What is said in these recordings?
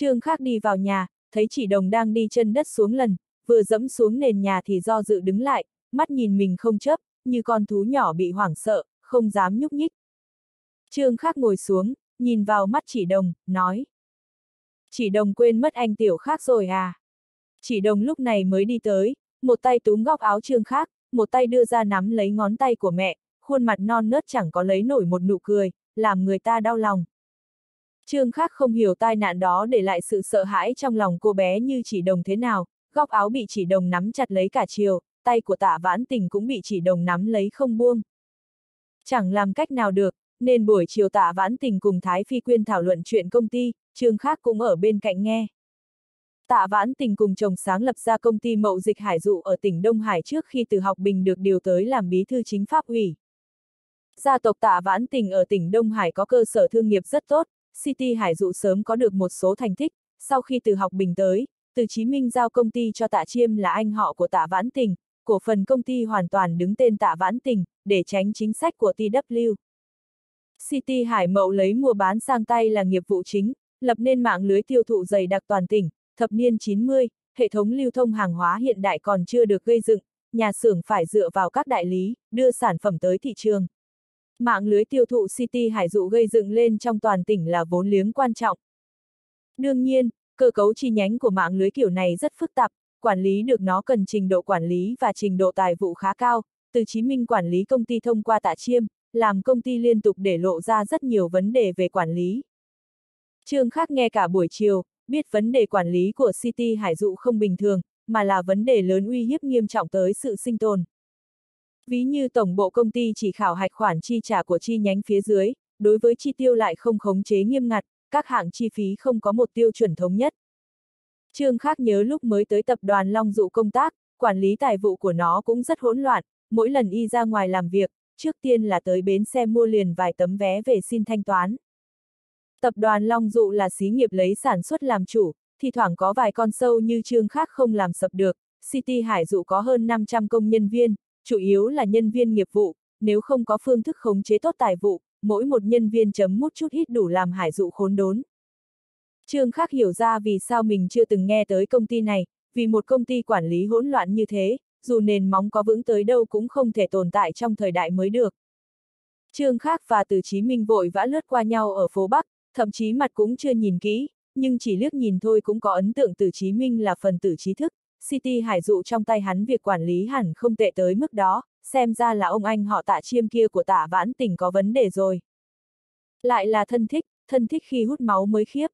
Trương Khác đi vào nhà, thấy chỉ đồng đang đi chân đất xuống lần, vừa dẫm xuống nền nhà thì do dự đứng lại, mắt nhìn mình không chấp, như con thú nhỏ bị hoảng sợ, không dám nhúc nhích. Trương Khác ngồi xuống, nhìn vào mắt chỉ đồng, nói. Chỉ đồng quên mất anh tiểu khác rồi à? Chỉ đồng lúc này mới đi tới, một tay túm góc áo Trương Khác, một tay đưa ra nắm lấy ngón tay của mẹ, khuôn mặt non nớt chẳng có lấy nổi một nụ cười, làm người ta đau lòng. Trương Khác không hiểu tai nạn đó để lại sự sợ hãi trong lòng cô bé như chỉ đồng thế nào, góc áo bị chỉ đồng nắm chặt lấy cả chiều, tay của tạ vãn tình cũng bị chỉ đồng nắm lấy không buông. Chẳng làm cách nào được, nên buổi chiều tạ vãn tình cùng Thái Phi Quyên thảo luận chuyện công ty, Trương Khác cũng ở bên cạnh nghe. Tạ Vãn Tình cùng chồng sáng lập ra công ty mậu dịch hải dụ ở tỉnh Đông Hải trước khi từ học bình được điều tới làm bí thư chính pháp ủy. Gia tộc Tạ Vãn Tình ở tỉnh Đông Hải có cơ sở thương nghiệp rất tốt, City Hải dụ sớm có được một số thành tích, sau khi từ học bình tới, từ Chí Minh giao công ty cho Tạ Chiêm là anh họ của Tạ Vãn Tình, cổ phần công ty hoàn toàn đứng tên Tạ Vãn Tình, để tránh chính sách của TW. City Hải Mậu lấy mua bán sang tay là nghiệp vụ chính, lập nên mạng lưới tiêu thụ dày đặc toàn tỉnh, thập niên 90, hệ thống lưu thông hàng hóa hiện đại còn chưa được gây dựng, nhà xưởng phải dựa vào các đại lý, đưa sản phẩm tới thị trường. Mạng lưới tiêu thụ City Hải Dụ gây dựng lên trong toàn tỉnh là vốn liếng quan trọng. Đương nhiên, cơ cấu chi nhánh của mạng lưới kiểu này rất phức tạp, quản lý được nó cần trình độ quản lý và trình độ tài vụ khá cao, từ Chí Minh quản lý công ty thông qua tạ chiêm, làm công ty liên tục để lộ ra rất nhiều vấn đề về quản lý. Trương Khác nghe cả buổi chiều, biết vấn đề quản lý của City Hải Dụ không bình thường, mà là vấn đề lớn uy hiếp nghiêm trọng tới sự sinh tồn. Ví như tổng bộ công ty chỉ khảo hạch khoản chi trả của chi nhánh phía dưới, đối với chi tiêu lại không khống chế nghiêm ngặt, các hạng chi phí không có một tiêu chuẩn thống nhất. Trương Khác nhớ lúc mới tới tập đoàn Long Dụ công tác, quản lý tài vụ của nó cũng rất hỗn loạn, mỗi lần y ra ngoài làm việc, trước tiên là tới bến xe mua liền vài tấm vé về xin thanh toán. Tập đoàn Long Dụ là xí nghiệp lấy sản xuất làm chủ, thì thoảng có vài con sâu như Trương Khác không làm sập được, City Hải Dụ có hơn 500 công nhân viên, chủ yếu là nhân viên nghiệp vụ, nếu không có phương thức khống chế tốt tài vụ, mỗi một nhân viên chấm mút chút hít đủ làm hải dụ khốn đốn. Trương Khắc hiểu ra vì sao mình chưa từng nghe tới công ty này, vì một công ty quản lý hỗn loạn như thế, dù nền móng có vững tới đâu cũng không thể tồn tại trong thời đại mới được. Trương Khắc và Từ Chí Minh vội vã lướt qua nhau ở phố Bắc, thậm chí mặt cũng chưa nhìn kỹ, nhưng chỉ liếc nhìn thôi cũng có ấn tượng Từ Chí Minh là phần tử trí thức, City Hải dụ trong tay hắn việc quản lý hẳn không tệ tới mức đó, xem ra là ông anh họ tạ chiêm kia của tạ vãn tình có vấn đề rồi. Lại là thân thích, thân thích khi hút máu mới khiếp.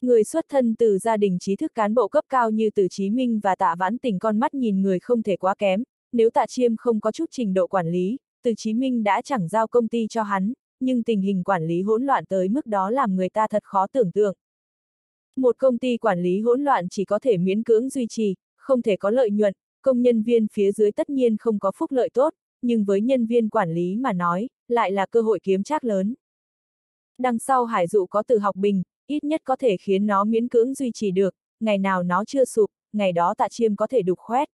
Người xuất thân từ gia đình trí thức cán bộ cấp cao như Từ Chí Minh và tạ vãn tình con mắt nhìn người không thể quá kém, nếu tạ chiêm không có chút trình độ quản lý, Từ Chí Minh đã chẳng giao công ty cho hắn, nhưng tình hình quản lý hỗn loạn tới mức đó làm người ta thật khó tưởng tượng. Một công ty quản lý hỗn loạn chỉ có thể miễn cưỡng duy trì, không thể có lợi nhuận, công nhân viên phía dưới tất nhiên không có phúc lợi tốt, nhưng với nhân viên quản lý mà nói, lại là cơ hội kiếm trác lớn. Đằng sau hải dụ có từ học bình, ít nhất có thể khiến nó miễn cưỡng duy trì được, ngày nào nó chưa sụp, ngày đó tạ chiêm có thể đục khoét.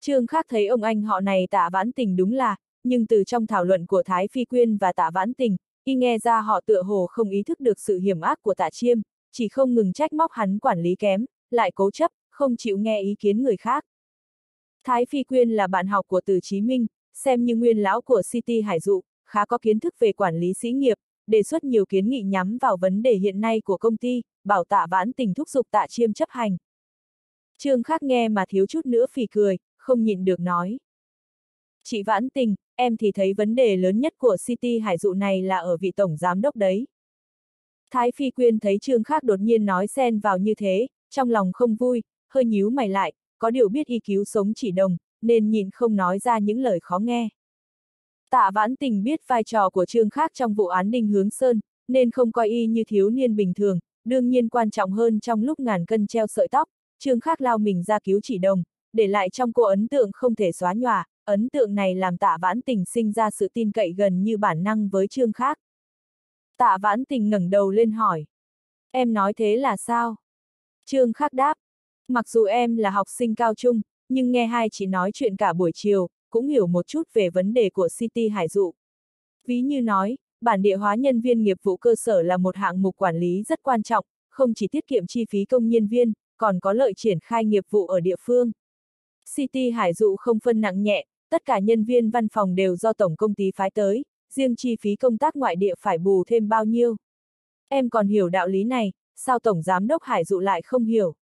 Trương khác thấy ông anh họ này tạ vãn tình đúng là, nhưng từ trong thảo luận của Thái Phi Quyên và tạ vãn tình, y nghe ra họ tựa hồ không ý thức được sự hiểm ác của tạ chiêm, chỉ không ngừng trách móc hắn quản lý kém, lại cố chấp, không chịu nghe ý kiến người khác. Thái Phi Quyên là bạn học của Từ Chí Minh, xem như nguyên lão của City Hải Dụ, khá có kiến thức về quản lý sĩ nghiệp, đề xuất nhiều kiến nghị nhắm vào vấn đề hiện nay của công ty, bảo tạ vãn tình thúc giục tạ chiêm chấp hành. Trương Khác nghe mà thiếu chút nữa phì cười, không nhịn được nói. Chị Vãn Tình, em thì thấy vấn đề lớn nhất của City Hải Dụ này là ở vị tổng giám đốc đấy. Thái Phi Quyên thấy Trương Khác đột nhiên nói xen vào như thế, trong lòng không vui, hơi nhíu mày lại, có điều biết y cứu sống chỉ đồng, nên nhìn không nói ra những lời khó nghe. Tạ vãn tình biết vai trò của Trương Khác trong vụ án Đinh Hướng Sơn, nên không coi y như thiếu niên bình thường, đương nhiên quan trọng hơn trong lúc ngàn cân treo sợi tóc, Trương Khác lao mình ra cứu chỉ đồng, để lại trong cô ấn tượng không thể xóa nhòa, ấn tượng này làm tạ vãn tình sinh ra sự tin cậy gần như bản năng với Trương Khác. Tạ vãn tình ngẩng đầu lên hỏi. Em nói thế là sao? Trương Khắc đáp. Mặc dù em là học sinh cao trung, nhưng nghe hai chị nói chuyện cả buổi chiều, cũng hiểu một chút về vấn đề của City Hải Dụ. Ví như nói, bản địa hóa nhân viên nghiệp vụ cơ sở là một hạng mục quản lý rất quan trọng, không chỉ tiết kiệm chi phí công nhân viên, còn có lợi triển khai nghiệp vụ ở địa phương. City Hải Dụ không phân nặng nhẹ, tất cả nhân viên văn phòng đều do tổng công ty phái tới, riêng chi phí công tác ngoại địa phải bù thêm bao nhiêu. Em còn hiểu đạo lý này, sao Tổng Giám đốc Hải Dụ lại không hiểu?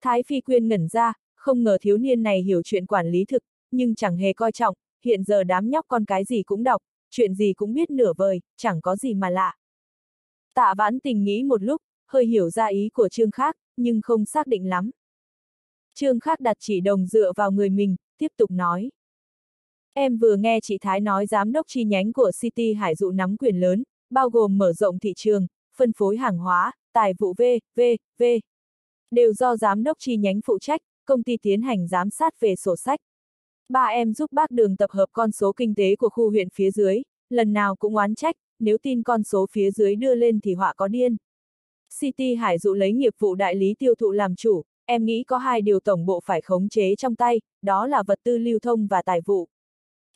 Thái Phi Quyên ngẩn ra, không ngờ thiếu niên này hiểu chuyện quản lý thực, nhưng chẳng hề coi trọng, hiện giờ đám nhóc con cái gì cũng đọc, chuyện gì cũng biết nửa vời, chẳng có gì mà lạ. Tạ vãn tình nghĩ một lúc, hơi hiểu ra ý của Trương Khác, nhưng không xác định lắm. Trương Khác đặt chỉ đồng dựa vào người mình, tiếp tục nói. Em vừa nghe chị Thái nói giám đốc chi nhánh của City Hải Dụ nắm quyền lớn, bao gồm mở rộng thị trường, phân phối hàng hóa, tài vụ V, V, V. Đều do giám đốc chi nhánh phụ trách, công ty tiến hành giám sát về sổ sách. Ba em giúp bác đường tập hợp con số kinh tế của khu huyện phía dưới, lần nào cũng oán trách, nếu tin con số phía dưới đưa lên thì họa có điên. City Hải dụ lấy nghiệp vụ đại lý tiêu thụ làm chủ, em nghĩ có hai điều tổng bộ phải khống chế trong tay, đó là vật tư lưu thông và tài vụ.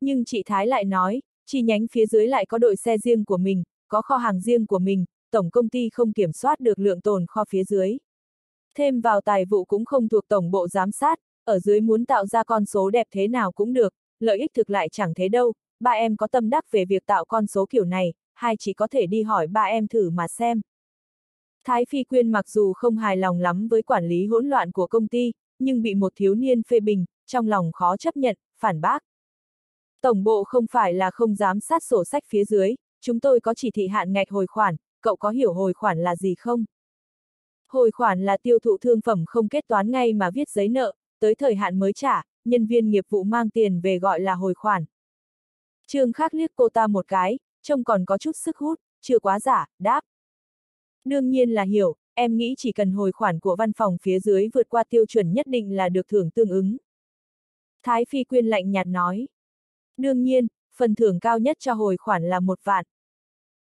Nhưng chị Thái lại nói, chi nhánh phía dưới lại có đội xe riêng của mình, có kho hàng riêng của mình, tổng công ty không kiểm soát được lượng tồn kho phía dưới. Thêm vào tài vụ cũng không thuộc tổng bộ giám sát, ở dưới muốn tạo ra con số đẹp thế nào cũng được, lợi ích thực lại chẳng thế đâu, ba em có tâm đắc về việc tạo con số kiểu này, hay chỉ có thể đi hỏi ba em thử mà xem. Thái Phi Quyên mặc dù không hài lòng lắm với quản lý hỗn loạn của công ty, nhưng bị một thiếu niên phê bình, trong lòng khó chấp nhận, phản bác. Tổng bộ không phải là không giám sát sổ sách phía dưới, chúng tôi có chỉ thị hạn ngạch hồi khoản, cậu có hiểu hồi khoản là gì không? Hồi khoản là tiêu thụ thương phẩm không kết toán ngay mà viết giấy nợ, tới thời hạn mới trả, nhân viên nghiệp vụ mang tiền về gọi là hồi khoản. Trương Khắc liếc cô ta một cái, trông còn có chút sức hút, chưa quá giả, đáp. Đương nhiên là hiểu, em nghĩ chỉ cần hồi khoản của văn phòng phía dưới vượt qua tiêu chuẩn nhất định là được thưởng tương ứng. Thái Phi Quyên lạnh nhạt nói. Đương nhiên, phần thưởng cao nhất cho hồi khoản là một vạn.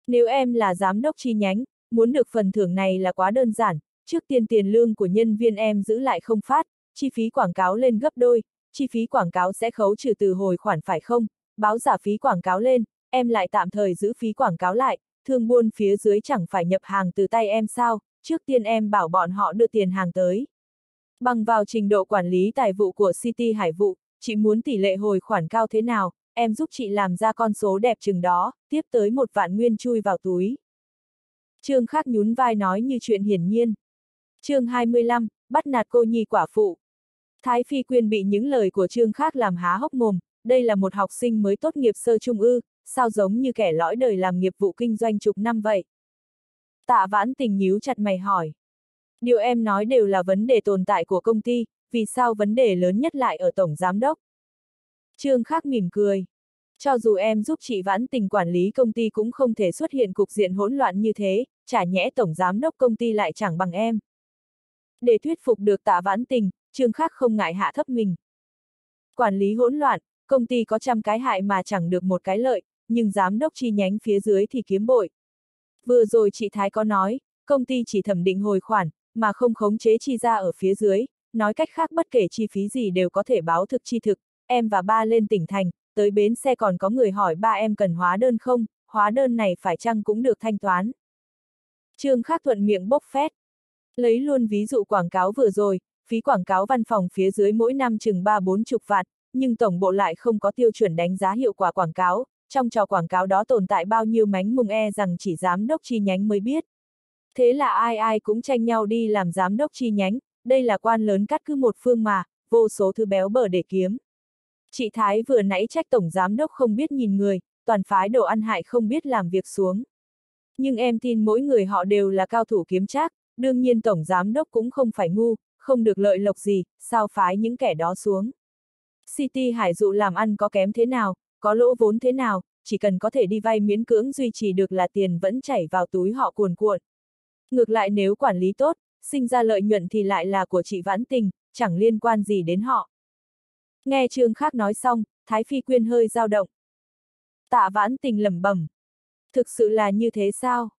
Nếu em là giám đốc chi nhánh, muốn được phần thưởng này là quá đơn giản, trước tiên tiền lương của nhân viên em giữ lại không phát, chi phí quảng cáo lên gấp đôi, chi phí quảng cáo sẽ khấu trừ từ hồi khoản phải không, báo giả phí quảng cáo lên, em lại tạm thời giữ phí quảng cáo lại, thương buôn phía dưới chẳng phải nhập hàng từ tay em sao, trước tiên em bảo bọn họ đưa tiền hàng tới. Bằng vào trình độ quản lý tài vụ của City Hải vụ, chị muốn tỷ lệ hồi khoản cao thế nào, em giúp chị làm ra con số đẹp chừng đó, tiếp tới một vạn nguyên chui vào túi. Trương Khắc nhún vai nói như chuyện hiển nhiên. chương 25, bắt nạt cô nhi quả phụ. Thái Phi Quyên bị những lời của Trương Khắc làm há hốc mồm, đây là một học sinh mới tốt nghiệp sơ trung ư, sao giống như kẻ lõi đời làm nghiệp vụ kinh doanh chục năm vậy? Tạ vãn tình nhíu chặt mày hỏi. Điều em nói đều là vấn đề tồn tại của công ty, vì sao vấn đề lớn nhất lại ở tổng giám đốc? Trương Khắc mỉm cười. Cho dù em giúp chị vãn tình quản lý công ty cũng không thể xuất hiện cục diện hỗn loạn như thế, chả nhẽ tổng giám đốc công ty lại chẳng bằng em. Để thuyết phục được tạ vãn tình, Trương Khắc không ngại hạ thấp mình. Quản lý hỗn loạn, công ty có trăm cái hại mà chẳng được một cái lợi, nhưng giám đốc chi nhánh phía dưới thì kiếm bội. Vừa rồi chị Thái có nói, công ty chỉ thẩm định hồi khoản, mà không khống chế chi ra ở phía dưới, nói cách khác bất kể chi phí gì đều có thể báo thực chi thực, em và ba lên tỉnh thành, tới bến xe còn có người hỏi ba em cần hóa đơn không, hóa đơn này phải chăng cũng được thanh toán. Trương Khắc thuận miệng bốc phét. Lấy luôn ví dụ quảng cáo vừa rồi, phí quảng cáo văn phòng phía dưới mỗi năm chừng 3-4 chục vạn, nhưng tổng bộ lại không có tiêu chuẩn đánh giá hiệu quả quảng cáo, trong trò quảng cáo đó tồn tại bao nhiêu mánh mùng e rằng chỉ giám đốc chi nhánh mới biết. Thế là ai ai cũng tranh nhau đi làm giám đốc chi nhánh, đây là quan lớn cắt cứ một phương mà, vô số thứ béo bở để kiếm. Chị Thái vừa nãy trách tổng giám đốc không biết nhìn người, toàn phái đồ ăn hại không biết làm việc xuống. Nhưng em tin mỗi người họ đều là cao thủ kiếm trác, đương nhiên tổng giám đốc cũng không phải ngu, không được lợi lộc gì, sao phái những kẻ đó xuống. City Hải dụ làm ăn có kém thế nào, có lỗ vốn thế nào, chỉ cần có thể đi vay miễn cưỡng duy trì được là tiền vẫn chảy vào túi họ cuồn cuộn. Ngược lại nếu quản lý tốt, sinh ra lợi nhuận thì lại là của chị Vãn Tình, chẳng liên quan gì đến họ. Nghe Trương Khác nói xong, Thái Phi Quyên hơi dao động. Tạ Vãn Tình lẩm bẩm. Thực sự là như thế sao?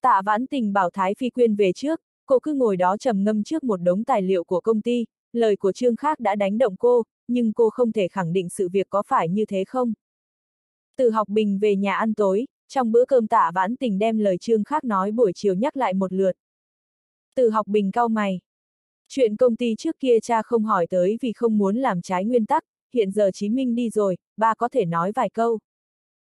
Tạ Vãn Tình bảo Thái Phi Quyên về trước, cô cứ ngồi đó trầm ngâm trước một đống tài liệu của công ty, lời của Trương Khác đã đánh động cô, nhưng cô không thể khẳng định sự việc có phải như thế không. Từ học bình về nhà ăn tối, trong bữa cơm tạ vãn tình đem lời Trương Khác nói buổi chiều nhắc lại một lượt. Từ học bình cao mày. Chuyện công ty trước kia cha không hỏi tới vì không muốn làm trái nguyên tắc, hiện giờ Chí Minh đi rồi, ba có thể nói vài câu.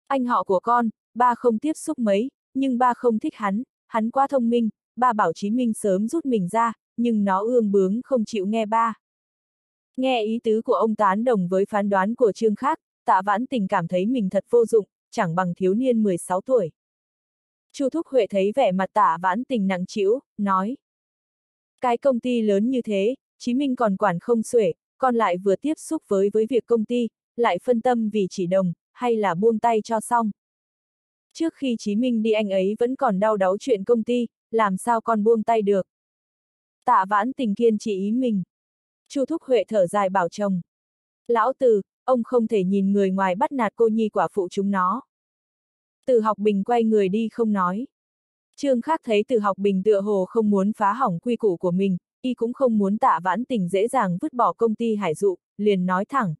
Anh họ của con, ba không tiếp xúc mấy, nhưng ba không thích hắn, hắn quá thông minh, ba bảo Chí Minh sớm rút mình ra, nhưng nó ương bướng không chịu nghe ba. Nghe ý tứ của ông tán đồng với phán đoán của Trương Khác, tạ vãn tình cảm thấy mình thật vô dụng, chẳng bằng thiếu niên 16 tuổi. Chu Thúc Huệ thấy vẻ mặt tạ vãn tình nặng chịu, nói. Cái công ty lớn như thế, Chí Minh còn quản không xuể, còn lại vừa tiếp xúc với với việc công ty, lại phân tâm vì chỉ đồng, hay là buông tay cho xong. Trước khi Chí Minh đi anh ấy vẫn còn đau đáu chuyện công ty, làm sao con buông tay được. Tạ vãn tình kiên chỉ ý mình. Chu Thúc Huệ thở dài bảo chồng. Lão Từ, ông không thể nhìn người ngoài bắt nạt cô nhi quả phụ chúng nó. Từ học bình quay người đi không nói. Trương Khác thấy từ học bình tựa hồ không muốn phá hỏng quy củ của mình, y cũng không muốn tạ vãn tình dễ dàng vứt bỏ công ty hải dụ, liền nói thẳng.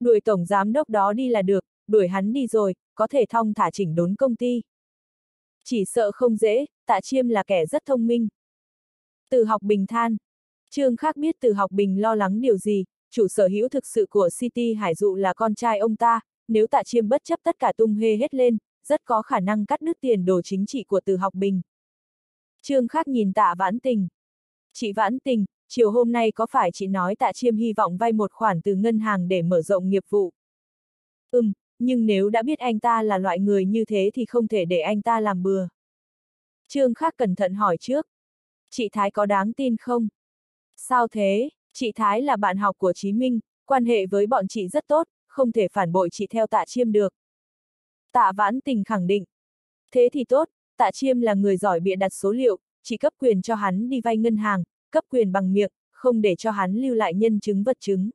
Đuổi tổng giám đốc đó đi là được, đuổi hắn đi rồi, có thể thong thả chỉnh đốn công ty. Chỉ sợ không dễ, tạ chiêm là kẻ rất thông minh. Từ học bình than. Trương Khác biết từ học bình lo lắng điều gì, chủ sở hữu thực sự của City Hải Dụ là con trai ông ta, nếu tạ chiêm bất chấp tất cả tung hê hết lên, rất có khả năng cắt đứt tiền đồ chính trị của từ học bình. Trương Khắc nhìn tạ vãn tình. Chị vãn tình, chiều hôm nay có phải chị nói tạ chiêm hy vọng vay một khoản từ ngân hàng để mở rộng nghiệp vụ? Ừm, nhưng nếu đã biết anh ta là loại người như thế thì không thể để anh ta làm bừa. Trương Khắc cẩn thận hỏi trước. Chị Thái có đáng tin không? Sao thế? Chị Thái là bạn học của Chí Minh, quan hệ với bọn chị rất tốt, không thể phản bội chị theo tạ chiêm được. Tạ vãn tình khẳng định. Thế thì tốt, tạ chiêm là người giỏi bịa đặt số liệu, chỉ cấp quyền cho hắn đi vay ngân hàng, cấp quyền bằng miệng, không để cho hắn lưu lại nhân chứng vật chứng.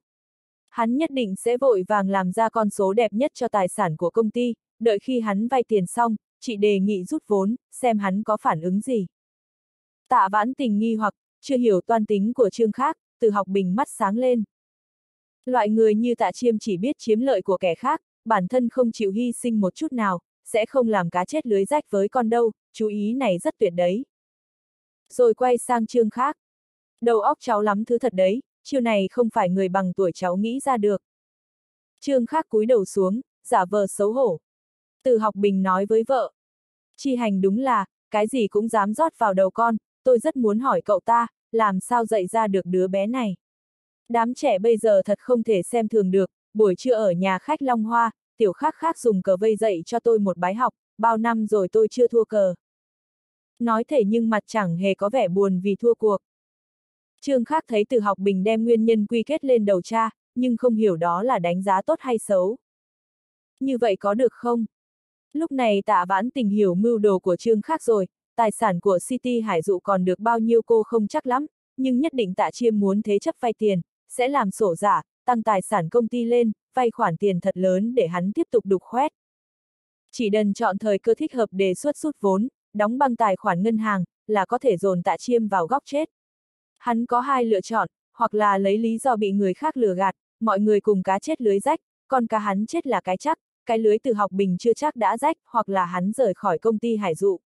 Hắn nhất định sẽ vội vàng làm ra con số đẹp nhất cho tài sản của công ty, đợi khi hắn vay tiền xong, chị đề nghị rút vốn, xem hắn có phản ứng gì. Tạ vãn tình nghi hoặc, chưa hiểu toan tính của Trương Khác, từ học bình mắt sáng lên. Loại người như tạ chiêm chỉ biết chiếm lợi của kẻ khác, bản thân không chịu hy sinh một chút nào, sẽ không làm cá chết lưới rách với con đâu, chú ý này rất tuyệt đấy. Rồi quay sang Trương Khác. Đầu óc cháu lắm thứ thật đấy, chiêu này không phải người bằng tuổi cháu nghĩ ra được. Trương Khác cúi đầu xuống, giả vờ xấu hổ. Từ học bình nói với vợ. Chi hành đúng là, cái gì cũng dám rót vào đầu con, tôi rất muốn hỏi cậu ta, làm sao dạy ra được đứa bé này. Đám trẻ bây giờ thật không thể xem thường được, buổi trưa ở nhà khách Long Hoa, tiểu khác khác dùng cờ vây dạy cho tôi một bái học, bao năm rồi tôi chưa thua cờ. Nói thể nhưng mặt chẳng hề có vẻ buồn vì thua cuộc. Trương khác thấy từ học bình đem nguyên nhân quy kết lên đầu cha, nhưng không hiểu đó là đánh giá tốt hay xấu. Như vậy có được không? Lúc này tạ vãn tình hiểu mưu đồ của Trương khác rồi, tài sản của City Hải Dụ còn được bao nhiêu cô không chắc lắm, nhưng nhất định tạ chiêm muốn thế chấp vay tiền, sẽ làm sổ giả, tăng tài sản công ty lên, vay khoản tiền thật lớn để hắn tiếp tục đục khoét. Chỉ đần chọn thời cơ thích hợp đề xuất rút vốn, đóng băng tài khoản ngân hàng, là có thể dồn tạ chiêm vào góc chết. Hắn có hai lựa chọn, hoặc là lấy lý do bị người khác lừa gạt, mọi người cùng cá chết lưới rách, còn cá hắn chết là cái chắc, cái lưới từ học bình chưa chắc đã rách, hoặc là hắn rời khỏi công ty hải dụ.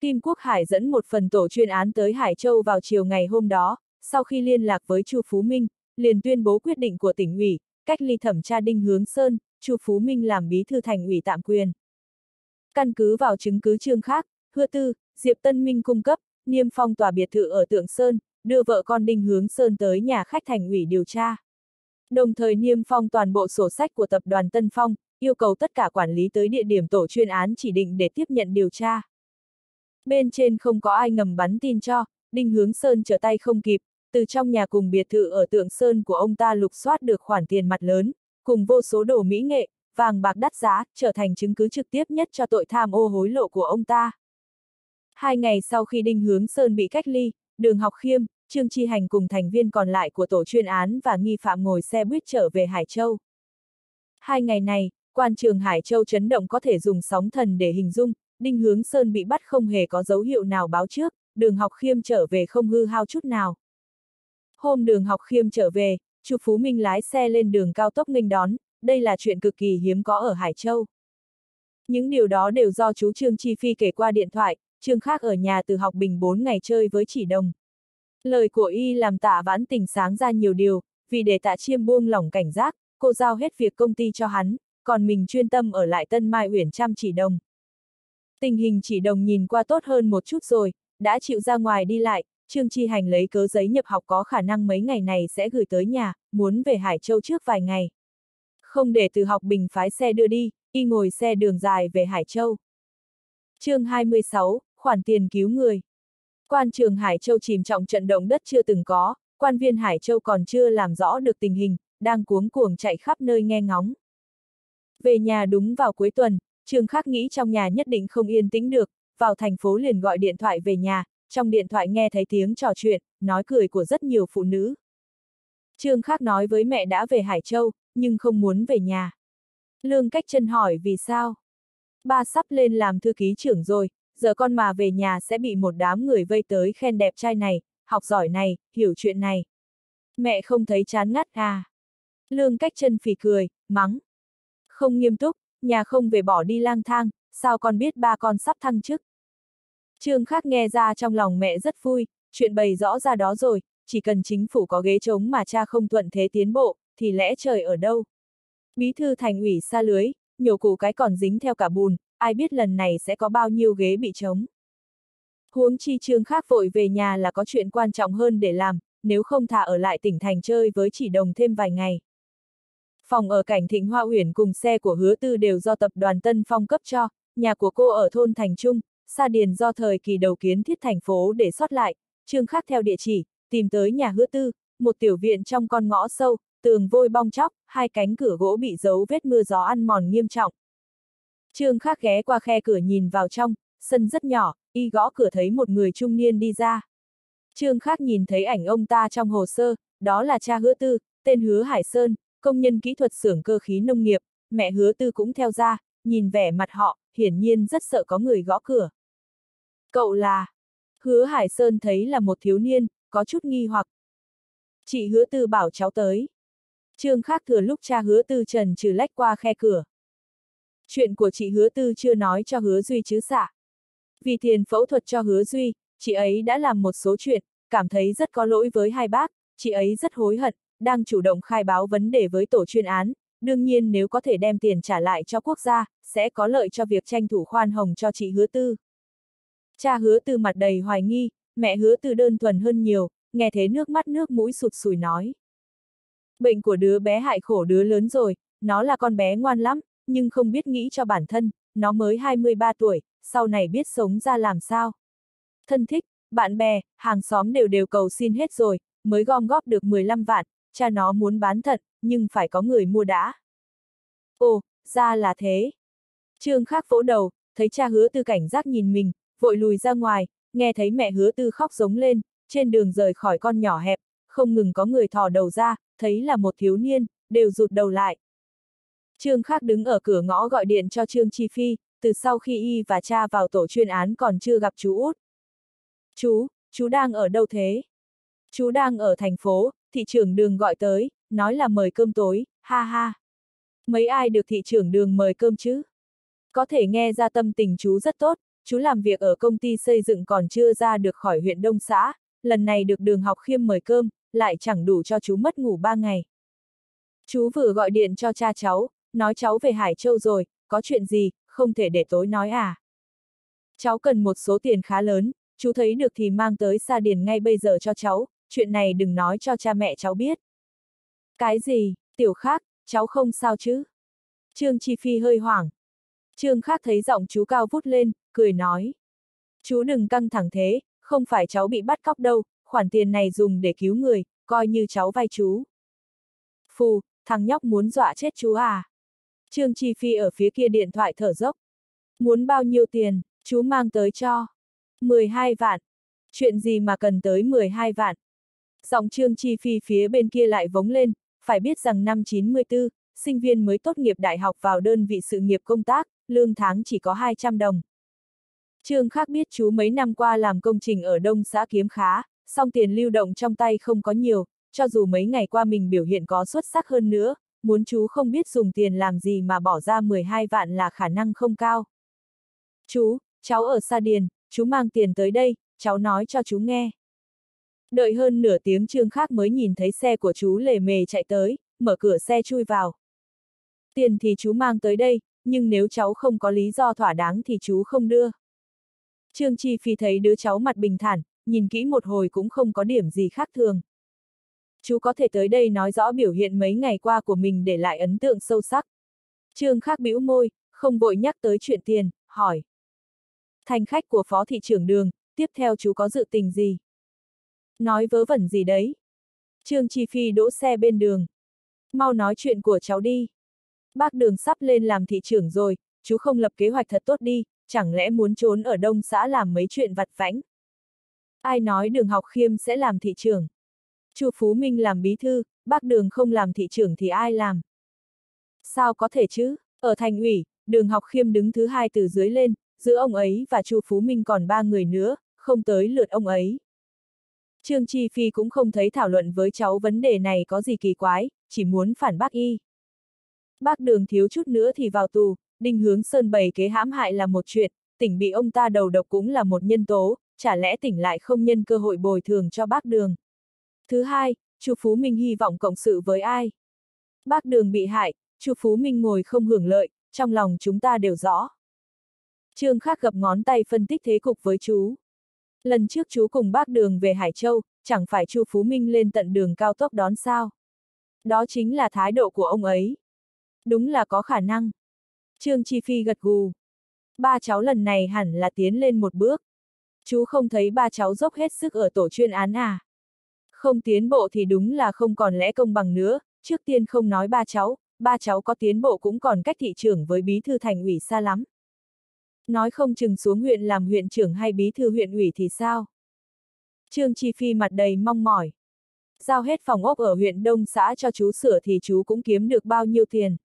Kim Quốc Hải dẫn một phần tổ chuyên án tới Hải Châu vào chiều ngày hôm đó, sau khi liên lạc với Chu Phú Minh, liền tuyên bố quyết định của tỉnh ủy, cách ly thẩm tra Đinh Hướng Sơn, Chu Phú Minh làm bí thư thành ủy tạm quyền. Căn cứ vào chứng cứ chương khác, Hứa Tư, Diệp Tân Minh cung cấp, niêm phong tòa biệt thự ở Tượng Sơn, đưa vợ con Đinh Hướng Sơn tới nhà khách thành ủy điều tra. Đồng thời niêm phong toàn bộ sổ sách của tập đoàn Tân Phong, yêu cầu tất cả quản lý tới địa điểm tổ chuyên án chỉ định để tiếp nhận điều tra. Bên trên không có ai ngầm bắn tin cho, Đinh Hướng Sơn trở tay không kịp, từ trong nhà cùng biệt thự ở tượng Sơn của ông ta lục soát được khoản tiền mặt lớn, cùng vô số đồ mỹ nghệ, vàng bạc đắt giá, trở thành chứng cứ trực tiếp nhất cho tội tham ô hối lộ của ông ta. Hai ngày sau khi Đinh Hướng Sơn bị cách ly, Đường Học Khiêm, Trương Chi Hành cùng thành viên còn lại của tổ chuyên án và nghi phạm ngồi xe buýt trở về Hải Châu. Hai ngày này, quan trường Hải Châu chấn động có thể dùng sóng thần để hình dung, Đinh Hướng Sơn bị bắt không hề có dấu hiệu nào báo trước, đường học khiêm trở về không hư hao chút nào. Hôm đường học khiêm trở về, Chu Phú Minh lái xe lên đường cao tốc nghênh đón, đây là chuyện cực kỳ hiếm có ở Hải Châu. Những điều đó đều do chú Trương Chi Phi kể qua điện thoại, Trương Khác ở nhà từ học bình 4 ngày chơi với chỉ đồng. Lời của y làm tạ vãn tình sáng ra nhiều điều, vì để tạ chiêm buông lỏng cảnh giác, cô giao hết việc công ty cho hắn, còn mình chuyên tâm ở lại Tân Mai Uyển chăm chỉ đồng. Tình hình chỉ đồng nhìn qua tốt hơn một chút rồi, đã chịu ra ngoài đi lại, Trương Chi Hành lấy cớ giấy nhập học có khả năng mấy ngày này sẽ gửi tới nhà, muốn về Hải Châu trước vài ngày. Không để từ học bình phái xe đưa đi, y ngồi xe đường dài về Hải Châu. chương 26, khoản tiền cứu người. Quan trường Hải Châu chìm trọng trận động đất chưa từng có, quan viên Hải Châu còn chưa làm rõ được tình hình, đang cuống cuồng chạy khắp nơi nghe ngóng. Về nhà đúng vào cuối tuần, Trương Khắc nghĩ trong nhà nhất định không yên tĩnh được, vào thành phố liền gọi điện thoại về nhà, trong điện thoại nghe thấy tiếng trò chuyện, nói cười của rất nhiều phụ nữ. Trương Khắc nói với mẹ đã về Hải Châu, nhưng không muốn về nhà. Lương cách chân hỏi vì sao? Ba sắp lên làm thư ký trưởng rồi, giờ con mà về nhà sẽ bị một đám người vây tới khen đẹp trai này, học giỏi này, hiểu chuyện này. Mẹ không thấy chán ngắt à? Lương cách chân phì cười, mắng. Không nghiêm túc, nhà không về bỏ đi lang thang, sao con biết ba con sắp thăng chức? Trương Khắc nghe ra trong lòng mẹ rất vui, chuyện bày rõ ra đó rồi, chỉ cần chính phủ có ghế trống mà cha không thuận thế tiến bộ, thì lẽ trời ở đâu? Bí thư thành ủy xa lưới, nhiều củ cái còn dính theo cả bùn, ai biết lần này sẽ có bao nhiêu ghế bị trống. Huống chi Trương Khắc vội về nhà là có chuyện quan trọng hơn để làm, nếu không thả ở lại tỉnh thành chơi với chỉ đồng thêm vài ngày. Phòng ở cảnh Thịnh Hoa Uyển cùng xe của hứa tư đều do tập đoàn Tân Phong cấp cho, nhà của cô ở thôn Thành Trung, Sa Điền do thời kỳ đầu kiến thiết thành phố để sót lại, Trương Khắc theo địa chỉ, tìm tới nhà hứa tư, một tiểu viện trong con ngõ sâu, tường vôi bong chóc, hai cánh cửa gỗ bị dấu vết mưa gió ăn mòn nghiêm trọng. Trương Khắc ghé qua khe cửa nhìn vào trong, sân rất nhỏ, y gõ cửa thấy một người trung niên đi ra. Trương Khắc nhìn thấy ảnh ông ta trong hồ sơ, đó là cha hứa tư, tên hứa Hải Sơn, công nhân kỹ thuật xưởng cơ khí nông nghiệp, mẹ hứa tư cũng theo ra, nhìn vẻ mặt họ, hiển nhiên rất sợ có người gõ cửa. Cậu là... Hứa Hải Sơn thấy là một thiếu niên, có chút nghi hoặc. Chị hứa tư bảo cháu tới. Trương Khác thừa lúc cha hứa tư trần trừ lách qua khe cửa. Chuyện của chị hứa tư chưa nói cho hứa Duy chứ xả. Vì tiền phẫu thuật cho hứa Duy, chị ấy đã làm một số chuyện, cảm thấy rất có lỗi với hai bác, chị ấy rất hối hận, đang chủ động khai báo vấn đề với tổ chuyên án, đương nhiên nếu có thể đem tiền trả lại cho quốc gia, sẽ có lợi cho việc tranh thủ khoan hồng cho chị hứa tư. Cha hứa tư mặt đầy hoài nghi, mẹ hứa tư đơn thuần hơn nhiều, nghe thế nước mắt nước mũi sụt sùi nói. Bệnh của đứa bé hại khổ đứa lớn rồi, nó là con bé ngoan lắm, nhưng không biết nghĩ cho bản thân, nó mới 23 tuổi, sau này biết sống ra làm sao. Thân thích, bạn bè, hàng xóm đều đều cầu xin hết rồi, mới gom góp được 15 vạn, cha nó muốn bán thật, nhưng phải có người mua đã. Ồ, ra là thế. Trương Khắc vỗ đầu, thấy cha hứa tư cảnh giác nhìn mình, vội lùi ra ngoài, nghe thấy mẹ hứa tư khóc giống lên, trên đường rời khỏi con nhỏ hẹp, không ngừng có người thò đầu ra, thấy là một thiếu niên, đều rụt đầu lại. Trương Khắc đứng ở cửa ngõ gọi điện cho Trương Chi Phi, từ sau khi y và cha vào tổ chuyên án còn chưa gặp chú út. Chú, chú đang ở đâu thế? Chú đang ở thành phố, thị trưởng đường gọi tới, nói là mời cơm tối, ha ha. Mấy ai được thị trưởng đường mời cơm chứ? Có thể nghe ra tâm tình chú rất tốt, chú làm việc ở công ty xây dựng còn chưa ra được khỏi huyện Đông xã, lần này được đường học khiêm mời cơm, lại chẳng đủ cho chú mất ngủ ba ngày. Chú vừa gọi điện cho cha cháu, nói cháu về Hải Châu rồi, có chuyện gì, không thể để tối nói à. Cháu cần một số tiền khá lớn, chú thấy được thì mang tới Sa Điền ngay bây giờ cho cháu, chuyện này đừng nói cho cha mẹ cháu biết. Cái gì, tiểu khác, cháu không sao chứ? Trương Chi Phi hơi hoảng. Trương khác thấy giọng chú cao vút lên, cười nói. Chú đừng căng thẳng thế, không phải cháu bị bắt cóc đâu, khoản tiền này dùng để cứu người, coi như cháu vay chú. Phù, thằng nhóc muốn dọa chết chú à? Trương Chi Phi ở phía kia điện thoại thở dốc. Muốn bao nhiêu tiền, chú mang tới cho. 12 vạn. Chuyện gì mà cần tới 12 vạn? Giọng Trương Chi Phi phía bên kia lại vống lên, phải biết rằng năm 94, sinh viên mới tốt nghiệp đại học vào đơn vị sự nghiệp công tác, lương tháng chỉ có 200 đồng. Trương Khắc biết chú mấy năm qua làm công trình ở Đông xã kiếm khá, song tiền lưu động trong tay không có nhiều, cho dù mấy ngày qua mình biểu hiện có xuất sắc hơn nữa, muốn chú không biết dùng tiền làm gì mà bỏ ra 12 vạn là khả năng không cao. Chú, cháu ở Sa Điền, chú mang tiền tới đây, cháu nói cho chú nghe. Đợi hơn nửa tiếng Trương Khắc mới nhìn thấy xe của chú lề mề chạy tới, mở cửa xe chui vào. Tiền thì chú mang tới đây, nhưng nếu cháu không có lý do thỏa đáng thì chú không đưa. Trương Chi Phi thấy đứa cháu mặt bình thản, nhìn kỹ một hồi cũng không có điểm gì khác thường. Chú có thể tới đây nói rõ biểu hiện mấy ngày qua của mình để lại ấn tượng sâu sắc. Trương khắc bĩu môi, không vội nhắc tới chuyện tiền, hỏi. Thành khách của phó thị trưởng đường, tiếp theo chú có dự tình gì? Nói vớ vẩn gì đấy? Trương Chi Phi đỗ xe bên đường. Mau nói chuyện của cháu đi. Bác đường sắp lên làm thị trưởng rồi, chú không lập kế hoạch thật tốt đi, chẳng lẽ muốn trốn ở đông xã làm mấy chuyện vặt vãnh? Ai nói đường học khiêm sẽ làm thị trưởng? Chu Phú Minh làm bí thư, bác đường không làm thị trưởng thì ai làm? Sao có thể chứ? Ở thành ủy, đường học khiêm đứng thứ hai từ dưới lên, giữa ông ấy và Chu Phú Minh còn ba người nữa, không tới lượt ông ấy. Trương Chi Phi cũng không thấy thảo luận với cháu vấn đề này có gì kỳ quái, chỉ muốn phản bác y. Bác đường thiếu chút nữa thì vào tù, đinh hướng sơn bày kế hãm hại là một chuyện, tỉnh bị ông ta đầu độc cũng là một nhân tố, chả lẽ tỉnh lại không nhân cơ hội bồi thường cho bác đường. Thứ hai, Chu Phú Minh hy vọng cộng sự với ai? Bác đường bị hại, Chu Phú Minh ngồi không hưởng lợi, trong lòng chúng ta đều rõ. Trương Khắc gập ngón tay phân tích thế cục với chú. Lần trước chú cùng bác đường về Hải Châu, chẳng phải Chu Phú Minh lên tận đường cao tốc đón sao. Đó chính là thái độ của ông ấy. Đúng là có khả năng. Trương Chi Phi gật gù. Ba cháu lần này hẳn là tiến lên một bước. Chú không thấy ba cháu dốc hết sức ở tổ chuyên án à? Không tiến bộ thì đúng là không còn lẽ công bằng nữa, trước tiên không nói ba cháu, ba cháu có tiến bộ cũng còn cách thị trưởng với bí thư thành ủy xa lắm. Nói không chừng xuống huyện làm huyện trưởng hay bí thư huyện ủy thì sao? Trương Chi Phi mặt đầy mong mỏi. Giao hết phòng ốc ở huyện Đông xã cho chú sửa thì chú cũng kiếm được bao nhiêu tiền.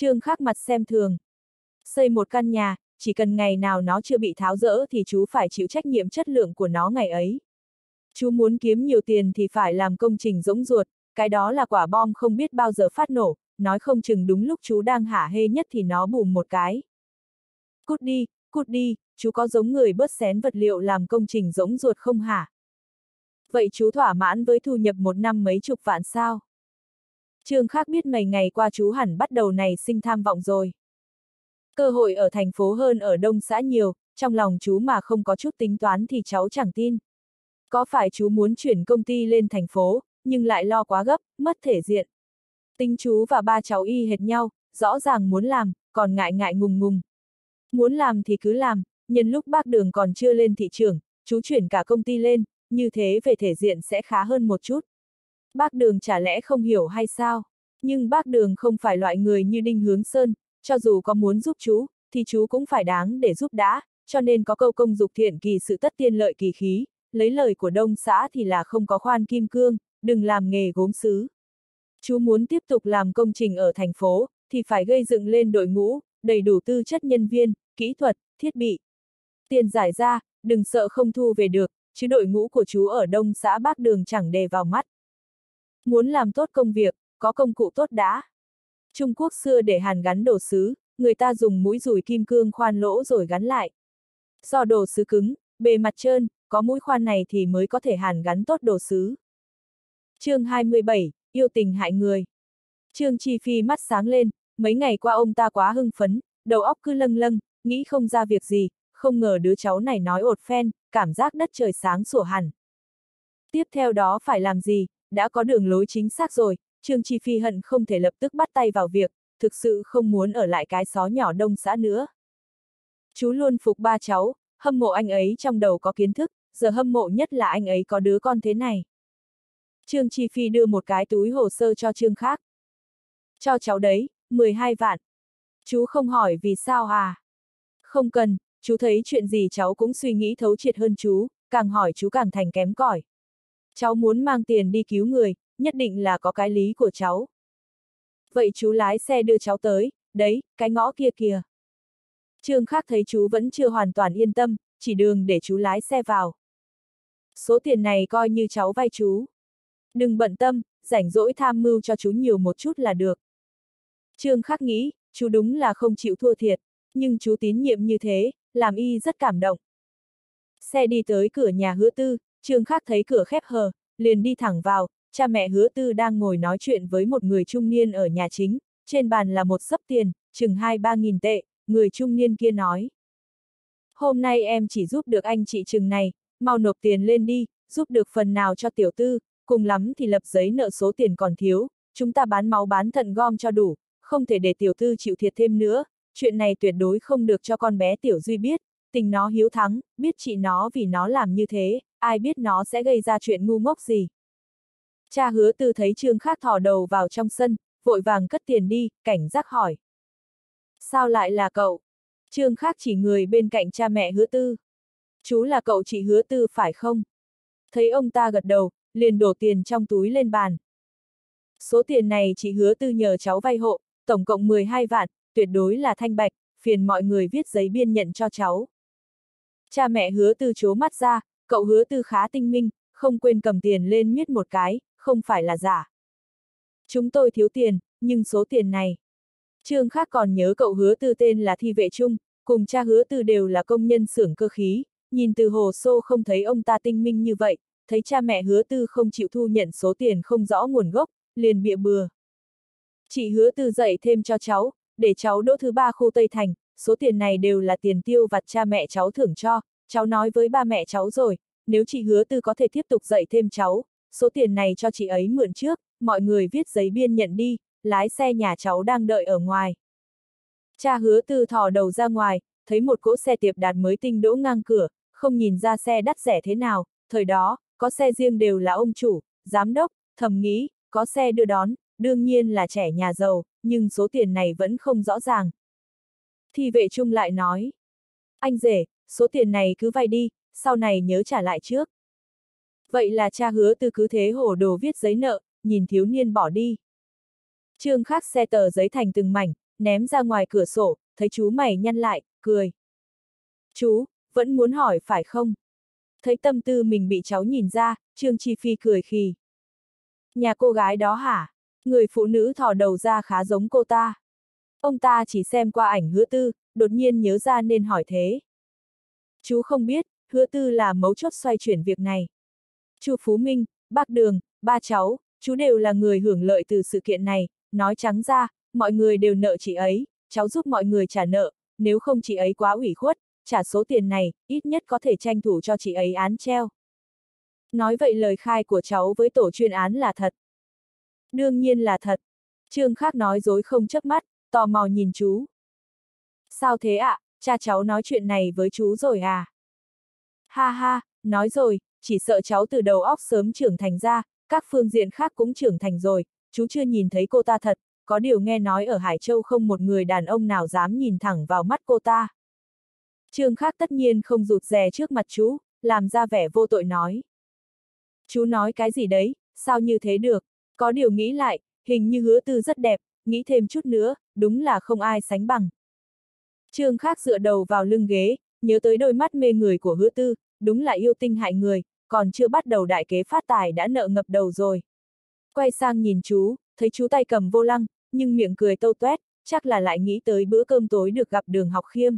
Trương khắc mặt xem thường. Xây một căn nhà, chỉ cần ngày nào nó chưa bị tháo rỡ thì chú phải chịu trách nhiệm chất lượng của nó ngày ấy. Chú muốn kiếm nhiều tiền thì phải làm công trình rỗng ruột, cái đó là quả bom không biết bao giờ phát nổ, nói không chừng đúng lúc chú đang hả hê nhất thì nó bùm một cái. Cút đi, cút đi, chú có giống người bớt xén vật liệu làm công trình rỗng ruột không hả? Vậy chú thỏa mãn với thu nhập một năm mấy chục vạn sao? Trương khác biết mấy ngày qua chú hẳn bắt đầu này sinh tham vọng rồi. Cơ hội ở thành phố hơn ở đông xã nhiều, trong lòng chú mà không có chút tính toán thì cháu chẳng tin. Có phải chú muốn chuyển công ty lên thành phố, nhưng lại lo quá gấp, mất thể diện. Tính chú và ba cháu y hệt nhau, rõ ràng muốn làm, còn ngại ngại ngùng ngùng. Muốn làm thì cứ làm, nhân lúc bác đường còn chưa lên thị trường, chú chuyển cả công ty lên, như thế về thể diện sẽ khá hơn một chút. Bác đường chả lẽ không hiểu hay sao? Nhưng bác đường không phải loại người như Đinh Hướng Sơn, cho dù có muốn giúp chú, thì chú cũng phải đáng để giúp đã, cho nên có câu công dục thiện kỳ sự tất tiên lợi kỳ khí, lấy lời của đông xã thì là không có khoan kim cương, đừng làm nghề gốm sứ. Chú muốn tiếp tục làm công trình ở thành phố, thì phải gây dựng lên đội ngũ, đầy đủ tư chất nhân viên, kỹ thuật, thiết bị. Tiền giải ra, đừng sợ không thu về được, chứ đội ngũ của chú ở đông xã bác Đường chẳng đề vào mắt. Muốn làm tốt công việc, có công cụ tốt đã. Trung Quốc xưa để hàn gắn đồ sứ, người ta dùng mũi rùi kim cương khoan lỗ rồi gắn lại. Do đồ sứ cứng, bề mặt trơn, có mũi khoan này thì mới có thể hàn gắn tốt đồ sứ. chương 27, yêu tình hại người. Trương Chi Phi mắt sáng lên, mấy ngày qua ông ta quá hưng phấn, đầu óc cứ lâng lâng, nghĩ không ra việc gì, không ngờ đứa cháu này nói ột phen, cảm giác đất trời sáng sủa hẳn. Tiếp theo đó phải làm gì, đã có đường lối chính xác rồi, Trương Chi Phi hận không thể lập tức bắt tay vào việc, thực sự không muốn ở lại cái xó nhỏ đông xã nữa. Chú luôn phục ba cháu, hâm mộ anh ấy trong đầu có kiến thức, giờ hâm mộ nhất là anh ấy có đứa con thế này. Trương Chi Phi đưa một cái túi hồ sơ cho Trương khác. Cho cháu đấy, 12 vạn. Chú không hỏi vì sao à? Không cần, chú thấy chuyện gì cháu cũng suy nghĩ thấu triệt hơn chú, càng hỏi chú càng thành kém cỏi. Cháu muốn mang tiền đi cứu người, nhất định là có cái lý của cháu. Vậy chú lái xe đưa cháu tới, đấy, cái ngõ kia kìa. Trương khác thấy chú vẫn chưa hoàn toàn yên tâm, chỉ đường để chú lái xe vào. Số tiền này coi như cháu vay chú. Đừng bận tâm, rảnh rỗi tham mưu cho chú nhiều một chút là được. Trương khắc nghĩ, chú đúng là không chịu thua thiệt, nhưng chú tín nhiệm như thế, làm y rất cảm động. Xe đi tới cửa nhà hứa tư, Trương Khắc thấy cửa khép hờ, liền đi thẳng vào, cha mẹ hứa tư đang ngồi nói chuyện với một người trung niên ở nhà chính, trên bàn là một sấp tiền, chừng hai ba nghìn tệ, người trung niên kia nói. Hôm nay em chỉ giúp được anh chị chừng này, mau nộp tiền lên đi, giúp được phần nào cho tiểu tư, cùng lắm thì lập giấy nợ số tiền còn thiếu, chúng ta bán máu bán thận gom cho đủ, không thể để tiểu tư chịu thiệt thêm nữa, chuyện này tuyệt đối không được cho con bé tiểu duy biết, tình nó hiếu thắng, biết chị nó vì nó làm như thế, ai biết nó sẽ gây ra chuyện ngu ngốc gì. Cha hứa tư thấy trương khác thò đầu vào trong sân, vội vàng cất tiền đi, cảnh giác hỏi. Sao lại là cậu? Trương khác chỉ người bên cạnh cha mẹ hứa tư. Chú là cậu chị hứa tư phải không? Thấy ông ta gật đầu, liền đổ tiền trong túi lên bàn. Số tiền này chị hứa tư nhờ cháu vay hộ, tổng cộng 12 vạn, tuyệt đối là thanh bạch, phiền mọi người viết giấy biên nhận cho cháu. Cha mẹ hứa tư chố mắt ra, cậu hứa tư khá tinh minh, không quên cầm tiền lên miết một cái, không phải là giả. Chúng tôi thiếu tiền, nhưng số tiền này. Trương khác còn nhớ cậu hứa tư tên là Thi Vệ Trung, cùng cha hứa tư đều là công nhân xưởng cơ khí, nhìn từ hồ sô không thấy ông ta tinh minh như vậy, thấy cha mẹ hứa tư không chịu thu nhận số tiền không rõ nguồn gốc, liền bịa bừa. Chị hứa tư dạy thêm cho cháu, để cháu đỗ thứ ba khu Tây Thành, số tiền này đều là tiền tiêu vặt cha mẹ cháu thưởng cho, cháu nói với ba mẹ cháu rồi, nếu chị hứa tư có thể tiếp tục dạy thêm cháu, số tiền này cho chị ấy mượn trước, mọi người viết giấy biên nhận đi, lái xe nhà cháu đang đợi ở ngoài. Cha hứa tư thò đầu ra ngoài, thấy một cỗ xe tiệp đạt mới tinh đỗ ngang cửa, không nhìn ra xe đắt rẻ thế nào, thời đó, có xe riêng đều là ông chủ, giám đốc, thầm nghĩ, có xe đưa đón, đương nhiên là trẻ nhà giàu, nhưng số tiền này vẫn không rõ ràng. Thì vệ trung lại nói, anh rể, số tiền này cứ vay đi, sau này nhớ trả lại trước. Vậy là cha hứa từ cứ thế hổ đồ viết giấy nợ, nhìn thiếu niên bỏ đi. Trương khắc xe tờ giấy thành từng mảnh, ném ra ngoài cửa sổ, thấy chú mày nhăn lại, cười. Chú, vẫn muốn hỏi phải không? Thấy tâm tư mình bị cháu nhìn ra, Trương Chi Phi cười khì. Nhà cô gái đó hả? Người phụ nữ thò đầu ra khá giống cô ta. Ông ta chỉ xem qua ảnh hứa tư, đột nhiên nhớ ra nên hỏi thế. Chú không biết, hứa tư là mấu chốt xoay chuyển việc này. Chu Phú Minh, bác Đường, ba cháu, chú đều là người hưởng lợi từ sự kiện này, nói trắng ra, mọi người đều nợ chị ấy, cháu giúp mọi người trả nợ, nếu không chị ấy quá ủy khuất, trả số tiền này, ít nhất có thể tranh thủ cho chị ấy án treo. Nói vậy lời khai của cháu với tổ chuyên án là thật. Đương nhiên là thật. Trương Khác nói dối không chấp mắt, tò mò nhìn chú. Sao thế ạ, à? cha cháu nói chuyện này với chú rồi à? Ha ha, nói rồi, chỉ sợ cháu từ đầu óc sớm trưởng thành ra, các phương diện khác cũng trưởng thành rồi, chú chưa nhìn thấy cô ta thật, có điều nghe nói ở Hải Châu không một người đàn ông nào dám nhìn thẳng vào mắt cô ta. Trương Khác tất nhiên không rụt rè trước mặt chú, làm ra vẻ vô tội nói. Chú nói cái gì đấy, sao như thế được, có điều nghĩ lại, hình như hứa tư rất đẹp, nghĩ thêm chút nữa, đúng là không ai sánh bằng. Trương Khác dựa đầu vào lưng ghế, nhớ tới đôi mắt mê người của hứa tư, đúng là yêu tinh hại người, còn chưa bắt đầu đại kế phát tài đã nợ ngập đầu rồi. Quay sang nhìn chú, thấy chú tay cầm vô lăng, nhưng miệng cười tâu tuét, chắc là lại nghĩ tới bữa cơm tối được gặp đường học khiêm.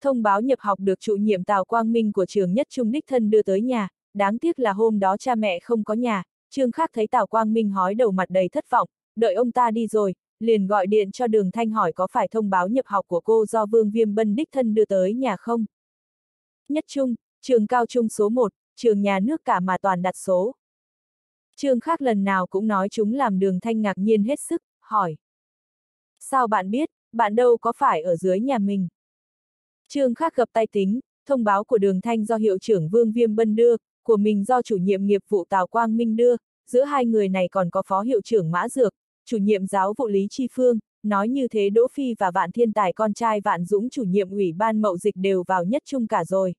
Thông báo nhập học được chủ nhiệm Tào Quang Minh của trường nhất trung đích thân đưa tới nhà, đáng tiếc là hôm đó cha mẹ không có nhà, Trương Khác thấy Tào Quang Minh hói đầu mặt đầy thất vọng, đợi ông ta đi rồi, liền gọi điện cho đường Thanh hỏi có phải thông báo nhập học của cô do Vương Viêm Bân đích thân đưa tới nhà không. Nhất trung, trường cao trung số 1, trường nhà nước cả mà toàn đặt số. Trường Khác lần nào cũng nói chúng làm đường Thanh ngạc nhiên hết sức, hỏi. Sao bạn biết, bạn đâu có phải ở dưới nhà mình? Trường Khác gập tay tính, thông báo của đường Thanh do hiệu trưởng Vương Viêm Bân đưa, của mình do chủ nhiệm nghiệp vụ Tào Quang Minh đưa, giữa hai người này còn có phó hiệu trưởng Mã Dược, chủ nhiệm giáo vụ Lý Chi Phương, nói như thế Đỗ Phi và Vạn Thiên Tài con trai Vạn Dũng chủ nhiệm ủy ban mậu dịch đều vào nhất chung cả rồi.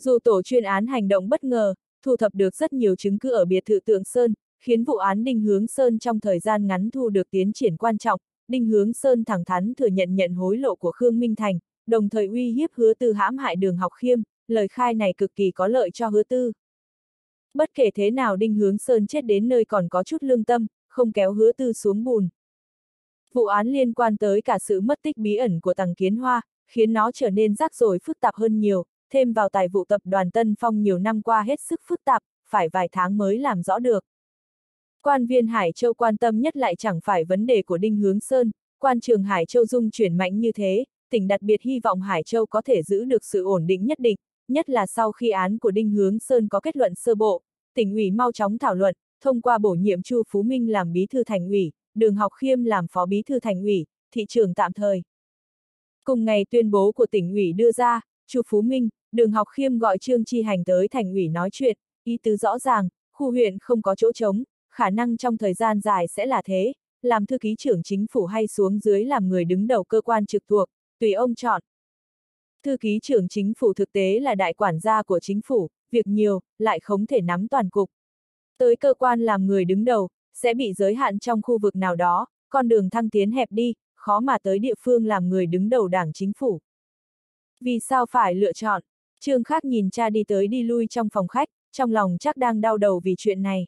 Dù tổ chuyên án hành động bất ngờ, thu thập được rất nhiều chứng cứ ở biệt thự Tượng Sơn, khiến vụ án Đinh Hướng Sơn trong thời gian ngắn thu được tiến triển quan trọng, Đinh Hướng Sơn thẳng thắn thừa nhận nhận hối lộ của Khương Minh Thành, đồng thời uy hiếp hứa tư hãm hại đường học khiêm, lời khai này cực kỳ có lợi cho hứa tư. Bất kể thế nào Đinh Hướng Sơn chết đến nơi còn có chút lương tâm, không kéo hứa tư xuống bùn. Vụ án liên quan tới cả sự mất tích bí ẩn của Tằng Kiến Hoa, khiến nó trở nên rắc rối phức tạp hơn nhiều, thêm vào tài vụ tập đoàn Tân Phong nhiều năm qua hết sức phức tạp, phải vài tháng mới làm rõ được. Quan viên Hải Châu quan tâm nhất lại chẳng phải vấn đề của Đinh Hướng Sơn, quan trường Hải Châu dung chuyển mạnh như thế, tỉnh đặc biệt hy vọng Hải Châu có thể giữ được sự ổn định nhất định, nhất là sau khi án của Đinh Hướng Sơn có kết luận sơ bộ, tỉnh ủy mau chóng thảo luận, thông qua bổ nhiệm Chu Phú Minh làm bí thư thành ủy, Đường Học Khiêm làm phó bí thư thành ủy, thị trường tạm thời. Cùng ngày tuyên bố của tỉnh ủy đưa ra, Chu Phú Minh, Đường Học Khiêm gọi Trương Chi Hành tới thành ủy nói chuyện, ý tứ rõ ràng, khu huyện không có chỗ trống, khả năng trong thời gian dài sẽ là thế, làm thư ký trưởng chính phủ hay xuống dưới làm người đứng đầu cơ quan trực thuộc, tùy ông chọn. Thư ký trưởng chính phủ thực tế là đại quản gia của chính phủ, việc nhiều, lại không thể nắm toàn cục. Tới cơ quan làm người đứng đầu, sẽ bị giới hạn trong khu vực nào đó, con đường thăng tiến hẹp đi, khó mà tới địa phương làm người đứng đầu đảng chính phủ. Vì sao phải lựa chọn? Trương khắc nhìn cha đi tới đi lui trong phòng khách, trong lòng chắc đang đau đầu vì chuyện này.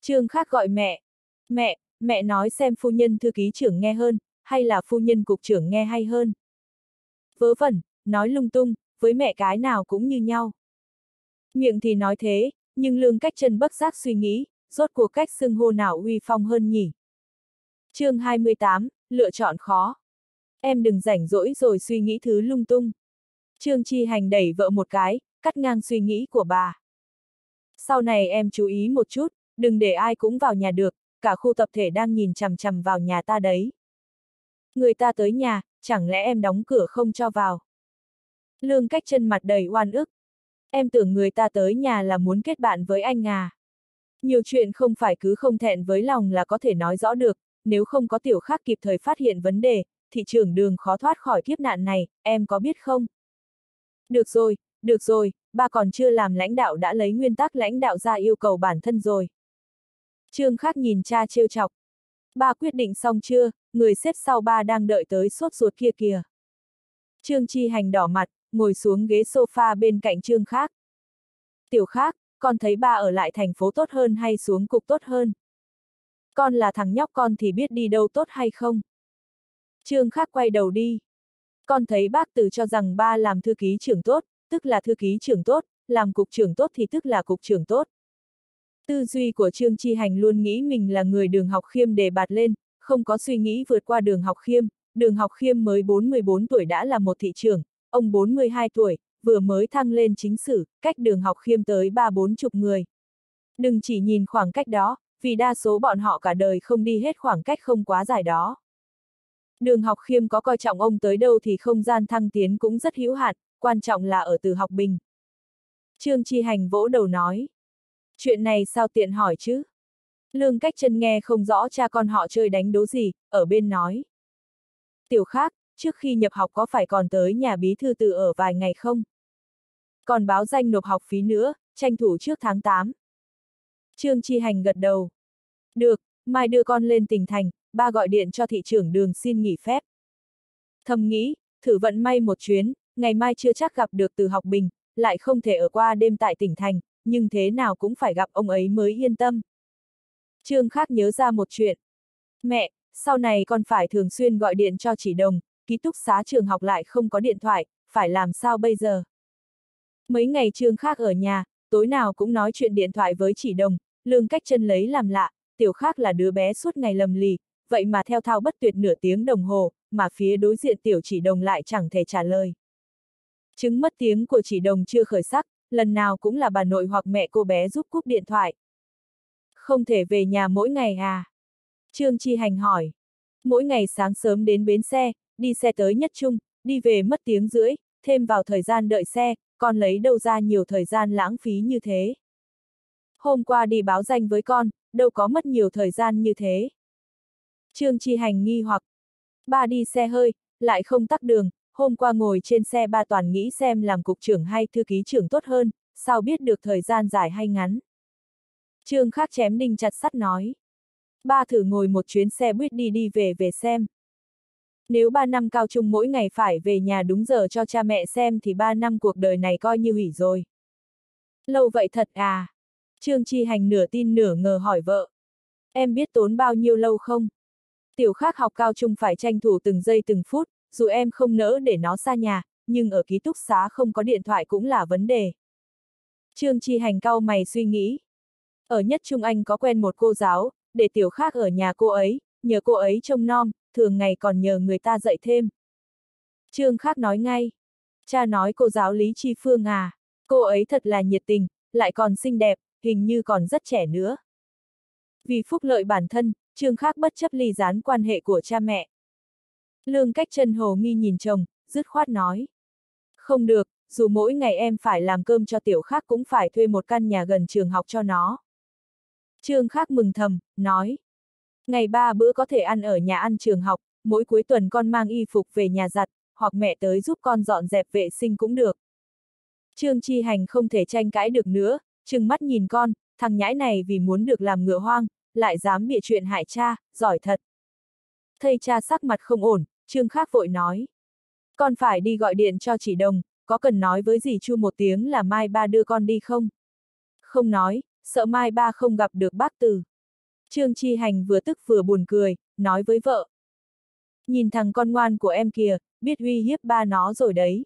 Trương khắc gọi mẹ. Mẹ, mẹ nói xem phu nhân thư ký trưởng nghe hơn, hay là phu nhân cục trưởng nghe hay hơn. Vớ vẩn, nói lung tung, với mẹ cái nào cũng như nhau. Miệng thì nói thế, nhưng lương cách chân bất giác suy nghĩ, rốt cuộc cách xưng hô nào uy phong hơn nhỉ. chương 28, lựa chọn khó. Em đừng rảnh rỗi rồi suy nghĩ thứ lung tung. Trương Chi Hành đẩy vợ một cái, cắt ngang suy nghĩ của bà. Sau này em chú ý một chút, đừng để ai cũng vào nhà được, cả khu tập thể đang nhìn chằm chằm vào nhà ta đấy. Người ta tới nhà, chẳng lẽ em đóng cửa không cho vào? Lương cách chân mặt đầy oan ức. Em tưởng người ta tới nhà là muốn kết bạn với anh à. Nhiều chuyện không phải cứ không thẹn với lòng là có thể nói rõ được, nếu không có tiểu khác kịp thời phát hiện vấn đề, thị trường đường khó thoát khỏi kiếp nạn này, em có biết không? Được rồi, được rồi, ba còn chưa làm lãnh đạo đã lấy nguyên tắc lãnh đạo ra yêu cầu bản thân rồi. Trương Khắc nhìn cha trêu chọc. Ba quyết định xong chưa, người xếp sau ba đang đợi tới sốt ruột kia kìa. Trương Chi Hành đỏ mặt, ngồi xuống ghế sofa bên cạnh Trương Khác. Tiểu Khác, con thấy ba ở lại thành phố tốt hơn hay xuống cục tốt hơn? Con là thằng nhóc con thì biết đi đâu tốt hay không? Trương Khác quay đầu đi. Con thấy bác từ cho rằng ba làm thư ký trưởng tốt, tức là thư ký trưởng tốt, làm cục trưởng tốt thì tức là cục trưởng tốt. Tư duy của Trương Chi Hành luôn nghĩ mình là người đường học khiêm đề bạt lên, không có suy nghĩ vượt qua đường học khiêm, đường học khiêm mới 44 tuổi đã là một thị trưởng, ông 42 tuổi, vừa mới thăng lên chính sử, cách đường học khiêm tới ba bốn chục người. Đừng chỉ nhìn khoảng cách đó, vì đa số bọn họ cả đời không đi hết khoảng cách không quá dài đó. Đường học khiêm có coi trọng ông tới đâu thì không gian thăng tiến cũng rất hữu hạn, quan trọng là ở từ học bình. Trương Chi Hành vỗ đầu nói. Chuyện này sao tiện hỏi chứ? Lương cách chân nghe không rõ cha con họ chơi đánh đố gì, ở bên nói. Tiểu khác, trước khi nhập học có phải còn tới nhà bí thư tự ở vài ngày không? Còn báo danh nộp học phí nữa, tranh thủ trước tháng 8. Trương Chi Hành gật đầu. Được, mai đưa con lên tỉnh thành, ba gọi điện cho thị trưởng đường xin nghỉ phép. Thầm nghĩ, thử vận may một chuyến, ngày mai chưa chắc gặp được từ học bình, lại không thể ở qua đêm tại tỉnh thành, nhưng thế nào cũng phải gặp ông ấy mới yên tâm. Trương Khác nhớ ra một chuyện. Mẹ, sau này con phải thường xuyên gọi điện cho chỉ đồng, ký túc xá trường học lại không có điện thoại, phải làm sao bây giờ? Mấy ngày Trương Khác ở nhà, tối nào cũng nói chuyện điện thoại với chỉ đồng, lương cách chân lấy làm lạ, tiểu khác là đứa bé suốt ngày lầm lì, vậy mà theo thao bất tuyệt nửa tiếng đồng hồ, mà phía đối diện tiểu chỉ đồng lại chẳng thể trả lời. Chứng mất tiếng của chỉ đồng chưa khởi sắc, lần nào cũng là bà nội hoặc mẹ cô bé giúp cúp điện thoại. Không thể về nhà mỗi ngày à? Trương Chi Hành hỏi. Mỗi ngày sáng sớm đến bến xe, đi xe tới nhất trung, đi về mất tiếng rưỡi, thêm vào thời gian đợi xe, con lấy đâu ra nhiều thời gian lãng phí như thế. Hôm qua đi báo danh với con, đâu có mất nhiều thời gian như thế. Trương Chi Hành nghi hoặc, ba đi xe hơi, lại không tắt đường, hôm qua ngồi trên xe ba toàn nghĩ xem làm cục trưởng hay thư ký trưởng tốt hơn, sao biết được thời gian dài hay ngắn. Trương Khác chém đinh chặt sắt nói. Ba thử ngồi một chuyến xe buýt đi đi về về xem. Nếu ba năm cao trung mỗi ngày phải về nhà đúng giờ cho cha mẹ xem thì ba năm cuộc đời này coi như hủy rồi. Lâu vậy thật à? Trương Chi Hành nửa tin nửa ngờ hỏi vợ. Em biết tốn bao nhiêu lâu không? Tiểu khác học cao trung phải tranh thủ từng giây từng phút, dù em không nỡ để nó xa nhà, nhưng ở ký túc xá không có điện thoại cũng là vấn đề. Trương Chi Hành cau mày suy nghĩ. Ở nhất Trung Anh có quen một cô giáo, để tiểu khác ở nhà cô ấy, nhờ cô ấy trông nom, thường ngày còn nhờ người ta dạy thêm. Trương Khắc nói ngay. Cha nói cô giáo Lý Chi Phương à, cô ấy thật là nhiệt tình, lại còn xinh đẹp, hình như còn rất trẻ nữa. Vì phúc lợi bản thân, Trương Khắc bất chấp ly gián quan hệ của cha mẹ. Lương cách chân hồ nghi nhìn chồng, dứt khoát nói. Không được, dù mỗi ngày em phải làm cơm cho tiểu khác cũng phải thuê một căn nhà gần trường học cho nó. Trương Khắc mừng thầm, nói. Ngày ba bữa có thể ăn ở nhà ăn trường học, mỗi cuối tuần con mang y phục về nhà giặt, hoặc mẹ tới giúp con dọn dẹp vệ sinh cũng được. Trương Chi Hành không thể tranh cãi được nữa, trừng mắt nhìn con, thằng nhãi này vì muốn được làm ngựa hoang, lại dám bịa chuyện hại cha, giỏi thật. Thầy cha sắc mặt không ổn, Trương Khác vội nói. Con phải đi gọi điện cho chỉ đồng, có cần nói với dì Chu một tiếng là mai ba đưa con đi không? Không nói, sợ mai ba không gặp được bác từ. Trương Chi Hành vừa tức vừa buồn cười, nói với vợ. Nhìn thằng con ngoan của em kìa, biết uy hiếp ba nó rồi đấy.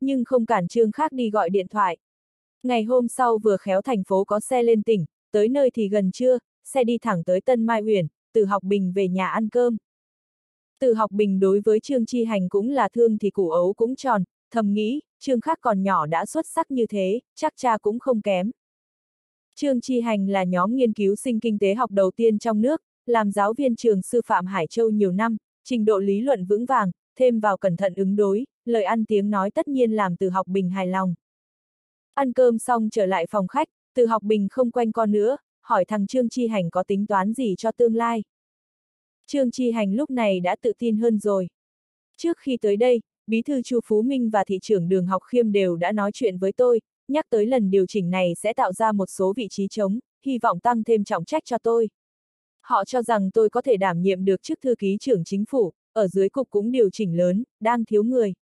Nhưng không cản Trương khác đi gọi điện thoại. Ngày hôm sau vừa khéo thành phố có xe lên tỉnh, tới nơi thì gần trưa, xe đi thẳng tới Tân Mai Uyển, từ học bình về nhà ăn cơm. Từ học bình đối với Trương Chi Hành cũng là thương thì củ ấu cũng tròn, thầm nghĩ, Trương khác còn nhỏ đã xuất sắc như thế, chắc cha cũng không kém. Trương Chi Hành là nhóm nghiên cứu sinh kinh tế học đầu tiên trong nước, làm giáo viên trường sư phạm Hải Châu nhiều năm, trình độ lý luận vững vàng, thêm vào cẩn thận ứng đối, lời ăn tiếng nói tất nhiên làm từ học bình hài lòng. Ăn cơm xong trở lại phòng khách, từ học bình không quanh con nữa, hỏi thằng Trương Chi Hành có tính toán gì cho tương lai. Trương Chi Hành lúc này đã tự tin hơn rồi. Trước khi tới đây, Bí thư Chu Phú Minh và thị trưởng đường học khiêm đều đã nói chuyện với tôi, nhắc tới lần điều chỉnh này sẽ tạo ra một số vị trí trống, hy vọng tăng thêm trọng trách cho tôi. Họ cho rằng tôi có thể đảm nhiệm được chức thư ký trưởng chính phủ, ở dưới cục cũng điều chỉnh lớn, đang thiếu người.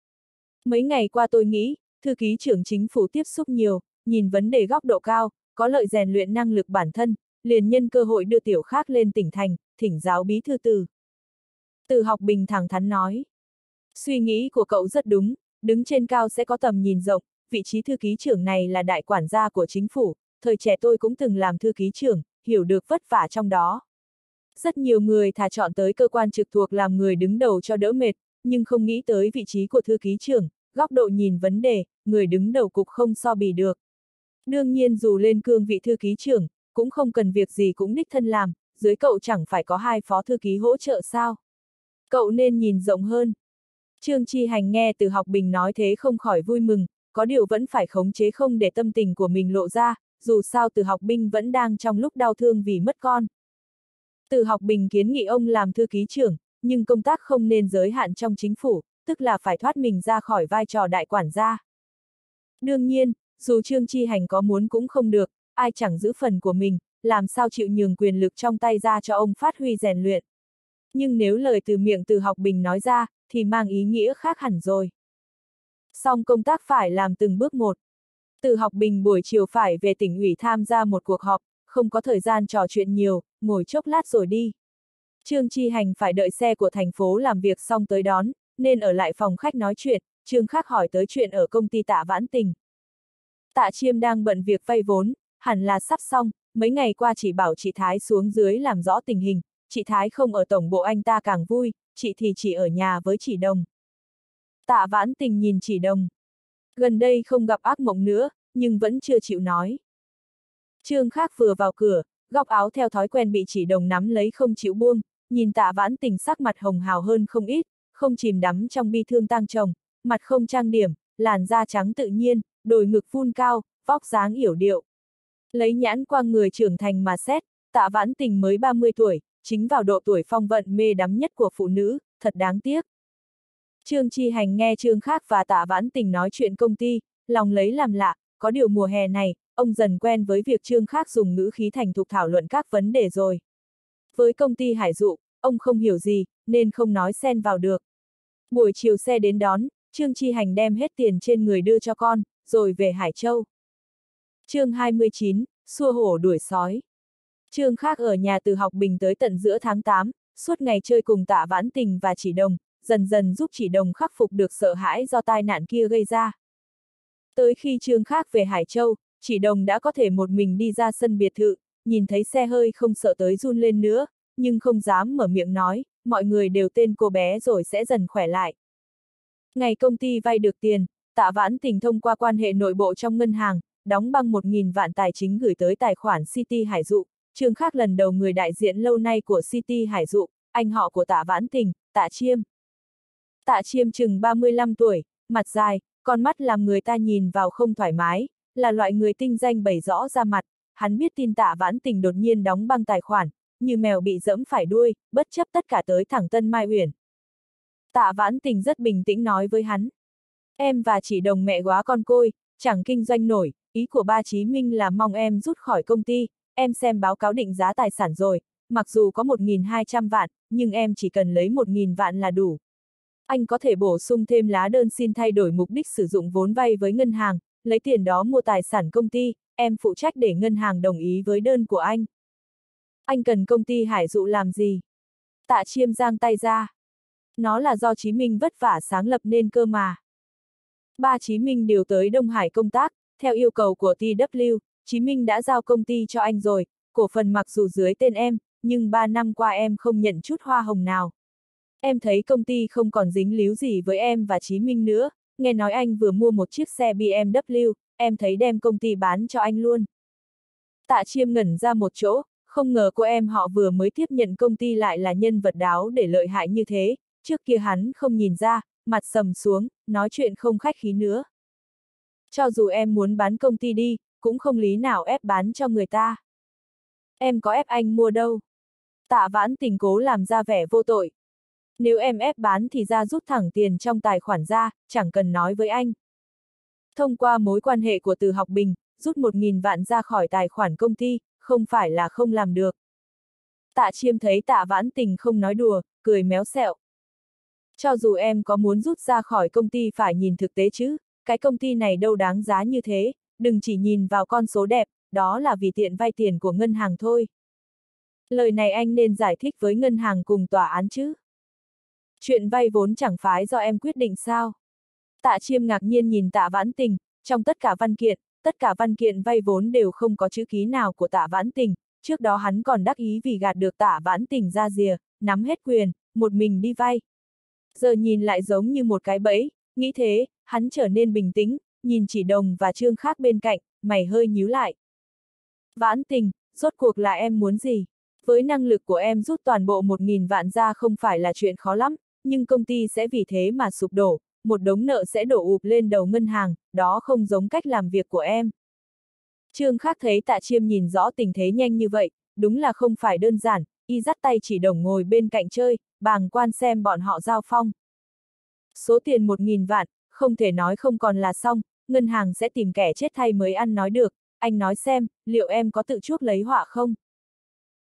Mấy ngày qua tôi nghĩ, thư ký trưởng chính phủ tiếp xúc nhiều, nhìn vấn đề góc độ cao, có lợi rèn luyện năng lực bản thân, liền nhân cơ hội đưa tiểu khác lên tỉnh thành, thỉnh giáo bí thư từ. Từ học bình thẳng thắn nói. Suy nghĩ của cậu rất đúng, đứng trên cao sẽ có tầm nhìn rộng, vị trí thư ký trưởng này là đại quản gia của chính phủ, thời trẻ tôi cũng từng làm thư ký trưởng, hiểu được vất vả trong đó. Rất nhiều người thà chọn tới cơ quan trực thuộc làm người đứng đầu cho đỡ mệt, nhưng không nghĩ tới vị trí của thư ký trưởng, góc độ nhìn vấn đề, người đứng đầu cục không so bì được. Đương nhiên dù lên cương vị thư ký trưởng, cũng không cần việc gì cũng đích thân làm, dưới cậu chẳng phải có hai phó thư ký hỗ trợ sao. Cậu nên nhìn rộng hơn. Trương Chi Hành nghe từ học bình nói thế không khỏi vui mừng, có điều vẫn phải khống chế không để tâm tình của mình lộ ra, dù sao từ học binh vẫn đang trong lúc đau thương vì mất con. Từ học bình kiến nghị ông làm thư ký trưởng, nhưng công tác không nên giới hạn trong chính phủ, tức là phải thoát mình ra khỏi vai trò đại quản gia. Đương nhiên, dù Trương Chi Hành có muốn cũng không được, ai chẳng giữ phần của mình, làm sao chịu nhường quyền lực trong tay ra cho ông phát huy rèn luyện. Nhưng nếu lời từ miệng từ học bình nói ra, thì mang ý nghĩa khác hẳn rồi. Xong công tác phải làm từng bước một. Từ học bình buổi chiều phải về tỉnh ủy tham gia một cuộc họp, không có thời gian trò chuyện nhiều, ngồi chốc lát rồi đi. Trương Chi Hành phải đợi xe của thành phố làm việc xong tới đón, nên ở lại phòng khách nói chuyện, Trương Khắc hỏi tới chuyện ở công ty tạ vãn tình. Tạ Chiêm đang bận việc vay vốn, hẳn là sắp xong, mấy ngày qua chỉ bảo chị Thái xuống dưới làm rõ tình hình, chị Thái không ở tổng bộ anh ta càng vui, chị thì chỉ ở nhà với chị Đồng. Tạ vãn tình nhìn chỉ Đồng. Gần đây không gặp ác mộng nữa, nhưng vẫn chưa chịu nói. Trương Khác vừa vào cửa, góc áo theo thói quen bị chỉ Đồng nắm lấy không chịu buông, nhìn tạ vãn tình sắc mặt hồng hào hơn không ít, không chìm đắm trong bi thương tang chồng, mặt không trang điểm, làn da trắng tự nhiên, đồi ngực phun cao, vóc dáng yểu điệu. Lấy nhãn qua người trưởng thành mà xét, tạ vãn tình mới 30 tuổi, chính vào độ tuổi phong vận mê đắm nhất của phụ nữ, thật đáng tiếc. Trương Chi Hành nghe Trương Khác và tạ vãn tình nói chuyện công ty, lòng lấy làm lạ, có điều mùa hè này, ông dần quen với việc Trương Khác dùng ngữ khí thành thục thảo luận các vấn đề rồi. Với công ty Hải Dụ, ông không hiểu gì, nên không nói xen vào được. Buổi chiều xe đến đón, Trương Chi Hành đem hết tiền trên người đưa cho con, rồi về Hải Châu. chương 29, xua hổ đuổi sói. Trương Khác ở nhà từ học bình tới tận giữa tháng 8, suốt ngày chơi cùng tạ vãn tình và chỉ đồng, dần dần giúp chỉ đồng khắc phục được sợ hãi do tai nạn kia gây ra. Tới khi Trương Khác về Hải Châu, chỉ đồng đã có thể một mình đi ra sân biệt thự, nhìn thấy xe hơi không sợ tới run lên nữa, nhưng không dám mở miệng nói, mọi người đều tên cô bé rồi sẽ dần khỏe lại. Ngày công ty vay được tiền, tạ vãn tình thông qua quan hệ nội bộ trong ngân hàng, đóng băng 1.000 vạn tài chính gửi tới tài khoản City Hải Dụ, Trương Khác lần đầu người đại diện lâu nay của City Hải Dụ, anh họ của tạ vãn tình, tạ chiêm. Tạ chiêm chừng 35 tuổi, mặt dài, con mắt làm người ta nhìn vào không thoải mái, là loại người tinh danh bày rõ ra mặt, hắn biết tin tạ vãn tình đột nhiên đóng băng tài khoản, như mèo bị dẫm phải đuôi, bất chấp tất cả tới thẳng Tân Mai Uyển. Tạ vãn tình rất bình tĩnh nói với hắn. Em và chỉ đồng mẹ quá con côi, chẳng kinh doanh nổi, ý của ba Chí Minh là mong em rút khỏi công ty, em xem báo cáo định giá tài sản rồi, mặc dù có 1.200 vạn, nhưng em chỉ cần lấy 1.000 vạn là đủ. Anh có thể bổ sung thêm lá đơn xin thay đổi mục đích sử dụng vốn vay với ngân hàng, lấy tiền đó mua tài sản công ty, em phụ trách để ngân hàng đồng ý với đơn của anh. Anh cần công ty hải dụ làm gì? Tạ chiêm giang tay ra. Nó là do Chí Minh vất vả sáng lập nên cơ mà. Ba Chí Minh điều tới Đông Hải công tác, theo yêu cầu của TW, Chí Minh đã giao công ty cho anh rồi, cổ phần mặc dù dưới tên em, nhưng ba năm qua em không nhận chút hoa hồng nào. Em thấy công ty không còn dính líu gì với em và Chí Minh nữa, nghe nói anh vừa mua một chiếc xe BMW, em thấy đem công ty bán cho anh luôn. Tạ chiêm ngẩn ra một chỗ, không ngờ cô em họ vừa mới tiếp nhận công ty lại là nhân vật đáo để lợi hại như thế, trước kia hắn không nhìn ra, mặt sầm xuống, nói chuyện không khách khí nữa. Cho dù em muốn bán công ty đi, cũng không lý nào ép bán cho người ta. Em có ép anh mua đâu. Tạ vãn tình cố làm ra vẻ vô tội. Nếu em ép bán thì ra rút thẳng tiền trong tài khoản ra, chẳng cần nói với anh. Thông qua mối quan hệ của từ học bình, rút 1.000 vạn ra khỏi tài khoản công ty, không phải là không làm được. Tạ chiêm thấy tạ vãn tình không nói đùa, cười méo sẹo. Cho dù em có muốn rút ra khỏi công ty phải nhìn thực tế chứ, cái công ty này đâu đáng giá như thế, đừng chỉ nhìn vào con số đẹp, đó là vì tiện vay tiền của ngân hàng thôi. Lời này anh nên giải thích với ngân hàng cùng tòa án chứ. Chuyện vay vốn chẳng phái do em quyết định sao. Tạ chiêm ngạc nhiên nhìn tạ vãn tình, trong tất cả văn kiện, tất cả văn kiện vay vốn đều không có chữ ký nào của tạ vãn tình, trước đó hắn còn đắc ý vì gạt được tạ vãn tình ra rìa, nắm hết quyền, một mình đi vay. Giờ nhìn lại giống như một cái bẫy, nghĩ thế, hắn trở nên bình tĩnh, nhìn chỉ đồng và trương khác bên cạnh, mày hơi nhíu lại. Vãn tình, rốt cuộc là em muốn gì? Với năng lực của em rút toàn bộ một nghìn vạn ra không phải là chuyện khó lắm, nhưng công ty sẽ vì thế mà sụp đổ, một đống nợ sẽ đổ ụp lên đầu ngân hàng, đó không giống cách làm việc của em. Trương khác thấy tạ chiêm nhìn rõ tình thế nhanh như vậy, đúng là không phải đơn giản, y dắt tay chỉ đồng ngồi bên cạnh chơi, bàng quan xem bọn họ giao phong. Số tiền một nghìn vạn, không thể nói không còn là xong, ngân hàng sẽ tìm kẻ chết thay mới ăn nói được, anh nói xem, liệu em có tự chuốc lấy họa không?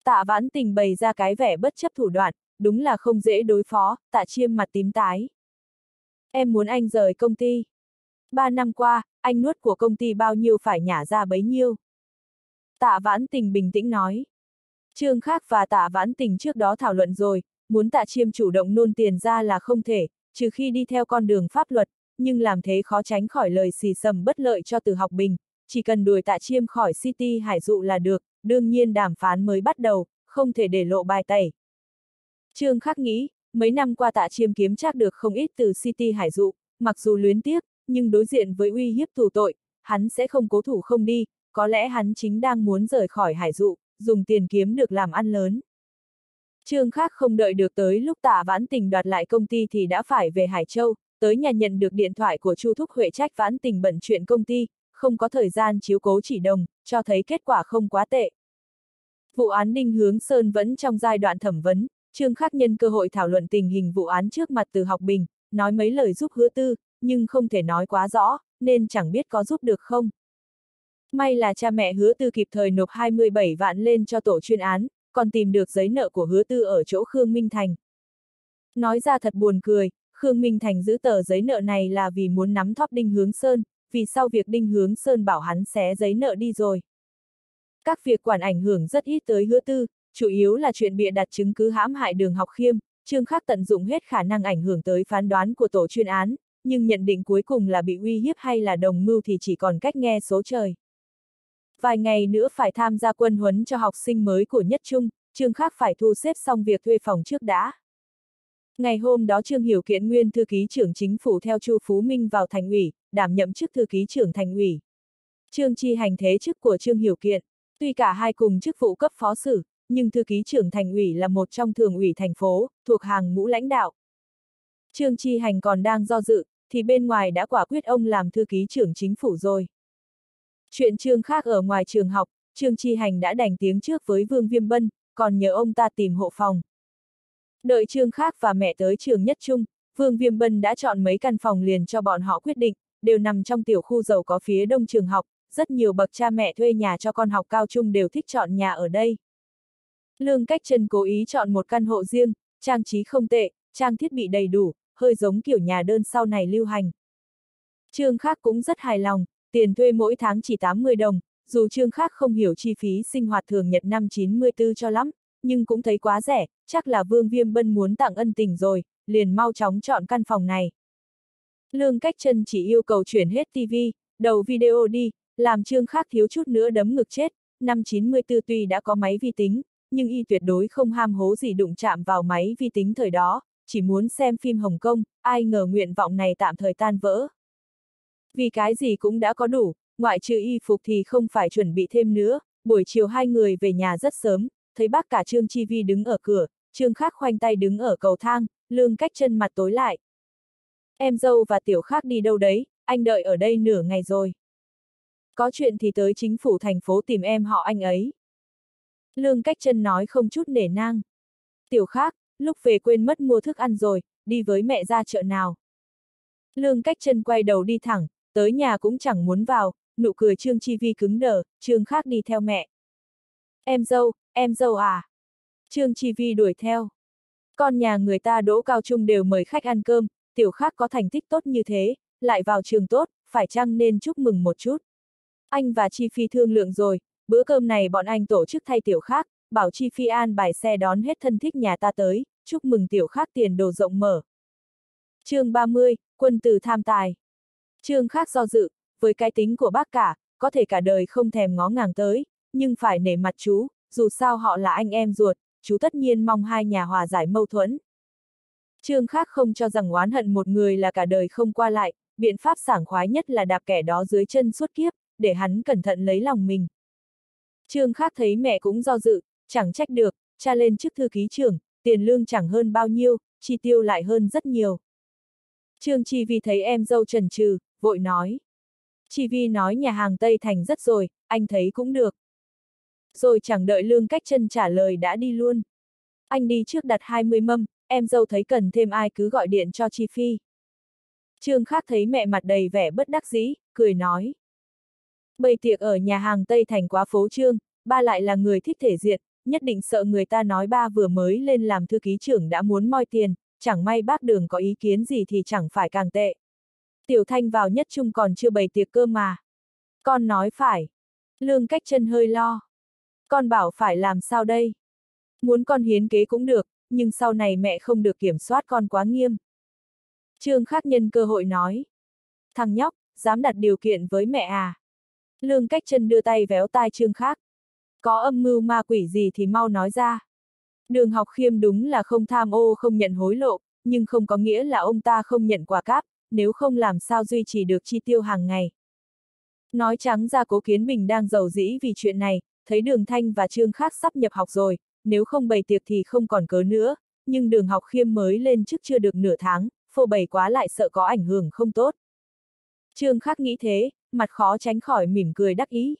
Tạ vãn tình bày ra cái vẻ bất chấp thủ đoạn, đúng là không dễ đối phó, tạ chiêm mặt tím tái. Em muốn anh rời công ty. Ba năm qua, anh nuốt của công ty bao nhiêu phải nhả ra bấy nhiêu. Tạ vãn tình bình tĩnh nói. Trương Khác và tạ vãn tình trước đó thảo luận rồi, muốn tạ chiêm chủ động nôn tiền ra là không thể, trừ khi đi theo con đường pháp luật, nhưng làm thế khó tránh khỏi lời xì sầm bất lợi cho từ học bình, chỉ cần đuổi tạ chiêm khỏi City Hải Dụ là được, đương nhiên đàm phán mới bắt đầu, không thể để lộ bài tẩy. Trương Khắc nghĩ, mấy năm qua tạ chiêm kiếm chắc được không ít từ City Hải Dụ, mặc dù luyến tiếc, nhưng đối diện với uy hiếp thủ tội, hắn sẽ không cố thủ không đi, có lẽ hắn chính đang muốn rời khỏi Hải Dụ, dùng tiền kiếm được làm ăn lớn. Trương Khắc không đợi được tới lúc tạ vãn tình đoạt lại công ty thì đã phải về Hải Châu, tới nhà nhận được điện thoại của Chu Thúc Huệ trách vãn tình bận chuyện công ty, không có thời gian chiếu cố chỉ đồng, cho thấy kết quả không quá tệ. Vụ án Đinh Hướng Sơn vẫn trong giai đoạn thẩm vấn, Trương Khắc nhân cơ hội thảo luận tình hình vụ án trước mặt từ học bình, nói mấy lời giúp hứa tư, nhưng không thể nói quá rõ, nên chẳng biết có giúp được không. May là cha mẹ hứa tư kịp thời nộp 27 vạn lên cho tổ chuyên án, còn tìm được giấy nợ của hứa tư ở chỗ Khương Minh Thành. Nói ra thật buồn cười, Khương Minh Thành giữ tờ giấy nợ này là vì muốn nắm thóp Đinh Hướng Sơn, vì sau việc Đinh Hướng Sơn bảo hắn xé giấy nợ đi rồi. Các việc quản ảnh hưởng rất ít tới hứa tư, chủ yếu là chuyện bịa đặt chứng cứ hãm hại đường học khiêm, Trương Khắc tận dụng hết khả năng ảnh hưởng tới phán đoán của tổ chuyên án, nhưng nhận định cuối cùng là bị uy hiếp hay là đồng mưu thì chỉ còn cách nghe số trời. Vài ngày nữa phải tham gia quân huấn cho học sinh mới của nhất trung, Trương Khắc phải thu xếp xong việc thuê phòng trước đã. Ngày hôm đó Trương Hiểu Kiện nguyên thư ký trưởng chính phủ theo Chu Phú Minh vào thành ủy, đảm nhậm chức thư ký trưởng thành ủy. Trương Chi hành thế chức của Trương Hiểu Kiện, tuy cả hai cùng chức vụ cấp phó sử, nhưng thư ký trưởng thành ủy là một trong thường ủy thành phố, thuộc hàng ngũ lãnh đạo. Trương Chi hành còn đang do dự, thì bên ngoài đã quả quyết ông làm thư ký trưởng chính phủ rồi. Chuyện Trương khác ở ngoài trường học, Trương Chi hành đã đành tiếng trước với Vương Viêm Bân, còn nhờ ông ta tìm hộ phòng. Đợi Trương Khác và mẹ tới trường nhất trung, Vương Viêm Bân đã chọn mấy căn phòng liền cho bọn họ quyết định, đều nằm trong tiểu khu giàu có phía đông trường học, rất nhiều bậc cha mẹ thuê nhà cho con học cao trung đều thích chọn nhà ở đây. Lương Cách Trần cố ý chọn một căn hộ riêng, trang trí không tệ, trang thiết bị đầy đủ, hơi giống kiểu nhà đơn sau này lưu hành. Trương Khác cũng rất hài lòng, tiền thuê mỗi tháng chỉ 80 đồng, dù Trương Khác không hiểu chi phí sinh hoạt thường nhật năm 94 cho lắm, nhưng cũng thấy quá rẻ, chắc là Vương Viêm Bân muốn tặng ân tình rồi, liền mau chóng chọn căn phòng này. Lương Cách Trần chỉ yêu cầu chuyển hết TV, đầu video đi, làm Trương Khác thiếu chút nữa đấm ngực chết, năm 94 tuy đã có máy vi tính, nhưng y tuyệt đối không ham hố gì đụng chạm vào máy vi tính thời đó, chỉ muốn xem phim Hồng Kông, ai ngờ nguyện vọng này tạm thời tan vỡ. Vì cái gì cũng đã có đủ, ngoại trừ y phục thì không phải chuẩn bị thêm nữa, buổi chiều hai người về nhà rất sớm, thấy bác cả Trương Chi Vi đứng ở cửa, Trương Khác khoanh tay đứng ở cầu thang, lương cách chân mặt tối lại. Em dâu và tiểu khác đi đâu đấy, anh đợi ở đây nửa ngày rồi. Có chuyện thì tới chính phủ thành phố tìm em họ anh ấy. Lương cách chân nói không chút nể nang. Tiểu khác, lúc về quên mất mua thức ăn rồi, đi với mẹ ra chợ nào. Lương cách chân quay đầu đi thẳng, tới nhà cũng chẳng muốn vào, nụ cười Trương Chi Vi cứng đờ, Trương khác đi theo mẹ. Em dâu, em dâu à? Trương Chi Vi đuổi theo. Con nhà người ta đỗ cao trung đều mời khách ăn cơm, tiểu khác có thành tích tốt như thế, lại vào trường tốt, phải chăng nên chúc mừng một chút. Anh và Chi Phi thương lượng rồi, bữa cơm này bọn anh tổ chức thay tiểu khác, bảo Chi Phi an bài xe đón hết thân thích nhà ta tới, chúc mừng tiểu khác tiền đồ rộng mở. chương 30, quân tử tham tài. Trương khác do dự, với cái tính của bác cả, có thể cả đời không thèm ngó ngàng tới, nhưng phải nể mặt chú, dù sao họ là anh em ruột, chú tất nhiên mong hai nhà hòa giải mâu thuẫn. Trương khác không cho rằng oán hận một người là cả đời không qua lại, biện pháp sảng khoái nhất là đạp kẻ đó dưới chân suốt kiếp, để hắn cẩn thận lấy lòng mình. Trương khác thấy mẹ cũng do dự, chẳng trách được, cha lên chức thư ký trưởng, tiền lương chẳng hơn bao nhiêu, chi tiêu lại hơn rất nhiều. Trương Chi Vi thấy em dâu trần trừ, vội nói. Chi Vi nói nhà hàng Tây Thành rất rồi, anh thấy cũng được. Rồi chẳng đợi lương cách chân trả lời đã đi luôn. Anh đi trước đặt 20 mâm, em dâu thấy cần thêm ai cứ gọi điện cho Chi Phi. Trương Khác thấy mẹ mặt đầy vẻ bất đắc dĩ, cười nói. Bày tiệc ở nhà hàng Tây Thành quá phố trương, ba lại là người thích thể diện, nhất định sợ người ta nói ba vừa mới lên làm thư ký trưởng đã muốn moi tiền, chẳng may bác đường có ý kiến gì thì chẳng phải càng tệ. Tiểu Thanh vào nhất trung còn chưa bày tiệc cơ mà. Con nói phải. Lương cách chân hơi lo. Con bảo phải làm sao đây? Muốn con hiến kế cũng được, nhưng sau này mẹ không được kiểm soát con quá nghiêm. Trương Khắc nhân cơ hội nói. Thằng nhóc, dám đặt điều kiện với mẹ à? Lương cách chân đưa tay véo tai Trương Khắc. Có âm mưu ma quỷ gì thì mau nói ra. Đường học khiêm đúng là không tham ô không nhận hối lộ, nhưng không có nghĩa là ông ta không nhận quà cáp, nếu không làm sao duy trì được chi tiêu hàng ngày. Nói trắng ra cố kiến bình đang giàu dĩ vì chuyện này, thấy đường thanh và trương khác sắp nhập học rồi, nếu không bày tiệc thì không còn cớ nữa, nhưng đường học khiêm mới lên chức chưa được nửa tháng, phô bày quá lại sợ có ảnh hưởng không tốt. Trương khác nghĩ thế, mặt khó tránh khỏi mỉm cười đắc ý.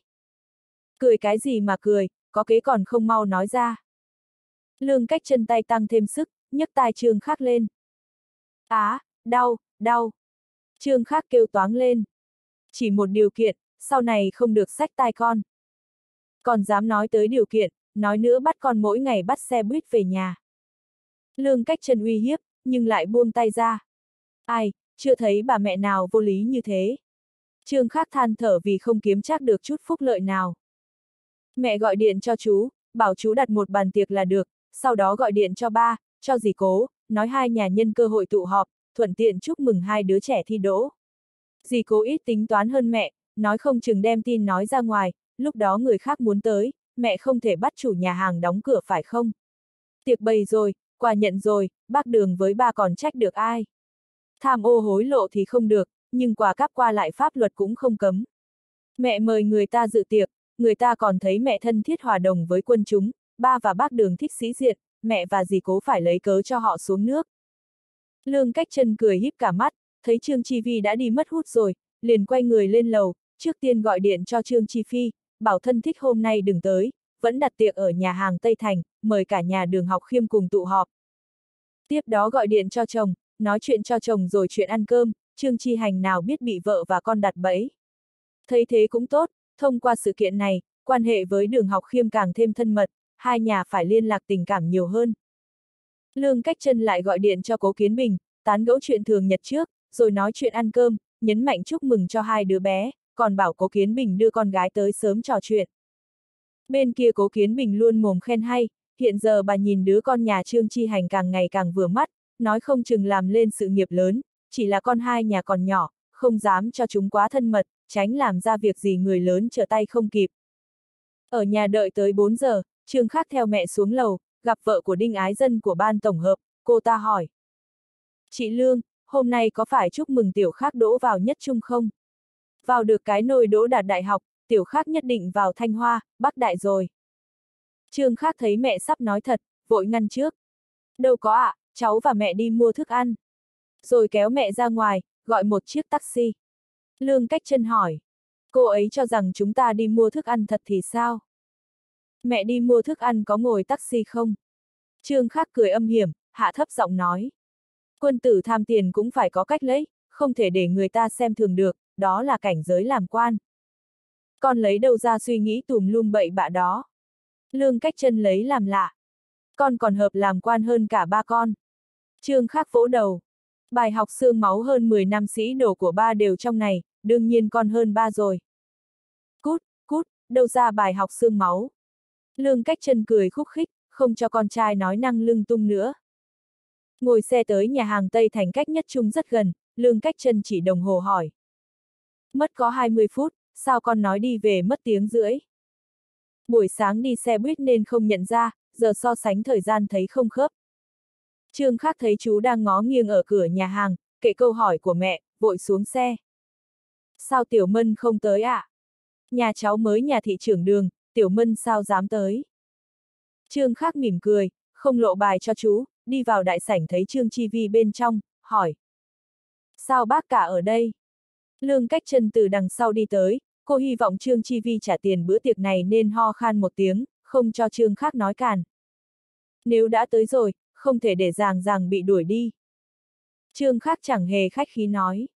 Cười cái gì mà cười, có kế còn không mau nói ra. Lương cách chân tay tăng thêm sức, nhấc tai trương khác lên. Á, đau, đau. Trương khác kêu toáng lên. Chỉ một điều kiện, sau này không được sách tai con. Còn dám nói tới điều kiện, nói nữa bắt con mỗi ngày bắt xe buýt về nhà. Lương cách chân uy hiếp, nhưng lại buông tay ra. Ai, chưa thấy bà mẹ nào vô lý như thế. Trương khác than thở vì không kiếm chắc được chút phúc lợi nào. Mẹ gọi điện cho chú, bảo chú đặt một bàn tiệc là được, sau đó gọi điện cho ba, cho dì cố, nói hai nhà nhân cơ hội tụ họp, thuận tiện chúc mừng hai đứa trẻ thi đỗ. Dì cố ít tính toán hơn mẹ, nói không chừng đem tin nói ra ngoài, lúc đó người khác muốn tới, mẹ không thể bắt chủ nhà hàng đóng cửa phải không? Tiệc bày rồi, quà nhận rồi, bác đường với ba còn trách được ai? Tham ô hối lộ thì không được, nhưng quà cắp qua lại pháp luật cũng không cấm. Mẹ mời người ta dự tiệc, người ta còn thấy mẹ thân thiết hòa đồng với quân chúng, ba và bác đường thích sĩ diện, mẹ và dì cố phải lấy cớ cho họ xuống nước. Lương cách chân cười híp cả mắt, thấy Trương Chi Vi đã đi mất hút rồi, liền quay người lên lầu, trước tiên gọi điện cho Trương Chi Phi, bảo thân thích hôm nay đừng tới, vẫn đặt tiệc ở nhà hàng Tây Thành, mời cả nhà đường học khiêm cùng tụ họp. Tiếp đó gọi điện cho chồng, nói chuyện cho chồng rồi chuyện ăn cơm, Trương Chi Hành nào biết bị vợ và con đặt bẫy. Thấy thế cũng tốt, thông qua sự kiện này, quan hệ với đường học khiêm càng thêm thân mật, hai nhà phải liên lạc tình cảm nhiều hơn. Lương cách chân lại gọi điện cho Cố Kiến Bình, tán gẫu chuyện thường nhật trước, rồi nói chuyện ăn cơm, nhấn mạnh chúc mừng cho hai đứa bé, còn bảo Cố Kiến Bình đưa con gái tới sớm trò chuyện. Bên kia Cố Kiến Bình luôn mồm khen hay, hiện giờ bà nhìn đứa con nhà Trương Chi Hành càng ngày càng vừa mắt, nói không chừng làm lên sự nghiệp lớn, chỉ là con hai nhà còn nhỏ, không dám cho chúng quá thân mật, tránh làm ra việc gì người lớn trở tay không kịp. Ở nhà đợi tới 4 giờ, Trương Khắc theo mẹ xuống lầu, gặp vợ của Đinh Ái Dân của ban tổng hợp, cô ta hỏi. Chị Lương, hôm nay có phải chúc mừng tiểu Khắc đỗ vào nhất trung không? Vào được cái nồi đỗ đạt đại học, tiểu Khắc nhất định vào Thanh Hoa, Bắc Đại rồi. Trương Khắc thấy mẹ sắp nói thật, vội ngăn trước. Đâu có ạ, à, cháu và mẹ đi mua thức ăn. Rồi kéo mẹ ra ngoài, gọi một chiếc taxi. Lương cách chân hỏi. Cô ấy cho rằng chúng ta đi mua thức ăn thật thì sao? Mẹ đi mua thức ăn có ngồi taxi không? Trương Khắc cười âm hiểm, hạ thấp giọng nói. Quân tử tham tiền cũng phải có cách lấy, không thể để người ta xem thường được, đó là cảnh giới làm quan. Con lấy đâu ra suy nghĩ tùm lum bậy bạ đó. Lương cách chân lấy làm lạ. Con còn hợp làm quan hơn cả ba con. Trương Khắc vỗ đầu. Bài học xương máu hơn 10 năm sĩ đồ của ba đều trong này, đương nhiên con hơn ba rồi. Cút, cút, đâu ra bài học xương máu. Lương cách chân cười khúc khích, không cho con trai nói năng lưng tung nữa. Ngồi xe tới nhà hàng Tây Thành cách nhất trung rất gần, lương cách chân chỉ đồng hồ hỏi. Mất có 20 phút, sao con nói đi về mất tiếng rưỡi? Buổi sáng đi xe buýt nên không nhận ra, giờ so sánh thời gian thấy không khớp. Trương Khắc thấy chú đang ngó nghiêng ở cửa nhà hàng, kệ câu hỏi của mẹ, vội xuống xe. Sao Tiểu Mân không tới ạ? À? Nhà cháu mới nhà thị trưởng đường, Tiểu Mân sao dám tới? Trương Khắc mỉm cười, không lộ bài cho chú, đi vào đại sảnh thấy Trương Chi Vi bên trong, hỏi. Sao bác cả ở đây? Lương cách chân từ đằng sau đi tới, cô hy vọng Trương Chi Vi trả tiền bữa tiệc này nên ho khan một tiếng, không cho Trương Khắc nói càn. Nếu đã tới rồi, không thể để ràng ràng bị đuổi đi. Trương Khắc chẳng hề khách khí nói.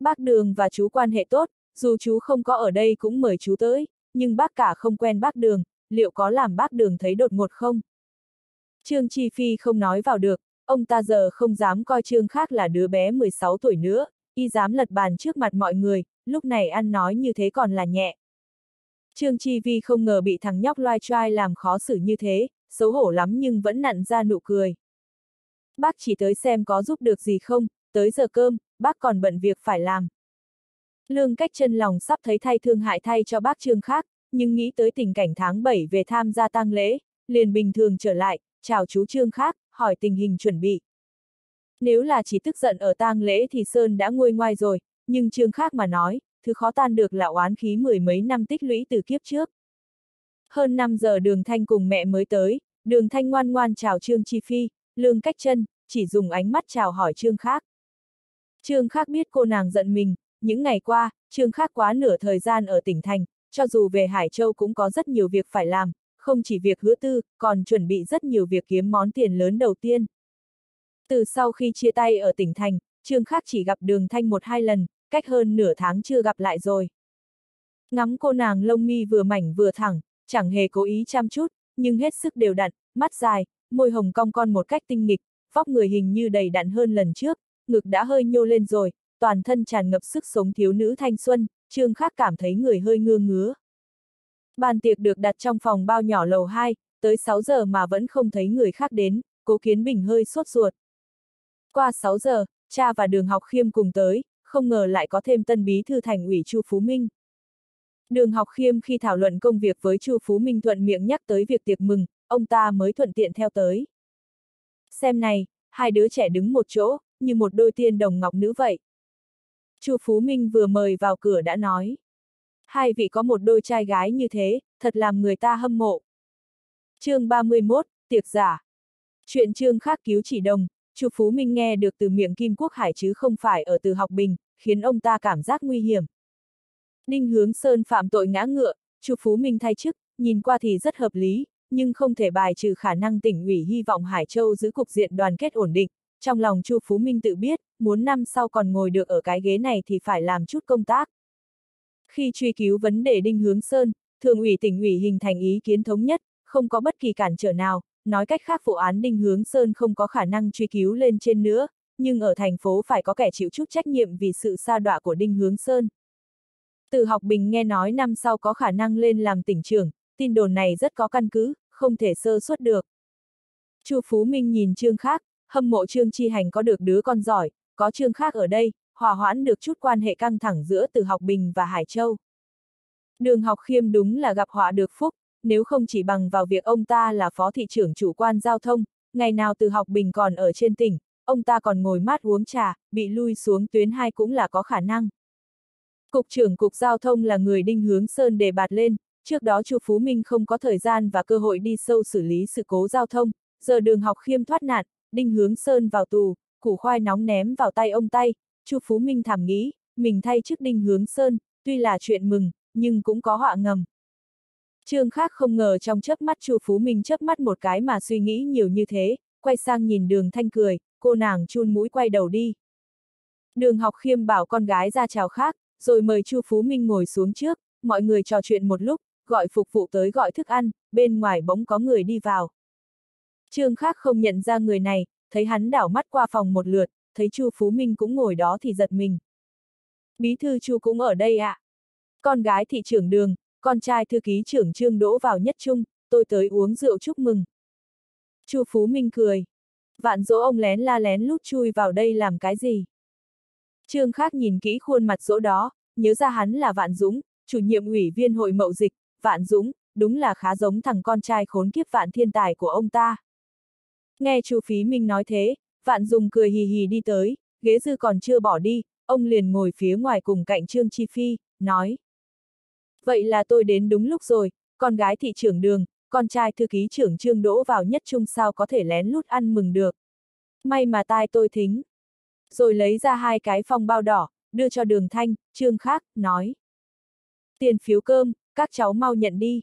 Bác Đường và chú quan hệ tốt, dù chú không có ở đây cũng mời chú tới, nhưng bác cả không quen bác Đường, liệu có làm bác Đường thấy đột ngột không? Trương Chi Phi không nói vào được, ông ta giờ không dám coi Trương Khắc là đứa bé 16 tuổi nữa, y dám lật bàn trước mặt mọi người, lúc này ăn nói như thế còn là nhẹ. Trương Chi Vi không ngờ bị thằng nhóc loai trai làm khó xử như thế, xấu hổ lắm nhưng vẫn nặn ra nụ cười. Bác chỉ tới xem có giúp được gì không, tới giờ cơm, bác còn bận việc phải làm. Lương cách chân lòng sắp thấy thay thương hại thay cho bác Trương khác, nhưng nghĩ tới tình cảnh tháng 7 về tham gia tang lễ, liền bình thường trở lại, chào chú Trương khác, hỏi tình hình chuẩn bị. Nếu là chỉ tức giận ở tang lễ thì Sơn đã nguôi ngoai rồi, nhưng Trương khác mà nói, thứ khó tan được là oán khí mười mấy năm tích lũy từ kiếp trước. Hơn 5 giờ đường thanh cùng mẹ mới tới, đường thanh ngoan ngoan chào Trương Chi Phi, lương cách chân, chỉ dùng ánh mắt chào hỏi Trương Khác. Trương Khác biết cô nàng giận mình, những ngày qua, Trương Khác quá nửa thời gian ở tỉnh thành, cho dù về Hải Châu cũng có rất nhiều việc phải làm, không chỉ việc hứa tư, còn chuẩn bị rất nhiều việc kiếm món tiền lớn đầu tiên. Từ sau khi chia tay ở tỉnh thành, Trương Khác chỉ gặp đường thanh một hai lần, cách hơn nửa tháng chưa gặp lại rồi. Ngắm cô nàng lông mi vừa mảnh vừa thẳng, chẳng hề cố ý chăm chút, nhưng hết sức đều đặn, mắt dài, môi hồng cong con một cách tinh nghịch, vóc người hình như đầy đặn hơn lần trước, ngực đã hơi nhô lên rồi, toàn thân tràn ngập sức sống thiếu nữ thanh xuân, Trương Khác cảm thấy người hơi ngơ ngứa. Bàn tiệc được đặt trong phòng bao nhỏ lầu 2, tới 6 giờ mà vẫn không thấy người khác đến, cố kiến bình hơi sốt ruột. Qua 6 giờ, cha và đường học khiêm cùng tới, không ngờ lại có thêm tân bí thư thành ủy Chu Phú Minh. Đường học khiêm khi thảo luận công việc với Chu Phú Minh thuận miệng nhắc tới việc tiệc mừng, ông ta mới thuận tiện theo tới. Xem này, hai đứa trẻ đứng một chỗ, như một đôi tiên đồng ngọc nữ vậy. Chu Phú Minh vừa mời vào cửa đã nói. Hai vị có một đôi trai gái như thế, thật làm người ta hâm mộ. chương 31, tiệc giả. Chuyện chương khác cứu chỉ đồng, Chu Phú Minh nghe được từ miệng Kim Quốc Hải chứ không phải ở từ học bình, khiến ông ta cảm giác nguy hiểm. Ninh Hướng Sơn phạm tội ngã ngựa, Chu Phú Minh thay chức, nhìn qua thì rất hợp lý, nhưng không thể bài trừ khả năng tỉnh ủy hy vọng Hải Châu giữ cục diện đoàn kết ổn định. Trong lòng Chu Phú Minh tự biết, muốn năm sau còn ngồi được ở cái ghế này thì phải làm chút công tác. Khi truy cứu vấn đề Đinh Hướng Sơn, Thường ủy tỉnh ủy hình thành ý kiến thống nhất, không có bất kỳ cản trở nào, nói cách khác vụ án Đinh Hướng Sơn không có khả năng truy cứu lên trên nữa, nhưng ở thành phố phải có kẻ chịu chút trách nhiệm vì sự sa đọa của Đinh Hướng Sơn. Từ học bình nghe nói năm sau có khả năng lên làm tỉnh trưởng, tin đồn này rất có căn cứ, không thể sơ suất được. Chu Phú Minh nhìn Trương Khác, hâm mộ Trương Chi Hành có được đứa con giỏi, có Trương Khác ở đây, hòa hoãn được chút quan hệ căng thẳng giữa Từ Học Bình và Hải Châu. Đường học khiêm đúng là gặp họa được phúc, nếu không chỉ bằng vào việc ông ta là phó thị trưởng chủ quan giao thông, ngày nào Từ Học Bình còn ở trên tỉnh, ông ta còn ngồi mát uống trà, bị lui xuống tuyến hai cũng là có khả năng. Cục trưởng Cục Giao thông là người Đinh Hướng Sơn đề bạt lên, trước đó Chu Phú Minh không có thời gian và cơ hội đi sâu xử lý sự cố giao thông, giờ đường học khiêm thoát nạn, Đinh Hướng Sơn vào tù, củ khoai nóng ném vào tay ông tay, Chu Phú Minh thảm nghĩ, mình thay chức Đinh Hướng Sơn, tuy là chuyện mừng, nhưng cũng có họa ngầm. Trương khác không ngờ trong chớp mắt Chu Phú Minh chớp mắt một cái mà suy nghĩ nhiều như thế, quay sang nhìn đường thanh cười, cô nàng chun mũi quay đầu đi. Đường học khiêm bảo con gái ra chào khác, rồi mời Chu Phú Minh ngồi xuống trước, mọi người trò chuyện một lúc, gọi phục vụ tới gọi thức ăn, bên ngoài bỗng có người đi vào. Trương khác không nhận ra người này, thấy hắn đảo mắt qua phòng một lượt, thấy Chu Phú Minh cũng ngồi đó thì giật mình. Bí thư Chu cũng ở đây ạ. À? Con gái thị trưởng đường, con trai thư ký trưởng Trương Đỗ vào nhất trung, tôi tới uống rượu chúc mừng. Chu Phú Minh cười. Vạn dỗ ông lén la lén lút chui vào đây làm cái gì? Trương Khác nhìn kỹ khuôn mặt dỗ đó, nhớ ra hắn là Vạn Dũng, chủ nhiệm ủy viên hội mậu dịch, Vạn Dũng, đúng là khá giống thằng con trai khốn kiếp Vạn thiên tài của ông ta. Nghe Chu Phí Minh nói thế, Vạn Dũng cười hì hì đi tới, ghế dư còn chưa bỏ đi, ông liền ngồi phía ngoài cùng cạnh Trương Chi Phi, nói. Vậy là tôi đến đúng lúc rồi, con gái thị trưởng đường, con trai thư ký trưởng Trương Đỗ vào nhất trung sao có thể lén lút ăn mừng được. May mà tai tôi thính. Rồi lấy ra hai cái phong bao đỏ, đưa cho đường thanh, Trương Khác, nói. Tiền phiếu cơm, các cháu mau nhận đi.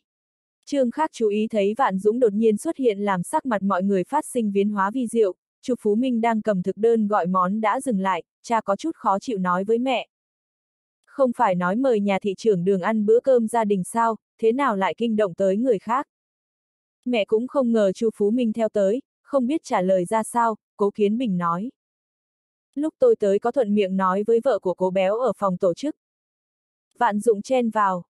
Trương Khác chú ý thấy Vạn Dũng đột nhiên xuất hiện làm sắc mặt mọi người phát sinh biến hóa vi diệu, Chu Phú Minh đang cầm thực đơn gọi món đã dừng lại, cha có chút khó chịu nói với mẹ. Không phải nói mời nhà thị trưởng đường ăn bữa cơm gia đình sao, thế nào lại kinh động tới người khác. Mẹ cũng không ngờ Chu Phú Minh theo tới, không biết trả lời ra sao, Cố Kiến Bình nói. Lúc tôi tới có thuận miệng nói với vợ của cô béo ở phòng tổ chức. Vạn dụng chen vào.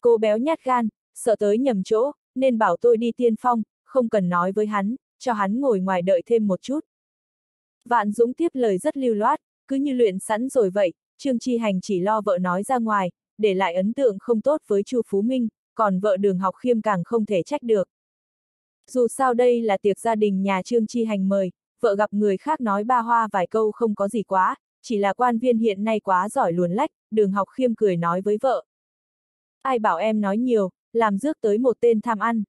Cô béo nhát gan, sợ tới nhầm chỗ, nên bảo tôi đi tiên phong, không cần nói với hắn, cho hắn ngồi ngoài đợi thêm một chút. Vạn Dũng tiếp lời rất lưu loát, cứ như luyện sẵn rồi vậy, Trương Chi Hành chỉ lo vợ nói ra ngoài, để lại ấn tượng không tốt với Chu Phú Minh, còn vợ đường học khiêm càng không thể trách được. Dù sao đây là tiệc gia đình nhà Trương Chi Hành mời, vợ gặp người khác nói ba hoa vài câu không có gì quá, chỉ là quan viên hiện nay quá giỏi luồn lách, đường học khiêm cười nói với vợ. Ai bảo em nói nhiều, làm rước tới một tên tham ăn.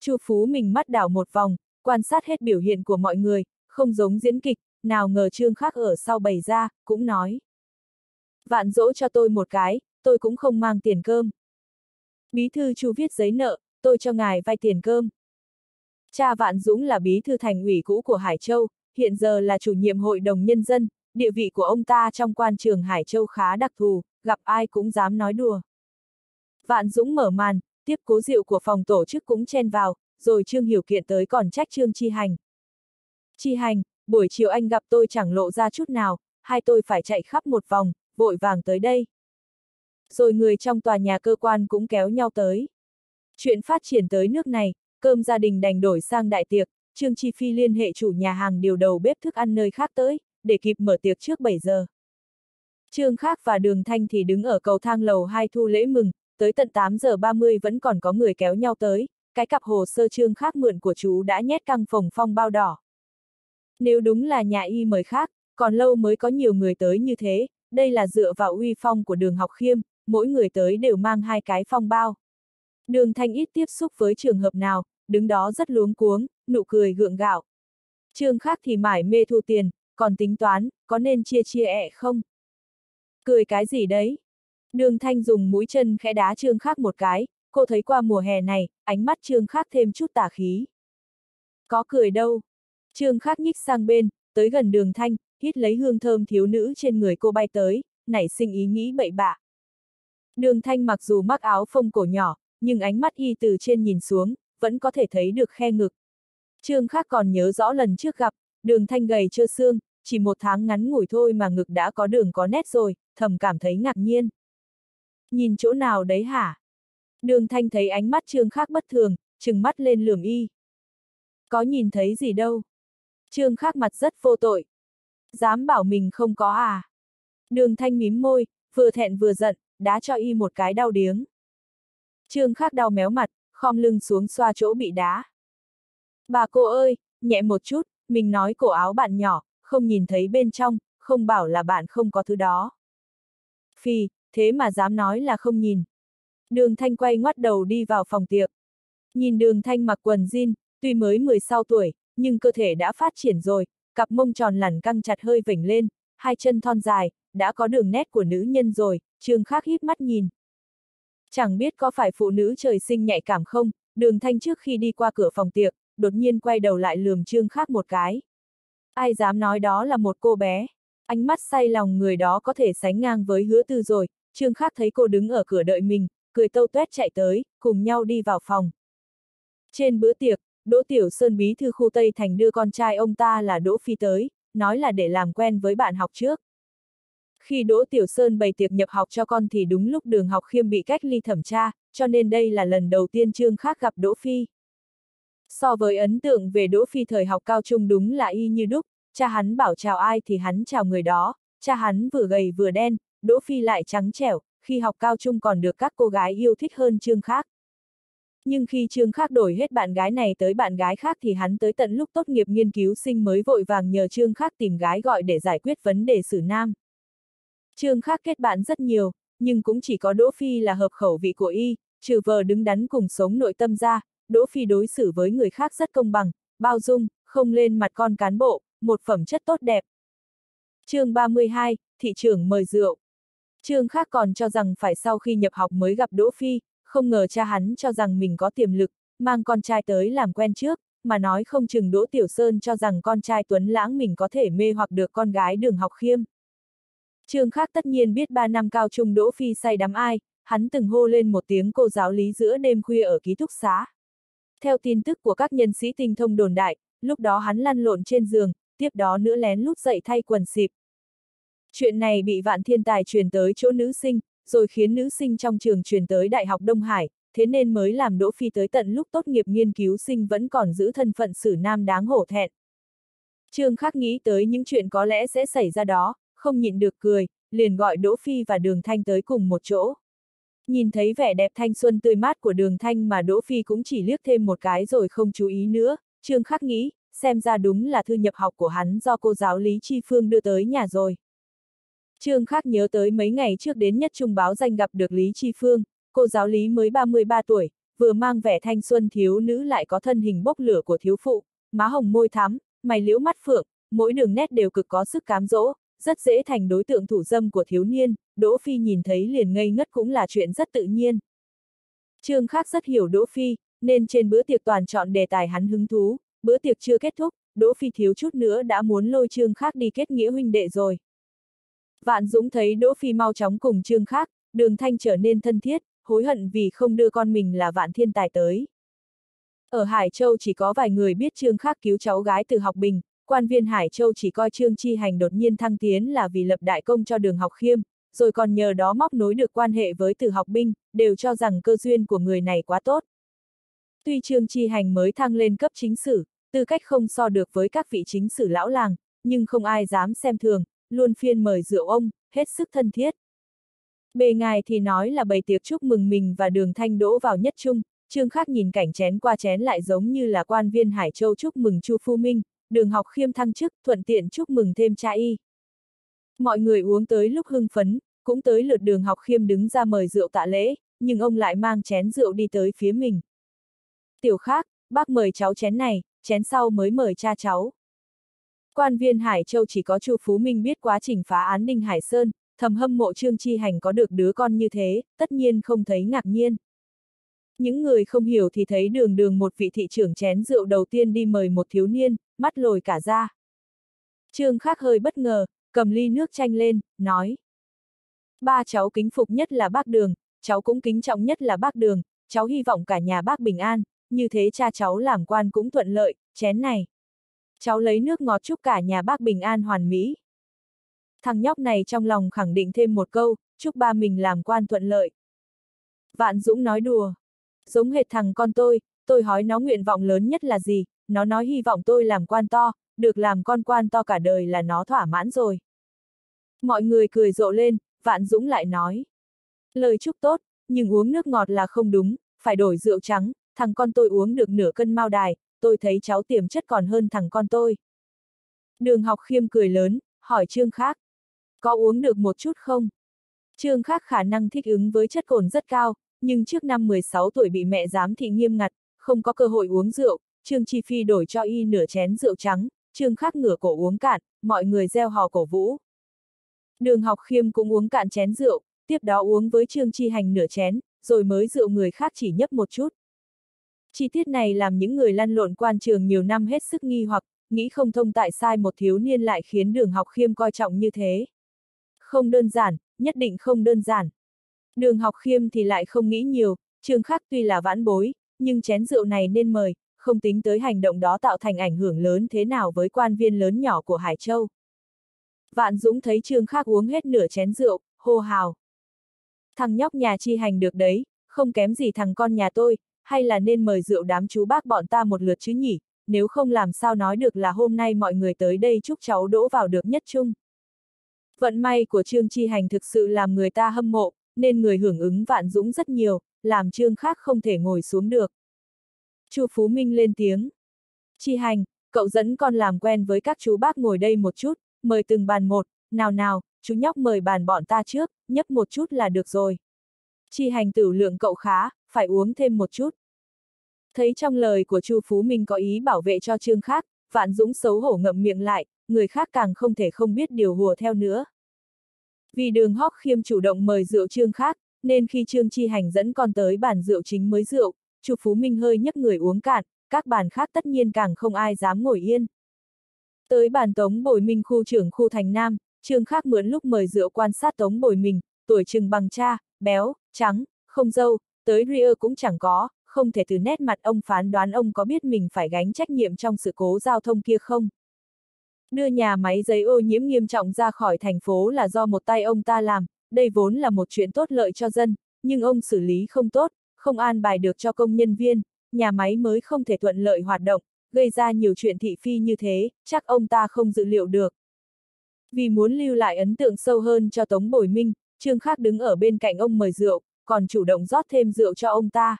Chu Phú mình mắt đảo một vòng, quan sát hết biểu hiện của mọi người, không giống diễn kịch, nào ngờ trương khác ở sau bày ra, cũng nói. Vạn dỗ cho tôi một cái, tôi cũng không mang tiền cơm. Bí thư Chu viết giấy nợ, tôi cho ngài vay tiền cơm. Cha Vạn Dũng là bí thư thành ủy cũ của Hải Châu, hiện giờ là chủ nhiệm hội đồng nhân dân, địa vị của ông ta trong quan trường Hải Châu khá đặc thù, gặp ai cũng dám nói đùa. Vạn Dũng mở màn, tiếp cố diệu của phòng tổ chức cũng chen vào, rồi Trương Hiểu Kiện tới còn trách Trương Chi Hành. Chi Hành, buổi chiều anh gặp tôi chẳng lộ ra chút nào, hai tôi phải chạy khắp một vòng, vội vàng tới đây. Rồi người trong tòa nhà cơ quan cũng kéo nhau tới. Chuyện phát triển tới nước này, cơm gia đình đành đổi sang đại tiệc, Trương Chi Phi liên hệ chủ nhà hàng điều đầu bếp thức ăn nơi khác tới, để kịp mở tiệc trước 7 giờ. Trương Khác và Đường Thanh thì đứng ở cầu thang lầu 2 thu lễ mừng, tới tận 8 giờ 30 vẫn còn có người kéo nhau tới, cái cặp hồ sơ Trương Khác mượn của chú đã nhét căng phòng phong bao đỏ. Nếu đúng là nhà y mời khác, còn lâu mới có nhiều người tới như thế, đây là dựa vào uy phong của đường học khiêm, mỗi người tới đều mang hai cái phong bao. Đường Thanh ít tiếp xúc với trường hợp nào, đứng đó rất luống cuống, nụ cười gượng gạo. Trương khác thì mải mê thu tiền, còn tính toán, có nên chia chia ẹ không? Cười cái gì đấy? Đường Thanh dùng mũi chân khẽ đá Trương khác một cái, cô thấy qua mùa hè này, ánh mắt Trương khác thêm chút tà khí. Có cười đâu? Trương khác nhích sang bên, tới gần đường Thanh, hít lấy hương thơm thiếu nữ trên người cô bay tới, nảy sinh ý nghĩ bậy bạ. Đường Thanh mặc dù mắc áo phông cổ nhỏ, nhưng ánh mắt y từ trên nhìn xuống, vẫn có thể thấy được khe ngực. Trương Khác còn nhớ rõ lần trước gặp, đường Thanh gầy chưa xương, chỉ một tháng ngắn ngủi thôi mà ngực đã có đường có nét rồi, thầm cảm thấy ngạc nhiên. Nhìn chỗ nào đấy hả? Đường Thanh thấy ánh mắt Trương Khác bất thường, trừng mắt lên lườm y. Có nhìn thấy gì đâu. Trương Khác mặt rất vô tội. Dám bảo mình không có à? Đường Thanh mím môi, vừa thẹn vừa giận, đá cho y một cái đau điếng. Trương Khác đau méo mặt, khom lưng xuống xoa chỗ bị đá. Bà cô ơi, nhẹ một chút, mình nói cổ áo bạn nhỏ, không nhìn thấy bên trong, không bảo là bạn không có thứ đó. Phi, thế mà dám nói là không nhìn. Đường Thanh quay ngoắt đầu đi vào phòng tiệc. Nhìn đường Thanh mặc quần jean, tuy mới 16 tuổi, nhưng cơ thể đã phát triển rồi, cặp mông tròn lẳn căng chặt hơi vểnh lên, hai chân thon dài, đã có đường nét của nữ nhân rồi, Trương Khác híp mắt nhìn. Chẳng biết có phải phụ nữ trời sinh nhạy cảm không, đường thanh trước khi đi qua cửa phòng tiệc, đột nhiên quay đầu lại lườm Trương Khác một cái. Ai dám nói đó là một cô bé, ánh mắt say lòng người đó có thể sánh ngang với hứa tư rồi, Trương Khác thấy cô đứng ở cửa đợi mình, cười tâu tuét chạy tới, cùng nhau đi vào phòng. Trên bữa tiệc, Đỗ Tiểu Sơn bí thư khu Tây Thành đưa con trai ông ta là Đỗ Phi tới, nói là để làm quen với bạn học trước. Khi Đỗ Tiểu Sơn bày tiệc nhập học cho con thì đúng lúc đường học khiêm bị cách ly thẩm tra, cho nên đây là lần đầu tiên Trương Khác gặp Đỗ Phi. So với ấn tượng về Đỗ Phi thời học cao trung đúng là y như đúc, cha hắn bảo chào ai thì hắn chào người đó, cha hắn vừa gầy vừa đen, Đỗ Phi lại trắng trẻo, khi học cao trung còn được các cô gái yêu thích hơn Trương Khác. Nhưng khi Trương Khác đổi hết bạn gái này tới bạn gái khác thì hắn tới tận lúc tốt nghiệp nghiên cứu sinh mới vội vàng nhờ Trương Khác tìm gái gọi để giải quyết vấn đề xử nam. Trương Khác kết bạn rất nhiều, nhưng cũng chỉ có Đỗ Phi là hợp khẩu vị của y, trừ vờ đứng đắn cùng sống nội tâm ra, Đỗ Phi đối xử với người khác rất công bằng, bao dung, không lên mặt con cán bộ, một phẩm chất tốt đẹp. chương 32, thị trưởng mời rượu. Trương Khác còn cho rằng phải sau khi nhập học mới gặp Đỗ Phi, không ngờ cha hắn cho rằng mình có tiềm lực, mang con trai tới làm quen trước, mà nói không chừng Đỗ Tiểu Sơn cho rằng con trai Tuấn Lãng mình có thể mê hoặc được con gái đường học khiêm. Trương Khác tất nhiên biết ba năm cao trung Đỗ Phi say đắm ai, hắn từng hô lên một tiếng cô giáo lý giữa đêm khuya ở ký túc xá. Theo tin tức của các nhân sĩ tinh thông đồn đại, lúc đó hắn lăn lộn trên giường, tiếp đó nữa lén lút dậy thay quần xịp. Chuyện này bị vạn thiên tài truyền tới chỗ nữ sinh, rồi khiến nữ sinh trong trường truyền tới Đại học Đông Hải, thế nên mới làm Đỗ Phi tới tận lúc tốt nghiệp nghiên cứu sinh vẫn còn giữ thân phận xử nam đáng hổ thẹn. Trương Khắc nghĩ tới những chuyện có lẽ sẽ xảy ra đó, không nhịn được cười, liền gọi Đỗ Phi và Đường Thanh tới cùng một chỗ. Nhìn thấy vẻ đẹp thanh xuân tươi mát của Đường Thanh mà Đỗ Phi cũng chỉ liếc thêm một cái rồi không chú ý nữa, Trương Khắc nghĩ, xem ra đúng là thư nhập học của hắn do cô giáo Lý Chi Phương đưa tới nhà rồi. Trương Khắc nhớ tới mấy ngày trước đến nhất trung báo danh gặp được Lý Chi Phương, cô giáo Lý mới 33 tuổi, vừa mang vẻ thanh xuân thiếu nữ lại có thân hình bốc lửa của thiếu phụ, má hồng môi thắm, mày liễu mắt phượng, mỗi đường nét đều cực có sức cám dỗ, rất dễ thành đối tượng thủ dâm của thiếu niên, Đỗ Phi nhìn thấy liền ngây ngất cũng là chuyện rất tự nhiên. Trương Khác rất hiểu Đỗ Phi, nên trên bữa tiệc toàn chọn đề tài hắn hứng thú, bữa tiệc chưa kết thúc, Đỗ Phi thiếu chút nữa đã muốn lôi Trương Khác đi kết nghĩa huynh đệ rồi. Vạn Dũng thấy Đỗ Phi mau chóng cùng Trương Khác, đường thanh trở nên thân thiết, hối hận vì không đưa con mình là Vạn Thiên Tài tới. Ở Hải Châu chỉ có vài người biết Trương Khác cứu cháu gái từ học bình, quan viên Hải Châu chỉ coi Trương Chi Hành đột nhiên thăng tiến là vì lập đại công cho đường học khiêm, rồi còn nhờ đó móc nối được quan hệ với tử học binh, đều cho rằng cơ duyên của người này quá tốt. Tuy Trương Chi Hành mới thăng lên cấp chính sử, tư cách không so được với các vị chính sử lão làng, nhưng không ai dám xem thường, luôn phiên mời rượu ông, hết sức thân thiết. Bề ngài thì nói là bày tiệc chúc mừng mình và đường thanh đỗ vào nhất chung, Trương Khác nhìn cảnh chén qua chén lại giống như là quan viên Hải Châu chúc mừng Chu Phu Minh, đường học khiêm thăng chức, thuận tiện chúc mừng thêm cha y. Mọi người uống tới lúc hưng phấn, cũng tới lượt đường học khiêm đứng ra mời rượu tạ lễ, nhưng ông lại mang chén rượu đi tới phía mình. Tiểu khác, bác mời cháu chén này, chén sau mới mời cha cháu. Quan viên Hải Châu chỉ có Chu Phú Minh biết quá trình phá án Ninh Hải Sơn, thầm hâm mộ Trương Chi Hành có được đứa con như thế, tất nhiên không thấy ngạc nhiên. Những người không hiểu thì thấy đường đường một vị thị trưởng chén rượu đầu tiên đi mời một thiếu niên, mắt lồi cả ra. Trương khắc hơi bất ngờ, cầm ly nước chanh lên, nói. Ba cháu kính phục nhất là bác đường, cháu cũng kính trọng nhất là bác đường, cháu hy vọng cả nhà bác bình an, như thế cha cháu làm quan cũng thuận lợi, chén này. Cháu lấy nước ngọt chúc cả nhà bác bình an hoàn mỹ. Thằng nhóc này trong lòng khẳng định thêm một câu, chúc ba mình làm quan thuận lợi. Vạn Dũng nói đùa. Giống hệt thằng con tôi, tôi hỏi nó nguyện vọng lớn nhất là gì, nó nói hy vọng tôi làm quan to, được làm con quan to cả đời là nó thỏa mãn rồi. Mọi người cười rộ lên, Vạn Dũng lại nói. Lời chúc tốt, nhưng uống nước ngọt là không đúng, phải đổi rượu trắng, thằng con tôi uống được nửa cân mao đài, tôi thấy cháu tiềm chất còn hơn thằng con tôi. Đường học khiêm cười lớn, hỏi Trương Khác. Có uống được một chút không? Trương Khác khả năng thích ứng với chất cồn rất cao, nhưng trước năm 16 tuổi bị mẹ giám thị nghiêm ngặt, không có cơ hội uống rượu, Trương Chi Phi đổi cho y nửa chén rượu trắng, Trương Khác ngửa cổ uống cạn, mọi người gieo hò cổ vũ. Đường học khiêm cũng uống cạn chén rượu, tiếp đó uống với Trương Chi Hành nửa chén, rồi mới rượu người khác chỉ nhấp một chút. Chi tiết này làm những người lăn lộn quan trường nhiều năm hết sức nghi hoặc, nghĩ không thông tại sai một thiếu niên lại khiến đường học khiêm coi trọng như thế. Không đơn giản, nhất định không đơn giản. Đường học khiêm thì lại không nghĩ nhiều, trường khác tuy là vãn bối, nhưng chén rượu này nên mời, không tính tới hành động đó tạo thành ảnh hưởng lớn thế nào với quan viên lớn nhỏ của Hải Châu. Vạn Dũng thấy Trương Khác uống hết nửa chén rượu, hô hào. Thằng nhóc nhà chi hành được đấy, không kém gì thằng con nhà tôi, hay là nên mời rượu đám chú bác bọn ta một lượt chứ nhỉ, nếu không làm sao nói được là hôm nay mọi người tới đây chúc cháu đỗ vào được nhất chung. Vận may của Trương Chi Hành thực sự làm người ta hâm mộ, nên người hưởng ứng Vạn Dũng rất nhiều, làm Trương khác không thể ngồi xuống được. Chu Phú Minh lên tiếng. Chi Hành, cậu dẫn con làm quen với các chú bác ngồi đây một chút, mời từng bàn một, nào nào, chú nhóc mời bàn bọn ta trước, nhấp một chút là được rồi. Chi hành tử lượng cậu khá, phải uống thêm một chút. Thấy trong lời của Chu Phú Minh có ý bảo vệ cho Trương khác, Vạn Dũng xấu hổ ngậm miệng lại, người khác càng không thể không biết điều hùa theo nữa. Vì đường hóc khiêm chủ động mời rượu Trương khác, nên khi Trương Chi Hành dẫn con tới bàn rượu chính mới rượu, Chu Phú Minh hơi nhấc người uống cạn, các bàn khác tất nhiên càng không ai dám ngồi yên. Tới bàn Tống Bồi Minh khu trưởng khu thành Nam, Trương Khác mượn lúc mời rượu quan sát Tống Bồi mình tuổi trừng bằng cha, béo, trắng, không dâu, tới Ria cũng chẳng có, không thể từ nét mặt ông phán đoán ông có biết mình phải gánh trách nhiệm trong sự cố giao thông kia không. Đưa nhà máy giấy ô nhiễm nghiêm trọng ra khỏi thành phố là do một tay ông ta làm, đây vốn là một chuyện tốt lợi cho dân, nhưng ông xử lý không tốt, không an bài được cho công nhân viên, nhà máy mới không thể thuận lợi hoạt động, gây ra nhiều chuyện thị phi như thế, chắc ông ta không dự liệu được. Vì muốn lưu lại ấn tượng sâu hơn cho Tống Bồi Minh, Trương Khác đứng ở bên cạnh ông mời rượu, còn chủ động rót thêm rượu cho ông ta.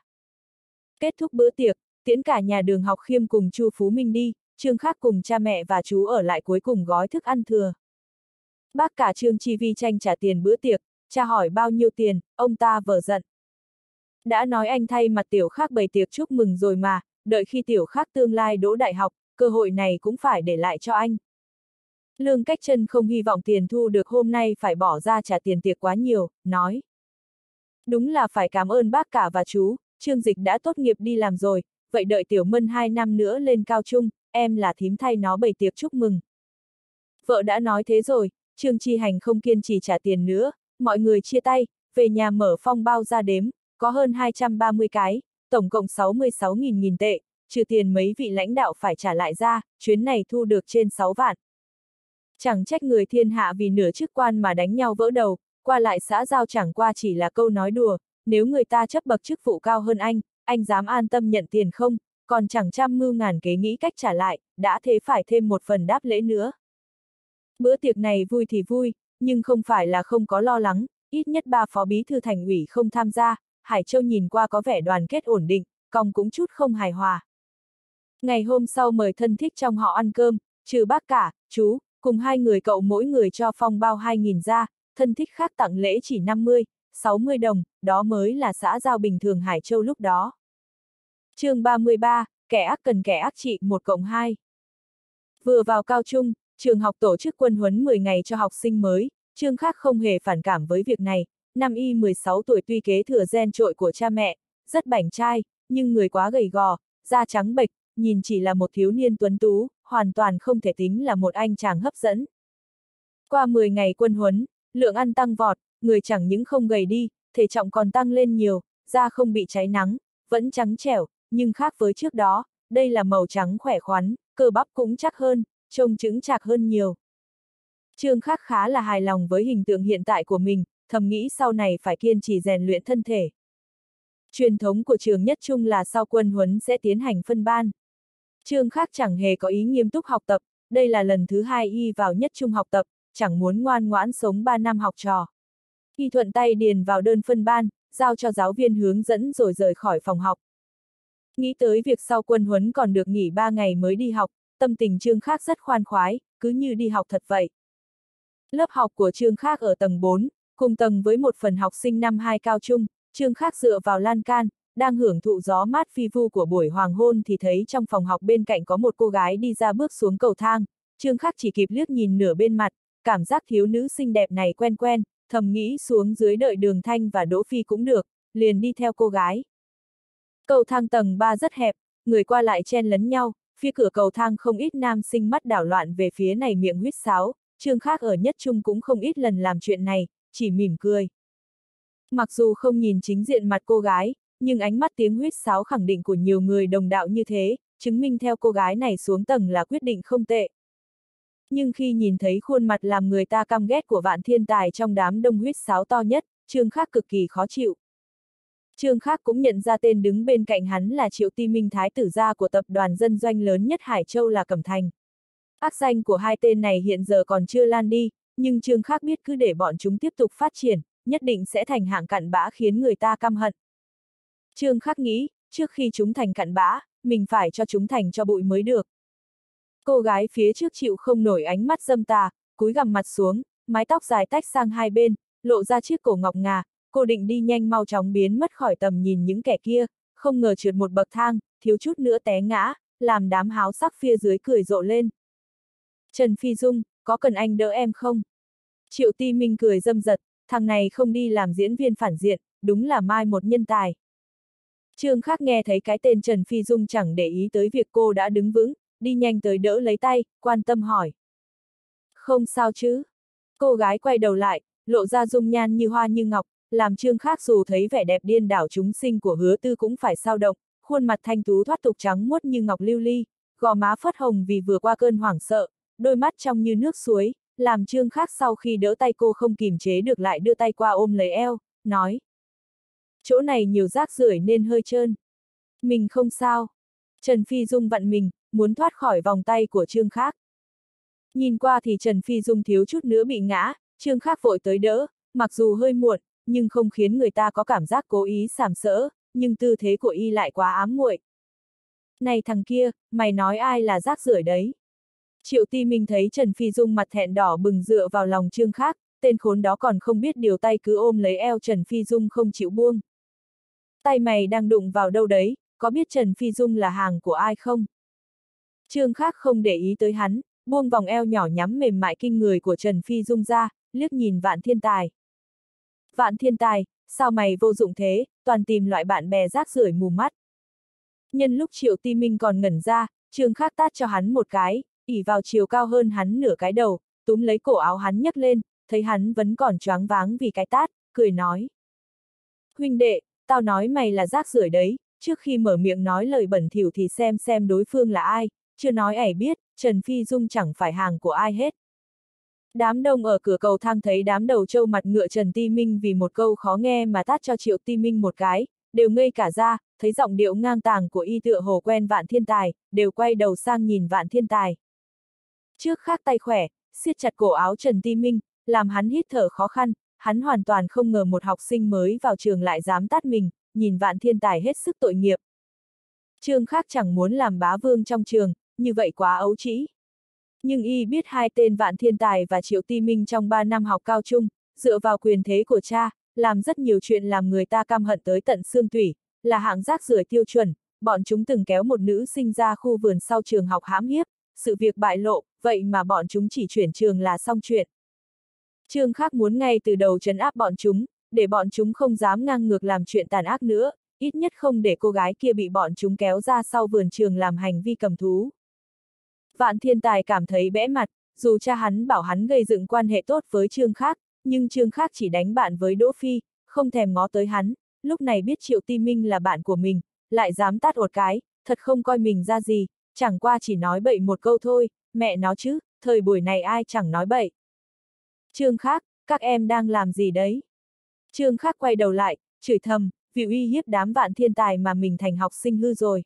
Kết thúc bữa tiệc, tiễn cả nhà đường học khiêm cùng Chu Phú Minh đi, Trương Khác cùng cha mẹ và chú ở lại cuối cùng gói thức ăn thừa. Bác cả Trương Chi Vi tranh trả tiền bữa tiệc, cha hỏi bao nhiêu tiền, ông ta vờ giận. Đã nói anh thay mặt tiểu khác bày tiệc chúc mừng rồi mà, đợi khi tiểu khác tương lai đỗ đại học, cơ hội này cũng phải để lại cho anh. Lương cách chân không hy vọng tiền thu được hôm nay phải bỏ ra trả tiền tiệc quá nhiều, nói. Đúng là phải cảm ơn bác cả và chú, Trương Dịch đã tốt nghiệp đi làm rồi, vậy đợi Tiểu Mân hai năm nữa lên cao trung, em là thím thay nó bày tiệc chúc mừng. Vợ đã nói thế rồi, Trương Chi Hành không kiên trì trả tiền nữa, mọi người chia tay, về nhà mở phong bao ra đếm, có hơn 230 cái, tổng cộng 66.000 nghìn tệ, trừ tiền mấy vị lãnh đạo phải trả lại ra, chuyến này thu được trên 6 vạn. Chẳng trách người thiên hạ vì nửa chức quan mà đánh nhau vỡ đầu, qua lại xã giao chẳng qua chỉ là câu nói đùa, nếu người ta chấp bậc chức vụ cao hơn anh, anh dám an tâm nhận tiền không, còn chẳng trăm mưu ngàn kế nghĩ cách trả lại, đã thế phải thêm một phần đáp lễ nữa. Bữa tiệc này vui thì vui, nhưng không phải là không có lo lắng, ít nhất ba phó bí thư thành ủy không tham gia, Hải Châu nhìn qua có vẻ đoàn kết ổn định, cong cũng chút không hài hòa. Ngày hôm sau mời thân thích trong họ ăn cơm, trừ bác cả, chú, cùng hai người cậu mỗi người cho phong bao 2.000 ra, thân thích khác tặng lễ chỉ 50, 60 đồng, đó mới là xã giao bình thường Hải Châu lúc đó chương 33, kẻ ác cần kẻ ác trị 1 cộng 2. Vừa vào cao trung, trường học tổ chức quân huấn 10 ngày cho học sinh mới, Trương Khác không hề phản cảm với việc này, năm y 16 tuổi tuy kế thừa gen trội của cha mẹ, rất bảnh trai, nhưng người quá gầy gò, da trắng bệch, nhìn chỉ là một thiếu niên tuấn tú, hoàn toàn không thể tính là một anh chàng hấp dẫn. Qua 10 ngày quân huấn, lượng ăn tăng vọt, người chẳng những không gầy đi, thể trọng còn tăng lên nhiều, da không bị cháy nắng, vẫn trắng trẻo, nhưng khác với trước đó, đây là màu trắng khỏe khoắn, cơ bắp cũng chắc hơn, trông chứng chạc hơn nhiều. Trương Khắc khá là hài lòng với hình tượng hiện tại của mình, thầm nghĩ sau này phải kiên trì rèn luyện thân thể. Truyền thống của trường nhất trung là sau quân huấn sẽ tiến hành phân ban. Trương Khắc chẳng hề có ý nghiêm túc học tập, đây là lần thứ hai y vào nhất trung học tập, chẳng muốn ngoan ngoãn sống 3 năm học trò. Y thuận tay điền vào đơn phân ban, giao cho giáo viên hướng dẫn rồi rời khỏi phòng học. Nghĩ tới việc sau quân huấn còn được nghỉ 3 ngày mới đi học, tâm tình Trương Khác rất khoan khoái, cứ như đi học thật vậy. Lớp học của Trương Khác ở tầng 4, cùng tầng với một phần học sinh năm 2 cao trung, Trương Khác dựa vào lan can, đang hưởng thụ gió mát phi vu của buổi hoàng hôn thì thấy trong phòng học bên cạnh có một cô gái đi ra bước xuống cầu thang, Trương Khác chỉ kịp liếc nhìn nửa bên mặt, cảm giác thiếu nữ xinh đẹp này quen quen, thầm nghĩ xuống dưới đợi đường thanh và Đỗ Phi cũng được, liền đi theo cô gái. Cầu thang tầng 3 rất hẹp, người qua lại chen lấn nhau, phía cửa cầu thang không ít nam sinh mắt đảo loạn về phía này miệng huyết sáo, trương khác ở nhất trung cũng không ít lần làm chuyện này, chỉ mỉm cười. Mặc dù không nhìn chính diện mặt cô gái, nhưng ánh mắt tiếng huyết sáo khẳng định của nhiều người đồng đạo như thế, chứng minh theo cô gái này xuống tầng là quyết định không tệ. Nhưng khi nhìn thấy khuôn mặt làm người ta căm ghét của vạn thiên tài trong đám đông huyết sáo to nhất, Trương Khác cực kỳ khó chịu. Trương Khác cũng nhận ra tên đứng bên cạnh hắn là Triệu Ti Minh Thái tử gia của tập đoàn dân doanh lớn nhất Hải Châu là Cẩm Thành. Ác danh của hai tên này hiện giờ còn chưa lan đi, nhưng Trương Khác biết cứ để bọn chúng tiếp tục phát triển, nhất định sẽ thành hạng cặn bã khiến người ta căm hận. Trương Khác nghĩ, trước khi chúng thành cặn bã, mình phải cho chúng thành cho bụi mới được. Cô gái phía trước chịu không nổi ánh mắt dâm tà, cúi gằm mặt xuống, mái tóc dài tách sang hai bên, lộ ra chiếc cổ ngọc ngà, cô định đi nhanh mau chóng biến mất khỏi tầm nhìn những kẻ kia, không ngờ trượt một bậc thang, thiếu chút nữa té ngã, làm đám háo sắc phía dưới cười rộ lên. Trần Phi Dung, có cần anh đỡ em không? Triệu Ti Minh cười dâm giật, thằng này không đi làm diễn viên phản diện, đúng là mai một nhân tài. Trương Khắc nghe thấy cái tên Trần Phi Dung chẳng để ý tới việc cô đã đứng vững, đi nhanh tới đỡ lấy tay, quan tâm hỏi. Không sao chứ. Cô gái quay đầu lại, lộ ra dung nhan như hoa như ngọc, làm trương khác dù thấy vẻ đẹp điên đảo chúng sinh của hứa tư cũng phải sao động, khuôn mặt thanh tú thoát tục trắng muốt như ngọc lưu ly, gò má phất hồng vì vừa qua cơn hoảng sợ, đôi mắt trong như nước suối, làm trương khác sau khi đỡ tay cô không kìm chế được lại đưa tay qua ôm lấy eo, nói. Chỗ này nhiều rác rưởi nên hơi trơn. Mình không sao. Trần Phi Dung vặn mình, muốn thoát khỏi vòng tay của Trương Khác. Nhìn qua thì Trần Phi Dung thiếu chút nữa bị ngã, Trương Khác vội tới đỡ, mặc dù hơi muộn, nhưng không khiến người ta có cảm giác cố ý sàm sỡ, nhưng tư thế của y lại quá ám muội. Này thằng kia, mày nói ai là rác rưởi đấy? Triệu Ti Minh thấy Trần Phi Dung mặt thẹn đỏ bừng dựa vào lòng Trương Khác, tên khốn đó còn không biết điều tay cứ ôm lấy eo Trần Phi Dung không chịu buông. Tay mày đang đụng vào đâu đấy, có biết Trần Phi Dung là hàng của ai không? Trương khác không để ý tới hắn, buông vòng eo nhỏ nhắm mềm mại kinh người của Trần Phi Dung ra, liếc nhìn vạn thiên tài. Vạn thiên tài, sao mày vô dụng thế, toàn tìm loại bạn bè rác rưởi mù mắt. Nhân lúc triệu ti minh còn ngẩn ra, trương Khắc tát cho hắn một cái, ỉ vào chiều cao hơn hắn nửa cái đầu, túm lấy cổ áo hắn nhấc lên, thấy hắn vẫn còn choáng váng vì cái tát, cười nói. Huynh đệ, tao nói mày là rác rưởi đấy, trước khi mở miệng nói lời bẩn thỉu thì xem xem đối phương là ai, chưa nói ẻ biết, Trần Phi Dung chẳng phải hàng của ai hết. Đám đông ở cửa cầu thang thấy đám đầu trâu mặt ngựa Trần Ti Minh vì một câu khó nghe mà tát cho Triệu Ti Minh một cái, đều ngây cả ra, thấy giọng điệu ngang tàng của y tựa hồ quen vạn thiên tài, đều quay đầu sang nhìn vạn thiên tài. Trước khác tay khỏe, siết chặt cổ áo Trần Ti Minh, làm hắn hít thở khó khăn, hắn hoàn toàn không ngờ một học sinh mới vào trường lại dám tát mình, nhìn vạn thiên tài hết sức tội nghiệp. Trương khác chẳng muốn làm bá vương trong trường, như vậy quá ấu trĩ. Nhưng y biết hai tên vạn thiên tài và triệu ti minh trong ba năm học cao trung, dựa vào quyền thế của cha, làm rất nhiều chuyện làm người ta căm hận tới tận xương tủy, là hạng rác rưởi tiêu chuẩn, bọn chúng từng kéo một nữ sinh ra khu vườn sau trường học hãm hiếp, sự việc bại lộ, vậy mà bọn chúng chỉ chuyển trường là xong chuyện. Trương khác muốn ngay từ đầu trấn áp bọn chúng, để bọn chúng không dám ngang ngược làm chuyện tàn ác nữa, ít nhất không để cô gái kia bị bọn chúng kéo ra sau vườn trường làm hành vi cầm thú. Vạn thiên tài cảm thấy bẽ mặt, dù cha hắn bảo hắn gây dựng quan hệ tốt với Trương khác, nhưng Trương khác chỉ đánh bạn với Đỗ Phi, không thèm ngó tới hắn, lúc này biết Triệu Ti Minh là bạn của mình, lại dám tát một cái, thật không coi mình ra gì, chẳng qua chỉ nói bậy một câu thôi, mẹ nó chứ, thời buổi này ai chẳng nói bậy. Trương khác, các em đang làm gì đấy? Trương khác quay đầu lại, chửi thầm, vì uy hiếp đám vạn thiên tài mà mình thành học sinh hư rồi.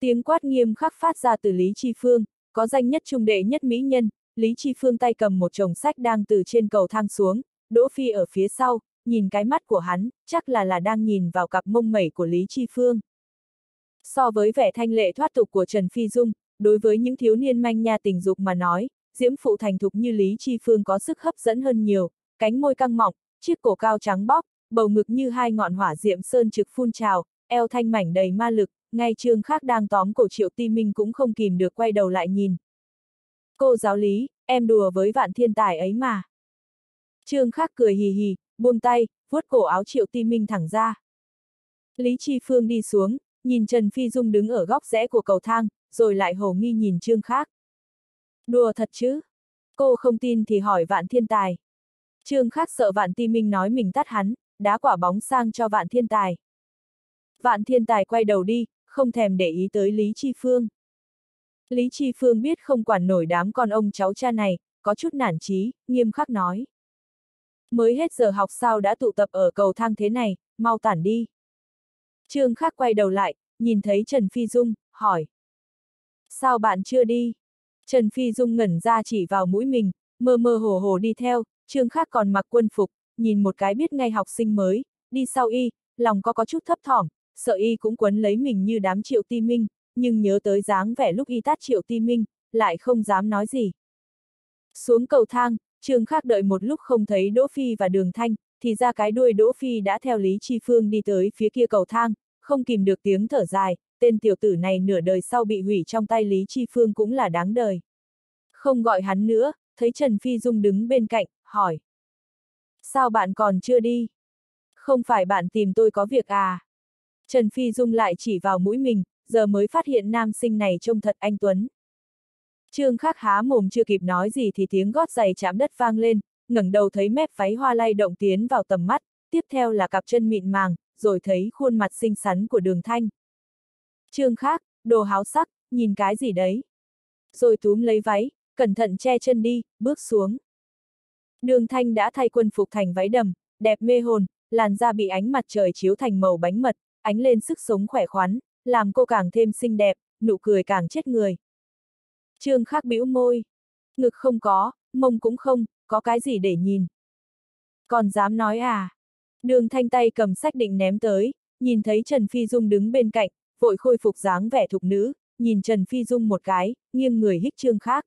Tiếng quát nghiêm khắc phát ra từ Lý Chi Phương, có danh nhất trung đệ nhất mỹ nhân, Lý Chi Phương tay cầm một chồng sách đang từ trên cầu thang xuống, Đỗ Phi ở phía sau, nhìn cái mắt của hắn, chắc là là đang nhìn vào cặp mông mẩy của Lý Chi Phương. So với vẻ thanh lệ thoát tục của Trần Phi Dung, đối với những thiếu niên manh nha tình dục mà nói, diễm phụ thành thục như Lý Chi Phương có sức hấp dẫn hơn nhiều, cánh môi căng mọng, chiếc cổ cao trắng bóc, bầu ngực như hai ngọn hỏa diệm sơn trực phun trào, eo thanh mảnh đầy ma lực, ngay trương khác đang tóm cổ triệu ti minh cũng không kìm được quay đầu lại nhìn. Cô giáo lý, em đùa với vạn thiên tài ấy mà. Trương khác cười hì hì, buông tay, vuốt cổ áo triệu ti minh thẳng ra. Lý Chi Phương đi xuống, nhìn Trần Phi Dung đứng ở góc rẽ của cầu thang, rồi lại hồ nghi nhìn Trương khác. Đùa thật chứ? Cô không tin thì hỏi vạn thiên tài. Trương khác sợ vạn ti minh nói mình tắt hắn, đá quả bóng sang cho vạn thiên tài. Vạn thiên tài quay đầu đi, không thèm để ý tới Lý Chi Phương. Lý Chi Phương biết không quản nổi đám con ông cháu cha này, có chút nản chí, nghiêm khắc nói. Mới hết giờ học sao đã tụ tập ở cầu thang thế này, mau tản đi. Trương Khắc quay đầu lại, nhìn thấy Trần Phi Dung, hỏi. Sao bạn chưa đi? Trần Phi Dung ngẩn ra chỉ vào mũi mình, mơ mơ hồ hồ đi theo, Trương Khắc còn mặc quân phục, nhìn một cái biết ngay học sinh mới, đi sau y, lòng có có chút thấp thỏm, sợ y cũng quấn lấy mình như đám triệu ti minh, nhưng nhớ tới dáng vẻ lúc y tát triệu ti minh, lại không dám nói gì. Xuống cầu thang, Trương Khắc đợi một lúc không thấy Đỗ Phi và Đường Thanh, thì ra cái đuôi Đỗ Phi đã theo Lý Chi Phương đi tới phía kia cầu thang, không kìm được tiếng thở dài, tên tiểu tử này nửa đời sau bị hủy trong tay Lý Chi Phương cũng là đáng đời. Không gọi hắn nữa, thấy Trần Phi Dung đứng bên cạnh, hỏi. Sao bạn còn chưa đi? Không phải bạn tìm tôi có việc à? Trần Phi Dung lại chỉ vào mũi mình, giờ mới phát hiện nam sinh này trông thật anh Tuấn. Trương khắc há mồm chưa kịp nói gì thì tiếng gót giày chạm đất vang lên, ngẩng đầu thấy mép váy hoa lay động tiến vào tầm mắt, tiếp theo là cặp chân mịn màng, rồi thấy khuôn mặt xinh xắn của đường thanh. Trương Khắc đồ háo sắc, nhìn cái gì đấy? Rồi túm lấy váy, cẩn thận che chân đi, bước xuống. Đường thanh đã thay quân phục thành váy đầm, đẹp mê hồn, làn da bị ánh mặt trời chiếu thành màu bánh mật, ánh lên sức sống khỏe khoắn, làm cô càng thêm xinh đẹp, nụ cười càng chết người. Trương khắc bĩu môi. Ngực không có, mông cũng không, có cái gì để nhìn. Còn dám nói à? Đường thanh tay cầm sách định ném tới, nhìn thấy Trần Phi Dung đứng bên cạnh, vội khôi phục dáng vẻ thục nữ, nhìn Trần Phi Dung một cái, nghiêng người hích trương khắc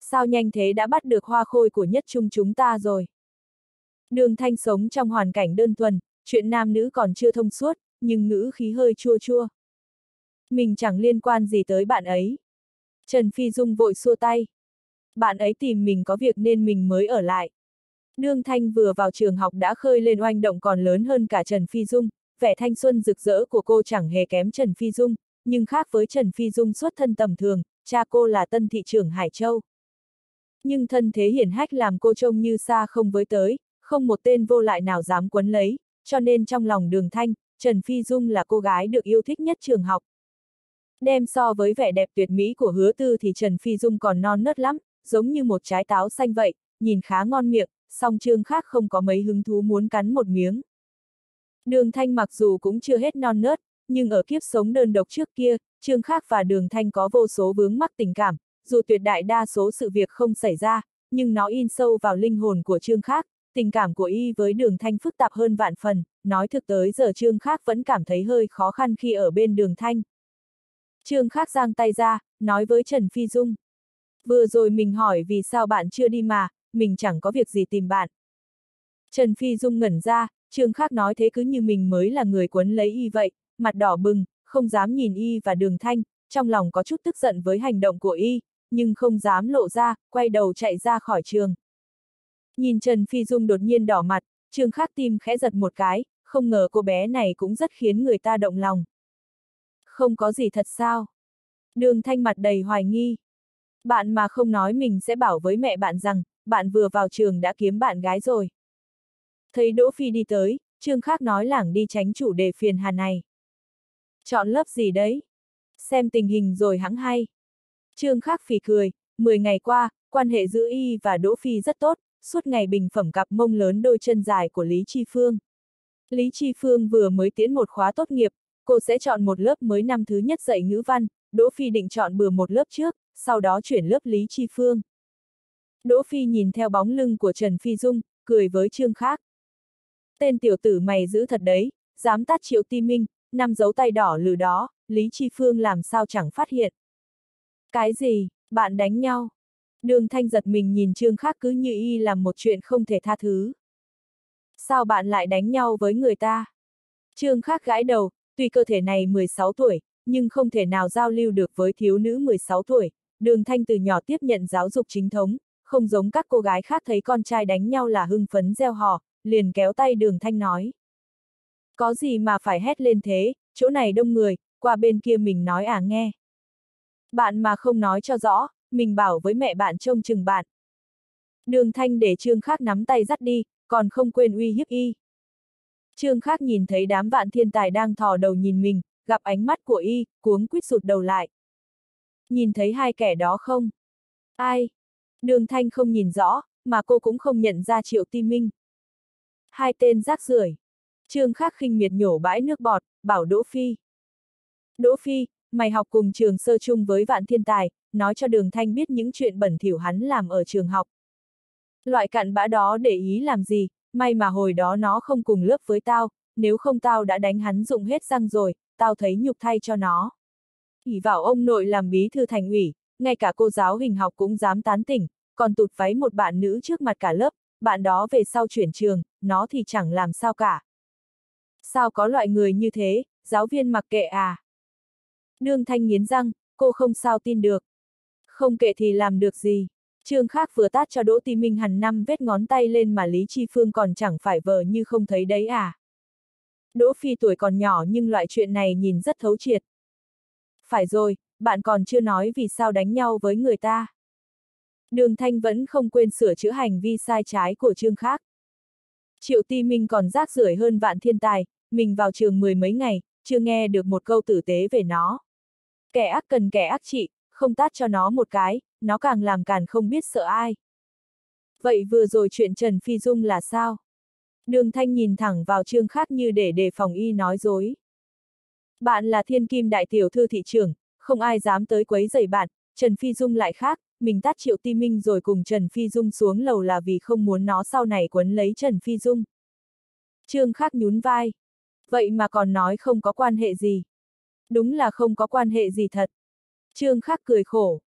Sao nhanh thế đã bắt được hoa khôi của nhất trung chúng ta rồi? Đường thanh sống trong hoàn cảnh đơn thuần, chuyện nam nữ còn chưa thông suốt, nhưng ngữ khí hơi chua chua. Mình chẳng liên quan gì tới bạn ấy. Trần Phi Dung vội xua tay. Bạn ấy tìm mình có việc nên mình mới ở lại. Nương Thanh vừa vào trường học đã khơi lên oanh động còn lớn hơn cả Trần Phi Dung, vẻ thanh xuân rực rỡ của cô chẳng hề kém Trần Phi Dung, nhưng khác với Trần Phi Dung xuất thân tầm thường, cha cô là tân thị trưởng Hải Châu. Nhưng thân thế hiển hách làm cô trông như xa không với tới, không một tên vô lại nào dám quấn lấy, cho nên trong lòng đường thanh, Trần Phi Dung là cô gái được yêu thích nhất trường học. Đem so với vẻ đẹp tuyệt mỹ của hứa tư thì Trần Phi Dung còn non nớt lắm, giống như một trái táo xanh vậy, nhìn khá ngon miệng, song trương khác không có mấy hứng thú muốn cắn một miếng. Đường Thanh mặc dù cũng chưa hết non nớt, nhưng ở kiếp sống đơn độc trước kia, Trương Khác và Đường Thanh có vô số vướng mắc tình cảm, dù tuyệt đại đa số sự việc không xảy ra, nhưng nó in sâu vào linh hồn của Trương Khác, tình cảm của y với Đường Thanh phức tạp hơn vạn phần, nói thực tới giờ Trương Khác vẫn cảm thấy hơi khó khăn khi ở bên Đường Thanh. Trương Khác giang tay ra, nói với Trần Phi Dung. Vừa rồi mình hỏi vì sao bạn chưa đi mà, mình chẳng có việc gì tìm bạn. Trần Phi Dung ngẩn ra, Trương Khác nói thế cứ như mình mới là người quấn lấy y vậy, mặt đỏ bừng, không dám nhìn y và đường thanh, trong lòng có chút tức giận với hành động của y, nhưng không dám lộ ra, quay đầu chạy ra khỏi trường. Nhìn Trần Phi Dung đột nhiên đỏ mặt, Trương Khác tim khẽ giật một cái, không ngờ cô bé này cũng rất khiến người ta động lòng. Không có gì thật sao? Đường thanh mặt đầy hoài nghi. Bạn mà không nói mình sẽ bảo với mẹ bạn rằng, bạn vừa vào trường đã kiếm bạn gái rồi. Thấy Đỗ Phi đi tới, Trương Khác nói lảng đi tránh chủ đề phiền hà này. Chọn lớp gì đấy? Xem tình hình rồi hãng hay. Trương Khác phì cười, 10 ngày qua, quan hệ giữa y và Đỗ Phi rất tốt, suốt ngày bình phẩm cặp mông lớn đôi chân dài của Lý Chi Phương. Lý Chi Phương vừa mới tiến một khóa tốt nghiệp, cô sẽ chọn một lớp mới năm thứ nhất dạy ngữ văn, Đỗ Phi định chọn bừa một lớp trước, sau đó chuyển lớp Lý Chi Phương. Đỗ Phi nhìn theo bóng lưng của Trần Phi Dung, cười với Trương Khác. Tên tiểu tử mày giữ thật đấy, dám tát triệu ti minh, năm dấu tay đỏ lừ đó, Lý Chi Phương làm sao chẳng phát hiện. Cái gì, bạn đánh nhau? Đường thanh giật mình nhìn Trương Khác cứ như y làm một chuyện không thể tha thứ. Sao bạn lại đánh nhau với người ta? Trương khắc gãi đầu, tuy cơ thể này 16 tuổi, nhưng không thể nào giao lưu được với thiếu nữ 16 tuổi. Đường thanh từ nhỏ tiếp nhận giáo dục chính thống, không giống các cô gái khác thấy con trai đánh nhau là hưng phấn gieo hò, liền kéo tay đường thanh nói. Có gì mà phải hét lên thế, chỗ này đông người, qua bên kia mình nói à nghe. Bạn mà không nói cho rõ, mình bảo với mẹ bạn trông chừng bạn. Đường thanh để trương khác nắm tay dắt đi, còn không quên uy hiếp y. Trương khác nhìn thấy đám vạn thiên tài đang thò đầu nhìn mình, gặp ánh mắt của y, cuống quýt sụt đầu lại. Nhìn thấy hai kẻ đó không? Ai? Đường thanh không nhìn rõ, mà cô cũng không nhận ra triệu ti minh. Hai tên rác rưởi. Trương Khắc khinh miệt nhổ bãi nước bọt, bảo Đỗ Phi. Đỗ Phi, mày học cùng trường sơ chung với vạn thiên tài, nói cho đường thanh biết những chuyện bẩn thỉu hắn làm ở trường học. Loại cặn bã đó để ý làm gì, may mà hồi đó nó không cùng lớp với tao, nếu không tao đã đánh hắn dụng hết răng rồi, tao thấy nhục thay cho nó. ỉ vào ông nội làm bí thư thành ủy, ngay cả cô giáo hình học cũng dám tán tỉnh, còn tụt váy một bạn nữ trước mặt cả lớp, bạn đó về sau chuyển trường, nó thì chẳng làm sao cả. Sao có loại người như thế, giáo viên mặc kệ à? Đương Thanh nghiến răng, cô không sao tin được. Không kệ thì làm được gì. Trương Khác vừa tát cho Đỗ Ti Minh hẳn năm vết ngón tay lên mà Lý Chi Phương còn chẳng phải vờ như không thấy đấy à. Đỗ Phi tuổi còn nhỏ nhưng loại chuyện này nhìn rất thấu triệt. Phải rồi, bạn còn chưa nói vì sao đánh nhau với người ta. Đường Thanh vẫn không quên sửa chữa hành vi sai trái của Trương Khác. Triệu Ti Minh còn rác rưởi hơn vạn thiên tài, mình vào trường mười mấy ngày, chưa nghe được một câu tử tế về nó. Kẻ ác cần kẻ ác trị, không tát cho nó một cái, nó càng làm càng không biết sợ ai. Vậy vừa rồi chuyện Trần Phi Dung là sao? Đường Thanh nhìn thẳng vào Trương Khát như để đề phòng y nói dối. Bạn là thiên kim đại tiểu thư thị trưởng, không ai dám tới quấy rầy bạn, Trần Phi Dung lại khác, mình tắt Triệu Ti Minh rồi cùng Trần Phi Dung xuống lầu là vì không muốn nó sau này quấn lấy Trần Phi Dung. Trương Khắc nhún vai. Vậy mà còn nói không có quan hệ gì. Đúng là không có quan hệ gì thật. Trương Khắc cười khổ.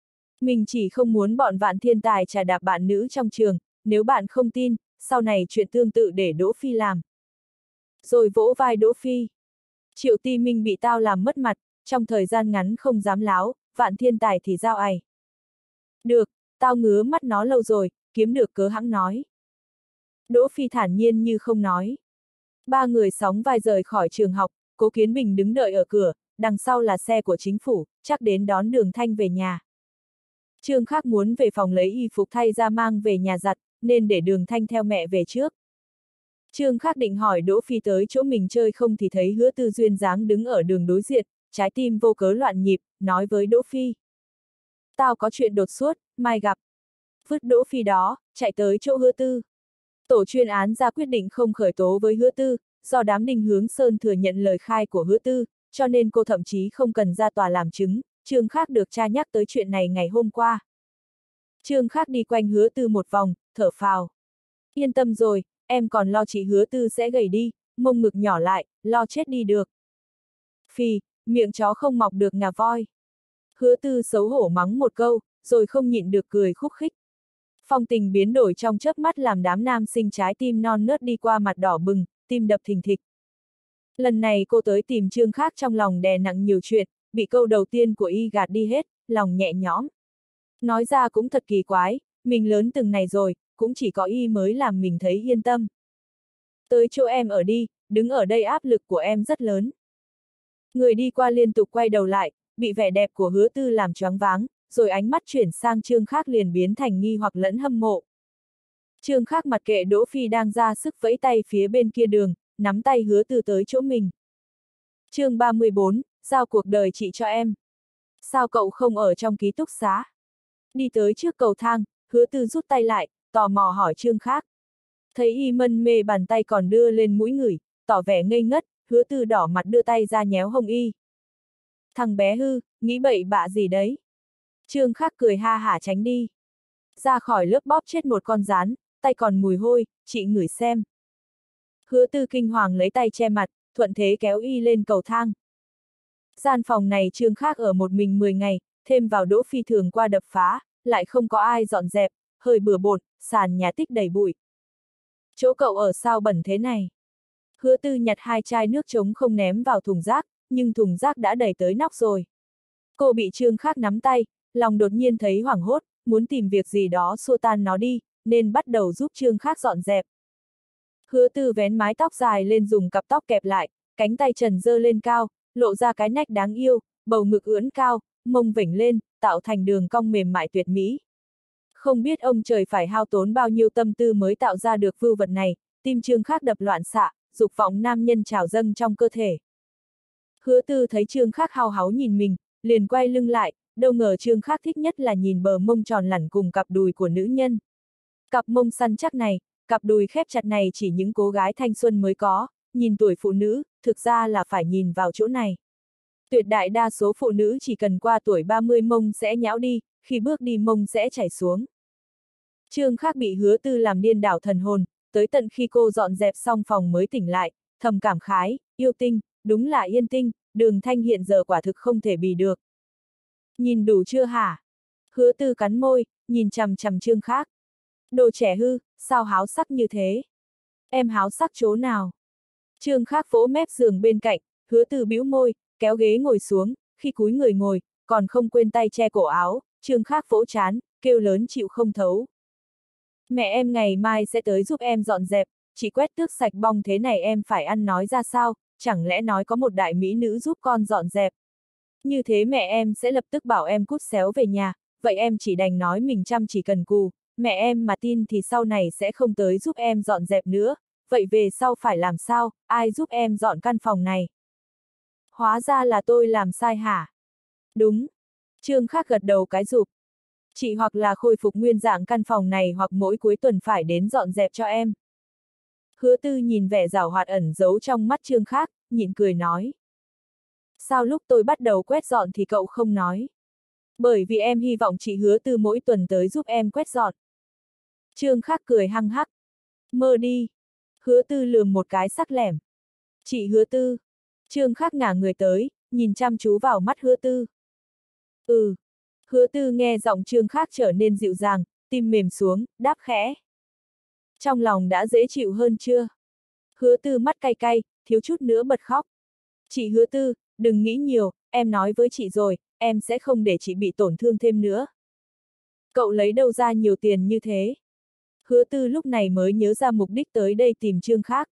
Mình chỉ không muốn bọn vạn thiên tài trà đạp bạn nữ trong trường, nếu bạn không tin, sau này chuyện tương tự để Đỗ Phi làm. Rồi vỗ vai Đỗ Phi. Triệu Ti Minh bị tao làm mất mặt, trong thời gian ngắn không dám láo, vạn thiên tài thì giao ai. Được, tao ngứa mắt nó lâu rồi, kiếm được cớ hãng nói. Đỗ Phi thản nhiên như không nói. Ba người sóng vai rời khỏi trường học, Cố Kiến Bình đứng đợi ở cửa, đằng sau là xe của chính phủ, chắc đến đón đường thanh về nhà. Trương Khắc muốn về phòng lấy y phục thay ra mang về nhà giặt, nên để đường thanh theo mẹ về trước. Trương Khắc định hỏi Đỗ Phi tới chỗ mình chơi không thì thấy hứa tư duyên dáng đứng ở đường đối diện, trái tim vô cớ loạn nhịp, nói với Đỗ Phi. Tao có chuyện đột xuất, mai gặp. Vứt Đỗ Phi đó, chạy tới chỗ hứa tư. Tổ chuyên án ra quyết định không khởi tố với hứa tư, do đám đình hướng Sơn thừa nhận lời khai của hứa tư, cho nên cô thậm chí không cần ra tòa làm chứng, Trương Khác được cha nhắc tới chuyện này ngày hôm qua. Trương Khác đi quanh hứa tư một vòng, thở phào. Yên tâm rồi, em còn lo chị hứa tư sẽ gầy đi, mông ngực nhỏ lại, lo chết đi được. Phi, miệng chó không mọc được ngà voi. Hứa tư xấu hổ mắng một câu, rồi không nhịn được cười khúc khích. Phong tình biến đổi trong chớp mắt làm đám nam sinh trái tim non nớt đi qua mặt đỏ bừng, tim đập thình thịch. Lần này cô tới tìm Trương Khác trong lòng đè nặng nhiều chuyện, bị câu đầu tiên của y gạt đi hết, lòng nhẹ nhõm. Nói ra cũng thật kỳ quái, mình lớn từng này rồi, cũng chỉ có y mới làm mình thấy yên tâm. Tới chỗ em ở đi, đứng ở đây áp lực của em rất lớn. Người đi qua liên tục quay đầu lại, bị vẻ đẹp của hứa tư làm choáng váng, rồi ánh mắt chuyển sang trương khác liền biến thành nghi hoặc lẫn hâm mộ. Trương khác mặt kệ Đỗ Phi đang ra sức vẫy tay phía bên kia đường, nắm tay hứa tư tới chỗ mình. chương 34, giao cuộc đời chị cho em. Sao cậu không ở trong ký túc xá? Đi tới trước cầu thang, hứa tư rút tay lại, tò mò hỏi trương khác. Thấy y mân mê bàn tay còn đưa lên mũi người, tỏ vẻ ngây ngất, hứa tư đỏ mặt đưa tay ra nhéo hông y. Thằng bé hư, nghĩ bậy bạ gì đấy? Trương Khắc cười ha hả tránh đi. Ra khỏi lớp bóp chết một con rán, tay còn mùi hôi, chị ngửi xem. Hứa tư kinh hoàng lấy tay che mặt, thuận thế kéo y lên cầu thang. Gian phòng này Trương Khắc ở một mình 10 ngày, thêm vào đỗ phi thường qua đập phá, lại không có ai dọn dẹp, hơi bừa bộn, sàn nhà tích đầy bụi. Chỗ cậu ở sao bẩn thế này? Hứa tư nhặt hai chai nước trống không ném vào thùng rác, nhưng thùng rác đã đầy tới nóc rồi. Cô bị Trương Khác nắm tay, lòng đột nhiên thấy hoảng hốt, muốn tìm việc gì đó xua tan nó đi, nên bắt đầu giúp Trương Khác dọn dẹp. Hứa tư vén mái tóc dài lên dùng cặp tóc kẹp lại, cánh tay trần dơ lên cao, lộ ra cái nách đáng yêu, bầu ngực ưỡn cao, mông vểnh lên, tạo thành đường cong mềm mại tuyệt mỹ. Không biết ông trời phải hao tốn bao nhiêu tâm tư mới tạo ra được vưu vật này, tim Trương Khác đập loạn xạ, dục vọng nam nhân trào dâng trong cơ thể. Hứa tư thấy Trương Khác hao háo nhìn mình, liền quay lưng lại, đâu ngờ Trương Khác thích nhất là nhìn bờ mông tròn lẳn cùng cặp đùi của nữ nhân. Cặp mông săn chắc này, cặp đùi khép chặt này chỉ những cô gái thanh xuân mới có, nhìn tuổi phụ nữ, thực ra là phải nhìn vào chỗ này. Tuyệt đại đa số phụ nữ chỉ cần qua tuổi 30 mông sẽ nhão đi, khi bước đi mông sẽ chảy xuống. Trương Khác bị hứa tư làm điên đảo thần hồn, tới tận khi cô dọn dẹp xong phòng mới tỉnh lại, thầm cảm khái, yêu tinh, đúng là yên tinh, đường thanh hiện giờ quả thực không thể bì được. Nhìn đủ chưa hả? Hứa tư cắn môi, nhìn chằm chằm trương khác. Đồ trẻ hư, sao háo sắc như thế? Em háo sắc chỗ nào? Trương khác vỗ mép giường bên cạnh, hứa tư bĩu môi, kéo ghế ngồi xuống, khi cúi người ngồi, còn không quên tay che cổ áo, trương khác vỗ chán, kêu lớn chịu không thấu. Mẹ em ngày mai sẽ tới giúp em dọn dẹp, chỉ quét tước sạch bong thế này em phải ăn nói ra sao, chẳng lẽ nói có một đại mỹ nữ giúp con dọn dẹp. Như thế mẹ em sẽ lập tức bảo em cút xéo về nhà, vậy em chỉ đành nói mình chăm chỉ cần cù, mẹ em mà tin thì sau này sẽ không tới giúp em dọn dẹp nữa, vậy về sau phải làm sao, ai giúp em dọn căn phòng này? Hóa ra là tôi làm sai hả? Đúng. Trương Khắc gật đầu cái rụp. Chị hoặc là khôi phục nguyên dạng căn phòng này hoặc mỗi cuối tuần phải đến dọn dẹp cho em. Hứa tư nhìn vẻ rào hoạt ẩn giấu trong mắt Trương khắc nhịn cười nói. Sao lúc tôi bắt đầu quét dọn thì cậu không nói? Bởi vì em hy vọng chị hứa tư mỗi tuần tới giúp em quét dọn. Trương khắc cười hăng hắc. Mơ đi. Hứa tư lườm một cái sắc lẻm. Chị hứa tư. Trương khắc ngả người tới, nhìn chăm chú vào mắt hứa tư. Ừ. Hứa tư nghe giọng Trương khắc trở nên dịu dàng, tim mềm xuống, đáp khẽ. Trong lòng đã dễ chịu hơn chưa? Hứa tư mắt cay cay, thiếu chút nữa bật khóc. Chị hứa tư, đừng nghĩ nhiều, em nói với chị rồi, em sẽ không để chị bị tổn thương thêm nữa. Cậu lấy đâu ra nhiều tiền như thế? Hứa tư lúc này mới nhớ ra mục đích tới đây tìm trương khác.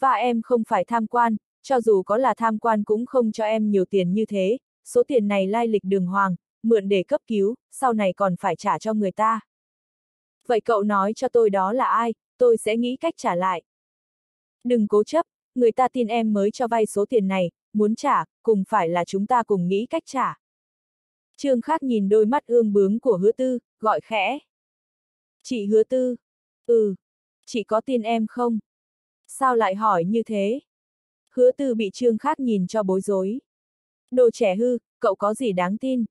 Và em không phải tham quan, cho dù có là tham quan cũng không cho em nhiều tiền như thế, số tiền này lai lịch đường hoàng, mượn để cấp cứu, sau này còn phải trả cho người ta. Vậy cậu nói cho tôi đó là ai, tôi sẽ nghĩ cách trả lại. Đừng cố chấp, người ta tin em mới cho vay số tiền này, muốn trả, cùng phải là chúng ta cùng nghĩ cách trả. Trương Khác nhìn đôi mắt ương bướng của hứa tư, gọi khẽ. Chị hứa tư. Ừ. Chị có tin em không? Sao lại hỏi như thế? Hứa tư bị trương khát nhìn cho bối rối. Đồ trẻ hư, cậu có gì đáng tin?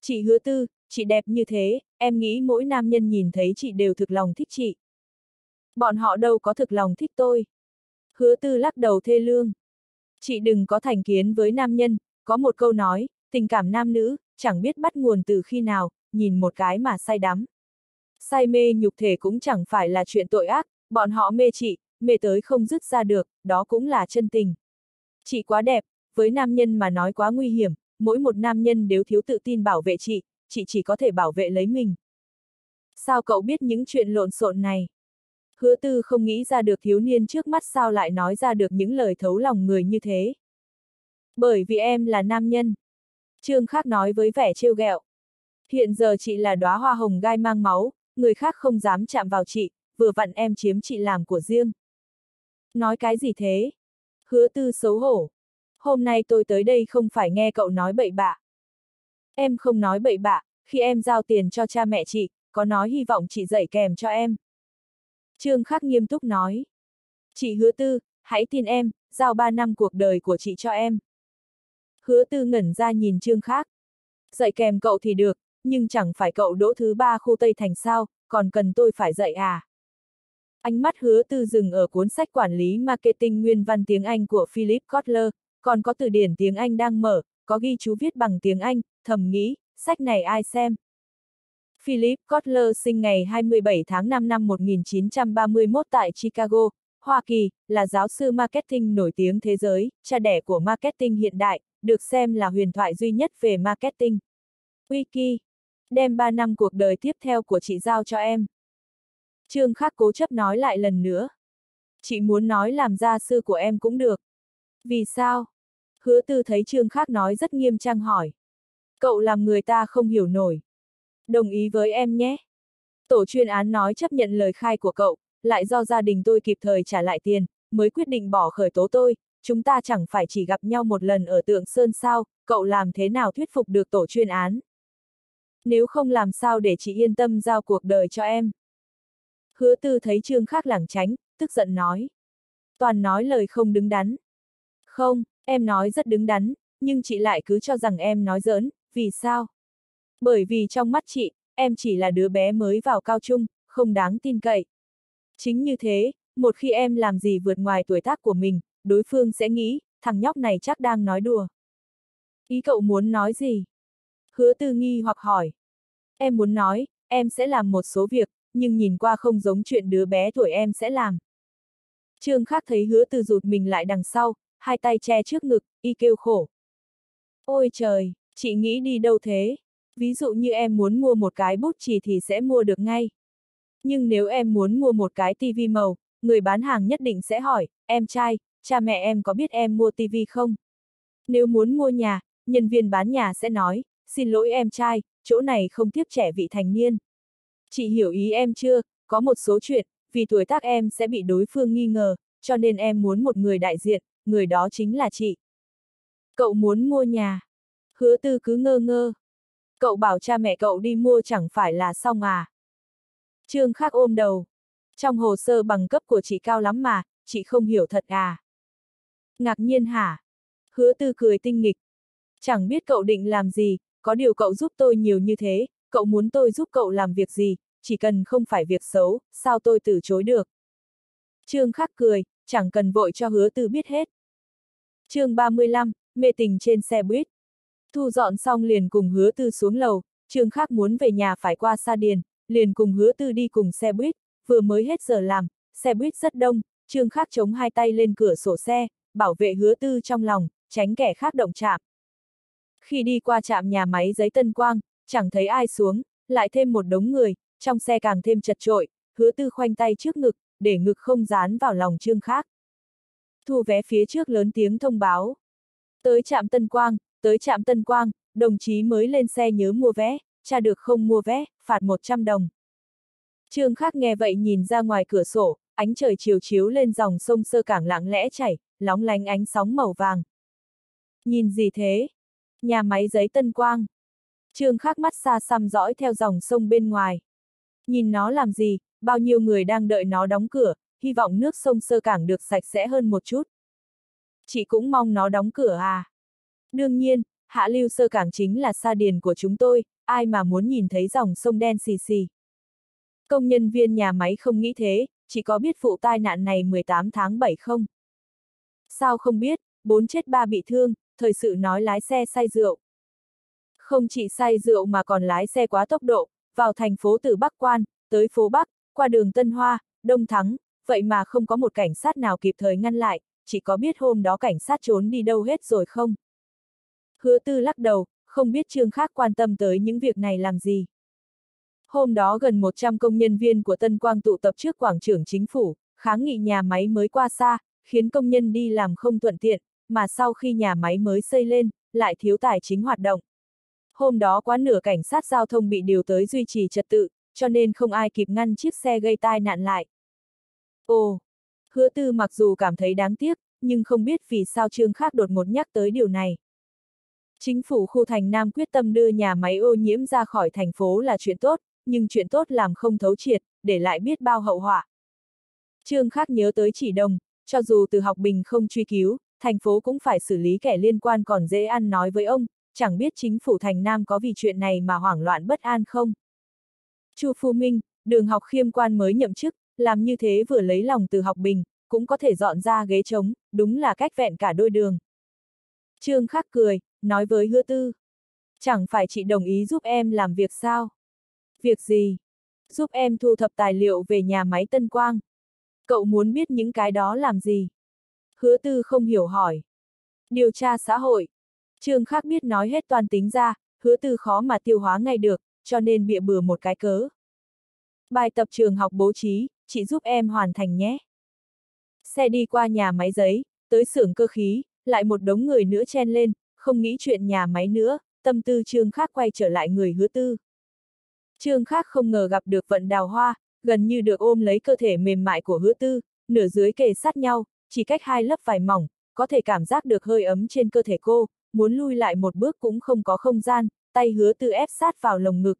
Chị hứa tư, chị đẹp như thế, em nghĩ mỗi nam nhân nhìn thấy chị đều thực lòng thích chị. Bọn họ đâu có thực lòng thích tôi. Hứa tư lắc đầu thê lương. Chị đừng có thành kiến với nam nhân, có một câu nói, tình cảm nam nữ, chẳng biết bắt nguồn từ khi nào, nhìn một cái mà say đắm. Say mê nhục thể cũng chẳng phải là chuyện tội ác, bọn họ mê chị, mê tới không dứt ra được, đó cũng là chân tình. Chị quá đẹp, với nam nhân mà nói quá nguy hiểm, mỗi một nam nhân đều thiếu tự tin bảo vệ chị, chị chỉ có thể bảo vệ lấy mình. Sao cậu biết những chuyện lộn xộn này? Hứa tư không nghĩ ra được thiếu niên trước mắt sao lại nói ra được những lời thấu lòng người như thế. Bởi vì em là nam nhân. Trương Khắc nói với vẻ trêu ghẹo. Hiện giờ chị là đóa hoa hồng gai mang máu, người khác không dám chạm vào chị, vừa vặn em chiếm chị làm của riêng. Nói cái gì thế? Hứa tư xấu hổ. Hôm nay tôi tới đây không phải nghe cậu nói bậy bạ. Em không nói bậy bạ, khi em giao tiền cho cha mẹ chị, có nói hy vọng chị dạy kèm cho em. Trương Khắc nghiêm túc nói. Chị hứa tư, hãy tin em, giao 3 năm cuộc đời của chị cho em. Hứa tư ngẩn ra nhìn Trương Khắc. Dạy kèm cậu thì được, nhưng chẳng phải cậu đỗ thứ ba khu Tây Thành sao, còn cần tôi phải dạy à? Ánh mắt hứa tư dừng ở cuốn sách quản lý marketing nguyên văn tiếng Anh của Philip Kotler, còn có từ điển tiếng Anh đang mở, có ghi chú viết bằng tiếng Anh, thầm nghĩ, sách này ai xem? Philip Kotler sinh ngày 27 tháng 5 năm 1931 tại Chicago, Hoa Kỳ, là giáo sư marketing nổi tiếng thế giới, cha đẻ của marketing hiện đại, được xem là huyền thoại duy nhất về marketing. Wiki, đem 3 năm cuộc đời tiếp theo của chị giao cho em. Trương Khắc cố chấp nói lại lần nữa. Chị muốn nói làm gia sư của em cũng được. Vì sao? Hứa tư thấy Trương Khắc nói rất nghiêm trang hỏi. Cậu làm người ta không hiểu nổi. Đồng ý với em nhé. Tổ chuyên án nói chấp nhận lời khai của cậu, lại do gia đình tôi kịp thời trả lại tiền, mới quyết định bỏ khởi tố tôi, chúng ta chẳng phải chỉ gặp nhau một lần ở tượng Sơn sao, cậu làm thế nào thuyết phục được tổ chuyên án? Nếu không làm sao để chị yên tâm giao cuộc đời cho em? Hứa tư thấy trương khác lảng tránh, tức giận nói. Toàn nói lời không đứng đắn. Không, em nói rất đứng đắn, nhưng chị lại cứ cho rằng em nói giỡn, vì sao? Bởi vì trong mắt chị, em chỉ là đứa bé mới vào cao trung, không đáng tin cậy. Chính như thế, một khi em làm gì vượt ngoài tuổi tác của mình, đối phương sẽ nghĩ, thằng nhóc này chắc đang nói đùa. Ý cậu muốn nói gì? Hứa tư nghi hoặc hỏi. Em muốn nói, em sẽ làm một số việc, nhưng nhìn qua không giống chuyện đứa bé tuổi em sẽ làm. Trương Khắc thấy hứa tư rụt mình lại đằng sau, hai tay che trước ngực, y kêu khổ. Ôi trời, chị nghĩ đi đâu thế? Ví dụ như em muốn mua một cái bút chì thì sẽ mua được ngay. Nhưng nếu em muốn mua một cái tivi màu, người bán hàng nhất định sẽ hỏi, em trai, cha mẹ em có biết em mua tivi không? Nếu muốn mua nhà, nhân viên bán nhà sẽ nói, xin lỗi em trai, chỗ này không tiếp trẻ vị thành niên. Chị hiểu ý em chưa, có một số chuyện, vì tuổi tác em sẽ bị đối phương nghi ngờ, cho nên em muốn một người đại diện, người đó chính là chị. Cậu muốn mua nhà. Hứa tư cứ ngơ ngơ. Cậu bảo cha mẹ cậu đi mua chẳng phải là xong à. Trương Khắc ôm đầu. Trong hồ sơ bằng cấp của chị cao lắm mà, chị không hiểu thật à. Ngạc nhiên hả? Hứa tư cười tinh nghịch. Chẳng biết cậu định làm gì, có điều cậu giúp tôi nhiều như thế, cậu muốn tôi giúp cậu làm việc gì, chỉ cần không phải việc xấu, sao tôi từ chối được. Trương Khắc cười, chẳng cần vội cho hứa tư biết hết. chương 35, mê tình trên xe buýt. Thu dọn xong liền cùng hứa tư xuống lầu, Trương Khắc muốn về nhà phải qua Sa Điền, liền cùng hứa tư đi cùng xe buýt, vừa mới hết giờ làm, xe buýt rất đông, Trương Khắc chống hai tay lên cửa sổ xe, bảo vệ hứa tư trong lòng, tránh kẻ khác động chạm. Khi đi qua trạm nhà máy giấy Tân Quang, chẳng thấy ai xuống, lại thêm một đống người, trong xe càng thêm chật trội, hứa tư khoanh tay trước ngực, để ngực không dán vào lòng trương khác. Thu vé phía trước lớn tiếng thông báo. Tới trạm Tân Quang, tới trạm Tân Quang, đồng chí mới lên xe nhớ mua vé, cha được không mua vé, phạt 100 đồng. Trương Khắc nghe vậy nhìn ra ngoài cửa sổ, ánh trời chiều chiếu lên dòng sông sơ cảng lặng lẽ chảy, lóng lánh ánh sóng màu vàng. Nhìn gì thế? Nhà máy giấy Tân Quang. Trương Khắc mắt xa xăm dõi theo dòng sông bên ngoài. Nhìn nó làm gì, bao nhiêu người đang đợi nó đóng cửa, hy vọng nước sông Sơ Cảng được sạch sẽ hơn một chút. Chị cũng mong nó đóng cửa à? Đương nhiên, hạ lưu Sơ Cảng chính là sa điền của chúng tôi, ai mà muốn nhìn thấy dòng sông đen xì xì. Công nhân viên nhà máy không nghĩ thế, chỉ có biết vụ tai nạn này 18 tháng 7 không? Sao không biết, bốn chết ba bị thương, thời sự nói lái xe say rượu. Không chỉ say rượu mà còn lái xe quá tốc độ, vào thành phố từ Bắc Quan, tới phố Bắc, qua đường Tân Hoa, Đông Thắng, vậy mà không có một cảnh sát nào kịp thời ngăn lại, chỉ có biết hôm đó cảnh sát trốn đi đâu hết rồi không? Hứa tư lắc đầu, không biết trương khác quan tâm tới những việc này làm gì. Hôm đó gần 100 công nhân viên của Tân Quang tụ tập trước quảng trưởng chính phủ, kháng nghị nhà máy mới qua xa, khiến công nhân đi làm không thuận tiện, mà sau khi nhà máy mới xây lên, lại thiếu tài chính hoạt động. Hôm đó quá nửa cảnh sát giao thông bị điều tới duy trì trật tự, cho nên không ai kịp ngăn chiếc xe gây tai nạn lại. Ồ, hứa tư mặc dù cảm thấy đáng tiếc, nhưng không biết vì sao Trương Khác đột ngột nhắc tới điều này. Chính phủ khu thành Nam quyết tâm đưa nhà máy ô nhiễm ra khỏi thành phố là chuyện tốt, nhưng chuyện tốt làm không thấu triệt, để lại biết bao hậu họa. Trương Khác nhớ tới chỉ đồng, cho dù từ học bình không truy cứu, thành phố cũng phải xử lý kẻ liên quan còn dễ ăn nói với ông, chẳng biết chính phủ thành Nam có vì chuyện này mà hoảng loạn bất an không. Chu Phu Minh, đường học khiêm quan mới nhậm chức, làm như thế vừa lấy lòng từ học bình, cũng có thể dọn ra ghế trống, đúng là cách vẹn cả đôi đường. Trương Khắc cười, nói với hứa tư. Chẳng phải chị đồng ý giúp em làm việc sao? Việc gì? Giúp em thu thập tài liệu về nhà máy Tân Quang. Cậu muốn biết những cái đó làm gì? Hứa tư không hiểu hỏi. Điều tra xã hội. Trương Khắc biết nói hết toàn tính ra, hứa tư khó mà tiêu hóa ngay được, cho nên bịa bừa một cái cớ. Bài tập trường học bố trí, chị giúp em hoàn thành nhé. Xe đi qua nhà máy giấy, tới xưởng cơ khí, lại một đống người nữa chen lên, không nghĩ chuyện nhà máy nữa, tâm tư Trương Khác quay trở lại người hứa tư. Trương Khác không ngờ gặp được vận đào hoa, gần như được ôm lấy cơ thể mềm mại của hứa tư, nửa dưới kề sát nhau, chỉ cách hai lớp vải mỏng, có thể cảm giác được hơi ấm trên cơ thể cô, muốn lui lại một bước cũng không có không gian, tay hứa tư ép sát vào lồng ngực.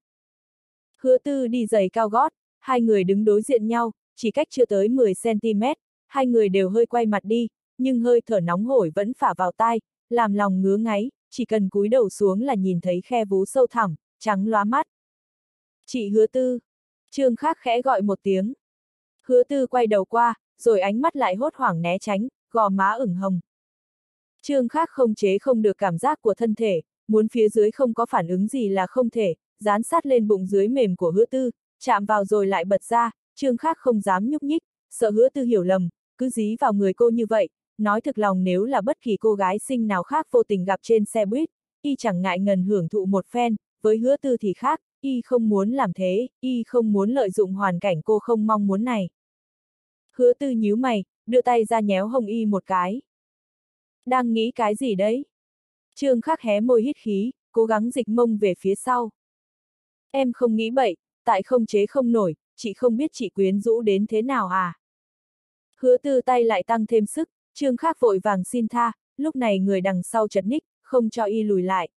Hứa tư đi giày cao gót, hai người đứng đối diện nhau, chỉ cách chưa tới 10cm, hai người đều hơi quay mặt đi, nhưng hơi thở nóng hổi vẫn phả vào tai, làm lòng ngứa ngáy, chỉ cần cúi đầu xuống là nhìn thấy khe vú sâu thẳm, trắng lóa mắt. Chị hứa tư. Trương Khác khẽ gọi một tiếng. Hứa tư quay đầu qua, rồi ánh mắt lại hốt hoảng né tránh, gò má ửng hồng. Trương Khác không chế không được cảm giác của thân thể, muốn phía dưới không có phản ứng gì là không thể, dán sát lên bụng dưới mềm của hứa tư, chạm vào rồi lại bật ra, Trương Khác không dám nhúc nhích, sợ hứa tư hiểu lầm, cứ dí vào người cô như vậy, nói thực lòng nếu là bất kỳ cô gái sinh nào khác vô tình gặp trên xe buýt, y chẳng ngại ngần hưởng thụ một phen, với hứa tư thì khác, y không muốn làm thế, y không muốn lợi dụng hoàn cảnh cô không mong muốn này. Hứa tư nhíu mày, đưa tay ra nhéo hồng y một cái. Đang nghĩ cái gì đấy? Trương khắc hé môi hít khí, cố gắng dịch mông về phía sau. Em không nghĩ bậy, tại không chế không nổi, chị không biết chị quyến rũ đến thế nào à? Hứa tư tay lại tăng thêm sức, trương khắc vội vàng xin tha, lúc này người đằng sau chật ních, không cho y lùi lại.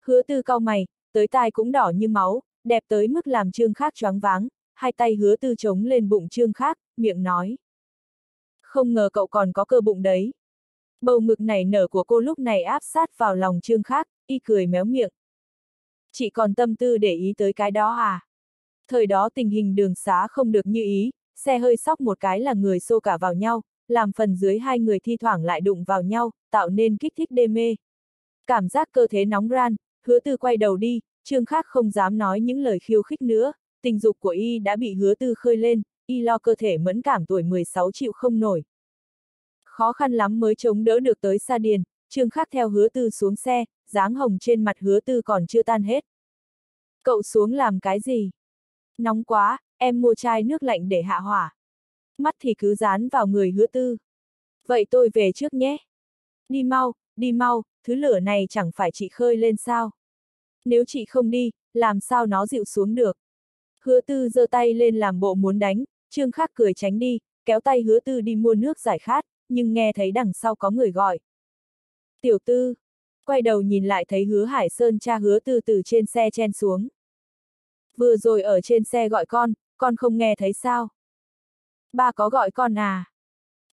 Hứa tư cau mày, tới tai cũng đỏ như máu, đẹp tới mức làm trương khắc choáng váng, hai tay hứa tư chống lên bụng trương khắc, miệng nói. Không ngờ cậu còn có cơ bụng đấy. Bầu ngực này nở của cô lúc này áp sát vào lòng trương khắc, y cười méo miệng. Chị còn tâm tư để ý tới cái đó à? Thời đó tình hình đường xá không được như ý, xe hơi sóc một cái là người xô cả vào nhau, làm phần dưới hai người thi thoảng lại đụng vào nhau, tạo nên kích thích đê mê. Cảm giác cơ thể nóng ran, hứa tư quay đầu đi, trương khác không dám nói những lời khiêu khích nữa, tình dục của y đã bị hứa tư khơi lên, y lo cơ thể mẫn cảm tuổi 16 chịu không nổi. Khó khăn lắm mới chống đỡ được tới xa điền, trương khắc theo hứa tư xuống xe, dáng hồng trên mặt hứa tư còn chưa tan hết. Cậu xuống làm cái gì? Nóng quá, em mua chai nước lạnh để hạ hỏa. Mắt thì cứ dán vào người hứa tư. Vậy tôi về trước nhé. Đi mau, đi mau, thứ lửa này chẳng phải chị khơi lên sao. Nếu chị không đi, làm sao nó dịu xuống được. Hứa tư giơ tay lên làm bộ muốn đánh, trương khắc cười tránh đi, kéo tay hứa tư đi mua nước giải khát, nhưng nghe thấy đằng sau có người gọi. Tiểu tư, quay đầu nhìn lại thấy hứa Hải Sơn cha hứa tư từ trên xe chen xuống. Vừa rồi ở trên xe gọi con, con không nghe thấy sao? ba có gọi con à?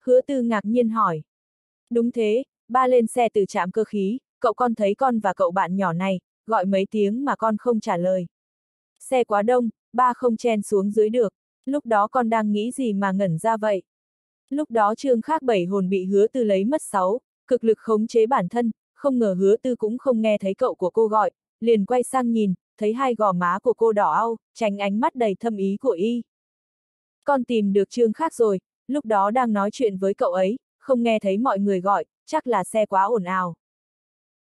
Hứa tư ngạc nhiên hỏi. Đúng thế, ba lên xe từ trạm cơ khí, cậu con thấy con và cậu bạn nhỏ này, gọi mấy tiếng mà con không trả lời. Xe quá đông, ba không chen xuống dưới được, lúc đó con đang nghĩ gì mà ngẩn ra vậy? Lúc đó trương khác bảy hồn bị hứa tư lấy mất sáu, cực lực khống chế bản thân, không ngờ hứa tư cũng không nghe thấy cậu của cô gọi, liền quay sang nhìn, thấy hai gò má của cô đỏ au, tránh ánh mắt đầy thâm ý của y. Con tìm được trương khác rồi, lúc đó đang nói chuyện với cậu ấy, không nghe thấy mọi người gọi, chắc là xe quá ồn ào.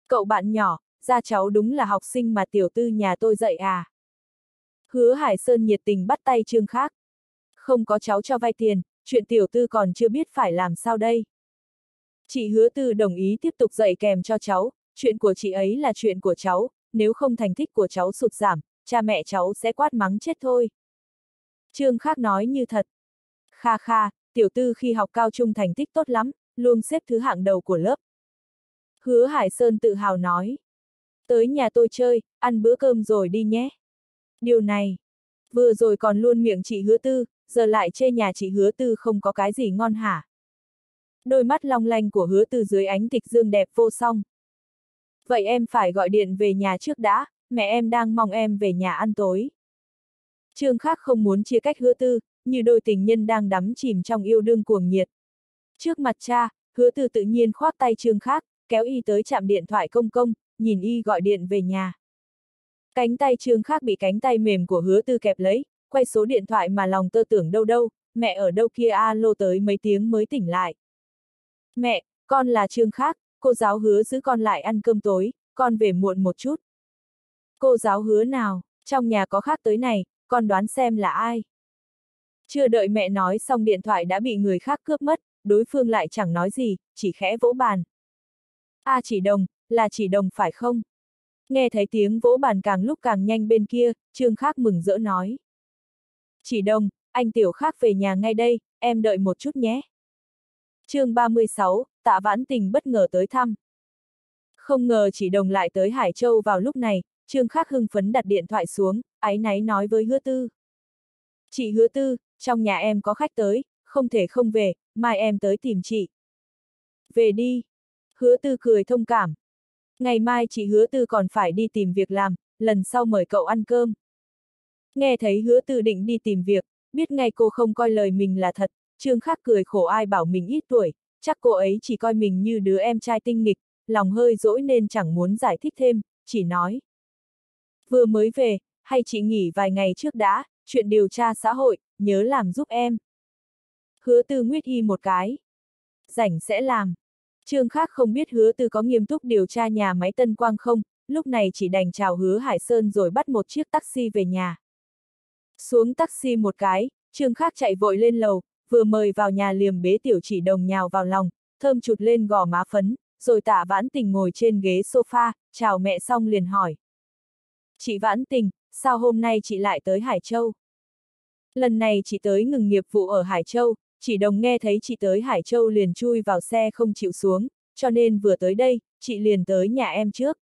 Cậu bạn nhỏ, ra cháu đúng là học sinh mà tiểu tư nhà tôi dạy à. Hứa Hải Sơn nhiệt tình bắt tay trương khác. Không có cháu cho vay tiền, chuyện tiểu tư còn chưa biết phải làm sao đây. Chị hứa tư đồng ý tiếp tục dạy kèm cho cháu, chuyện của chị ấy là chuyện của cháu, nếu không thành tích của cháu sụt giảm, cha mẹ cháu sẽ quát mắng chết thôi. Trương Khác nói như thật. Kha kha, tiểu tư khi học cao trung thành tích tốt lắm, luôn xếp thứ hạng đầu của lớp. Hứa Hải Sơn tự hào nói. Tới nhà tôi chơi, ăn bữa cơm rồi đi nhé. Điều này, vừa rồi còn luôn miệng chị hứa tư, giờ lại chê nhà chị hứa tư không có cái gì ngon hả? Đôi mắt long lanh của hứa tư dưới ánh tịch dương đẹp vô song. Vậy em phải gọi điện về nhà trước đã, mẹ em đang mong em về nhà ăn tối. Trương khác không muốn chia cách hứa tư, như đôi tình nhân đang đắm chìm trong yêu đương cuồng nhiệt. Trước mặt cha, hứa tư tự nhiên khoác tay trương khác, kéo y tới chạm điện thoại công công, nhìn y gọi điện về nhà. Cánh tay trương khác bị cánh tay mềm của hứa tư kẹp lấy, quay số điện thoại mà lòng tơ tưởng đâu đâu, mẹ ở đâu kia alo tới mấy tiếng mới tỉnh lại. Mẹ, con là trương khác, cô giáo hứa giữ con lại ăn cơm tối, con về muộn một chút. Cô giáo hứa nào, trong nhà có khác tới này, con đoán xem là ai. Chưa đợi mẹ nói xong điện thoại đã bị người khác cướp mất, đối phương lại chẳng nói gì, chỉ khẽ vỗ bàn. A à, chỉ đồng, là chỉ đồng phải không? Nghe thấy tiếng vỗ bàn càng lúc càng nhanh bên kia, Trương Khác mừng rỡ nói. Chỉ đồng, anh Tiểu Khác về nhà ngay đây, em đợi một chút nhé. chương 36, tạ vãn tình bất ngờ tới thăm. Không ngờ chỉ đồng lại tới Hải Châu vào lúc này, Trương Khác hưng phấn đặt điện thoại xuống, áy náy nói với hứa tư. Chị hứa tư, trong nhà em có khách tới, không thể không về, mai em tới tìm chị. Về đi. Hứa tư cười thông cảm. Ngày mai chị hứa tư còn phải đi tìm việc làm, lần sau mời cậu ăn cơm. Nghe thấy hứa tư định đi tìm việc, biết ngay cô không coi lời mình là thật, Trương Khắc cười khổ ai bảo mình ít tuổi, chắc cô ấy chỉ coi mình như đứa em trai tinh nghịch, lòng hơi dỗi nên chẳng muốn giải thích thêm, chỉ nói. Vừa mới về, hay chị nghỉ vài ngày trước đã, chuyện điều tra xã hội, nhớ làm giúp em. Hứa tư nguyết y một cái. Rảnh sẽ làm. Trương khác không biết hứa tư có nghiêm túc điều tra nhà máy Tân Quang không, lúc này chỉ đành chào hứa Hải Sơn rồi bắt một chiếc taxi về nhà. Xuống taxi một cái, Trương khác chạy vội lên lầu, vừa mời vào nhà liềm bế tiểu chỉ đồng nhào vào lòng, thơm chụt lên gò má phấn, rồi tạ vãn tình ngồi trên ghế sofa, chào mẹ xong liền hỏi. Chị vãn tình, sao hôm nay chị lại tới Hải Châu? Lần này chị tới ngừng nghiệp vụ ở Hải Châu, chỉ đồng nghe thấy chị tới Hải Châu liền chui vào xe không chịu xuống, cho nên vừa tới đây, chị liền tới nhà em trước.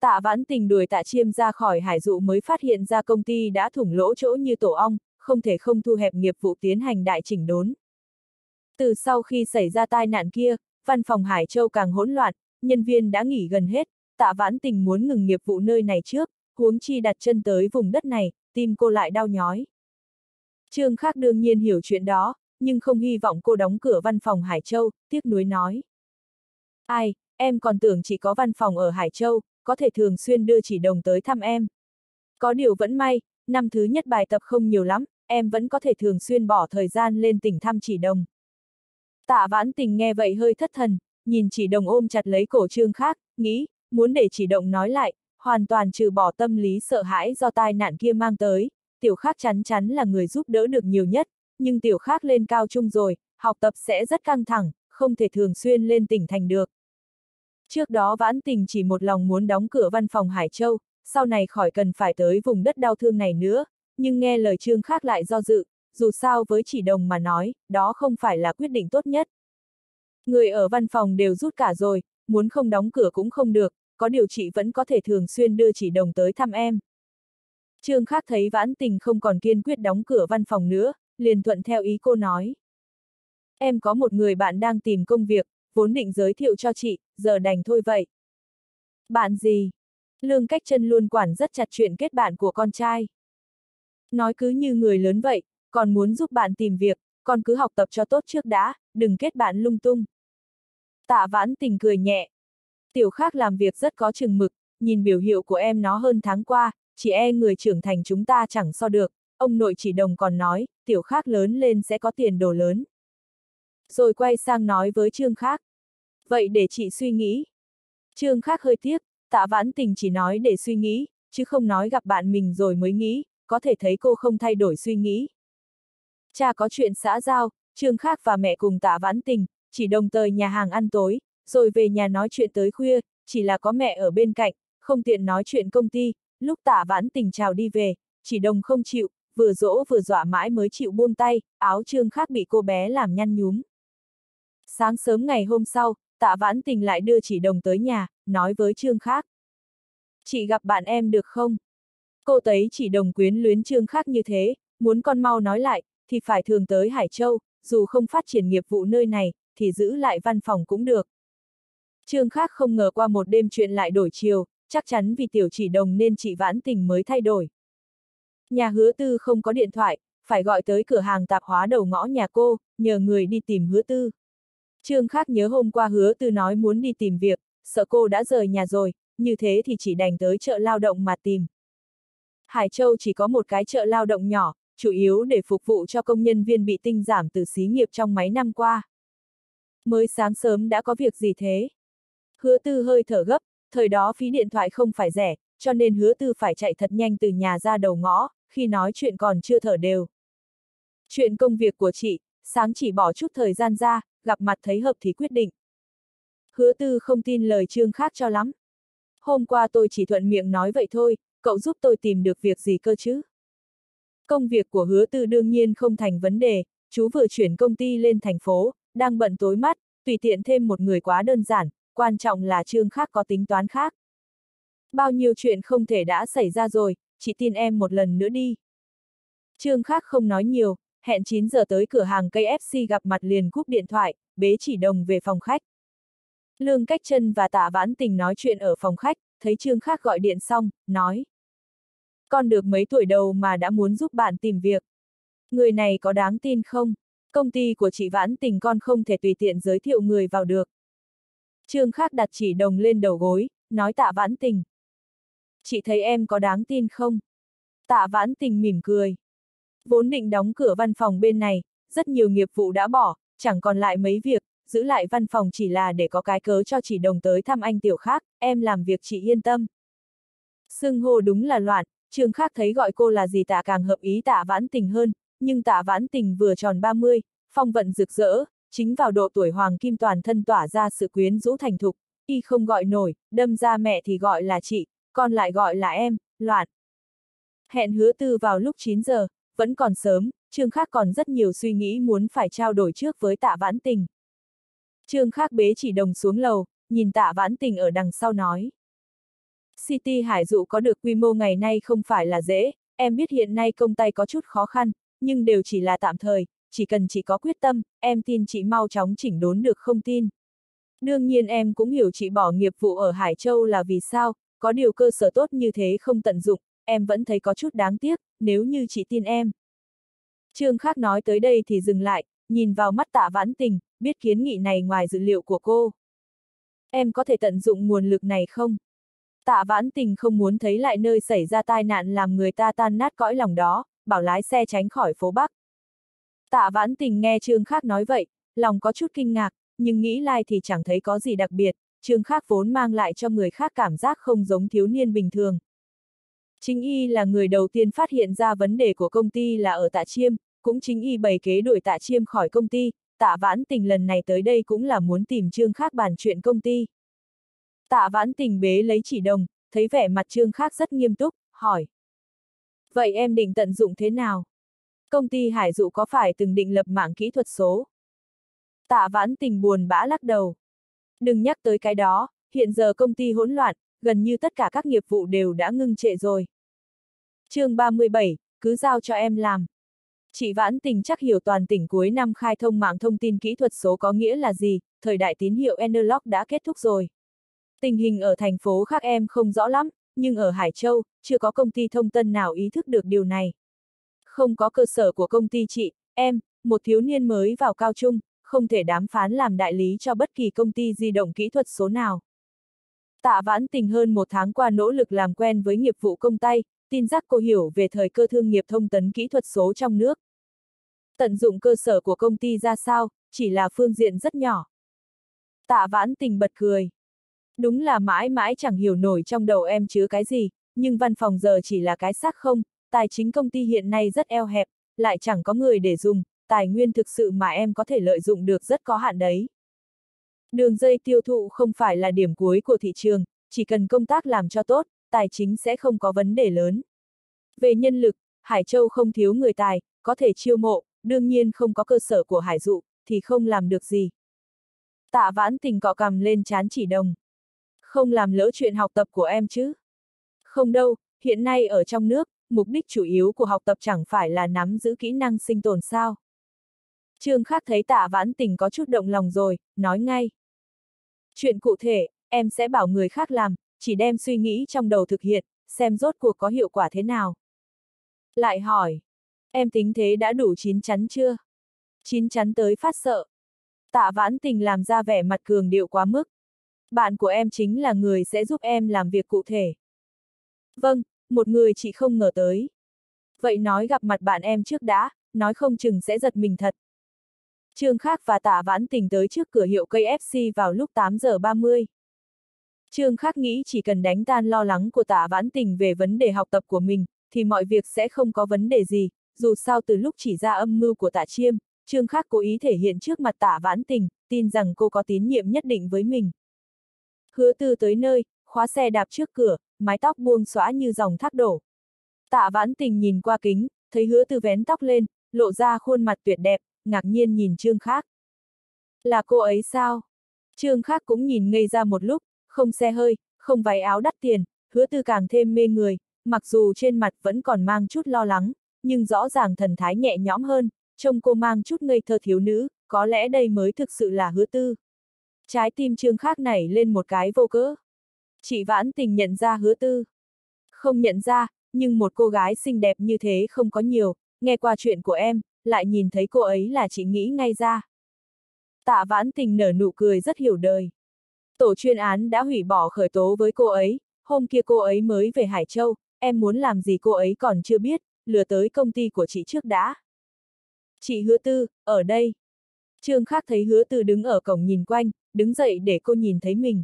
Tạ vãn tình đuổi tạ chiêm ra khỏi hải dụ mới phát hiện ra công ty đã thủng lỗ chỗ như tổ ong, không thể không thu hẹp nghiệp vụ tiến hành đại chỉnh đốn. Từ sau khi xảy ra tai nạn kia, văn phòng Hải Châu càng hỗn loạn, nhân viên đã nghỉ gần hết, tạ vãn tình muốn ngừng nghiệp vụ nơi này trước, huống chi đặt chân tới vùng đất này, tim cô lại đau nhói. Trương Khác đương nhiên hiểu chuyện đó, nhưng không hy vọng cô đóng cửa văn phòng Hải Châu, tiếc nuối nói. Ai, em còn tưởng chỉ có văn phòng ở Hải Châu, có thể thường xuyên đưa chỉ đồng tới thăm em. Có điều vẫn may, năm thứ nhất bài tập không nhiều lắm, em vẫn có thể thường xuyên bỏ thời gian lên tỉnh thăm chỉ đồng. Tạ vãn tình nghe vậy hơi thất thần, nhìn chỉ đồng ôm chặt lấy cổ trương khác, nghĩ, muốn để chỉ động nói lại, hoàn toàn trừ bỏ tâm lý sợ hãi do tai nạn kia mang tới, tiểu khác chắn chắn là người giúp đỡ được nhiều nhất, nhưng tiểu khác lên cao trung rồi, học tập sẽ rất căng thẳng, không thể thường xuyên lên tỉnh thành được. Trước đó vãn tình chỉ một lòng muốn đóng cửa văn phòng Hải Châu, sau này khỏi cần phải tới vùng đất đau thương này nữa, nhưng nghe lời trương khác lại do dự, dù sao với chỉ đồng mà nói, đó không phải là quyết định tốt nhất. Người ở văn phòng đều rút cả rồi, muốn không đóng cửa cũng không được, có điều chị vẫn có thể thường xuyên đưa chỉ đồng tới thăm em. Trương Khác thấy vãn tình không còn kiên quyết đóng cửa văn phòng nữa, liền thuận theo ý cô nói. Em có một người bạn đang tìm công việc, vốn định giới thiệu cho chị, giờ đành thôi vậy. Bạn gì? Lương cách chân luôn quản rất chặt chuyện kết bạn của con trai. Nói cứ như người lớn vậy, còn muốn giúp bạn tìm việc, con cứ học tập cho tốt trước đã, đừng kết bạn lung tung. Tạ vãn tình cười nhẹ. Tiểu khác làm việc rất có chừng mực, nhìn biểu hiệu của em nó hơn tháng qua, chỉ e người trưởng thành chúng ta chẳng so được, ông nội chỉ đồng còn nói, tiểu khác lớn lên sẽ có tiền đồ lớn. Rồi quay sang nói với Trương Khác. Vậy để chị suy nghĩ. Trương Khác hơi tiếc, tạ vãn tình chỉ nói để suy nghĩ, chứ không nói gặp bạn mình rồi mới nghĩ, có thể thấy cô không thay đổi suy nghĩ. Cha có chuyện xã giao, Trương Khác và mẹ cùng tạ vãn tình, chỉ đồng thời nhà hàng ăn tối, rồi về nhà nói chuyện tới khuya, chỉ là có mẹ ở bên cạnh, không tiện nói chuyện công ty, lúc tạ vãn tình chào đi về, chỉ đồng không chịu, vừa dỗ vừa dọa mãi mới chịu buông tay, áo trương khác bị cô bé làm nhăn nhúm. Sáng sớm ngày hôm sau, tạ vãn tình lại đưa chỉ đồng tới nhà, nói với trương khác. Chị gặp bạn em được không? Cô thấy chỉ đồng quyến luyến trương khác như thế, muốn con mau nói lại, thì phải thường tới Hải Châu, dù không phát triển nghiệp vụ nơi này, thì giữ lại văn phòng cũng được. Trương khác không ngờ qua một đêm chuyện lại đổi chiều, chắc chắn vì tiểu chỉ đồng nên chị vãn tình mới thay đổi. Nhà hứa tư không có điện thoại, phải gọi tới cửa hàng tạp hóa đầu ngõ nhà cô, nhờ người đi tìm hứa tư. Trương khác nhớ hôm qua hứa tư nói muốn đi tìm việc, sợ cô đã rời nhà rồi, như thế thì chỉ đành tới chợ lao động mà tìm. Hải Châu chỉ có một cái chợ lao động nhỏ, chủ yếu để phục vụ cho công nhân viên bị tinh giảm từ xí nghiệp trong mấy năm qua. Mới sáng sớm đã có việc gì thế? Hứa tư hơi thở gấp, thời đó phí điện thoại không phải rẻ, cho nên hứa tư phải chạy thật nhanh từ nhà ra đầu ngõ, khi nói chuyện còn chưa thở đều. Chuyện công việc của chị, sáng chỉ bỏ chút thời gian ra, gặp mặt thấy hợp thì quyết định. Hứa tư không tin lời trương khác cho lắm. Hôm qua tôi chỉ thuận miệng nói vậy thôi, cậu giúp tôi tìm được việc gì cơ chứ? Công việc của hứa tư đương nhiên không thành vấn đề, chú vừa chuyển công ty lên thành phố, đang bận tối mắt, tùy tiện thêm một người quá đơn giản, quan trọng là trương khác có tính toán khác. Bao nhiêu chuyện không thể đã xảy ra rồi, chỉ tin em một lần nữa đi. Trương khác không nói nhiều, hẹn 9 giờ tới cửa hàng cây FC gặp mặt liền cúp điện thoại, bế chỉ đồng về phòng khách. Lương cách chân và tạ vãn tình nói chuyện ở phòng khách, thấy Trương khác gọi điện xong, nói. Con được mấy tuổi đầu mà đã muốn giúp bạn tìm việc. Người này có đáng tin không? Công ty của chị Vãn Tình con không thể tùy tiện giới thiệu người vào được. Trương Khác đặt chỉ đồng lên đầu gối, nói tạ Vãn Tình. Chị thấy em có đáng tin không? Tạ Vãn Tình mỉm cười. Vốn định đóng cửa văn phòng bên này, rất nhiều nghiệp vụ đã bỏ, chẳng còn lại mấy việc, giữ lại văn phòng chỉ là để có cái cớ cho chỉ đồng tới thăm anh tiểu khác, em làm việc chị yên tâm. Sưng hô đúng là loạn, Trường Khác thấy gọi cô là gì tạ càng hợp ý tạ vãn tình hơn, nhưng tạ vãn tình vừa tròn 30, phong vận rực rỡ, chính vào độ tuổi hoàng kim toàn thân tỏa ra sự quyến rũ thành thục, y không gọi nổi, đâm ra mẹ thì gọi là chị, con lại gọi là em, loạn. Hẹn hứa tư vào lúc 9 giờ, vẫn còn sớm, Trương Khác còn rất nhiều suy nghĩ muốn phải trao đổi trước với tạ vãn tình. Trương Khác bế chỉ đồng xuống lầu, nhìn tạ vãn tình ở đằng sau nói. City Hải Dụ có được quy mô ngày nay không phải là dễ, em biết hiện nay công tay có chút khó khăn, nhưng đều chỉ là tạm thời, chỉ cần chị có quyết tâm, em tin chị mau chóng chỉnh đốn được không tin. Đương nhiên em cũng hiểu chị bỏ nghiệp vụ ở Hải Châu là vì sao, có điều cơ sở tốt như thế không tận dụng, em vẫn thấy có chút đáng tiếc, nếu như chị tin em. Trương Khác nói tới đây thì dừng lại, nhìn vào mắt tạ vãn tình, biết kiến nghị này ngoài dự liệu của cô. Em có thể tận dụng nguồn lực này không? Tạ vãn tình không muốn thấy lại nơi xảy ra tai nạn làm người ta tan nát cõi lòng đó, bảo lái xe tránh khỏi phố Bắc. Tạ vãn tình nghe Trương Khác nói vậy, lòng có chút kinh ngạc, nhưng nghĩ lại thì chẳng thấy có gì đặc biệt, Trương Khác vốn mang lại cho người khác cảm giác không giống thiếu niên bình thường. Chính y là người đầu tiên phát hiện ra vấn đề của công ty là ở tạ chiêm, cũng chính y bày kế đuổi tạ chiêm khỏi công ty, tạ vãn tình lần này tới đây cũng là muốn tìm Trương Khác bàn chuyện công ty. Tạ vãn tình bế lấy chỉ đồng, thấy vẻ mặt Trương Khác rất nghiêm túc, hỏi. Vậy em định tận dụng thế nào? Công ty Hải Dụ có phải từng định lập mạng kỹ thuật số? Tạ vãn tình buồn bã lắc đầu. Đừng nhắc tới cái đó, hiện giờ công ty hỗn loạn, gần như tất cả các nghiệp vụ đều đã ngưng trệ rồi. chương 37, cứ giao cho em làm. Chị Vãn Tình chắc hiểu toàn tỉnh cuối năm khai thông mạng thông tin kỹ thuật số có nghĩa là gì, thời đại tín hiệu analog đã kết thúc rồi. Tình hình ở thành phố khác em không rõ lắm, nhưng ở Hải Châu, chưa có công ty thông tân nào ý thức được điều này. Không có cơ sở của công ty chị, em, một thiếu niên mới vào cao trung, không thể đám phán làm đại lý cho bất kỳ công ty di động kỹ thuật số nào. Tạ vãn tình hơn một tháng qua nỗ lực làm quen với nghiệp vụ công tay, tin giác cô hiểu về thời cơ thương nghiệp thông tấn kỹ thuật số trong nước. Tận dụng cơ sở của công ty ra sao, chỉ là phương diện rất nhỏ. Tạ vãn tình bật cười. Đúng là mãi mãi chẳng hiểu nổi trong đầu em chứa cái gì, nhưng văn phòng giờ chỉ là cái xác không, tài chính công ty hiện nay rất eo hẹp, lại chẳng có người để dùng, tài nguyên thực sự mà em có thể lợi dụng được rất có hạn đấy. Đường dây tiêu thụ không phải là điểm cuối của thị trường, chỉ cần công tác làm cho tốt, tài chính sẽ không có vấn đề lớn. Về nhân lực, Hải Châu không thiếu người tài, có thể chiêu mộ, đương nhiên không có cơ sở của Hải Dụ, thì không làm được gì. Tạ vãn tình cọ cầm lên chán chỉ đồng. Không làm lỡ chuyện học tập của em chứ? Không đâu, hiện nay ở trong nước, mục đích chủ yếu của học tập chẳng phải là nắm giữ kỹ năng sinh tồn sao. Trương Khác thấy tạ vãn tình có chút động lòng rồi, nói ngay. Chuyện cụ thể, em sẽ bảo người khác làm, chỉ đem suy nghĩ trong đầu thực hiện, xem rốt cuộc có hiệu quả thế nào. Lại hỏi, em tính thế đã đủ chín chắn chưa? Chín chắn tới phát sợ. Tạ vãn tình làm ra vẻ mặt cường điệu quá mức. Bạn của em chính là người sẽ giúp em làm việc cụ thể. Vâng, một người chị không ngờ tới. Vậy nói gặp mặt bạn em trước đã, nói không chừng sẽ giật mình thật. Trương Khác và Tạ Vãn Tình tới trước cửa hiệu cây FC vào lúc 8 giờ 30. Trương Khác nghĩ chỉ cần đánh tan lo lắng của Tạ Vãn Tình về vấn đề học tập của mình, thì mọi việc sẽ không có vấn đề gì, dù sao từ lúc chỉ ra âm mưu của Tạ Chiêm, Trương Khác cố ý thể hiện trước mặt Tạ Vãn Tình, tin rằng cô có tín nhiệm nhất định với mình. Hứa tư tới nơi, khóa xe đạp trước cửa, mái tóc buông xóa như dòng thác đổ. Tạ Vãn Tình nhìn qua kính, thấy hứa tư vén tóc lên, lộ ra khuôn mặt tuyệt đẹp, ngạc nhiên nhìn Trương Khác. Là cô ấy sao? Trương Khác cũng nhìn ngây ra một lúc, không xe hơi, không váy áo đắt tiền, hứa tư càng thêm mê người, mặc dù trên mặt vẫn còn mang chút lo lắng, nhưng rõ ràng thần thái nhẹ nhõm hơn, trông cô mang chút ngây thơ thiếu nữ, có lẽ đây mới thực sự là hứa tư. Trái tim Trương Khác nảy lên một cái vô cớ. Chị vãn tình nhận ra hứa tư. Không nhận ra, nhưng một cô gái xinh đẹp như thế không có nhiều, nghe qua chuyện của em, lại nhìn thấy cô ấy là chị nghĩ ngay ra. Tạ vãn tình nở nụ cười rất hiểu đời. Tổ chuyên án đã hủy bỏ khởi tố với cô ấy, hôm kia cô ấy mới về Hải Châu, em muốn làm gì cô ấy còn chưa biết, lừa tới công ty của chị trước đã. Chị hứa tư, ở đây. Trương Khác thấy hứa tư đứng ở cổng nhìn quanh, đứng dậy để cô nhìn thấy mình.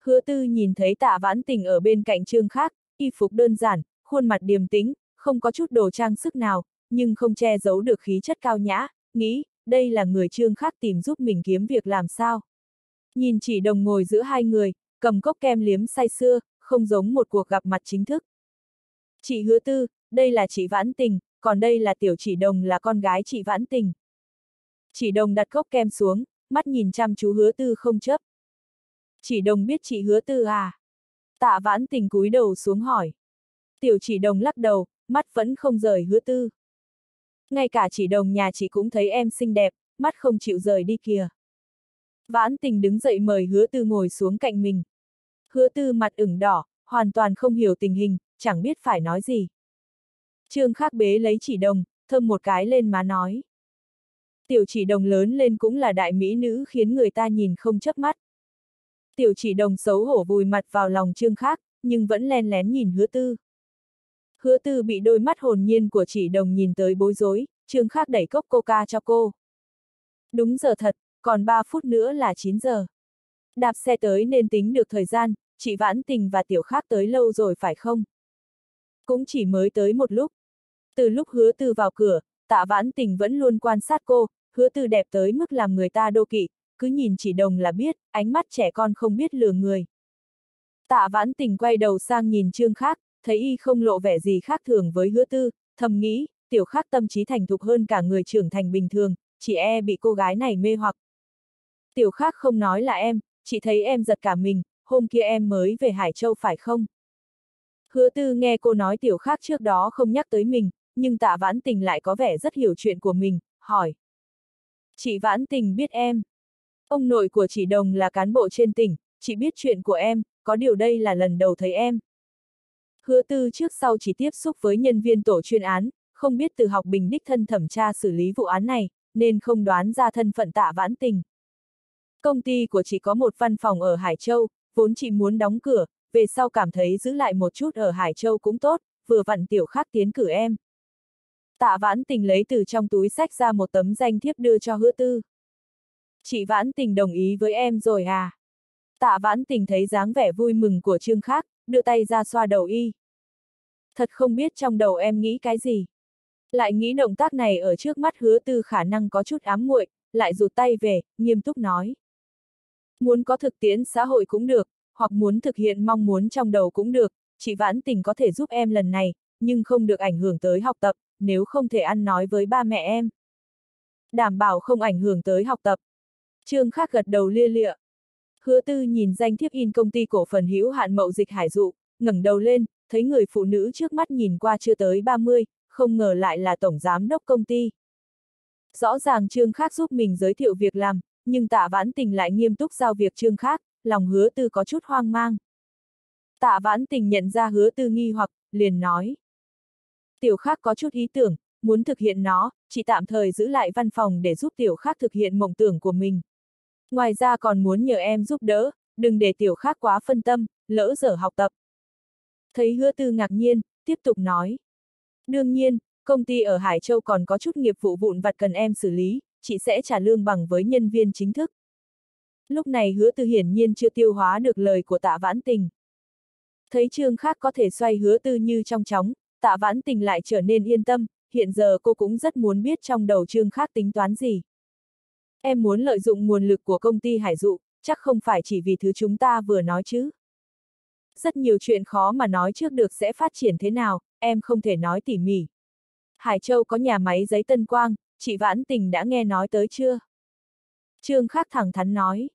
Hứa tư nhìn thấy tạ vãn tình ở bên cạnh Trương Khác, y phục đơn giản, khuôn mặt điềm tĩnh, không có chút đồ trang sức nào, nhưng không che giấu được khí chất cao nhã, nghĩ, đây là người trương khác tìm giúp mình kiếm việc làm sao. Nhìn chỉ đồng ngồi giữa hai người, cầm cốc kem liếm say sưa, không giống một cuộc gặp mặt chính thức. Chị hứa tư, đây là chị Vãn Tình, còn đây là tiểu chỉ đồng là con gái chị Vãn Tình. Chỉ đồng đặt cốc kem xuống, mắt nhìn chăm chú hứa tư không chấp. Chỉ đồng biết chị hứa tư à? Tạ Vãn Tình cúi đầu xuống hỏi. Tiểu chỉ đồng lắc đầu, mắt vẫn không rời hứa tư. Ngay cả chỉ đồng nhà chị cũng thấy em xinh đẹp, mắt không chịu rời đi kìa. Vãn tình đứng dậy mời hứa tư ngồi xuống cạnh mình. Hứa tư mặt ửng đỏ, hoàn toàn không hiểu tình hình, chẳng biết phải nói gì. Trương khắc bế lấy chỉ đồng, thơm một cái lên má nói. Tiểu chỉ đồng lớn lên cũng là đại mỹ nữ khiến người ta nhìn không chớp mắt. Tiểu chỉ đồng xấu hổ vùi mặt vào lòng trương khắc, nhưng vẫn len lén nhìn hứa tư. Hứa tư bị đôi mắt hồn nhiên của chỉ đồng nhìn tới bối rối, trương khác đẩy cốc coca cho cô. Đúng giờ thật, còn 3 phút nữa là 9 giờ. Đạp xe tới nên tính được thời gian, chị Vãn Tình và Tiểu Khác tới lâu rồi phải không? Cũng chỉ mới tới một lúc. Từ lúc hứa tư vào cửa, tạ Vãn Tình vẫn luôn quan sát cô, hứa tư đẹp tới mức làm người ta đô kỵ, cứ nhìn chỉ đồng là biết, ánh mắt trẻ con không biết lừa người. Tạ Vãn Tình quay đầu sang nhìn Trương Khác, thấy y không lộ vẻ gì khác thường với hứa tư, thầm nghĩ, tiểu khác tâm trí thành thục hơn cả người trưởng thành bình thường, chỉ e bị cô gái này mê hoặc. Tiểu khác không nói là em, chỉ thấy em giật cả mình, hôm kia em mới về Hải Châu phải không? Hứa tư nghe cô nói tiểu khác trước đó không nhắc tới mình, nhưng tạ vãn tình lại có vẻ rất hiểu chuyện của mình, hỏi. Chị vãn tình biết em. Ông nội của chị Đồng là cán bộ trên tỉnh, chị biết chuyện của em, có điều đây là lần đầu thấy em. Hứa tư trước sau chỉ tiếp xúc với nhân viên tổ chuyên án, không biết từ học bình đích thân thẩm tra xử lý vụ án này, nên không đoán ra thân phận tạ vãn tình. Công ty của chị có một văn phòng ở Hải Châu, vốn chị muốn đóng cửa, về sau cảm thấy giữ lại một chút ở Hải Châu cũng tốt, vừa vặn tiểu khác tiến cử em. Tạ vãn tình lấy từ trong túi sách ra một tấm danh thiếp đưa cho hứa tư. Chị vãn tình đồng ý với em rồi à? Tạ vãn tình thấy dáng vẻ vui mừng của trương khác, đưa tay ra xoa đầu y. Thật không biết trong đầu em nghĩ cái gì. Lại nghĩ động tác này ở trước mắt hứa tư khả năng có chút ám muội, lại rụt tay về, nghiêm túc nói. Muốn có thực tiễn xã hội cũng được, hoặc muốn thực hiện mong muốn trong đầu cũng được, chị Vãn Tình có thể giúp em lần này, nhưng không được ảnh hưởng tới học tập, nếu không thể ăn nói với ba mẹ em. Đảm bảo không ảnh hưởng tới học tập. Trương Khác gật đầu lia lịa. Hứa tư nhìn danh thiếp in công ty cổ phần hữu hạn mậu dịch hải dụ, ngẩng đầu lên, thấy người phụ nữ trước mắt nhìn qua chưa tới 30, không ngờ lại là tổng giám đốc công ty. Rõ ràng Trương Khác giúp mình giới thiệu việc làm, nhưng tạ vãn tình lại nghiêm túc giao việc Trương Khác, lòng hứa tư có chút hoang mang. Tạ vãn tình nhận ra hứa tư nghi hoặc, liền nói. Tiểu khác có chút ý tưởng, muốn thực hiện nó, chỉ tạm thời giữ lại văn phòng để giúp tiểu khác thực hiện mộng tưởng của mình. Ngoài ra còn muốn nhờ em giúp đỡ, đừng để tiểu khác quá phân tâm, lỡ dở học tập. Thấy hứa tư ngạc nhiên, tiếp tục nói. Đương nhiên, công ty ở Hải Châu còn có chút nghiệp vụ vụn vặt cần em xử lý, chị sẽ trả lương bằng với nhân viên chính thức. Lúc này hứa tư hiển nhiên chưa tiêu hóa được lời của tạ vãn tình. Thấy trương khác có thể xoay hứa tư như trong chóng, tạ vãn tình lại trở nên yên tâm, hiện giờ cô cũng rất muốn biết trong đầu trương khác tính toán gì. Em muốn lợi dụng nguồn lực của công ty hải dụ, chắc không phải chỉ vì thứ chúng ta vừa nói chứ. Rất nhiều chuyện khó mà nói trước được sẽ phát triển thế nào, em không thể nói tỉ mỉ. Hải Châu có nhà máy giấy Tân Quang, chị Vãn Tình đã nghe nói tới chưa? Trương Khắc thẳng thắn nói.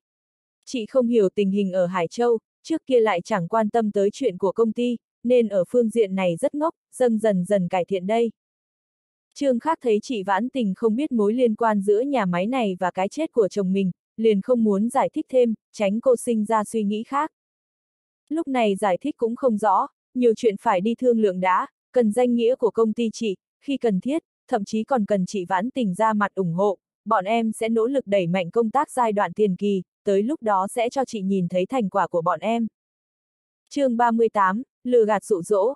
Chị không hiểu tình hình ở Hải Châu, trước kia lại chẳng quan tâm tới chuyện của công ty, nên ở phương diện này rất ngốc, dần dần dần cải thiện đây. Trương Khác thấy chị Vãn Tình không biết mối liên quan giữa nhà máy này và cái chết của chồng mình, liền không muốn giải thích thêm, tránh cô sinh ra suy nghĩ khác. Lúc này giải thích cũng không rõ, nhiều chuyện phải đi thương lượng đã, cần danh nghĩa của công ty chị, khi cần thiết, thậm chí còn cần chị Vãn Tình ra mặt ủng hộ, bọn em sẽ nỗ lực đẩy mạnh công tác giai đoạn tiền kỳ, tới lúc đó sẽ cho chị nhìn thấy thành quả của bọn em. chương 38, lừa gạt dụ dỗ.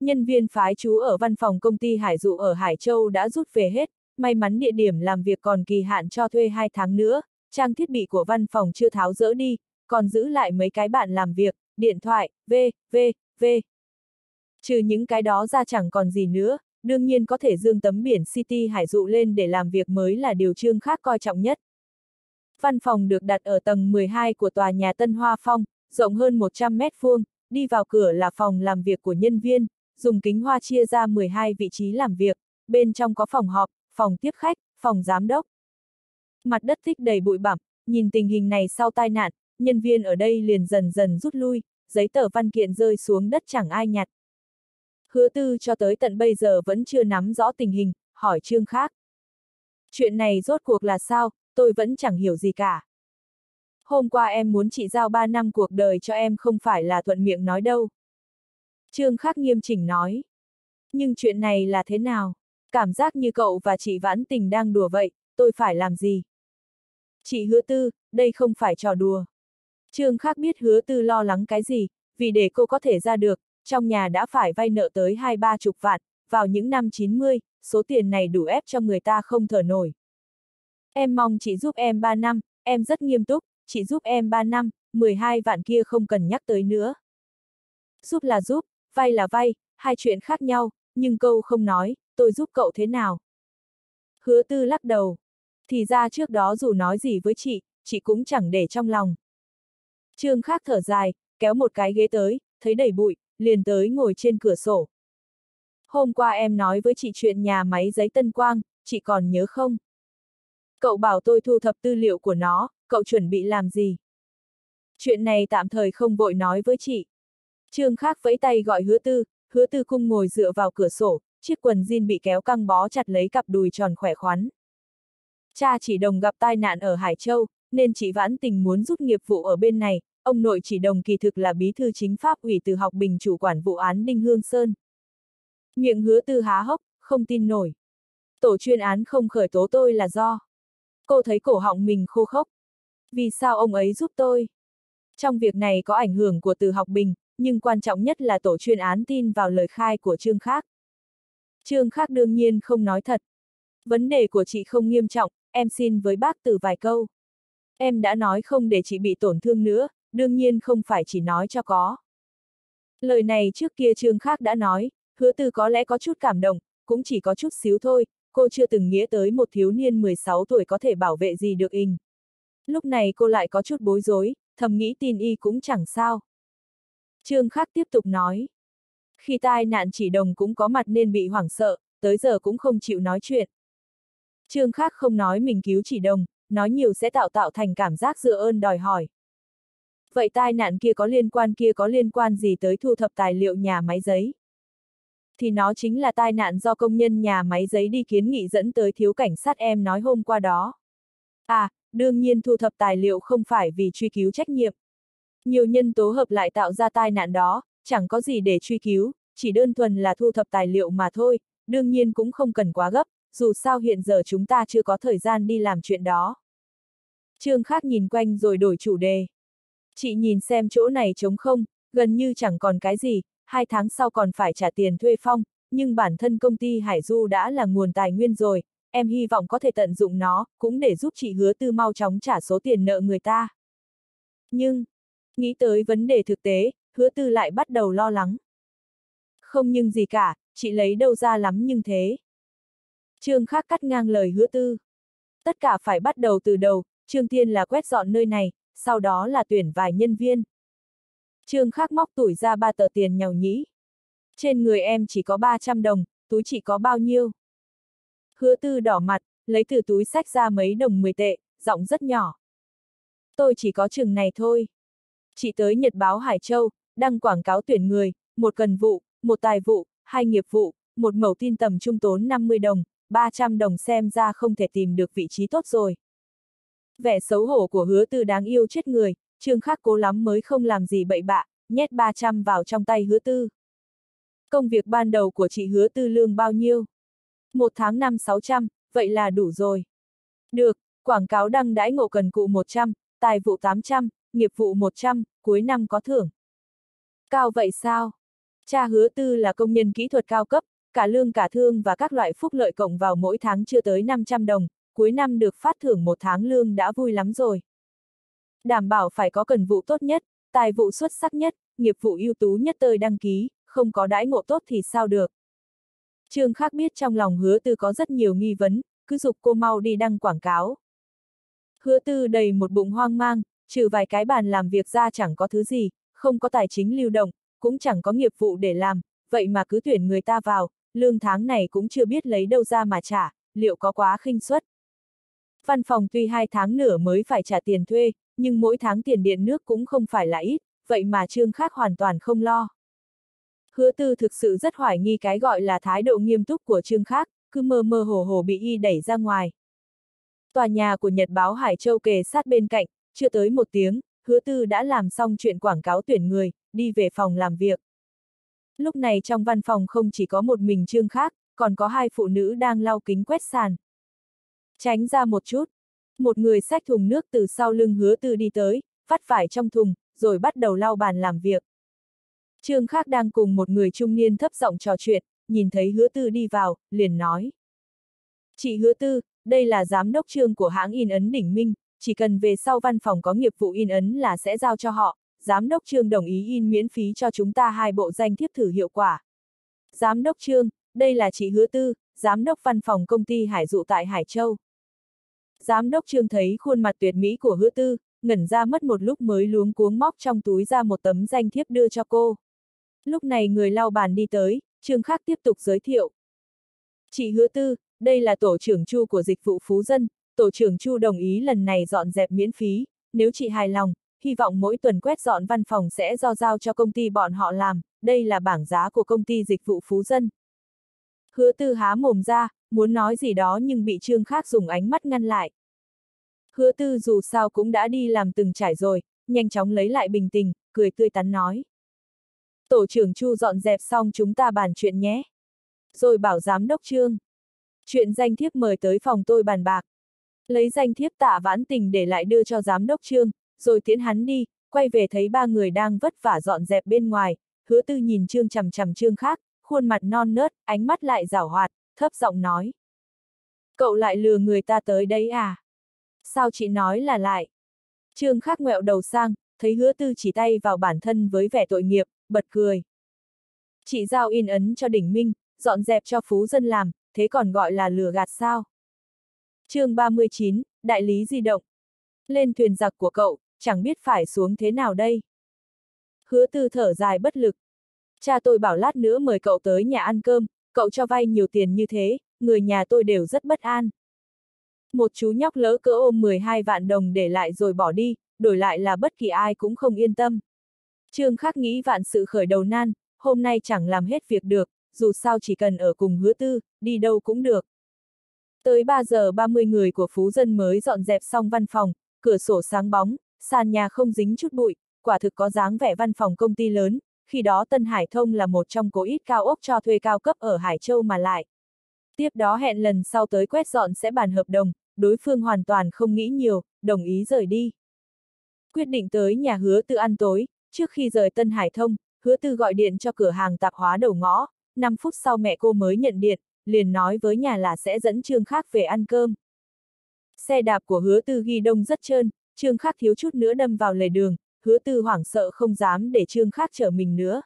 Nhân viên phái chú ở văn phòng công ty Hải Dụ ở Hải Châu đã rút về hết, may mắn địa điểm làm việc còn kỳ hạn cho thuê 2 tháng nữa, trang thiết bị của văn phòng chưa tháo dỡ đi, còn giữ lại mấy cái bạn làm việc, điện thoại, v, v, v. Trừ những cái đó ra chẳng còn gì nữa, đương nhiên có thể dương tấm biển City Hải Dụ lên để làm việc mới là điều trương khác coi trọng nhất. Văn phòng được đặt ở tầng 12 của tòa nhà Tân Hoa Phong, rộng hơn 100 mét vuông, đi vào cửa là phòng làm việc của nhân viên, dùng kính hoa chia ra 12 vị trí làm việc, bên trong có phòng họp, phòng tiếp khách, phòng giám đốc. Mặt đất thích đầy bụi bặm, nhìn tình hình này sau tai nạn, nhân viên ở đây liền dần dần rút lui, giấy tờ văn kiện rơi xuống đất chẳng ai nhặt. Hứa tư cho tới tận bây giờ vẫn chưa nắm rõ tình hình, hỏi Trương Khác. Chuyện này rốt cuộc là sao, tôi vẫn chẳng hiểu gì cả. Hôm qua em muốn chị giao 3 năm cuộc đời cho em không phải là thuận miệng nói đâu. Trương Khắc nghiêm chỉnh nói. Nhưng chuyện này là thế nào? Cảm giác như cậu và chị Vãn Tình đang đùa vậy, tôi phải làm gì? Chị hứa tư, đây không phải trò đùa. Trương Khắc biết hứa tư lo lắng cái gì, vì để cô có thể ra được, trong nhà đã phải vay nợ tới hai ba chục vạn, vào những năm 90, số tiền này đủ ép cho người ta không thở nổi. Em mong chị giúp em 3 năm, em rất nghiêm túc, chị giúp em 3 năm, 12 vạn kia không cần nhắc tới nữa. Giúp là giúp, vay là vay, hai chuyện khác nhau, nhưng câu không nói, tôi giúp cậu thế nào. Hứa tư lắc đầu. Thì ra trước đó dù nói gì với chị, chị cũng chẳng để trong lòng. Trương khác thở dài, kéo một cái ghế tới, thấy đầy bụi, liền tới ngồi trên cửa sổ. Hôm qua em nói với chị chuyện nhà máy giấy Tân Quang, chị còn nhớ không? Cậu bảo tôi thu thập tư liệu của nó, cậu chuẩn bị làm gì? Chuyện này tạm thời không vội nói với chị. Trương Khác vẫy tay gọi hứa tư, hứa tư cung ngồi dựa vào cửa sổ, chiếc quần jean bị kéo căng bó chặt lấy cặp đùi tròn khỏe khoắn. Cha chỉ đồng gặp tai nạn ở Hải Châu, nên chị Vãn Tình muốn rút nghiệp vụ ở bên này, ông nội chỉ đồng kỳ thực là bí thư chính pháp ủy từ học bình chủ quản vụ án Đinh Hương Sơn. Miệng hứa tư há hốc, không tin nổi. Tổ chuyên án không khởi tố tôi là do. Cô thấy cổ họng mình khô khốc. Vì sao ông ấy giúp tôi? Trong việc này có ảnh hưởng của từ học bình, nhưng quan trọng nhất là tổ chuyên án tin vào lời khai của Trương Khác. Trương Khác đương nhiên không nói thật. Vấn đề của chị không nghiêm trọng, em xin với bác từ vài câu. Em đã nói không để chị bị tổn thương nữa, đương nhiên không phải chỉ nói cho có. Lời này trước kia Trương Khác đã nói, hứa từ có lẽ có chút cảm động, cũng chỉ có chút xíu thôi, cô chưa từng nghĩa tới một thiếu niên 16 tuổi có thể bảo vệ gì được hình Lúc này cô lại có chút bối rối, thầm nghĩ tin y cũng chẳng sao. Trương Khắc tiếp tục nói. Khi tai nạn chỉ đồng cũng có mặt nên bị hoảng sợ, tới giờ cũng không chịu nói chuyện. Trương Khắc không nói mình cứu chỉ đồng, nói nhiều sẽ tạo tạo thành cảm giác dựa ơn đòi hỏi. Vậy tai nạn kia có liên quan kia có liên quan gì tới thu thập tài liệu nhà máy giấy? Thì nó chính là tai nạn do công nhân nhà máy giấy đi kiến nghị dẫn tới thiếu cảnh sát em nói hôm qua đó. À, đương nhiên thu thập tài liệu không phải vì truy cứu trách nhiệm. Nhiều nhân tố hợp lại tạo ra tai nạn đó, chẳng có gì để truy cứu, chỉ đơn thuần là thu thập tài liệu mà thôi, đương nhiên cũng không cần quá gấp, dù sao hiện giờ chúng ta chưa có thời gian đi làm chuyện đó. Trương Khác nhìn quanh rồi đổi chủ đề. Chị nhìn xem chỗ này trống không, gần như chẳng còn cái gì, hai tháng sau còn phải trả tiền thuê phong, nhưng bản thân công ty Hải Du đã là nguồn tài nguyên rồi, em hy vọng có thể tận dụng nó, cũng để giúp chị hứa tư mau chóng trả số tiền nợ người ta. Nhưng, nghĩ tới vấn đề thực tế, hứa tư lại bắt đầu lo lắng. Không nhưng gì cả, chị lấy đâu ra lắm nhưng thế. Trương khác cắt ngang lời hứa tư. Tất cả phải bắt đầu từ đầu, Trương Thiên là quét dọn nơi này, sau đó là tuyển vài nhân viên. Trương khác móc tuổi ra ba tờ tiền nhàu nhĩ. Trên người em chỉ có 300 đồng, túi chỉ có bao nhiêu. Hứa tư đỏ mặt, lấy từ túi sách ra mấy đồng 10 tệ, giọng rất nhỏ. Tôi chỉ có chừng này thôi. Chị tới Nhật báo Hải Châu, đăng quảng cáo tuyển người, một cần vụ, một tài vụ, hai nghiệp vụ, một mẫu tin tầm trung tốn 50 đồng, 300 đồng xem ra không thể tìm được vị trí tốt rồi. Vẻ xấu hổ của hứa tư đáng yêu chết người, trương khắc cố lắm mới không làm gì bậy bạ, nhét 300 vào trong tay hứa tư. Công việc ban đầu của chị hứa tư lương bao nhiêu? Một tháng năm 600, vậy là đủ rồi. Được, quảng cáo đăng đãi ngộ cần cụ 100, tài vụ 800, nghiệp vụ 100, cuối năm có thưởng. Cao vậy sao? Cha hứa tư là công nhân kỹ thuật cao cấp, cả lương cả thương và các loại phúc lợi cộng vào mỗi tháng chưa tới 500 đồng, cuối năm được phát thưởng một tháng lương đã vui lắm rồi. Đảm bảo phải có cần vụ tốt nhất, tài vụ xuất sắc nhất, nghiệp vụ ưu tú nhất tơi đăng ký, không có đãi ngộ tốt thì sao được. Trương Khác biết trong lòng hứa tư có rất nhiều nghi vấn, cứ dục cô mau đi đăng quảng cáo. Hứa tư đầy một bụng hoang mang, trừ vài cái bàn làm việc ra chẳng có thứ gì, không có tài chính lưu động, cũng chẳng có nghiệp vụ để làm, vậy mà cứ tuyển người ta vào, lương tháng này cũng chưa biết lấy đâu ra mà trả, liệu có quá khinh suất. Văn phòng tuy hai tháng nửa mới phải trả tiền thuê, nhưng mỗi tháng tiền điện nước cũng không phải là ít, vậy mà Trương Khác hoàn toàn không lo. Hứa tư thực sự rất hoài nghi cái gọi là thái độ nghiêm túc của Trương Khác, cứ mơ mơ hồ hồ bị y đẩy ra ngoài. Tòa nhà của Nhật báo Hải Châu kề sát bên cạnh, chưa tới một tiếng, hứa tư đã làm xong chuyện quảng cáo tuyển người, đi về phòng làm việc. Lúc này trong văn phòng không chỉ có một mình Trương Khác, còn có hai phụ nữ đang lau kính quét sàn. Tránh ra một chút. Một người xách thùng nước từ sau lưng hứa tư đi tới, vắt vải trong thùng, rồi bắt đầu lau bàn làm việc. Trương Khác đang cùng một người trung niên thấp giọng trò chuyện, nhìn thấy hứa tư đi vào, liền nói. Chị hứa tư, đây là giám đốc trương của hãng in ấn đỉnh minh, chỉ cần về sau văn phòng có nghiệp vụ in ấn là sẽ giao cho họ, giám đốc trương đồng ý in miễn phí cho chúng ta hai bộ danh thiếp thử hiệu quả. Giám đốc trương, đây là chị hứa tư, giám đốc văn phòng công ty Hải Dụ tại Hải Châu. Giám đốc trương thấy khuôn mặt tuyệt mỹ của hứa tư, ngẩn ra mất một lúc mới luống cuống móc trong túi ra một tấm danh thiếp đưa cho cô. Lúc này người lau bàn đi tới, Trương Khác tiếp tục giới thiệu. Chị hứa tư, đây là tổ trưởng Chu của dịch vụ Phú Dân, tổ trưởng Chu đồng ý lần này dọn dẹp miễn phí, nếu chị hài lòng, hy vọng mỗi tuần quét dọn văn phòng sẽ do giao cho công ty bọn họ làm, đây là bảng giá của công ty dịch vụ Phú Dân. Hứa tư há mồm ra, muốn nói gì đó nhưng bị trương khác dùng ánh mắt ngăn lại. Hứa tư dù sao cũng đã đi làm từng trải rồi, nhanh chóng lấy lại bình tĩnh, cười tươi tắn nói. Tổ trưởng Chu dọn dẹp xong chúng ta bàn chuyện nhé. Rồi bảo giám đốc trương. Chuyện danh thiếp mời tới phòng tôi bàn bạc. Lấy danh thiếp tạ vãn tình để lại đưa cho giám đốc trương, rồi tiễn hắn đi, quay về thấy ba người đang vất vả dọn dẹp bên ngoài, hứa tư nhìn trương chằm chằm trương khác, khuôn mặt non nớt, ánh mắt lại rảo hoạt, thấp giọng nói. Cậu lại lừa người ta tới đấy à? Sao chị nói là lại? Trương khác ngẹo đầu sang, thấy hứa tư chỉ tay vào bản thân với vẻ tội nghiệp, bật cười. Chị giao in ấn cho đỉnh minh, dọn dẹp cho phú dân làm, thế còn gọi là lừa gạt sao? Chương 39, Đại lý di động. Lên thuyền giặc của cậu, chẳng biết phải xuống thế nào đây. Hứa tư thở dài bất lực. Cha tôi bảo lát nữa mời cậu tới nhà ăn cơm, cậu cho vay nhiều tiền như thế, người nhà tôi đều rất bất an. Một chú nhóc lỡ cỡ ôm 12 vạn đồng để lại rồi bỏ đi, đổi lại là bất kỳ ai cũng không yên tâm. Trương Khắc nghĩ vạn sự khởi đầu nan, hôm nay chẳng làm hết việc được, dù sao chỉ cần ở cùng hứa tư, đi đâu cũng được. Tới 3 giờ 30 người của phú dân mới dọn dẹp xong văn phòng, cửa sổ sáng bóng, sàn nhà không dính chút bụi, quả thực có dáng vẻ văn phòng công ty lớn, khi đó Tân Hải Thông là một trong cố ít cao ốc cho thuê cao cấp ở Hải Châu mà lại. Tiếp đó hẹn lần sau tới quét dọn sẽ bàn hợp đồng, đối phương hoàn toàn không nghĩ nhiều, đồng ý rời đi. Quyết định tới nhà hứa tự ăn tối, trước khi rời Tân Hải Thông, hứa tư gọi điện cho cửa hàng tạp hóa đầu ngõ, 5 phút sau mẹ cô mới nhận điện, liền nói với nhà là sẽ dẫn Trương Khác về ăn cơm. Xe đạp của hứa tư ghi đông rất trơn, Trương Khác thiếu chút nữa đâm vào lề đường, hứa tư hoảng sợ không dám để Trương Khác chở mình nữa.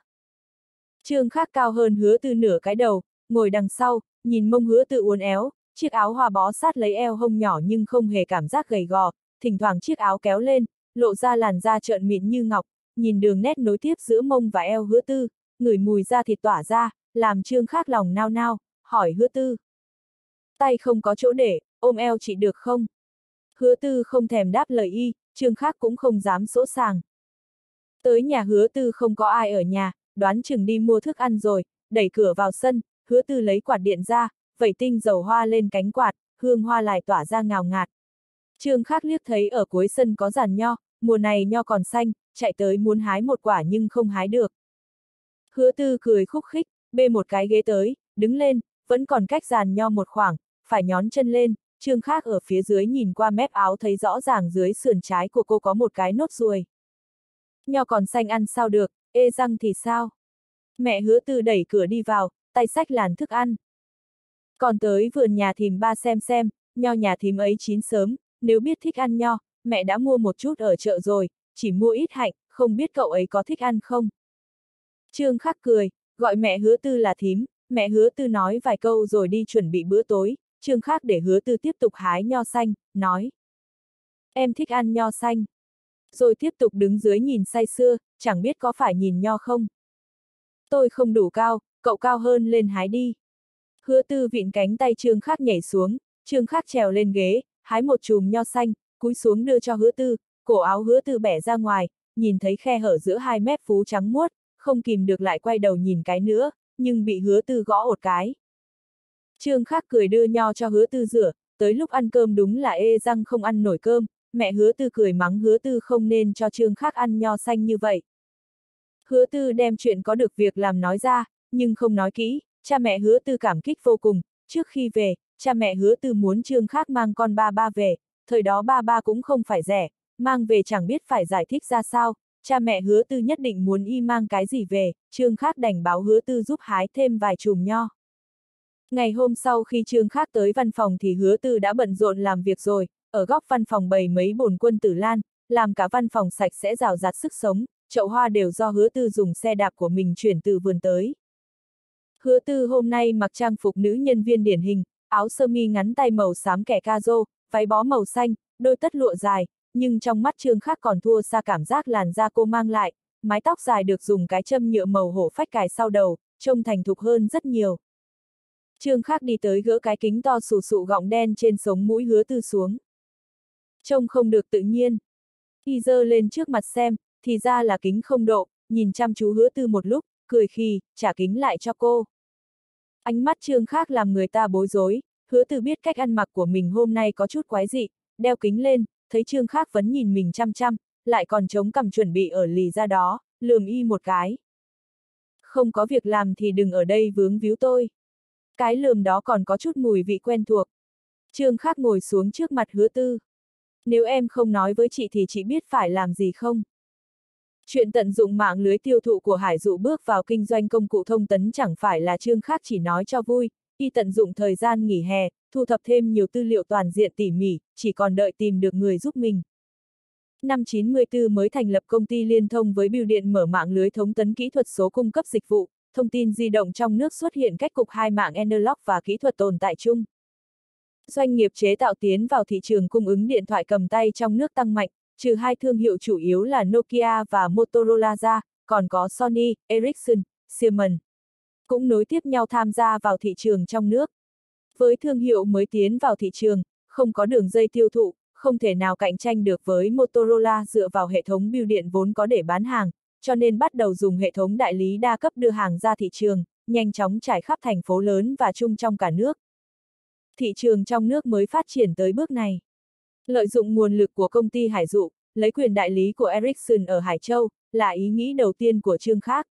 Trương Khác cao hơn hứa tư nửa cái đầu, ngồi đằng sau, nhìn mông hứa tư uốn éo, chiếc áo hoa bó sát lấy eo hông nhỏ nhưng không hề cảm giác gầy gò, thỉnh thoảng chiếc áo kéo lên, lộ ra làn da trợn mịn như ngọc, nhìn đường nét nối tiếp giữa mông và eo hứa tư, ngửi mùi da thịt tỏa ra, làm trương khác lòng nao nao, hỏi hứa tư. Tay không có chỗ để, ôm eo chị được không? Hứa tư không thèm đáp lời y, trương khác cũng không dám sỗ sàng. Tới nhà hứa tư không có ai ở nhà, đoán chừng đi mua thức ăn rồi, đẩy cửa vào sân, hứa tư lấy quạt điện ra, vẩy tinh dầu hoa lên cánh quạt, hương hoa lại tỏa ra ngào ngạt. Trương khác liếc thấy ở cuối sân có giàn nho, mùa này nho còn xanh, chạy tới muốn hái một quả nhưng không hái được. Hứa tư cười khúc khích, bê một cái ghế tới, đứng lên, vẫn còn cách giàn nho một khoảng, phải nhón chân lên, trương khác ở phía dưới nhìn qua mép áo thấy rõ ràng dưới sườn trái của cô có một cái nốt ruồi. Nho còn xanh ăn sao được, ê răng thì sao? Mẹ hứa tư đẩy cửa đi vào, tay sách làn thức ăn. Còn tới vườn nhà thím ba xem xem, nho nhà thím ấy chín sớm, nếu biết thích ăn nho, mẹ đã mua một chút ở chợ rồi, chỉ mua ít hạnh, không biết cậu ấy có thích ăn không? Trương khắc cười, gọi mẹ hứa tư là thím, mẹ hứa tư nói vài câu rồi đi chuẩn bị bữa tối, trương khắc để hứa tư tiếp tục hái nho xanh, nói. Em thích ăn nho xanh. Rồi tiếp tục đứng dưới nhìn say sưa, chẳng biết có phải nhìn nho không. Tôi không đủ cao, cậu cao hơn lên hái đi. Hứa tư vịn cánh tay trương khắc nhảy xuống, trương khắc trèo lên ghế, hái một chùm nho xanh, cúi xuống đưa cho hứa tư, cổ áo hứa tư bẻ ra ngoài, nhìn thấy khe hở giữa hai mép phú trắng muốt, không kìm được lại quay đầu nhìn cái nữa, nhưng bị hứa tư gõ một cái. Trương Khắc cười đưa nho cho hứa tư rửa, tới lúc ăn cơm đúng là ê răng không ăn nổi cơm, mẹ hứa tư cười mắng hứa tư không nên cho Trương Khắc ăn nho xanh như vậy. Hứa tư đem chuyện có được việc làm nói ra, nhưng không nói kỹ, cha mẹ hứa tư cảm kích vô cùng, trước khi về, cha mẹ hứa tư muốn Trương Khắc mang con ba ba về, thời đó ba ba cũng không phải rẻ, mang về chẳng biết phải giải thích ra sao, cha mẹ hứa tư nhất định muốn y mang cái gì về, Trương Khác đành báo hứa tư giúp hái thêm vài chùm nho. Ngày hôm sau khi Trương Khác tới văn phòng thì hứa tư đã bận rộn làm việc rồi, ở góc văn phòng bày mấy bồn quân tử lan, làm cả văn phòng sạch sẽ rào rạt sức sống, chậu hoa đều do hứa tư dùng xe đạp của mình chuyển từ vườn tới. Hứa tư hôm nay mặc trang phục nữ nhân viên điển hình, áo sơ mi ngắn tay màu xám kẻ ca rô, váy bó màu xanh, đôi tất lụa dài, nhưng trong mắt Trương khắc còn thua xa cảm giác làn da cô mang lại, mái tóc dài được dùng cái châm nhựa màu hổ phách cài sau đầu, trông thành thục hơn rất nhiều. Trương khắc đi tới gỡ cái kính to sù sụ gọng đen trên sống mũi hứa tư xuống. Trông không được tự nhiên. Y dơ lên trước mặt xem, thì ra là kính không độ, nhìn chăm chú hứa tư một lúc, cười khi, trả kính lại cho cô. Ánh mắt trương khắc làm người ta bối rối, hứa tư biết cách ăn mặc của mình hôm nay có chút quái dị, đeo kính lên, thấy trương khác vẫn nhìn mình chăm chăm, lại còn chống cầm chuẩn bị ở lì ra đó, lườm y một cái. Không có việc làm thì đừng ở đây vướng víu tôi. Cái lườm đó còn có chút mùi vị quen thuộc. Trương khác ngồi xuống trước mặt hứa tư. Nếu em không nói với chị thì chị biết phải làm gì không? Chuyện tận dụng mạng lưới tiêu thụ của Hải Dụ bước vào kinh doanh công cụ thông tấn chẳng phải là trương khác chỉ nói cho vui, y tận dụng thời gian nghỉ hè, thu thập thêm nhiều tư liệu toàn diện tỉ mỉ, chỉ còn đợi tìm được người giúp mình. Năm 94 mới thành lập công ty liên thông với bưu điện mở mạng lưới thống tấn kỹ thuật số cung cấp dịch vụ, thông tin di động trong nước xuất hiện cách cục hai mạng analog và kỹ thuật tồn tại chung. Doanh nghiệp chế tạo tiến vào thị trường cung ứng điện thoại cầm tay trong nước tăng mạnh, trừ hai thương hiệu chủ yếu là Nokia và Motorola ra, còn có Sony, Ericsson, Siemens. Cũng nối tiếp nhau tham gia vào thị trường trong nước. Với thương hiệu mới tiến vào thị trường, không có đường dây tiêu thụ, không thể nào cạnh tranh được với Motorola dựa vào hệ thống bưu điện vốn có để bán hàng, cho nên bắt đầu dùng hệ thống đại lý đa cấp đưa hàng ra thị trường, nhanh chóng trải khắp thành phố lớn và chung trong cả nước. Thị trường trong nước mới phát triển tới bước này. Lợi dụng nguồn lực của công ty Hải Dụ, lấy quyền đại lý của Ericsson ở Hải Châu, là ý nghĩ đầu tiên của Trương Khác.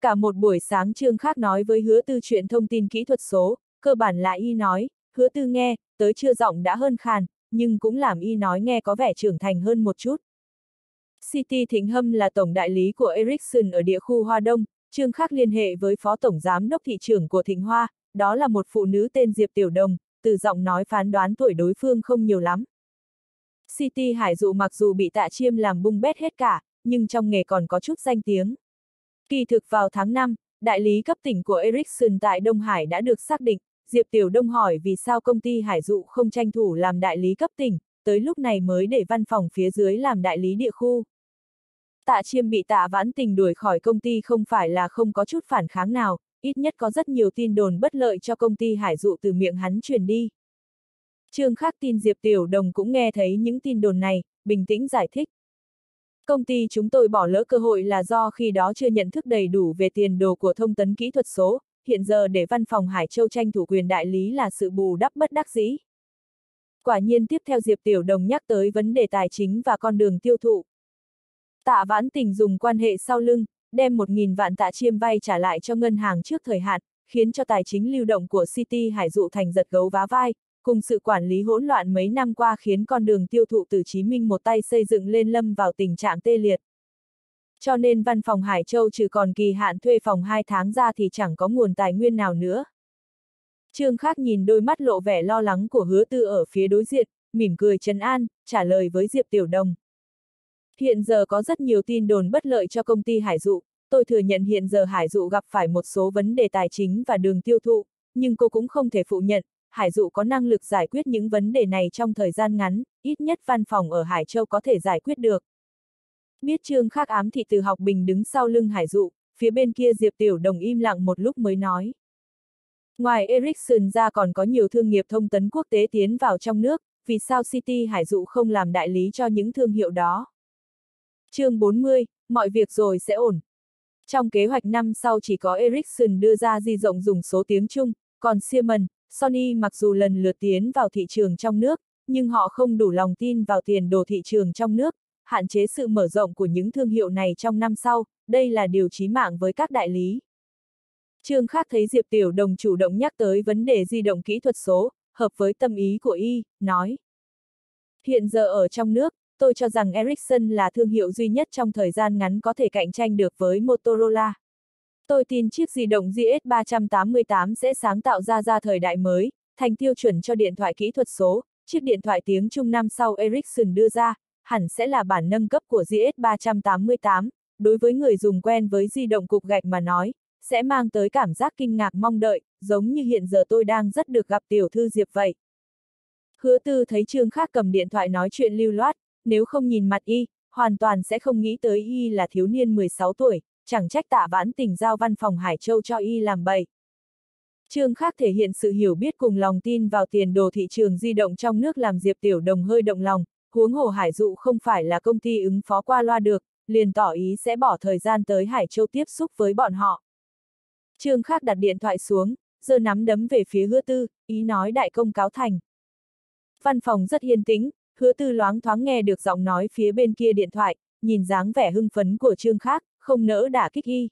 Cả một buổi sáng Trương Khác nói với hứa tư chuyện thông tin kỹ thuật số, cơ bản là y nói, hứa tư nghe, tới chưa giọng đã hơn khàn, nhưng cũng làm y nói nghe có vẻ trưởng thành hơn một chút. City Thịnh Hâm là tổng đại lý của Ericsson ở địa khu Hoa Đông, Trương Khắc liên hệ với phó tổng giám đốc thị trường của Thịnh Hoa, đó là một phụ nữ tên Diệp Tiểu Đồng, từ giọng nói phán đoán tuổi đối phương không nhiều lắm. City Hải Dụ mặc dù bị tạ chiêm làm bung bét hết cả, nhưng trong nghề còn có chút danh tiếng. Kỳ thực vào tháng 5, đại lý cấp tỉnh của Ericsson tại Đông Hải đã được xác định, Diệp Tiểu Đông hỏi vì sao công ty Hải Dụ không tranh thủ làm đại lý cấp tỉnh, tới lúc này mới để văn phòng phía dưới làm đại lý địa khu. Tạ Chiêm bị tạ vãn tình đuổi khỏi công ty không phải là không có chút phản kháng nào, ít nhất có rất nhiều tin đồn bất lợi cho công ty Hải Dụ từ miệng hắn truyền đi. Trương Khắc tin Diệp Tiểu Đồng cũng nghe thấy những tin đồn này, bình tĩnh giải thích. Công ty chúng tôi bỏ lỡ cơ hội là do khi đó chưa nhận thức đầy đủ về tiền đồ của thông tấn kỹ thuật số, hiện giờ để văn phòng Hải Châu tranh thủ quyền đại lý là sự bù đắp bất đắc dĩ. Quả nhiên tiếp theo Diệp Tiểu Đồng nhắc tới vấn đề tài chính và con đường tiêu thụ. Tạ vãn tình dùng quan hệ sau lưng, đem 1.000 vạn tạ chiêm vay trả lại cho ngân hàng trước thời hạn, khiến cho tài chính lưu động của City Hải dụ thành giật gấu vá vai, cùng sự quản lý hỗn loạn mấy năm qua khiến con đường tiêu thụ từ Chí Minh một tay xây dựng lên lâm vào tình trạng tê liệt. Cho nên văn phòng Hải Châu trừ còn kỳ hạn thuê phòng 2 tháng ra thì chẳng có nguồn tài nguyên nào nữa. Trương Khác nhìn đôi mắt lộ vẻ lo lắng của hứa tư ở phía đối diện, mỉm cười trấn an, trả lời với Diệp Tiểu Đồng. Hiện giờ có rất nhiều tin đồn bất lợi cho công ty Hải Dụ, tôi thừa nhận hiện giờ Hải Dụ gặp phải một số vấn đề tài chính và đường tiêu thụ, nhưng cô cũng không thể phụ nhận, Hải Dụ có năng lực giải quyết những vấn đề này trong thời gian ngắn, ít nhất văn phòng ở Hải Châu có thể giải quyết được. Biết Trương Khác ám thị từ học bình đứng sau lưng Hải Dụ, phía bên kia Diệp Tiểu Đồng im lặng một lúc mới nói. Ngoài Ericsson ra còn có nhiều thương nghiệp thông tấn quốc tế tiến vào trong nước, vì sao City Hải Dụ không làm đại lý cho những thương hiệu đó? chương 40, mọi việc rồi sẽ ổn. Trong kế hoạch năm sau chỉ có Ericsson đưa ra di rộng dùng số tiếng Trung, còn Siemens, Sony mặc dù lần lượt tiến vào thị trường trong nước, nhưng họ không đủ lòng tin vào tiền đồ thị trường trong nước, hạn chế sự mở rộng của những thương hiệu này trong năm sau, đây là điều chí mạng với các đại lý. Trương Khác thấy Diệp Tiểu Đồng chủ động nhắc tới vấn đề di động kỹ thuật số, hợp với tâm ý của y, nói. Hiện giờ ở trong nước, tôi cho rằng Ericsson là thương hiệu duy nhất trong thời gian ngắn có thể cạnh tranh được với Motorola. Tôi tin chiếc di động GS388 sẽ sáng tạo ra ra thời đại mới, thành tiêu chuẩn cho điện thoại kỹ thuật số, chiếc điện thoại tiếng Trung năm sau Ericsson đưa ra, hẳn sẽ là bản nâng cấp của GS388, đối với người dùng quen với di động cục gạch mà nói, sẽ mang tới cảm giác kinh ngạc mong đợi, giống như hiện giờ tôi đang rất được gặp tiểu thư Diệp vậy. Hứa tư thấy Trương Khác cầm điện thoại nói chuyện lưu loát, nếu không nhìn mặt y, hoàn toàn sẽ không nghĩ tới y là thiếu niên 16 tuổi, chẳng trách tạ vãn tình giao văn phòng Hải Châu cho y làm bậy. Trương Khác thể hiện sự hiểu biết cùng lòng tin vào tiền đồ thị trường di động trong nước làm Diệp Tiểu Đồng hơi động lòng, huống hồ Hải Dụ không phải là công ty ứng phó qua loa được, liền tỏ ý sẽ bỏ thời gian tới Hải Châu tiếp xúc với bọn họ. Trương Khác đặt điện thoại xuống, giơ nắm đấm về phía hứa tư, ý nói đại công cáo thành. Văn phòng rất yên tĩnh, hứa tư loáng thoáng nghe được giọng nói phía bên kia điện thoại, nhìn dáng vẻ hưng phấn của trương khác, không nỡ đả kích y.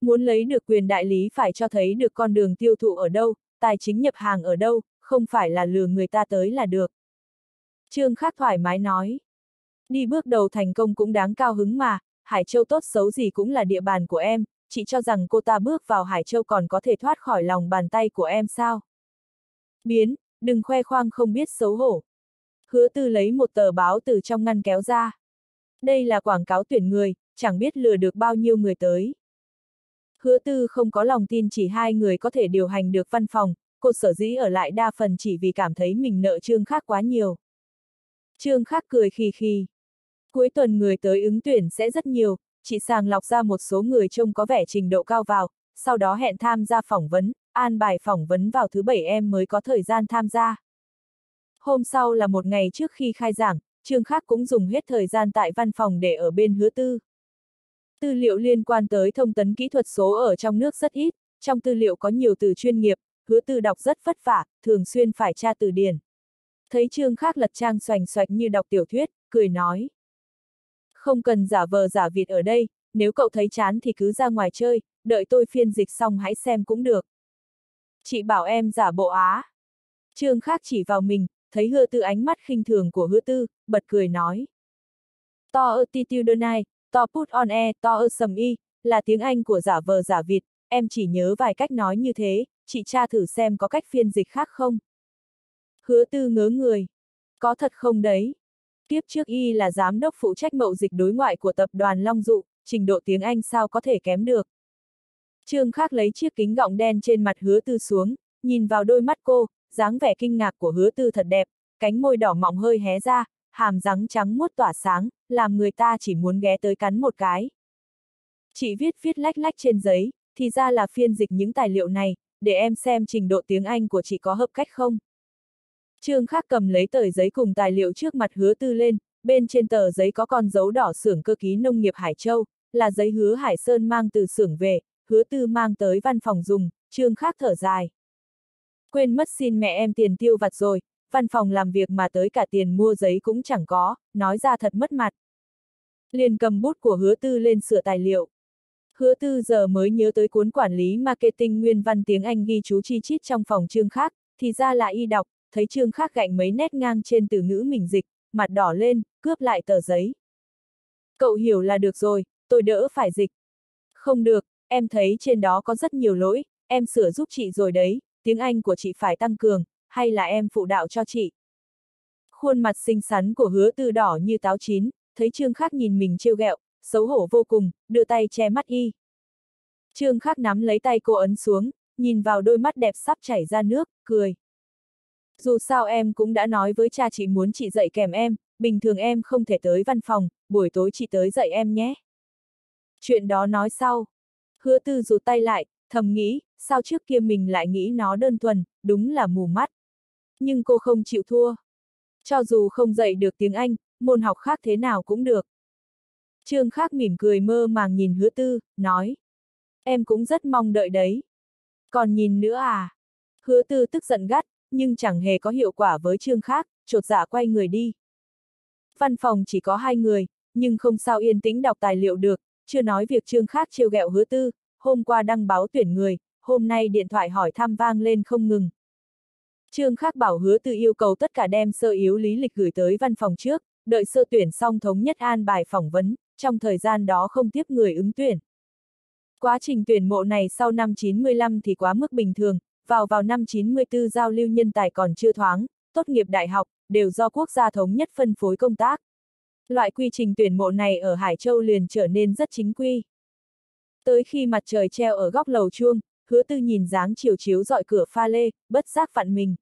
Muốn lấy được quyền đại lý phải cho thấy được con đường tiêu thụ ở đâu, tài chính nhập hàng ở đâu, không phải là lừa người ta tới là được. Trương khác thoải mái nói. Đi bước đầu thành công cũng đáng cao hứng mà, Hải Châu tốt xấu gì cũng là địa bàn của em, chị cho rằng cô ta bước vào Hải Châu còn có thể thoát khỏi lòng bàn tay của em sao? Biến, đừng khoe khoang không biết xấu hổ. Hứa tư lấy một tờ báo từ trong ngăn kéo ra. Đây là quảng cáo tuyển người, chẳng biết lừa được bao nhiêu người tới. Hứa tư không có lòng tin chỉ hai người có thể điều hành được văn phòng, cô sở dĩ ở lại đa phần chỉ vì cảm thấy mình nợ trương khác quá nhiều. Trương Khắc cười khì khì. Cuối tuần người tới ứng tuyển sẽ rất nhiều, chị sàng lọc ra một số người trông có vẻ trình độ cao vào, sau đó hẹn tham gia phỏng vấn, an bài phỏng vấn vào thứ bảy em mới có thời gian tham gia. Hôm sau là một ngày trước khi khai giảng, Trương Khắc cũng dùng hết thời gian tại văn phòng để ở bên hứa tư. Tư liệu liên quan tới thông tấn kỹ thuật số ở trong nước rất ít, trong tư liệu có nhiều từ chuyên nghiệp, hứa tư đọc rất vất vả, thường xuyên phải tra từ điển. Thấy Trương Khác lật trang xoành xoạch như đọc tiểu thuyết, cười nói. Không cần giả vờ giả vịt ở đây, nếu cậu thấy chán thì cứ ra ngoài chơi, đợi tôi phiên dịch xong hãy xem cũng được. Chị bảo em giả bộ á. Trương Khác chỉ vào mình, thấy hứa tư ánh mắt khinh thường của hứa tư, bật cười nói. To attitudinai, to put on e, to sầm y, là tiếng Anh của giả vờ giả vịt, em chỉ nhớ vài cách nói như thế, chị tra thử xem có cách phiên dịch khác không. Hứa tư ngớ người. Có thật không đấy? Kiếp trước y là giám đốc phụ trách mậu dịch đối ngoại của tập đoàn Long Dụ, trình độ tiếng Anh sao có thể kém được. Trương Khác lấy chiếc kính gọng đen trên mặt hứa tư xuống, nhìn vào đôi mắt cô, dáng vẻ kinh ngạc của hứa tư thật đẹp, cánh môi đỏ mọng hơi hé ra, hàm răng trắng muốt tỏa sáng, làm người ta chỉ muốn ghé tới cắn một cái. Chị viết viết lách lách trên giấy, thì ra là phiên dịch những tài liệu này, để em xem trình độ tiếng Anh của chị có hợp cách không. Trương Khắc cầm lấy tờ giấy cùng tài liệu trước mặt hứa tư lên, bên trên tờ giấy có con dấu đỏ xưởng cơ ký nông nghiệp Hải Châu, là giấy hứa Hải Sơn mang từ xưởng về, hứa tư mang tới văn phòng dùng, Trương Khắc thở dài. Quên mất xin mẹ em tiền tiêu vặt rồi, văn phòng làm việc mà tới cả tiền mua giấy cũng chẳng có, nói ra thật mất mặt. Liền cầm bút của hứa tư lên sửa tài liệu. Hứa tư giờ mới nhớ tới cuốn quản lý marketing nguyên văn tiếng Anh ghi chú chi chít trong phòng Trương Khắc, thì ra là y đọc, thấy trương khắc gạnh mấy nét ngang trên từ ngữ mình dịch, mặt đỏ lên, cướp lại tờ giấy. Cậu hiểu là được rồi, tôi đỡ phải dịch. Không được, em thấy trên đó có rất nhiều lỗi, em sửa giúp chị rồi đấy, tiếng Anh của chị phải tăng cường, hay là em phụ đạo cho chị. Khuôn mặt xinh xắn của hứa tư đỏ như táo chín, thấy Trương khắc nhìn mình trêu ghẹo, xấu hổ vô cùng, đưa tay che mắt y. Trương khắc nắm lấy tay cô ấn xuống, nhìn vào đôi mắt đẹp sắp chảy ra nước, cười. Dù sao em cũng đã nói với cha chị muốn chị dạy kèm em, bình thường em không thể tới văn phòng, buổi tối chị tới dạy em nhé. Chuyện đó nói sau. Hứa tư rụt tay lại, thầm nghĩ, sao trước kia mình lại nghĩ nó đơn thuần, đúng là mù mắt. Nhưng cô không chịu thua. Cho dù không dạy được tiếng Anh, môn học khác thế nào cũng được. Trương Khác mỉm cười mơ màng nhìn hứa tư, nói. Em cũng rất mong đợi đấy. Còn nhìn nữa à? Hứa tư tức giận gắt, nhưng chẳng hề có hiệu quả với Trương Khác, trột dạ quay người đi. Văn phòng chỉ có hai người, nhưng không sao yên tĩnh đọc tài liệu được, chưa nói việc Trương Khác trêu ghẹo hứa tư, hôm qua đăng báo tuyển người, hôm nay điện thoại hỏi thăm vang lên không ngừng. Trương Khác bảo hứa tư yêu cầu tất cả đem sơ yếu lý lịch gửi tới văn phòng trước, đợi sơ tuyển xong thống nhất an bài phỏng vấn, trong thời gian đó không tiếp người ứng tuyển. Quá trình tuyển mộ này sau năm 95 thì quá mức bình thường, vào vào năm 94 giao lưu nhân tài còn chưa thoáng, tốt nghiệp đại học, đều do quốc gia thống nhất phân phối công tác. Loại quy trình tuyển mộ này ở Hải Châu liền trở nên rất chính quy. Tới khi mặt trời treo ở góc lầu chuông, hứa tư nhìn dáng chiều chiếu dọi cửa pha lê, bất giác vặn mình.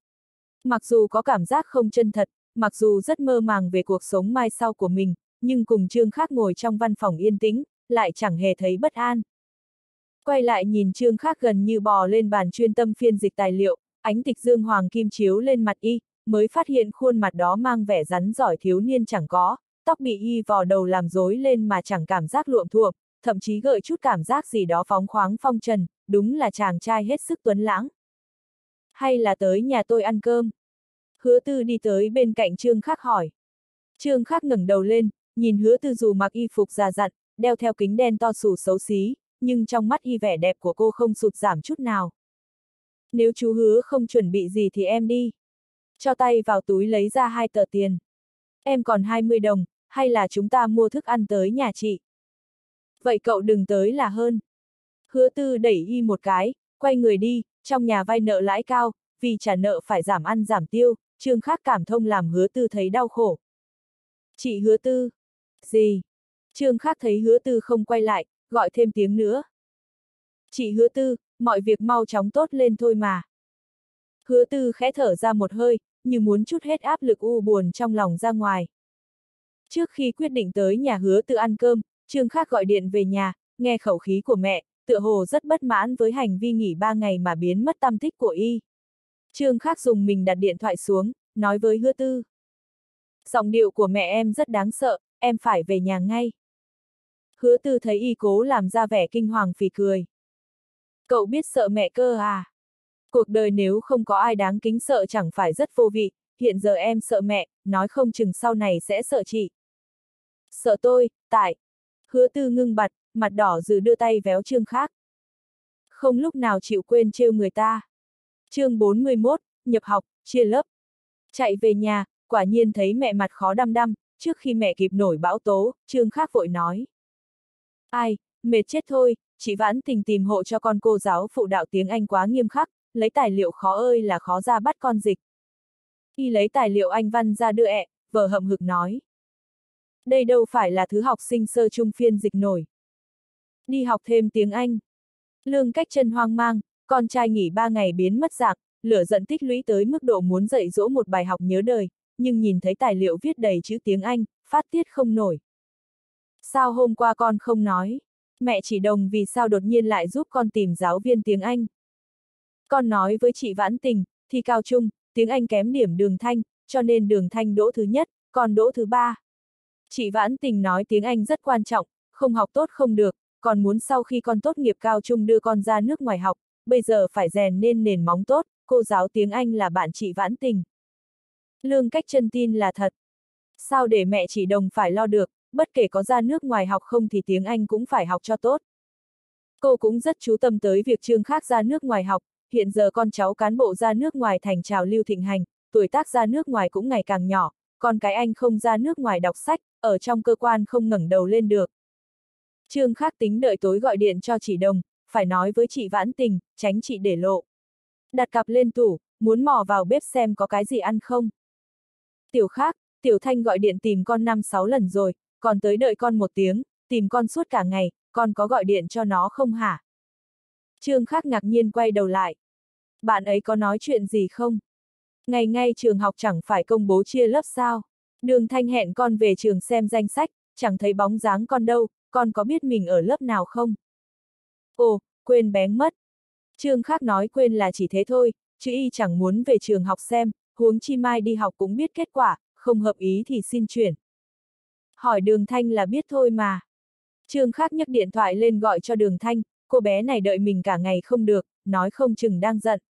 Mặc dù có cảm giác không chân thật, mặc dù rất mơ màng về cuộc sống mai sau của mình, nhưng cùng Trương Khác ngồi trong văn phòng yên tĩnh, lại chẳng hề thấy bất an. Quay lại nhìn Trương Khác gần như bò lên bàn chuyên tâm phiên dịch tài liệu, ánh tịch dương hoàng kim chiếu lên mặt y, mới phát hiện khuôn mặt đó mang vẻ rắn giỏi thiếu niên chẳng có, tóc bị y vò đầu làm rối lên mà chẳng cảm giác luộm thuộm, thậm chí gợi chút cảm giác gì đó phóng khoáng phong trần, đúng là chàng trai hết sức tuấn lãng. Hay là tới nhà tôi ăn cơm? Hứa tư đi tới bên cạnh Trương Khắc hỏi. Trương Khắc ngẩng đầu lên, nhìn hứa tư dù mặc y phục già dặn, đeo theo kính đen to sù xấu xí, nhưng trong mắt y vẻ đẹp của cô không sụt giảm chút nào. Nếu chú hứa không chuẩn bị gì thì em đi. Cho tay vào túi lấy ra hai tờ tiền. Em còn 20 đồng, hay là chúng ta mua thức ăn tới nhà chị? Vậy cậu đừng tới là hơn. Hứa tư đẩy y một cái, quay người đi, trong nhà vay nợ lãi cao, vì trả nợ phải giảm ăn giảm tiêu, trương khác cảm thông làm hứa tư thấy đau khổ. Chị hứa tư. Gì? Trương khác thấy hứa tư không quay lại, gọi thêm tiếng nữa. Chị hứa tư, mọi việc mau chóng tốt lên thôi mà. Hứa tư khẽ thở ra một hơi, như muốn chút hết áp lực u buồn trong lòng ra ngoài. Trước khi quyết định tới nhà hứa tư ăn cơm, Trương Khác gọi điện về nhà, nghe khẩu khí của mẹ, tựa hồ rất bất mãn với hành vi nghỉ ba ngày mà biến mất tâm tích của y. Trương Khác dùng mình đặt điện thoại xuống, nói với hứa tư. Giọng điệu của mẹ em rất đáng sợ, em phải về nhà ngay. Hứa tư thấy y cố làm ra vẻ kinh hoàng phì cười. Cậu biết sợ mẹ cơ à? Cuộc đời nếu không có ai đáng kính sợ chẳng phải rất vô vị, hiện giờ em sợ mẹ, nói không chừng sau này sẽ sợ chị. Sợ tôi, tại. Hứa tư ngưng bặt, mặt đỏ dự đưa tay véo trương khác. Không lúc nào chịu quên trêu người ta. chương 41, nhập học, chia lớp. Chạy về nhà, quả nhiên thấy mẹ mặt khó đăm đăm, trước khi mẹ kịp nổi bão tố, trương khác vội nói. Ai, mệt chết thôi, chị Vãn Tình tìm hộ cho con cô giáo phụ đạo tiếng Anh quá nghiêm khắc, lấy tài liệu khó ơi là khó ra bắt con dịch. Y lấy tài liệu Anh văn ra đưa ẹ, vờ hậm hực nói. Đây đâu phải là thứ học sinh sơ trung phiên dịch nổi. Đi học thêm tiếng Anh. Lương cách chân hoang mang, con trai nghỉ ba ngày biến mất dạng, lửa giận tích lũy tới mức độ muốn dạy dỗ một bài học nhớ đời, nhưng nhìn thấy tài liệu viết đầy chữ tiếng Anh, phát tiết không nổi. Sao hôm qua con không nói? Mẹ chỉ đồng vì sao đột nhiên lại giúp con tìm giáo viên tiếng Anh. Con nói với chị Vãn Tình, thi cao trung, tiếng Anh kém điểm đường thanh, cho nên đường thanh đỗ thứ nhất, còn đỗ thứ ba. Chị Vãn Tình nói tiếng Anh rất quan trọng, không học tốt không được, còn muốn sau khi con tốt nghiệp cao trung đưa con ra nước ngoài học, bây giờ phải rèn nên nền móng tốt, cô giáo tiếng Anh là bạn chị Vãn Tình. Lương cách chân tin là thật. Sao để mẹ chỉ đồng phải lo được, bất kể có ra nước ngoài học không thì tiếng Anh cũng phải học cho tốt. Cô cũng rất chú tâm tới việc trương khác ra nước ngoài học, hiện giờ con cháu cán bộ ra nước ngoài thành trào lưu thịnh hành, tuổi tác ra nước ngoài cũng ngày càng nhỏ, còn cái anh không ra nước ngoài đọc sách, ở trong cơ quan không ngẩng đầu lên được. Trương khác tính đợi tối gọi điện cho chị Đồng, phải nói với chị Vãn Tình, tránh chị để lộ. Đặt cặp lên tủ, muốn mò vào bếp xem có cái gì ăn không. Tiểu khác, Tiểu Thanh gọi điện tìm con 5-6 lần rồi, còn tới đợi con một tiếng, tìm con suốt cả ngày, con có gọi điện cho nó không hả? Trương Khắc ngạc nhiên quay đầu lại. Bạn ấy có nói chuyện gì không? Ngày ngay trường học chẳng phải công bố chia lớp sao? Đường Thanh hẹn con về trường xem danh sách, chẳng thấy bóng dáng con đâu, con có biết mình ở lớp nào không? Ồ, quên bén mất. Trương Khắc nói quên là chỉ thế thôi, chứ y chẳng muốn về trường học xem, huống chi mai đi học cũng biết kết quả, không hợp ý thì xin chuyển. Hỏi đường Thanh là biết thôi mà. Trương Khắc nhấc điện thoại lên gọi cho đường Thanh, cô bé này đợi mình cả ngày không được, nói không chừng đang giận.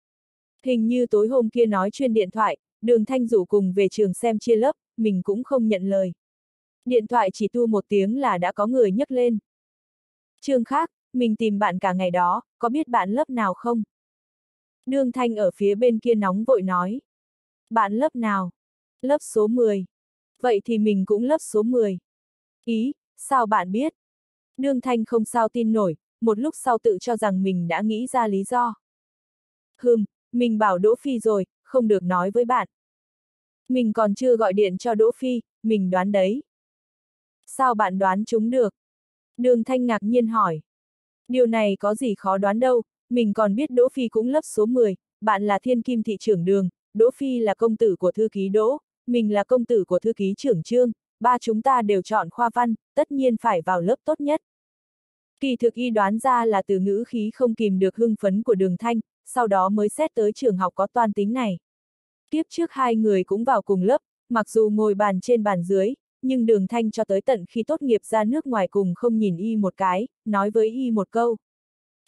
Hình như tối hôm kia nói chuyên điện thoại, đường Thanh rủ cùng về trường xem chia lớp, mình cũng không nhận lời. Điện thoại chỉ tu một tiếng là đã có người nhấc lên. Trương Khắc, mình tìm bạn cả ngày đó, có biết bạn lớp nào không? Đường Thanh ở phía bên kia nóng vội nói. Bạn lớp nào? Lớp số 10. Vậy thì mình cũng lớp số 10. Ý, sao bạn biết? Đương Thanh không sao tin nổi, một lúc sau tự cho rằng mình đã nghĩ ra lý do. Hừm, mình bảo Đỗ Phi rồi, không được nói với bạn. Mình còn chưa gọi điện cho Đỗ Phi, mình đoán đấy. Sao bạn đoán chúng được? Đường Thanh ngạc nhiên hỏi. Điều này có gì khó đoán đâu, mình còn biết Đỗ Phi cũng lớp số 10, bạn là thiên kim thị trưởng đường, Đỗ Phi là công tử của thư ký Đỗ, mình là công tử của thư ký trưởng trương, ba chúng ta đều chọn khoa văn, tất nhiên phải vào lớp tốt nhất. Kỳ thực y đoán ra là từ ngữ khí không kìm được hưng phấn của đường thanh, sau đó mới xét tới trường học có toan tính này. Tiếp trước hai người cũng vào cùng lớp, mặc dù ngồi bàn trên bàn dưới, nhưng đường thanh cho tới tận khi tốt nghiệp ra nước ngoài cùng không nhìn y một cái, nói với y một câu.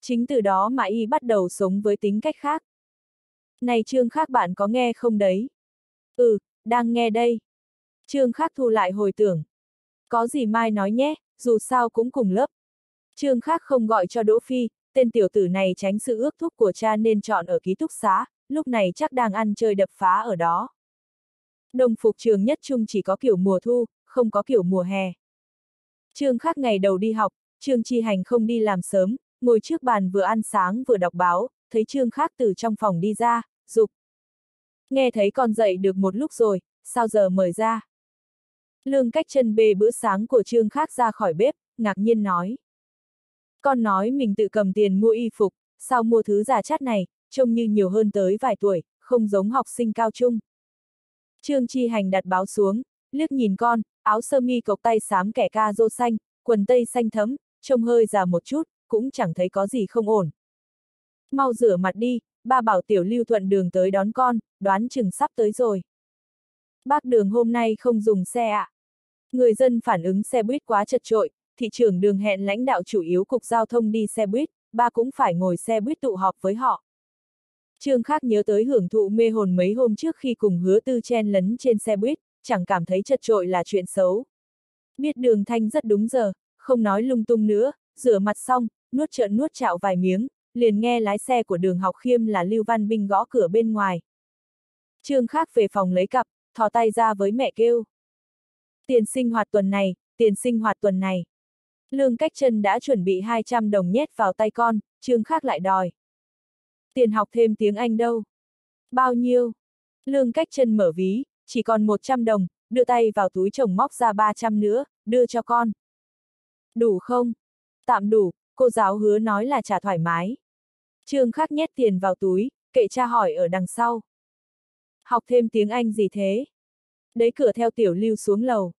Chính từ đó mà y bắt đầu sống với tính cách khác. Này trương khác bạn có nghe không đấy? Ừ, đang nghe đây. Trương Khắc thu lại hồi tưởng. Có gì mai nói nhé, dù sao cũng cùng lớp. Trương Khắc không gọi cho Đỗ Phi, tên tiểu tử này tránh sự ước thúc của cha nên chọn ở ký túc xá, lúc này chắc đang ăn chơi đập phá ở đó. Đồng phục trường nhất trung chỉ có kiểu mùa thu, không có kiểu mùa hè. Trương Khắc ngày đầu đi học, Trương Chi Hành không đi làm sớm, ngồi trước bàn vừa ăn sáng vừa đọc báo, thấy Trương Khắc từ trong phòng đi ra, dục. Nghe thấy con dậy được một lúc rồi, sao giờ mời ra? Lương cách chân bê bữa sáng của Trương khác ra khỏi bếp, ngạc nhiên nói. Con nói mình tự cầm tiền mua y phục, sao mua thứ giả chát này, trông như nhiều hơn tới vài tuổi, không giống học sinh cao trung. Trương Chi Hành đặt báo xuống, liếc nhìn con, áo sơ mi cộc tay xám kẻ ca rô xanh, quần tây xanh thấm, trông hơi già một chút, cũng chẳng thấy có gì không ổn. Mau rửa mặt đi, ba bảo tiểu lưu thuận đường tới đón con, đoán chừng sắp tới rồi. Bác đường hôm nay không dùng xe ạ. À. Người dân phản ứng xe buýt quá chật trội, thị trưởng đường hẹn lãnh đạo chủ yếu cục giao thông đi xe buýt, ba cũng phải ngồi xe buýt tụ họp với họ. Trương Khác nhớ tới hưởng thụ mê hồn mấy hôm trước khi cùng hứa tư chen lấn trên xe buýt, chẳng cảm thấy chật trội là chuyện xấu. Biết đường thanh rất đúng giờ, không nói lung tung nữa, rửa mặt xong, nuốt trợn nuốt chạo vài miếng, liền nghe lái xe của đường học khiêm là Lưu Văn Binh gõ cửa bên ngoài. Trương Khác về phòng lấy cặp, thò tay ra với mẹ kêu. Tiền sinh hoạt tuần này, tiền sinh hoạt tuần này. Lương cách chân đã chuẩn bị 200 đồng nhét vào tay con, Trương Khác lại đòi. Tiền học thêm tiếng Anh đâu? Bao nhiêu? Lương cách chân mở ví, chỉ còn 100 đồng, đưa tay vào túi chồng móc ra 300 nữa, đưa cho con. Đủ không? Tạm đủ, cô giáo hứa nói là trả thoải mái. Trương Khắc nhét tiền vào túi, kệ cha hỏi ở đằng sau. Học thêm tiếng Anh gì thế? Đấy cửa theo tiểu lưu xuống lầu.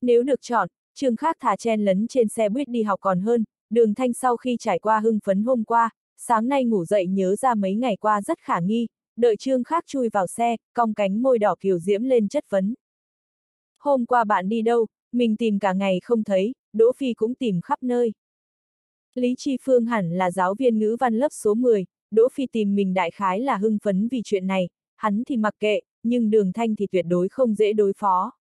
Nếu được chọn, Trương Khắc thả chen lấn trên xe buýt đi học còn hơn, đường thanh sau khi trải qua hưng phấn hôm qua, sáng nay ngủ dậy nhớ ra mấy ngày qua rất khả nghi, đợi Trương Khắc chui vào xe, cong cánh môi đỏ kiều diễm lên chất vấn. Hôm qua bạn đi đâu, mình tìm cả ngày không thấy, Đỗ Phi cũng tìm khắp nơi. Lý Chi Phương hẳn là giáo viên ngữ văn lớp số 10, Đỗ Phi tìm mình đại khái là hưng phấn vì chuyện này, hắn thì mặc kệ, nhưng đường thanh thì tuyệt đối không dễ đối phó.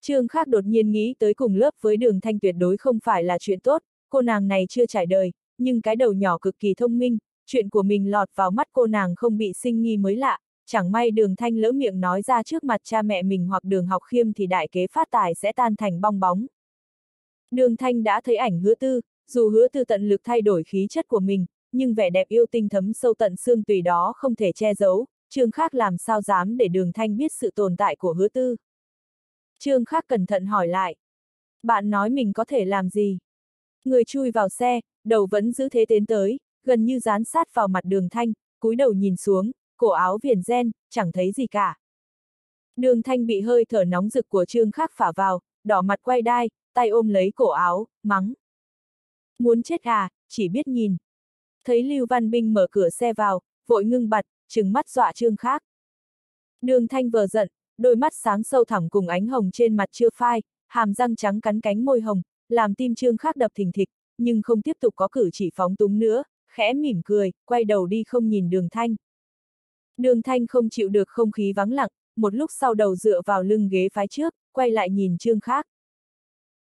Trương Khác đột nhiên nghĩ tới cùng lớp với đường thanh tuyệt đối không phải là chuyện tốt, cô nàng này chưa trải đời, nhưng cái đầu nhỏ cực kỳ thông minh, chuyện của mình lọt vào mắt cô nàng không bị sinh nghi mới lạ, chẳng may đường thanh lỡ miệng nói ra trước mặt cha mẹ mình hoặc đường học khiêm thì đại kế phát tài sẽ tan thành bong bóng. Đường thanh đã thấy ảnh hứa tư, dù hứa tư tận lực thay đổi khí chất của mình, nhưng vẻ đẹp yêu tinh thấm sâu tận xương tùy đó không thể che giấu, Trương Khác làm sao dám để đường thanh biết sự tồn tại của hứa tư. Trương Khác cẩn thận hỏi lại. Bạn nói mình có thể làm gì? Người chui vào xe, đầu vẫn giữ thế tiến tới, gần như dán sát vào mặt đường thanh, cúi đầu nhìn xuống, cổ áo viền ren, chẳng thấy gì cả. Đường thanh bị hơi thở nóng rực của trương khác phả vào, đỏ mặt quay đai, tay ôm lấy cổ áo, mắng. Muốn chết à, chỉ biết nhìn. Thấy Lưu Văn Binh mở cửa xe vào, vội ngưng bặt, trừng mắt dọa trương khác. Đường thanh vờ giận, đôi mắt sáng sâu thẳm cùng ánh hồng trên mặt chưa phai, hàm răng trắng cắn cánh môi hồng, làm tim trương khác đập thình thịch, nhưng không tiếp tục có cử chỉ phóng túng nữa, khẽ mỉm cười, quay đầu đi không nhìn đường thanh. Đường thanh không chịu được không khí vắng lặng, một lúc sau đầu dựa vào lưng ghế phái trước, quay lại nhìn trương khác.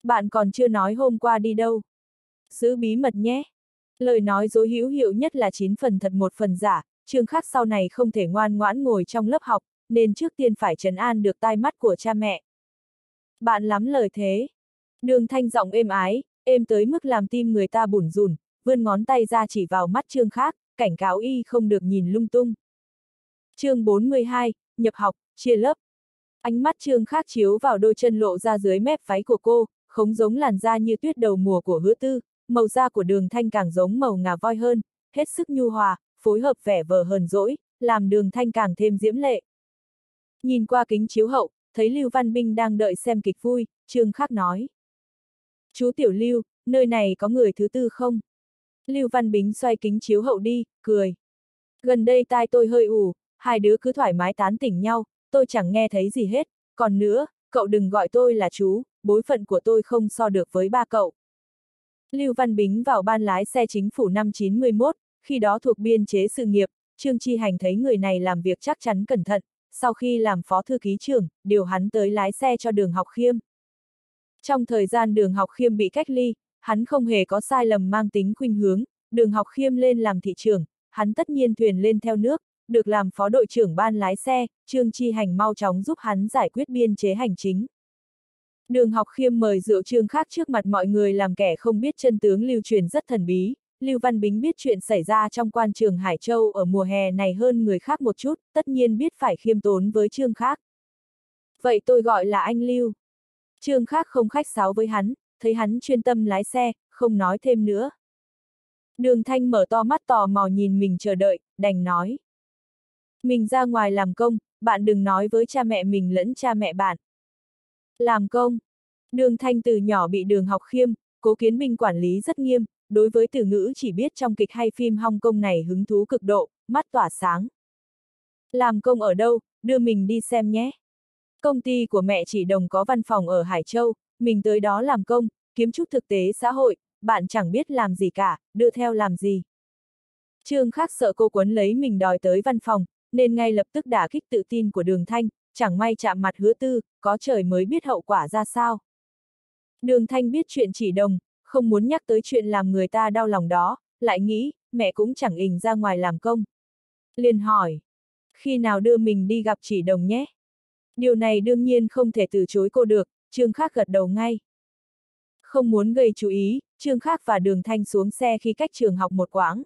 Bạn còn chưa nói hôm qua đi đâu. Giữ bí mật nhé. Lời nói dối hữu hiệu nhất là 9 phần thật một phần giả, trương khác sau này không thể ngoan ngoãn ngồi trong lớp học, nên trước tiên phải trấn an được tai mắt của cha mẹ. Bạn lắm lời thế. Đường thanh giọng êm ái, êm tới mức làm tim người ta bủn rùn, vươn ngón tay ra chỉ vào mắt trương khác, cảnh cáo y không được nhìn lung tung. chương 42, nhập học, chia lớp. Ánh mắt trương khác chiếu vào đôi chân lộ ra dưới mép váy của cô, không giống làn da như tuyết đầu mùa của hứa tư, màu da của đường thanh càng giống màu ngà voi hơn, hết sức nhu hòa, phối hợp vẻ vờ hờn dỗi, làm đường thanh càng thêm diễm lệ. Nhìn qua kính chiếu hậu, thấy Lưu Văn Binh đang đợi xem kịch vui, Trương Khắc nói. Chú Tiểu Lưu, nơi này có người thứ tư không? Lưu Văn Bính xoay kính chiếu hậu đi, cười. Gần đây tai tôi hơi ủ, hai đứa cứ thoải mái tán tỉnh nhau, tôi chẳng nghe thấy gì hết, còn nữa, cậu đừng gọi tôi là chú, bối phận của tôi không so được với ba cậu. Lưu Văn Bính vào ban lái xe chính phủ năm 91, khi đó thuộc biên chế sự nghiệp, Trương Chi Hành thấy người này làm việc chắc chắn cẩn thận, sau khi làm phó thư ký trưởng, điều hắn tới lái xe cho đường học khiêm. Trong thời gian đường học khiêm bị cách ly, hắn không hề có sai lầm mang tính khuynh hướng, đường học khiêm lên làm thị trưởng, hắn tất nhiên thuyền lên theo nước, được làm phó đội trưởng ban lái xe, Trương Chi Hành mau chóng giúp hắn giải quyết biên chế hành chính. Đường học khiêm mời rượu trương khác trước mặt mọi người làm kẻ không biết chân tướng lưu truyền rất thần bí, Lưu Văn Bính biết chuyện xảy ra trong quan trường Hải Châu ở mùa hè này hơn người khác một chút, tất nhiên biết phải khiêm tốn với trương khác. Vậy tôi gọi là anh Lưu. Trương khác không khách sáo với hắn, thấy hắn chuyên tâm lái xe, không nói thêm nữa. Đường Thanh mở to mắt tò mò nhìn mình chờ đợi, đành nói. Mình ra ngoài làm công, bạn đừng nói với cha mẹ mình lẫn cha mẹ bạn. Làm công. Đường Thanh từ nhỏ bị đường học khiêm, cố kiến minh quản lý rất nghiêm, đối với từ ngữ chỉ biết trong kịch hay phim Hong Kong này hứng thú cực độ, mắt tỏa sáng. Làm công ở đâu, đưa mình đi xem nhé. Công ty của mẹ chỉ đồng có văn phòng ở Hải Châu, mình tới đó làm công, kiếm chút thực tế xã hội, bạn chẳng biết làm gì cả, đưa theo làm gì. Trương khác sợ cô quấn lấy mình đòi tới văn phòng, nên ngay lập tức đả kích tự tin của đường thanh, chẳng may chạm mặt hứa tư, có trời mới biết hậu quả ra sao. Đường thanh biết chuyện chỉ đồng, không muốn nhắc tới chuyện làm người ta đau lòng đó, lại nghĩ, mẹ cũng chẳng ình ra ngoài làm công. liền hỏi, khi nào đưa mình đi gặp chỉ đồng nhé? Điều này đương nhiên không thể từ chối cô được, Trương Khác gật đầu ngay. Không muốn gây chú ý, Trương Khác và Đường Thanh xuống xe khi cách trường học một quãng.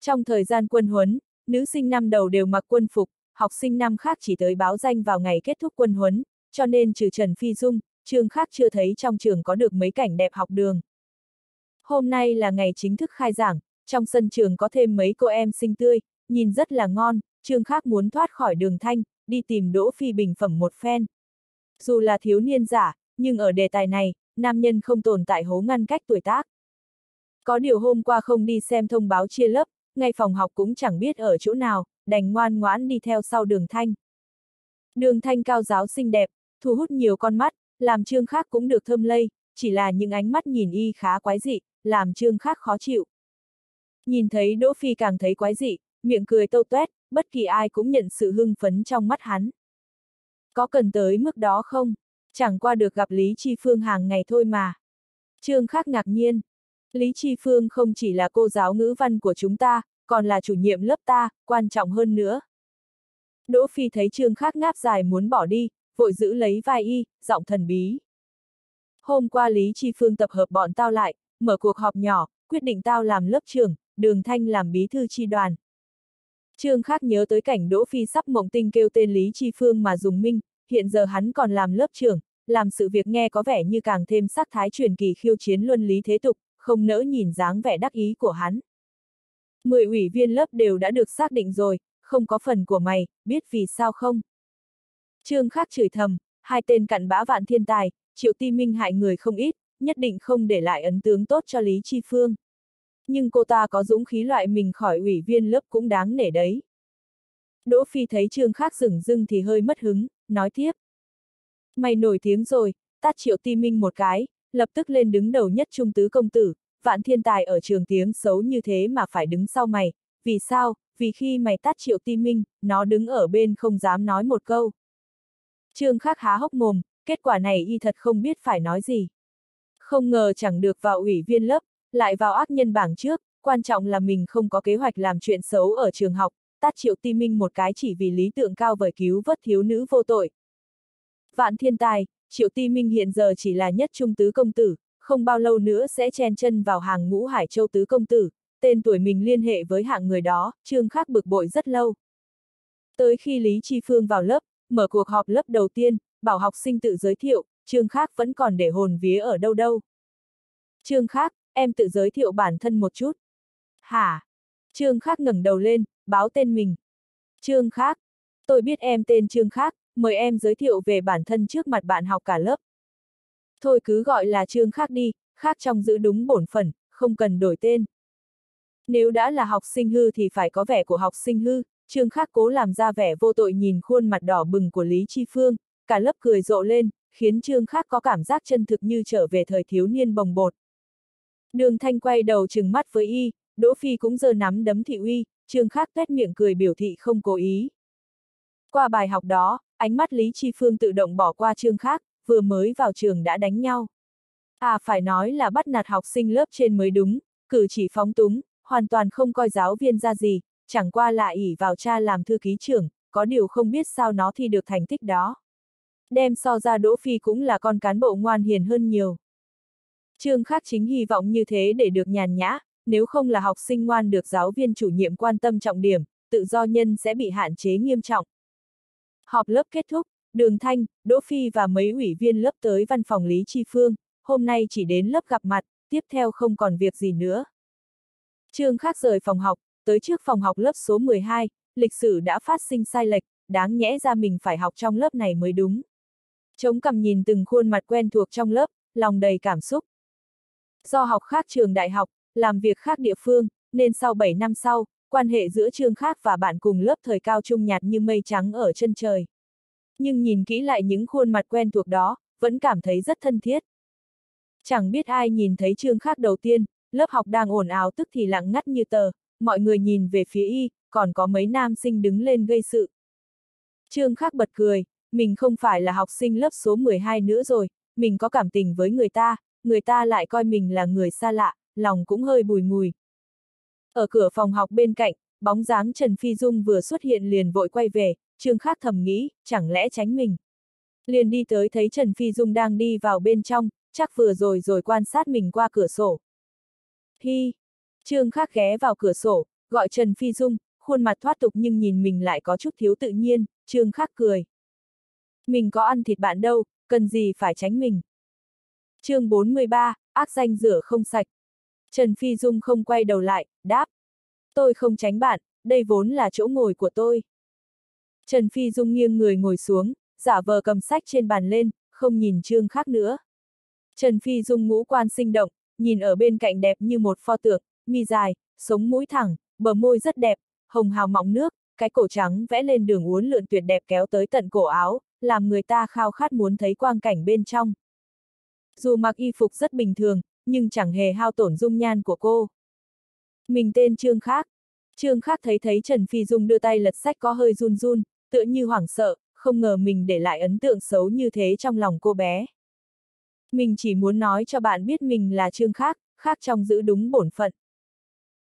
Trong thời gian quân huấn, nữ sinh năm đầu đều mặc quân phục, học sinh năm khác chỉ tới báo danh vào ngày kết thúc quân huấn, cho nên trừ Trần Phi Dung, Trường khác chưa thấy trong trường có được mấy cảnh đẹp học đường. Hôm nay là ngày chính thức khai giảng, trong sân trường có thêm mấy cô em xinh tươi, nhìn rất là ngon, Trường khác muốn thoát khỏi đường thanh, đi tìm Đỗ Phi bình phẩm một phen. Dù là thiếu niên giả, nhưng ở đề tài này, nam nhân không tồn tại hố ngăn cách tuổi tác. Có điều hôm qua không đi xem thông báo chia lớp, ngay phòng học cũng chẳng biết ở chỗ nào, đành ngoan ngoãn đi theo sau đường thanh. Đường thanh cao giáo xinh đẹp, thu hút nhiều con mắt, làm trương khác cũng được thơm lây, chỉ là những ánh mắt nhìn y khá quái dị, làm trương khác khó chịu. Nhìn thấy Đỗ Phi càng thấy quái dị, miệng cười tâu tuét, bất kỳ ai cũng nhận sự hưng phấn trong mắt hắn. Có cần tới mức đó không? Chẳng qua được gặp Lý Chi Phương hàng ngày thôi mà. Trương khác ngạc nhiên. Lý Chi Phương không chỉ là cô giáo ngữ văn của chúng ta, còn là chủ nhiệm lớp ta, quan trọng hơn nữa. Đỗ Phi thấy Trương khác ngáp dài muốn bỏ đi, vội giữ lấy vai y, giọng thần bí. Hôm qua Lý Chi Phương tập hợp bọn tao lại, mở cuộc họp nhỏ, quyết định tao làm lớp trưởng, đường thanh làm bí thư chi đoàn. Trương khác nhớ tới cảnh Đỗ Phi sắp mộng tinh kêu tên Lý Chi Phương mà dùng minh, hiện giờ hắn còn làm lớp trưởng, làm sự việc nghe có vẻ như càng thêm sắc thái truyền kỳ khiêu chiến luân lý thế tục, không nỡ nhìn dáng vẻ đắc ý của hắn. Mười ủy viên lớp đều đã được xác định rồi, không có phần của mày, biết vì sao không? Trương Khắc chửi thầm, hai tên cặn bã vạn thiên tài, triệu ti minh hại người không ít, nhất định không để lại ấn tướng tốt cho Lý Chi Phương. Nhưng cô ta có dũng khí loại mình khỏi ủy viên lớp cũng đáng nể đấy. Đỗ Phi thấy Trương Khắc dừng dưng thì hơi mất hứng, nói tiếp. Mày nổi tiếng rồi, tát triệu ti minh một cái, lập tức lên đứng đầu nhất trung tứ công tử, vạn thiên tài ở trường tiếng xấu như thế mà phải đứng sau mày, vì sao, vì khi mày tát triệu ti minh, nó đứng ở bên không dám nói một câu. Trương Khắc há hốc mồm, kết quả này y thật không biết phải nói gì. Không ngờ chẳng được vào ủy viên lớp, lại vào ác nhân bảng trước, quan trọng là mình không có kế hoạch làm chuyện xấu ở trường học, tát triệu ti minh một cái chỉ vì lý tưởng cao vời cứu vớt thiếu nữ vô tội. Vạn thiên tài, triệu ti minh hiện giờ chỉ là nhất trung tứ công tử, không bao lâu nữa sẽ chen chân vào hàng ngũ hải châu tứ công tử, tên tuổi mình liên hệ với hạng người đó, trương khắc bực bội rất lâu. Tới khi Lý Chi Phương vào lớp, mở cuộc họp lớp đầu tiên, bảo học sinh tự giới thiệu, Trương Khắc vẫn còn để hồn vía ở đâu đâu. Trương Khắc, em tự giới thiệu bản thân một chút. Hả? Trương Khắc ngẩng đầu lên, báo tên mình. Trương Khắc, tôi biết em tên Trương Khắc, mời em giới thiệu về bản thân trước mặt bạn học cả lớp. Thôi cứ gọi là Trương Khác đi, khác trong giữ đúng bổn phận, không cần đổi tên. Nếu đã là học sinh hư thì phải có vẻ của học sinh hư, Trương khác cố làm ra vẻ vô tội nhìn khuôn mặt đỏ bừng của Lý Chi Phương, cả lớp cười rộ lên, khiến Trương Khác có cảm giác chân thực như trở về thời thiếu niên bồng bột. Đường Thanh quay đầu trừng mắt với y, Đỗ Phi cũng giơ nắm đấm thị uy, Trương Khác tuét miệng cười biểu thị không cố ý. Qua bài học đó, ánh mắt Lý Chi Phương tự động bỏ qua Trương Khác, vừa mới vào trường đã đánh nhau. À phải nói là bắt nạt học sinh lớp trên mới đúng, cử chỉ phóng túng, hoàn toàn không coi giáo viên ra gì, chẳng qua là ỉ vào cha làm thư ký trưởng, có điều không biết sao nó thi được thành tích đó. Đem so ra Đỗ Phi cũng là con cán bộ ngoan hiền hơn nhiều. Trương Khắc chính hy vọng như thế để được nhàn nhã, nếu không là học sinh ngoan được giáo viên chủ nhiệm quan tâm trọng điểm, tự do nhân sẽ bị hạn chế nghiêm trọng. Họp lớp kết thúc, Đường Thanh, Đỗ Phi và mấy ủy viên lớp tới văn phòng Lý Chi Phương, hôm nay chỉ đến lớp gặp mặt, tiếp theo không còn việc gì nữa. Trương Khắc rời phòng học, tới trước phòng học lớp số 12, lịch sử đã phát sinh sai lệch, đáng nhẽ ra mình phải học trong lớp này mới đúng. Chống cầm nhìn từng khuôn mặt quen thuộc trong lớp, lòng đầy cảm xúc. Do học khác trường đại học, làm việc khác địa phương, nên sau 7 năm sau, quan hệ giữa Trương Khác và bạn cùng lớp thời cao trung nhạt như mây trắng ở chân trời. Nhưng nhìn kỹ lại những khuôn mặt quen thuộc đó, vẫn cảm thấy rất thân thiết. Chẳng biết ai nhìn thấy Trương Khác đầu tiên, lớp học đang ồn ào tức thì lặng ngắt như tờ, mọi người nhìn về phía y, còn có mấy nam sinh đứng lên gây sự. Trương Khác bật cười, mình không phải là học sinh lớp số 12 nữa rồi, mình có cảm tình với người ta, người ta lại coi mình là người xa lạ, lòng cũng hơi bùi ngùi. Ở cửa phòng học bên cạnh, bóng dáng Trần Phi Dung vừa xuất hiện liền vội quay về, Trương Khác thầm nghĩ, chẳng lẽ tránh mình. Liền đi tới thấy Trần Phi Dung đang đi vào bên trong, chắc vừa rồi rồi quan sát mình qua cửa sổ. Hi! Trương Khác ghé vào cửa sổ, gọi Trần Phi Dung, khuôn mặt thoát tục nhưng nhìn mình lại có chút thiếu tự nhiên, Trương Khác cười. Mình có ăn thịt bạn đâu, cần gì phải tránh mình. chương 43, ác danh rửa không sạch. Trần Phi Dung không quay đầu lại, đáp. Tôi không tránh bạn, đây vốn là chỗ ngồi của tôi. Trần Phi Dung nghiêng người ngồi xuống, giả vờ cầm sách trên bàn lên, không nhìn Trương khác nữa. Trần Phi Dung ngũ quan sinh động, nhìn ở bên cạnh đẹp như một pho tượng, mi dài, sống mũi thẳng, bờ môi rất đẹp, hồng hào mọng nước, cái cổ trắng vẽ lên đường uốn lượn tuyệt đẹp kéo tới tận cổ áo, làm người ta khao khát muốn thấy quang cảnh bên trong. Dù mặc y phục rất bình thường, nhưng chẳng hề hao tổn dung nhan của cô. Mình tên Trương Khác. Trương Khác thấy thấy Trần Phi Dung đưa tay lật sách có hơi run run, tựa như hoảng sợ, không ngờ mình để lại ấn tượng xấu như thế trong lòng cô bé. Mình chỉ muốn nói cho bạn biết mình là Trương Khác, khác trong giữ đúng bổn phận.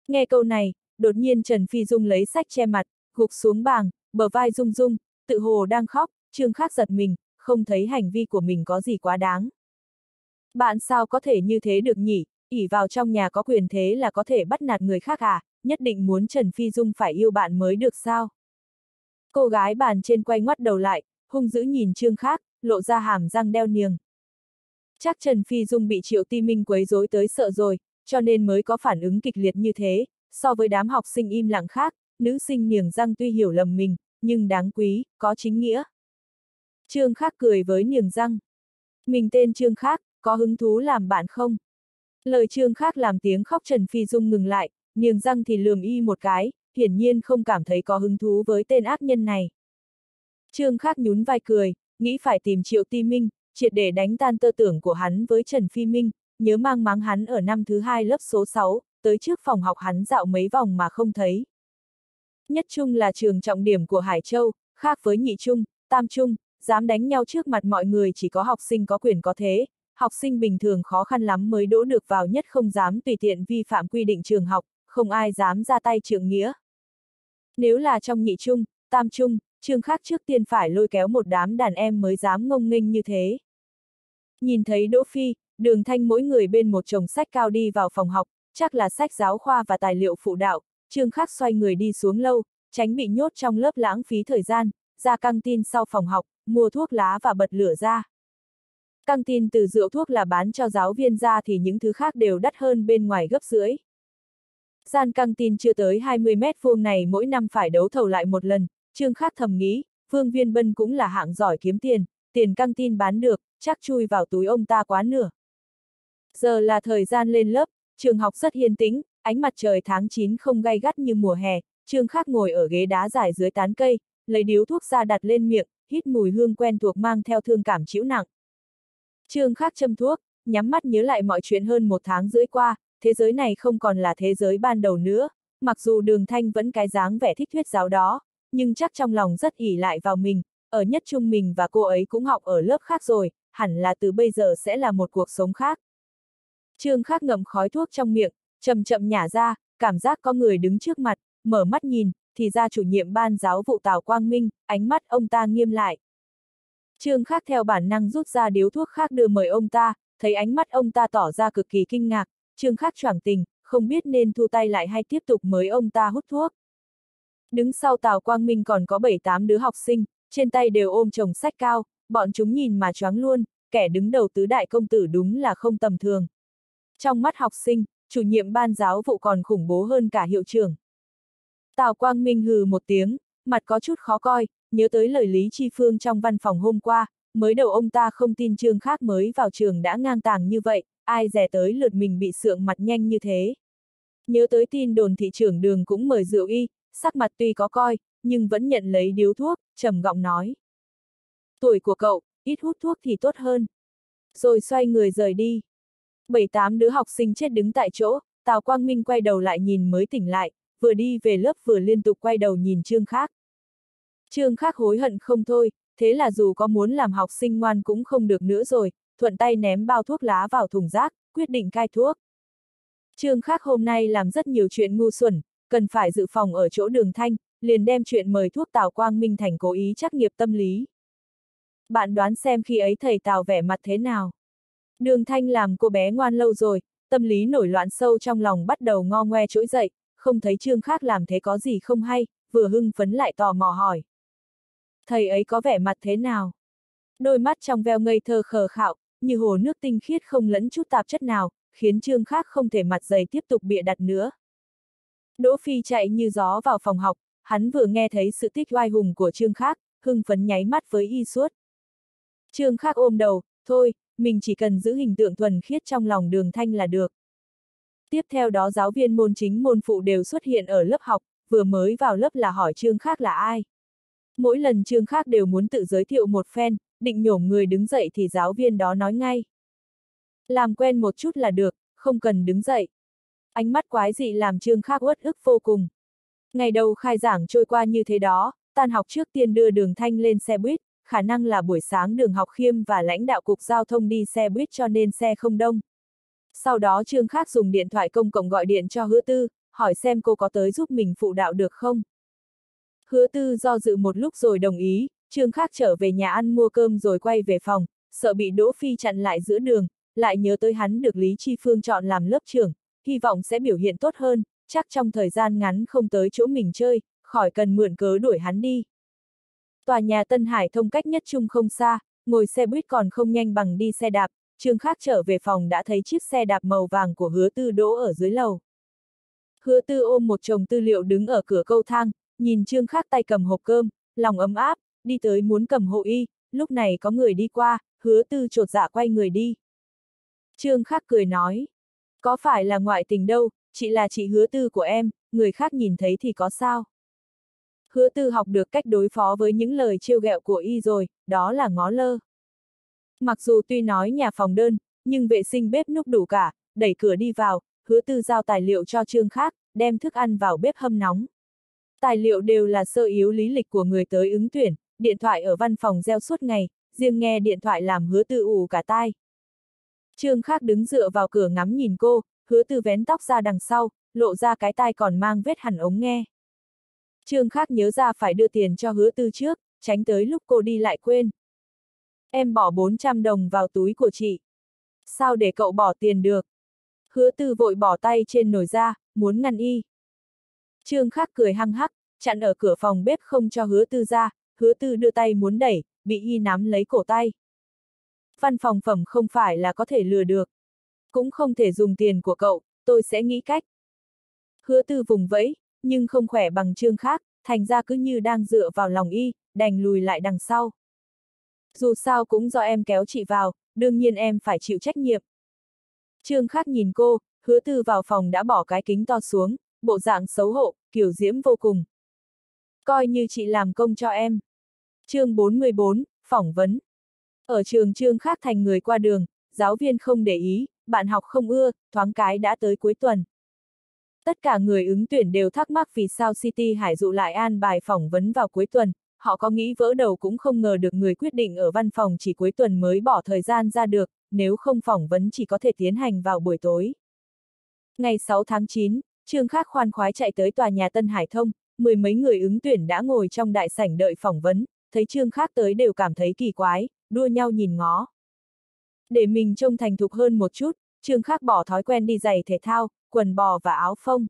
Nghe câu này, đột nhiên Trần Phi Dung lấy sách che mặt, gục xuống bàng, bờ vai rung rung, tự hồ đang khóc, Trương Khác giật mình, không thấy hành vi của mình có gì quá đáng. Bạn sao có thể như thế được nhỉ, ỉ vào trong nhà có quyền thế là có thể bắt nạt người khác à, nhất định muốn Trần Phi Dung phải yêu bạn mới được sao? Cô gái bàn trên quay ngoắt đầu lại, hung dữ nhìn Trương Khác, lộ ra hàm răng đeo niềng. Chắc Trần Phi Dung bị Triệu Ti Minh quấy rối tới sợ rồi, cho nên mới có phản ứng kịch liệt như thế, so với đám học sinh im lặng khác, nữ sinh niềng răng tuy hiểu lầm mình, nhưng đáng quý, có chính nghĩa. Trương Khác cười với niềng răng. Mình tên Trương Khác, có hứng thú làm bạn không? Lời Trương Khác làm tiếng khóc Trần Phi Dung ngừng lại, niềng răng thì lườm y một cái, hiển nhiên không cảm thấy có hứng thú với tên ác nhân này. Trương khắc nhún vai cười, nghĩ phải tìm Triệu Ti Minh, triệt để đánh tan tơ tưởng của hắn với Trần Phi Minh, nhớ mang máng hắn ở năm thứ hai lớp số 6, tới trước phòng học hắn dạo mấy vòng mà không thấy. Nhất Trung là trường trọng điểm của Hải Châu, khác với Nhị Trung, Tam Trung, dám đánh nhau trước mặt mọi người chỉ có học sinh có quyền có thế, học sinh bình thường khó khăn lắm mới đỗ được vào nhất không dám tùy tiện vi phạm quy định trường học, không ai dám ra tay trường nghĩa. Nếu là trong nhị trung, tam trung, trường khác trước tiên phải lôi kéo một đám đàn em mới dám ngông nghênh như thế. Nhìn thấy Đỗ Phi, đường thanh mỗi người bên một chồng sách cao đi vào phòng học, chắc là sách giáo khoa và tài liệu phụ đạo, trương khắc xoay người đi xuống lâu, tránh bị nhốt trong lớp lãng phí thời gian, ra căng tin sau phòng học, mua thuốc lá và bật lửa ra. Căng tin từ rượu thuốc là bán cho giáo viên ra thì những thứ khác đều đắt hơn bên ngoài gấp rưỡi. Gian căng tin chưa tới 20 mét vuông này mỗi năm phải đấu thầu lại một lần, Trương Khắc thầm nghĩ, Vương Viên Bân cũng là hạng giỏi kiếm tiền, tiền căng tin bán được, chắc chui vào túi ông ta quá nửa. Giờ là thời gian lên lớp, trường học rất hiền tĩnh, ánh mặt trời tháng 9 không gay gắt như mùa hè, Trương Khắc ngồi ở ghế đá dài dưới tán cây, lấy điếu thuốc ra đặt lên miệng, hít mùi hương quen thuộc mang theo thương cảm chịu nặng. Trương Khắc châm thuốc, nhắm mắt nhớ lại mọi chuyện hơn một tháng rưỡi qua, thế giới này không còn là thế giới ban đầu nữa, mặc dù đường thanh vẫn cái dáng vẻ thích thuyết giáo đó, nhưng chắc trong lòng rất ỉ lại vào mình, ở nhất trung mình và cô ấy cũng học ở lớp khác rồi, hẳn là từ bây giờ sẽ là một cuộc sống khác. Trương Khắc ngậm khói thuốc trong miệng, chậm chậm nhả ra, cảm giác có người đứng trước mặt, mở mắt nhìn, thì ra chủ nhiệm ban giáo vụ Tào Quang Minh, ánh mắt ông ta nghiêm lại. Trương Khắc theo bản năng rút ra điếu thuốc khác đưa mời ông ta, thấy ánh mắt ông ta tỏ ra cực kỳ kinh ngạc, Trương Khắc choảng tình, không biết nên thu tay lại hay tiếp tục mới ông ta hút thuốc. Đứng sau Tào Quang Minh còn có 7-8 đứa học sinh, trên tay đều ôm chồng sách cao, bọn chúng nhìn mà choáng luôn, kẻ đứng đầu tứ đại công tử đúng là không tầm thường. Trong mắt học sinh, chủ nhiệm ban giáo vụ còn khủng bố hơn cả hiệu trưởng. Tào Quang Minh hừ một tiếng, mặt có chút khó coi, nhớ tới lời Lý Chi Phương trong văn phòng hôm qua, mới đầu ông ta không tin trương khác mới vào trường đã ngang tàng như vậy, ai rẻ tới lượt mình bị sượng mặt nhanh như thế. Nhớ tới tin đồn thị trưởng đường cũng mời rượu y, sắc mặt tuy có coi, nhưng vẫn nhận lấy điếu thuốc, trầm giọng nói. Tuổi của cậu, ít hút thuốc thì tốt hơn. Rồi xoay người rời đi. Bảy tám đứa học sinh chết đứng tại chỗ, Tào Quang Minh quay đầu lại nhìn mới tỉnh lại, vừa đi về lớp vừa liên tục quay đầu nhìn Trương Khác. Trương Khác hối hận không thôi, thế là dù có muốn làm học sinh ngoan cũng không được nữa rồi, thuận tay ném bao thuốc lá vào thùng rác, quyết định cai thuốc. Trương Khác hôm nay làm rất nhiều chuyện ngu xuẩn, cần phải dự phòng ở chỗ đường thanh, liền đem chuyện mời thuốc Tào Quang Minh thành cố ý trắc nghiệp tâm lý. Bạn đoán xem khi ấy thầy Tào vẻ mặt thế nào? Đường thanh làm cô bé ngoan lâu rồi, tâm lý nổi loạn sâu trong lòng bắt đầu ngo ngoe trỗi dậy, không thấy trương khác làm thế có gì không hay, vừa hưng phấn lại tò mò hỏi. Thầy ấy có vẻ mặt thế nào? Đôi mắt trong veo ngây thơ khờ khạo, như hồ nước tinh khiết không lẫn chút tạp chất nào, khiến trương khác không thể mặt dày tiếp tục bịa đặt nữa. Đỗ Phi chạy như gió vào phòng học, hắn vừa nghe thấy sự tích oai hùng của trương khác, hưng phấn nháy mắt với y suốt. Trương khác ôm đầu, thôi, mình chỉ cần giữ hình tượng thuần khiết trong lòng đường thanh là được. Tiếp theo đó giáo viên môn chính môn phụ đều xuất hiện ở lớp học, vừa mới vào lớp là hỏi Trương Khác là ai. Mỗi lần trường Khác đều muốn tự giới thiệu một phen, định nhổm người đứng dậy thì giáo viên đó nói ngay. Làm quen một chút là được, không cần đứng dậy. Ánh mắt quái dị làm Trương Khác uất ức vô cùng. Ngày đầu khai giảng trôi qua như thế đó, tan học trước tiên đưa đường thanh lên xe buýt, khả năng là buổi sáng đường học khiêm và lãnh đạo cục giao thông đi xe buýt cho nên xe không đông. Sau đó Trương Khác dùng điện thoại công cộng gọi điện cho hứa tư, hỏi xem cô có tới giúp mình phụ đạo được không. Hứa tư do dự một lúc rồi đồng ý, Trương Khác trở về nhà ăn mua cơm rồi quay về phòng, sợ bị Đỗ Phi chặn lại giữa đường, lại nhớ tới hắn được Lý Chi Phương chọn làm lớp trưởng, hy vọng sẽ biểu hiện tốt hơn, chắc trong thời gian ngắn không tới chỗ mình chơi, khỏi cần mượn cớ đuổi hắn đi. Tòa nhà Tân Hải thông cách nhất trung không xa, ngồi xe buýt còn không nhanh bằng đi xe đạp, Trương Khác trở về phòng đã thấy chiếc xe đạp màu vàng của hứa tư đỗ ở dưới lầu. Hứa tư ôm một chồng tư liệu đứng ở cửa câu thang, nhìn Trương Khác tay cầm hộp cơm, lòng ấm áp, đi tới muốn cầm hộ y, lúc này có người đi qua, hứa tư trột dạ quay người đi. Trương Khác cười nói, có phải là ngoại tình đâu, chị là chị hứa tư của em, người khác nhìn thấy thì có sao. Hứa tư học được cách đối phó với những lời trêu ghẹo của y rồi, đó là ngó lơ. Mặc dù tuy nói nhà phòng đơn, nhưng vệ sinh bếp núc đủ cả, đẩy cửa đi vào, hứa tư giao tài liệu cho trương khác, đem thức ăn vào bếp hâm nóng. Tài liệu đều là sơ yếu lý lịch của người tới ứng tuyển, điện thoại ở văn phòng gieo suốt ngày, riêng nghe điện thoại làm hứa tư ủ cả tai. Trương khác đứng dựa vào cửa ngắm nhìn cô, hứa tư vén tóc ra đằng sau, lộ ra cái tai còn mang vết hẳn ống nghe. Trương khác nhớ ra phải đưa tiền cho hứa tư trước, tránh tới lúc cô đi lại quên. Em bỏ 400 đồng vào túi của chị. Sao để cậu bỏ tiền được? Hứa tư vội bỏ tay trên nồi ra, muốn ngăn y. Trương khắc cười hăng hắc, chặn ở cửa phòng bếp không cho hứa tư ra, hứa tư đưa tay muốn đẩy, bị y nắm lấy cổ tay. Văn phòng phẩm không phải là có thể lừa được. Cũng không thể dùng tiền của cậu, tôi sẽ nghĩ cách. Hứa tư vùng vẫy, nhưng không khỏe bằng trương Khắc, thành ra cứ như đang dựa vào lòng y, đành lùi lại đằng sau. Dù sao cũng do em kéo chị vào, đương nhiên em phải chịu trách nhiệm. Trương Khắc nhìn cô, hứa tư vào phòng đã bỏ cái kính to xuống, bộ dạng xấu hổ, kiểu diễm vô cùng. Coi như chị làm công cho em. Chương 44, phỏng vấn. Ở trường trương khác thành người qua đường, giáo viên không để ý, bạn học không ưa, thoáng cái đã tới cuối tuần. Tất cả người ứng tuyển đều thắc mắc vì sao City Hải dụ lại an bài phỏng vấn vào cuối tuần, họ có nghĩ vỡ đầu cũng không ngờ được người quyết định ở văn phòng chỉ cuối tuần mới bỏ thời gian ra được, nếu không phỏng vấn chỉ có thể tiến hành vào buổi tối. Ngày 6 tháng 9, Trương Khắc khoan khoái chạy tới tòa nhà Tân Hải Thông, mười mấy người ứng tuyển đã ngồi trong đại sảnh đợi phỏng vấn, thấy Trương Khắc tới đều cảm thấy kỳ quái, đua nhau nhìn ngó. Để mình trông thành thục hơn một chút, Trương Khắc bỏ thói quen đi giày thể thao, quần bò và áo phông.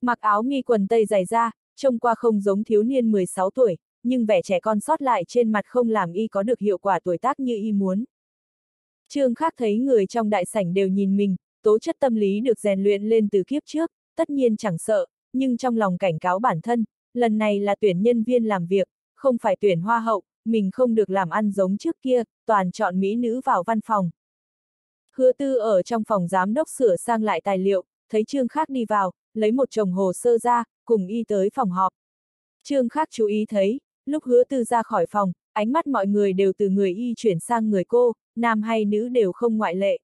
Mặc áo mi quần tây dày da, trông qua không giống thiếu niên 16 tuổi, nhưng vẻ trẻ con sót lại trên mặt không làm y có được hiệu quả tuổi tác như y muốn. Trương Khắc thấy người trong đại sảnh đều nhìn mình, tố chất tâm lý được rèn luyện lên từ kiếp trước, tất nhiên chẳng sợ, nhưng trong lòng cảnh cáo bản thân, lần này là tuyển nhân viên làm việc, không phải tuyển hoa hậu, mình không được làm ăn giống trước kia, toàn chọn mỹ nữ vào văn phòng. Hứa tư ở trong phòng giám đốc sửa sang lại tài liệu, thấy Trương Khác đi vào, lấy một chồng hồ sơ ra, cùng y tới phòng họp. Trương Khác chú ý thấy, lúc hứa tư ra khỏi phòng, ánh mắt mọi người đều từ người y chuyển sang người cô, nam hay nữ đều không ngoại lệ.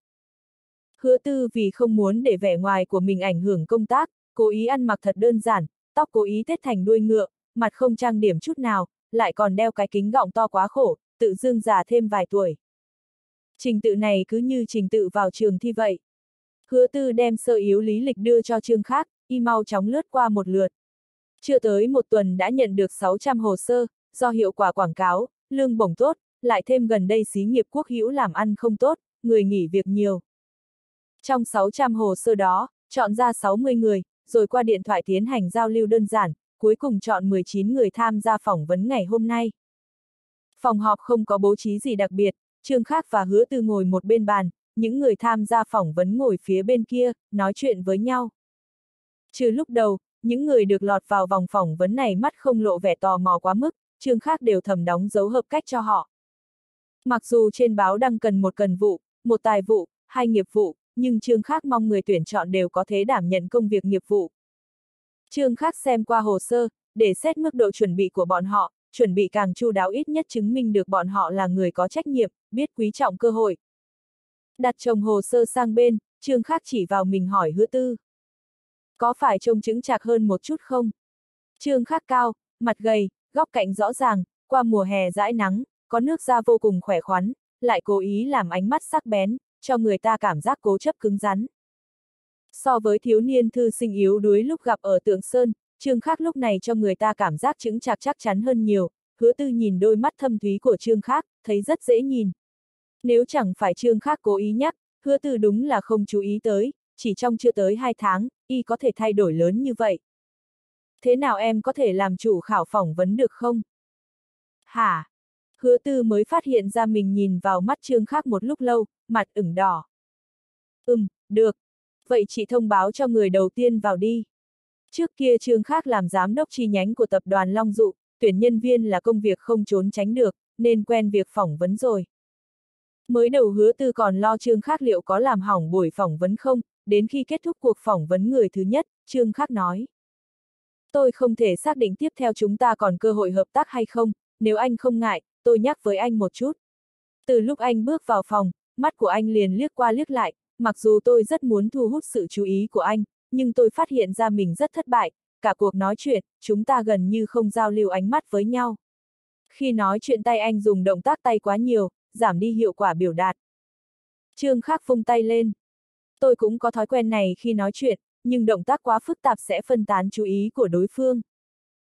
Hứa tư vì không muốn để vẻ ngoài của mình ảnh hưởng công tác, cố ý ăn mặc thật đơn giản, tóc cố ý tết thành đuôi ngựa, mặt không trang điểm chút nào, lại còn đeo cái kính gọng to quá khổ, tự dương già thêm vài tuổi. Trình tự này cứ như trình tự vào trường thi vậy. Hứa tư đem sơ yếu lý lịch đưa cho chương khác, y mau chóng lướt qua một lượt. Chưa tới một tuần đã nhận được 600 hồ sơ, do hiệu quả quảng cáo, lương bổng tốt, lại thêm gần đây xí nghiệp quốc hữu làm ăn không tốt, người nghỉ việc nhiều. Trong 600 hồ sơ đó, chọn ra 60 người, rồi qua điện thoại tiến hành giao lưu đơn giản, cuối cùng chọn 19 người tham gia phỏng vấn ngày hôm nay. Phòng họp không có bố trí gì đặc biệt, Trương Khác và Hứa Tư ngồi một bên bàn, những người tham gia phỏng vấn ngồi phía bên kia, nói chuyện với nhau. Trừ lúc đầu, những người được lọt vào vòng phỏng vấn này mắt không lộ vẻ tò mò quá mức, Trương Khác đều thầm đóng dấu hợp cách cho họ. Mặc dù trên báo đăng cần một cần vụ, một tài vụ, hai nghiệp vụ, nhưng Trương Khác mong người tuyển chọn đều có thể đảm nhận công việc nghiệp vụ. Trương Khác xem qua hồ sơ, để xét mức độ chuẩn bị của bọn họ, chuẩn bị càng chu đáo ít nhất chứng minh được bọn họ là người có trách nhiệm, biết quý trọng cơ hội. Đặt chồng hồ sơ sang bên, Trương Khác chỉ vào mình hỏi hứa tư. Có phải trông chứng chạc hơn một chút không? Trương Khác cao, mặt gầy, góc cạnh rõ ràng, qua mùa hè dãi nắng, có nước da vô cùng khỏe khoắn, lại cố ý làm ánh mắt sắc bén, cho người ta cảm giác cố chấp cứng rắn. So với thiếu niên thư sinh yếu đuối lúc gặp ở tượng Sơn, Trương Khác lúc này cho người ta cảm giác chứng chạc chắc chắn hơn nhiều, hứa tư nhìn đôi mắt thâm thúy của Trương Khác, thấy rất dễ nhìn. Nếu chẳng phải Trương Khác cố ý nhắc, hứa tư đúng là không chú ý tới, chỉ trong chưa tới hai tháng, y có thể thay đổi lớn như vậy. Thế nào em có thể làm chủ khảo phỏng vấn được không? Hả? Hứa tư mới phát hiện ra mình nhìn vào mắt Trương Khác một lúc lâu, mặt ửng đỏ. Ừm, được. Vậy chị thông báo cho người đầu tiên vào đi. Trước kia Trương Khác làm giám đốc chi nhánh của tập đoàn Long Dụ, tuyển nhân viên là công việc không trốn tránh được, nên quen việc phỏng vấn rồi. Mới đầu hứa tư còn lo Trương Khác liệu có làm hỏng buổi phỏng vấn không, đến khi kết thúc cuộc phỏng vấn người thứ nhất, Trương Khác nói. Tôi không thể xác định tiếp theo chúng ta còn cơ hội hợp tác hay không, nếu anh không ngại, tôi nhắc với anh một chút. Từ lúc anh bước vào phòng, mắt của anh liền liếc qua liếc lại, mặc dù tôi rất muốn thu hút sự chú ý của anh, nhưng tôi phát hiện ra mình rất thất bại, cả cuộc nói chuyện, chúng ta gần như không giao lưu ánh mắt với nhau. Khi nói chuyện tay anh dùng động tác tay quá nhiều, giảm đi hiệu quả biểu đạt. Trương Khắc vung tay lên. Tôi cũng có thói quen này khi nói chuyện, nhưng động tác quá phức tạp sẽ phân tán chú ý của đối phương.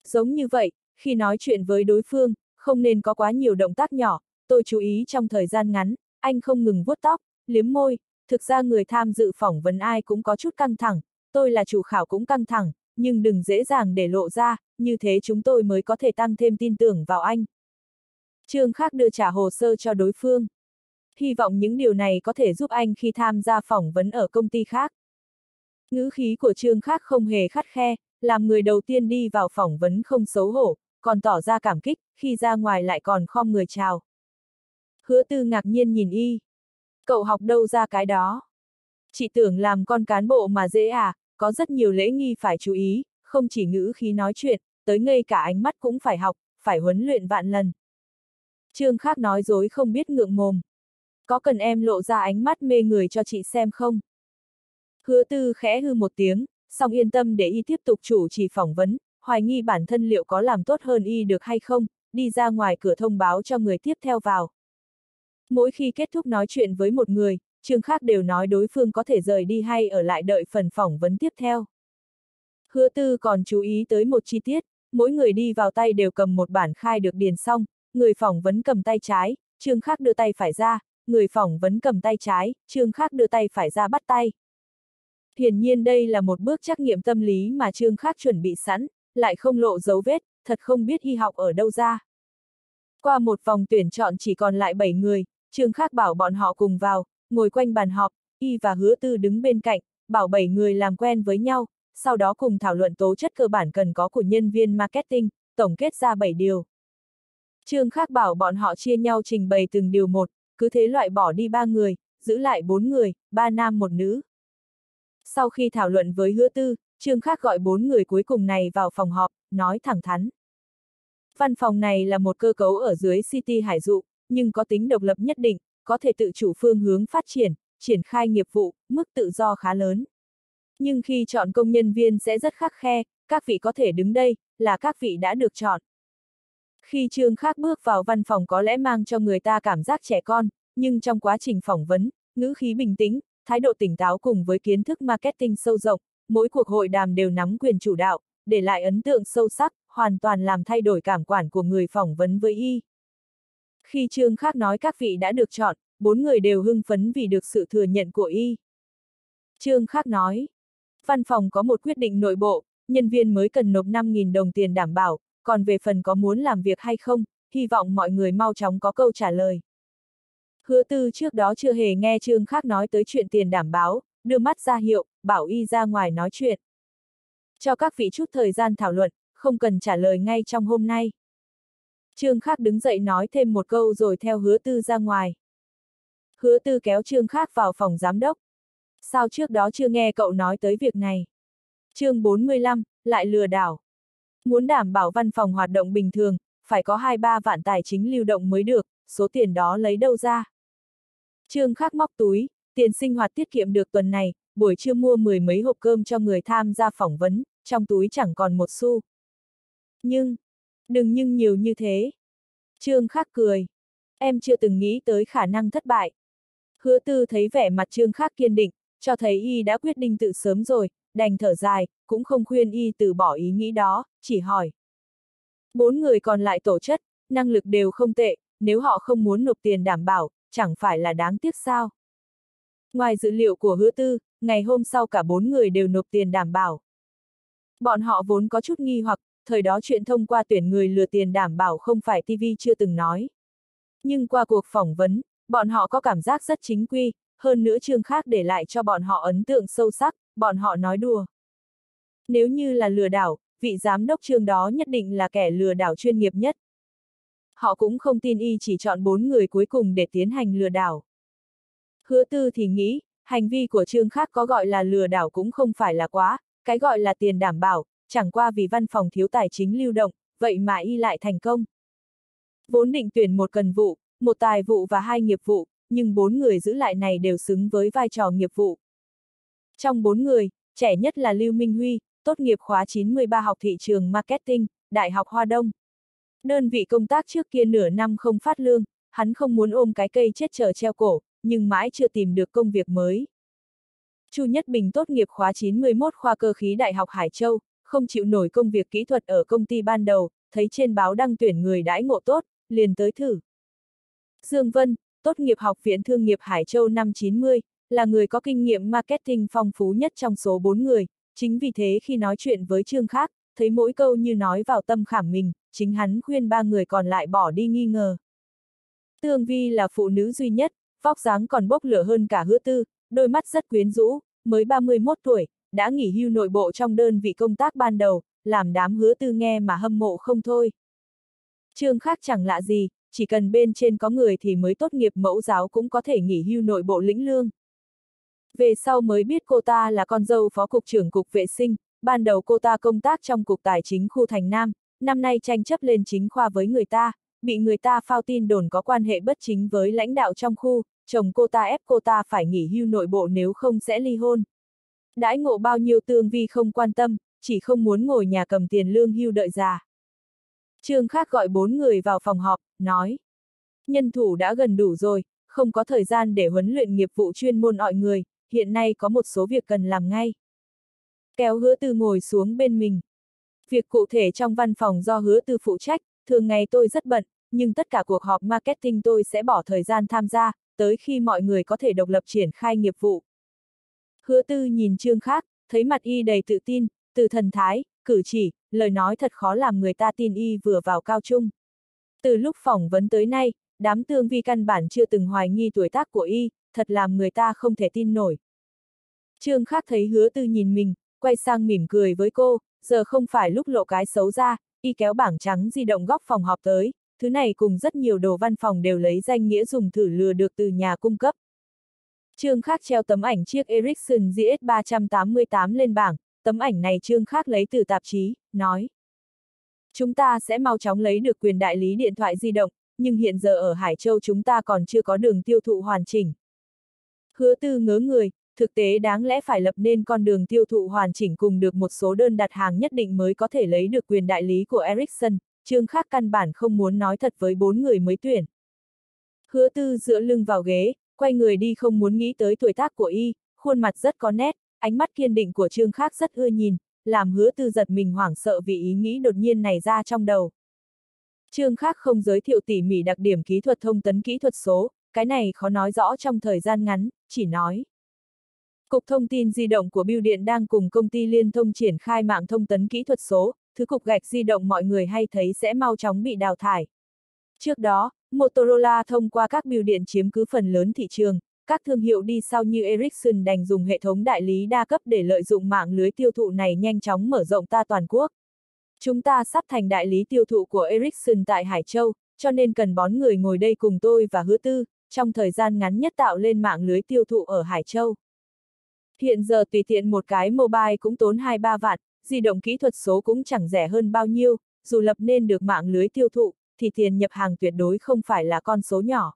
Giống như vậy, khi nói chuyện với đối phương, không nên có quá nhiều động tác nhỏ, tôi chú ý trong thời gian ngắn, anh không ngừng vuốt tóc, liếm môi, thực ra người tham dự phỏng vấn ai cũng có chút căng thẳng, tôi là chủ khảo cũng căng thẳng, nhưng đừng dễ dàng để lộ ra, như thế chúng tôi mới có thể tăng thêm tin tưởng vào anh. Trương Khắc đưa trả hồ sơ cho đối phương. Hy vọng những điều này có thể giúp anh khi tham gia phỏng vấn ở công ty khác. Ngữ khí của Trương Khắc không hề khắt khe, làm người đầu tiên đi vào phỏng vấn không xấu hổ, còn tỏ ra cảm kích, khi ra ngoài lại còn khom người chào. Hứa tư ngạc nhiên nhìn y. Cậu học đâu ra cái đó? Chị tưởng làm con cán bộ mà dễ à, có rất nhiều lễ nghi phải chú ý, không chỉ ngữ khí nói chuyện, tới ngay cả ánh mắt cũng phải học, phải huấn luyện vạn lần. Trương Khác nói dối không biết ngượng mồm. Có cần em lộ ra ánh mắt mê người cho chị xem không? Hứa tư khẽ hư một tiếng, song yên tâm để y tiếp tục chủ trì phỏng vấn, hoài nghi bản thân liệu có làm tốt hơn y được hay không, đi ra ngoài cửa thông báo cho người tiếp theo vào. Mỗi khi kết thúc nói chuyện với một người, Trương Khác đều nói đối phương có thể rời đi hay ở lại đợi phần phỏng vấn tiếp theo. Hứa tư còn chú ý tới một chi tiết, mỗi người đi vào tay đều cầm một bản khai được điền xong, người phỏng vấn cầm tay trái, Trương Khác đưa tay phải ra, người phỏng vấn cầm tay trái, Trương Khác đưa tay phải ra bắt tay. Hiển nhiên đây là một bước trắc nghiệm tâm lý mà Trương Khác chuẩn bị sẵn, lại không lộ dấu vết, thật không biết y học ở đâu ra. Qua một vòng tuyển chọn chỉ còn lại 7 người, Trương Khác bảo bọn họ cùng vào, ngồi quanh bàn họp, y và hứa tư đứng bên cạnh, bảo bảy người làm quen với nhau, sau đó cùng thảo luận tố chất cơ bản cần có của nhân viên marketing, tổng kết ra 7 điều. Trương Khác bảo bọn họ chia nhau trình bày từng điều một, cứ thế loại bỏ đi ba người, giữ lại bốn người, ba nam một nữ. Sau khi thảo luận với hứa tư, Trương Khác gọi bốn người cuối cùng này vào phòng họp, nói thẳng thắn. Văn phòng này là một cơ cấu ở dưới City Hải Dụ, nhưng có tính độc lập nhất định, có thể tự chủ phương hướng phát triển, triển khai nghiệp vụ, mức tự do khá lớn. Nhưng khi chọn công nhân viên sẽ rất khắc khe, các vị có thể đứng đây, là các vị đã được chọn. Khi Trương Khác bước vào văn phòng có lẽ mang cho người ta cảm giác trẻ con, nhưng trong quá trình phỏng vấn, ngữ khí bình tĩnh, thái độ tỉnh táo cùng với kiến thức marketing sâu rộng, mỗi cuộc hội đàm đều nắm quyền chủ đạo, để lại ấn tượng sâu sắc, hoàn toàn làm thay đổi cảm quản của người phỏng vấn với y. Khi Trương Khác nói các vị đã được chọn, bốn người đều hưng phấn vì được sự thừa nhận của y. Trương Khác nói, văn phòng có một quyết định nội bộ, nhân viên mới cần nộp 5.000 đồng tiền đảm bảo, còn về phần có muốn làm việc hay không, hy vọng mọi người mau chóng có câu trả lời. Hứa tư trước đó chưa hề nghe Trương Khác nói tới chuyện tiền đảm bảo, đưa mắt ra hiệu, bảo y ra ngoài nói chuyện. Cho các vị chút thời gian thảo luận, không cần trả lời ngay trong hôm nay. Trương Khác đứng dậy nói thêm một câu rồi theo hứa tư ra ngoài. Hứa tư kéo Trương Khác vào phòng giám đốc. Sao trước đó chưa nghe cậu nói tới việc này? chương 45, lại lừa đảo. Muốn đảm bảo văn phòng hoạt động bình thường, phải có 2-3 vạn tài chính lưu động mới được, số tiền đó lấy đâu ra? Trương Khác móc túi, tiền sinh hoạt tiết kiệm được tuần này, buổi trưa mua mười mấy hộp cơm cho người tham gia phỏng vấn, trong túi chẳng còn một xu. Nhưng, đừng nhưng nhiều như thế. Trương Khắc cười. Em chưa từng nghĩ tới khả năng thất bại. Hứa tư thấy vẻ mặt Trương Khắc kiên định, cho thấy y đã quyết định tự sớm rồi, đành thở dài, cũng không khuyên y từ bỏ ý nghĩ đó, chỉ hỏi. Bốn người còn lại tổ chất, năng lực đều không tệ, nếu họ không muốn nộp tiền đảm bảo, chẳng phải là đáng tiếc sao. Ngoài dữ liệu của hứa tư, ngày hôm sau cả bốn người đều nộp tiền đảm bảo. Bọn họ vốn có chút nghi hoặc, thời đó chuyện thông qua tuyển người lừa tiền đảm bảo không phải TV chưa từng nói. Nhưng qua cuộc phỏng vấn, bọn họ có cảm giác rất chính quy, hơn nữa chương khác để lại cho bọn họ ấn tượng sâu sắc, bọn họ nói đùa. Nếu như là lừa đảo, vị giám đốc trường đó nhất định là kẻ lừa đảo chuyên nghiệp nhất. Họ cũng không tin y chỉ chọn bốn người cuối cùng để tiến hành lừa đảo. Hứa tư thì nghĩ, hành vi của trương khác có gọi là lừa đảo cũng không phải là quá, cái gọi là tiền đảm bảo, chẳng qua vì văn phòng thiếu tài chính lưu động, vậy mà y lại thành công. Vốn định tuyển một cần vụ, một tài vụ và hai nghiệp vụ, nhưng bốn người giữ lại này đều xứng với vai trò nghiệp vụ. Trong bốn người, trẻ nhất là Lưu Minh Huy, tốt nghiệp khóa 93 học thị trường Marketing, Đại học Hoa Đông. Đơn vị công tác trước kia nửa năm không phát lương, hắn không muốn ôm cái cây chết chờ treo cổ, nhưng mãi chưa tìm được công việc mới. Chu Nhất Bình tốt nghiệp khóa 91 khoa cơ khí Đại học Hải Châu, không chịu nổi công việc kỹ thuật ở công ty ban đầu, thấy trên báo đăng tuyển người đãi ngộ tốt, liền tới thử. Dương Vân, tốt nghiệp học viện thương nghiệp Hải Châu năm 90, là người có kinh nghiệm marketing phong phú nhất trong số 4 người, chính vì thế khi nói chuyện với Trương Khác, thấy mỗi câu như nói vào tâm khảm mình, chính hắn khuyên ba người còn lại bỏ đi nghi ngờ. Tương Vi là phụ nữ duy nhất, vóc dáng còn bốc lửa hơn cả hứa tư, đôi mắt rất quyến rũ, mới 31 tuổi, đã nghỉ hưu nội bộ trong đơn vị công tác ban đầu, làm đám hứa tư nghe mà hâm mộ không thôi. Trương khác chẳng lạ gì, chỉ cần bên trên có người thì mới tốt nghiệp mẫu giáo cũng có thể nghỉ hưu nội bộ lĩnh lương. Về sau mới biết cô ta là con dâu phó cục trưởng cục vệ sinh, ban đầu cô ta công tác trong cục tài chính khu thành Nam, năm nay tranh chấp lên chính khoa với người ta, bị người ta phao tin đồn có quan hệ bất chính với lãnh đạo trong khu, chồng cô ta ép cô ta phải nghỉ hưu nội bộ nếu không sẽ ly hôn. Đãi ngộ bao nhiêu tương vi không quan tâm, chỉ không muốn ngồi nhà cầm tiền lương hưu đợi già. Trương Khác gọi bốn người vào phòng họp, nói. Nhân thủ đã gần đủ rồi, không có thời gian để huấn luyện nghiệp vụ chuyên môn mọi người, hiện nay có một số việc cần làm ngay. Kéo hứa tư ngồi xuống bên mình. Việc cụ thể trong văn phòng do hứa tư phụ trách, thường ngày tôi rất bận, nhưng tất cả cuộc họp marketing tôi sẽ bỏ thời gian tham gia, tới khi mọi người có thể độc lập triển khai nghiệp vụ. Hứa tư nhìn trương khác, thấy mặt y đầy tự tin, từ thần thái, cử chỉ, lời nói thật khó làm người ta tin y vừa vào cao trung. Từ lúc phỏng vấn tới nay, đám tương vi căn bản chưa từng hoài nghi tuổi tác của y, thật làm người ta không thể tin nổi. Trương khác thấy hứa tư nhìn mình, quay sang mỉm cười với cô, giờ không phải lúc lộ cái xấu ra, y kéo bảng trắng di động góc phòng họp tới, thứ này cùng rất nhiều đồ văn phòng đều lấy danh nghĩa dùng thử lừa được từ nhà cung cấp. Trương Khác treo tấm ảnh chiếc Ericsson GS388 lên bảng, tấm ảnh này Trương Khác lấy từ tạp chí, nói. Chúng ta sẽ mau chóng lấy được quyền đại lý điện thoại di động, nhưng hiện giờ ở Hải Châu chúng ta còn chưa có đường tiêu thụ hoàn chỉnh. Hứa tư ngớ người, thực tế đáng lẽ phải lập nên con đường tiêu thụ hoàn chỉnh cùng được một số đơn đặt hàng nhất định mới có thể lấy được quyền đại lý của Ericsson, Trương Khác căn bản không muốn nói thật với bốn người mới tuyển. Hứa tư dựa lưng vào ghế, quay người đi không muốn nghĩ tới tuổi tác của y, khuôn mặt rất có nét, ánh mắt kiên định của Trương Khác rất ưa nhìn, làm hứa tư giật mình hoảng sợ vì ý nghĩ đột nhiên này ra trong đầu. Trương Khác không giới thiệu tỉ mỉ đặc điểm kỹ thuật thông tấn kỹ thuật số, cái này khó nói rõ trong thời gian ngắn, chỉ nói. Cục thông tin di động của Bưu điện đang cùng công ty liên thông triển khai mạng thông tấn kỹ thuật số, thứ cục gạch di động mọi người hay thấy sẽ mau chóng bị đào thải. Trước đó, Motorola thông qua các biểu điện chiếm cứ phần lớn thị trường, các thương hiệu đi sau như Ericsson đành dùng hệ thống đại lý đa cấp để lợi dụng mạng lưới tiêu thụ này nhanh chóng mở rộng ta toàn quốc. Chúng ta sắp thành đại lý tiêu thụ của Ericsson tại Hải Châu, cho nên cần bón người ngồi đây cùng tôi và hứa tư, trong thời gian ngắn nhất tạo lên mạng lưới tiêu thụ ở Hải Châu. Hiện giờ tùy tiện một cái mobile cũng tốn 2-3 vạn, di động kỹ thuật số cũng chẳng rẻ hơn bao nhiêu, dù lập nên được mạng lưới tiêu thụ, thì tiền nhập hàng tuyệt đối không phải là con số nhỏ.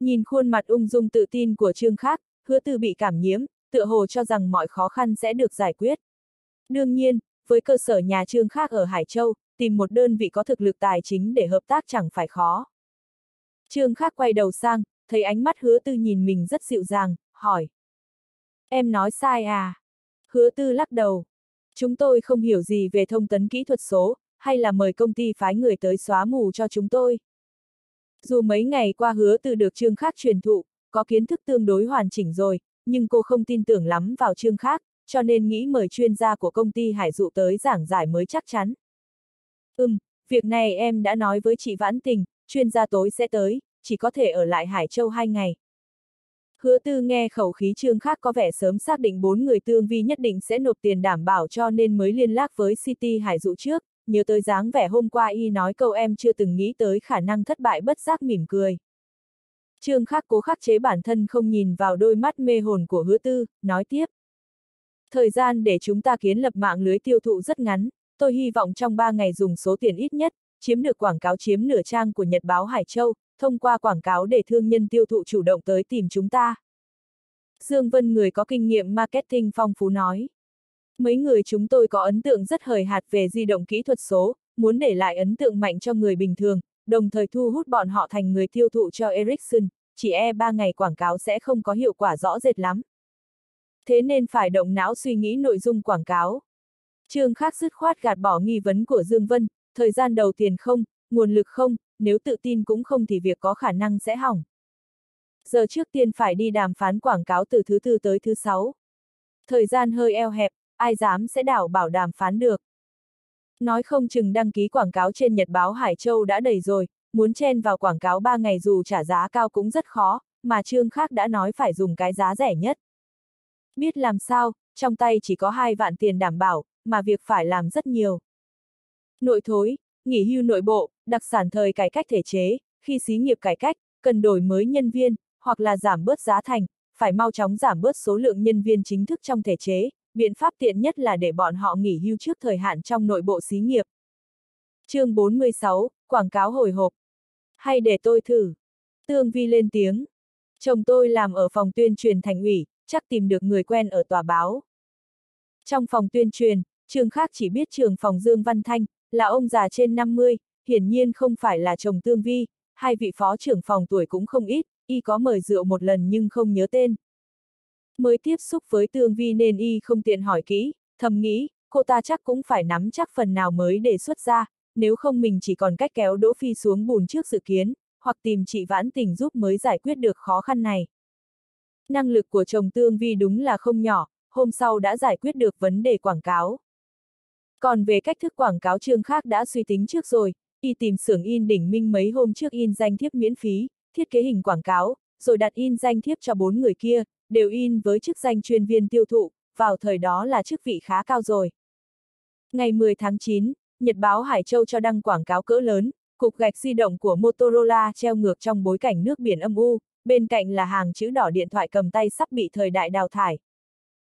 Nhìn khuôn mặt ung dung tự tin của Trương Khác, hứa từ bị cảm nhiễm, tựa hồ cho rằng mọi khó khăn sẽ được giải quyết. Đương nhiên, với cơ sở nhà Trương Khác ở Hải Châu, tìm một đơn vị có thực lực tài chính để hợp tác chẳng phải khó. Trương Khác quay đầu sang, thấy ánh mắt hứa tư nhìn mình rất dịu dàng, hỏi. Em nói sai à? Hứa tư lắc đầu. Chúng tôi không hiểu gì về thông tấn kỹ thuật số, hay là mời công ty phái người tới xóa mù cho chúng tôi. Dù mấy ngày qua hứa từ được Trương khác truyền thụ, có kiến thức tương đối hoàn chỉnh rồi, nhưng cô không tin tưởng lắm vào Trương khác, cho nên nghĩ mời chuyên gia của công ty Hải Dụ tới giảng giải mới chắc chắn. Ừm, việc này em đã nói với chị Vãn Tình, chuyên gia tối sẽ tới, chỉ có thể ở lại Hải Châu hai ngày. Hứa tư nghe khẩu khí trương khác có vẻ sớm xác định bốn người tương vi nhất định sẽ nộp tiền đảm bảo cho nên mới liên lạc với City Hải Dụ trước, nhớ tới dáng vẻ hôm qua y nói câu em chưa từng nghĩ tới khả năng thất bại bất giác mỉm cười. Trương khắc cố khắc chế bản thân không nhìn vào đôi mắt mê hồn của hứa tư, nói tiếp. Thời gian để chúng ta kiến lập mạng lưới tiêu thụ rất ngắn, tôi hy vọng trong 3 ngày dùng số tiền ít nhất, chiếm được quảng cáo chiếm nửa trang của Nhật báo Hải Châu, thông qua quảng cáo để thương nhân tiêu thụ chủ động tới tìm chúng ta. Dương Vân người có kinh nghiệm marketing phong phú nói. Mấy người chúng tôi có ấn tượng rất hời hạt về di động kỹ thuật số, muốn để lại ấn tượng mạnh cho người bình thường, đồng thời thu hút bọn họ thành người tiêu thụ cho Ericsson, chỉ e ba ngày quảng cáo sẽ không có hiệu quả rõ rệt lắm. Thế nên phải động não suy nghĩ nội dung quảng cáo. Trương Khác dứt khoát gạt bỏ nghi vấn của Dương Vân, thời gian đầu tiền không, nguồn lực không, nếu tự tin cũng không thì việc có khả năng sẽ hỏng. Giờ trước tiên phải đi đàm phán quảng cáo từ thứ tư tới thứ sáu. Thời gian hơi eo hẹp, ai dám sẽ đảo bảo đàm phán được. Nói không chừng đăng ký quảng cáo trên Nhật báo Hải Châu đã đầy rồi, muốn chen vào quảng cáo 3 ngày dù trả giá cao cũng rất khó, mà Trương Khác đã nói phải dùng cái giá rẻ nhất. Biết làm sao, trong tay chỉ có hai vạn tiền đảm bảo, mà việc phải làm rất nhiều. Nội thối, nghỉ hưu nội bộ, đặc sản thời cải cách thể chế, khi xí nghiệp cải cách, cần đổi mới nhân viên, hoặc là giảm bớt giá thành, phải mau chóng giảm bớt số lượng nhân viên chính thức trong thể chế, biện pháp tiện nhất là để bọn họ nghỉ hưu trước thời hạn trong nội bộ xí nghiệp. chương 46, quảng cáo hồi hộp. Hay để tôi thử. Tương Vi lên tiếng. Chồng tôi làm ở phòng tuyên truyền thành ủy, chắc tìm được người quen ở tòa báo. Trong phòng tuyên truyền, trường khác chỉ biết trường phòng Dương Văn Thanh, là ông già trên 50, hiển nhiên không phải là chồng Tương Vi, hai vị phó trưởng phòng tuổi cũng không ít, y có mời rượu một lần nhưng không nhớ tên. Mới tiếp xúc với Tương Vi nên y không tiện hỏi kỹ, thầm nghĩ, cô ta chắc cũng phải nắm chắc phần nào mới đề xuất ra, nếu không mình chỉ còn cách kéo Đỗ Phi xuống bùn trước dự kiến, hoặc tìm chị Vãn Tình giúp mới giải quyết được khó khăn này. Năng lực của chồng Tương Vi đúng là không nhỏ, hôm sau đã giải quyết được vấn đề quảng cáo. Còn về cách thức quảng cáo trương khác đã suy tính trước rồi, y tìm xưởng in đỉnh minh mấy hôm trước in danh thiếp miễn phí, thiết kế hình quảng cáo, rồi đặt in danh thiếp cho bốn người kia, đều in với chức danh chuyên viên tiêu thụ, vào thời đó là chức vị khá cao rồi. Ngày 10 tháng 9, Nhật báo Hải Châu cho đăng quảng cáo cỡ lớn, cục gạch di động của Motorola treo ngược trong bối cảnh nước biển âm u, bên cạnh là hàng chữ đỏ điện thoại cầm tay sắp bị thời đại đào thải.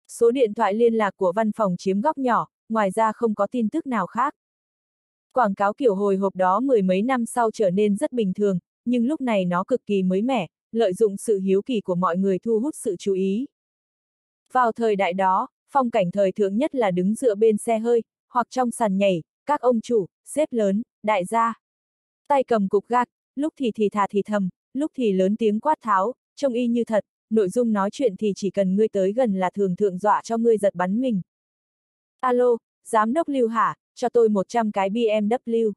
Số điện thoại liên lạc của văn phòng chiếm góc nhỏ, ngoài ra không có tin tức nào khác. Quảng cáo kiểu hồi hộp đó mười mấy năm sau trở nên rất bình thường, nhưng lúc này nó cực kỳ mới mẻ, lợi dụng sự hiếu kỳ của mọi người thu hút sự chú ý. Vào thời đại đó, phong cảnh thời thượng nhất là đứng dựa bên xe hơi, hoặc trong sàn nhảy, các ông chủ, xếp lớn, đại gia. Tay cầm cục gạc, lúc thì thì thà thì thầm, lúc thì lớn tiếng quát tháo, trông y như thật, nội dung nói chuyện thì chỉ cần ngươi tới gần là thường thượng dọa cho ngươi giật bắn mình. Alo, giám đốc Lưu hả, cho tôi 100 cái BMW.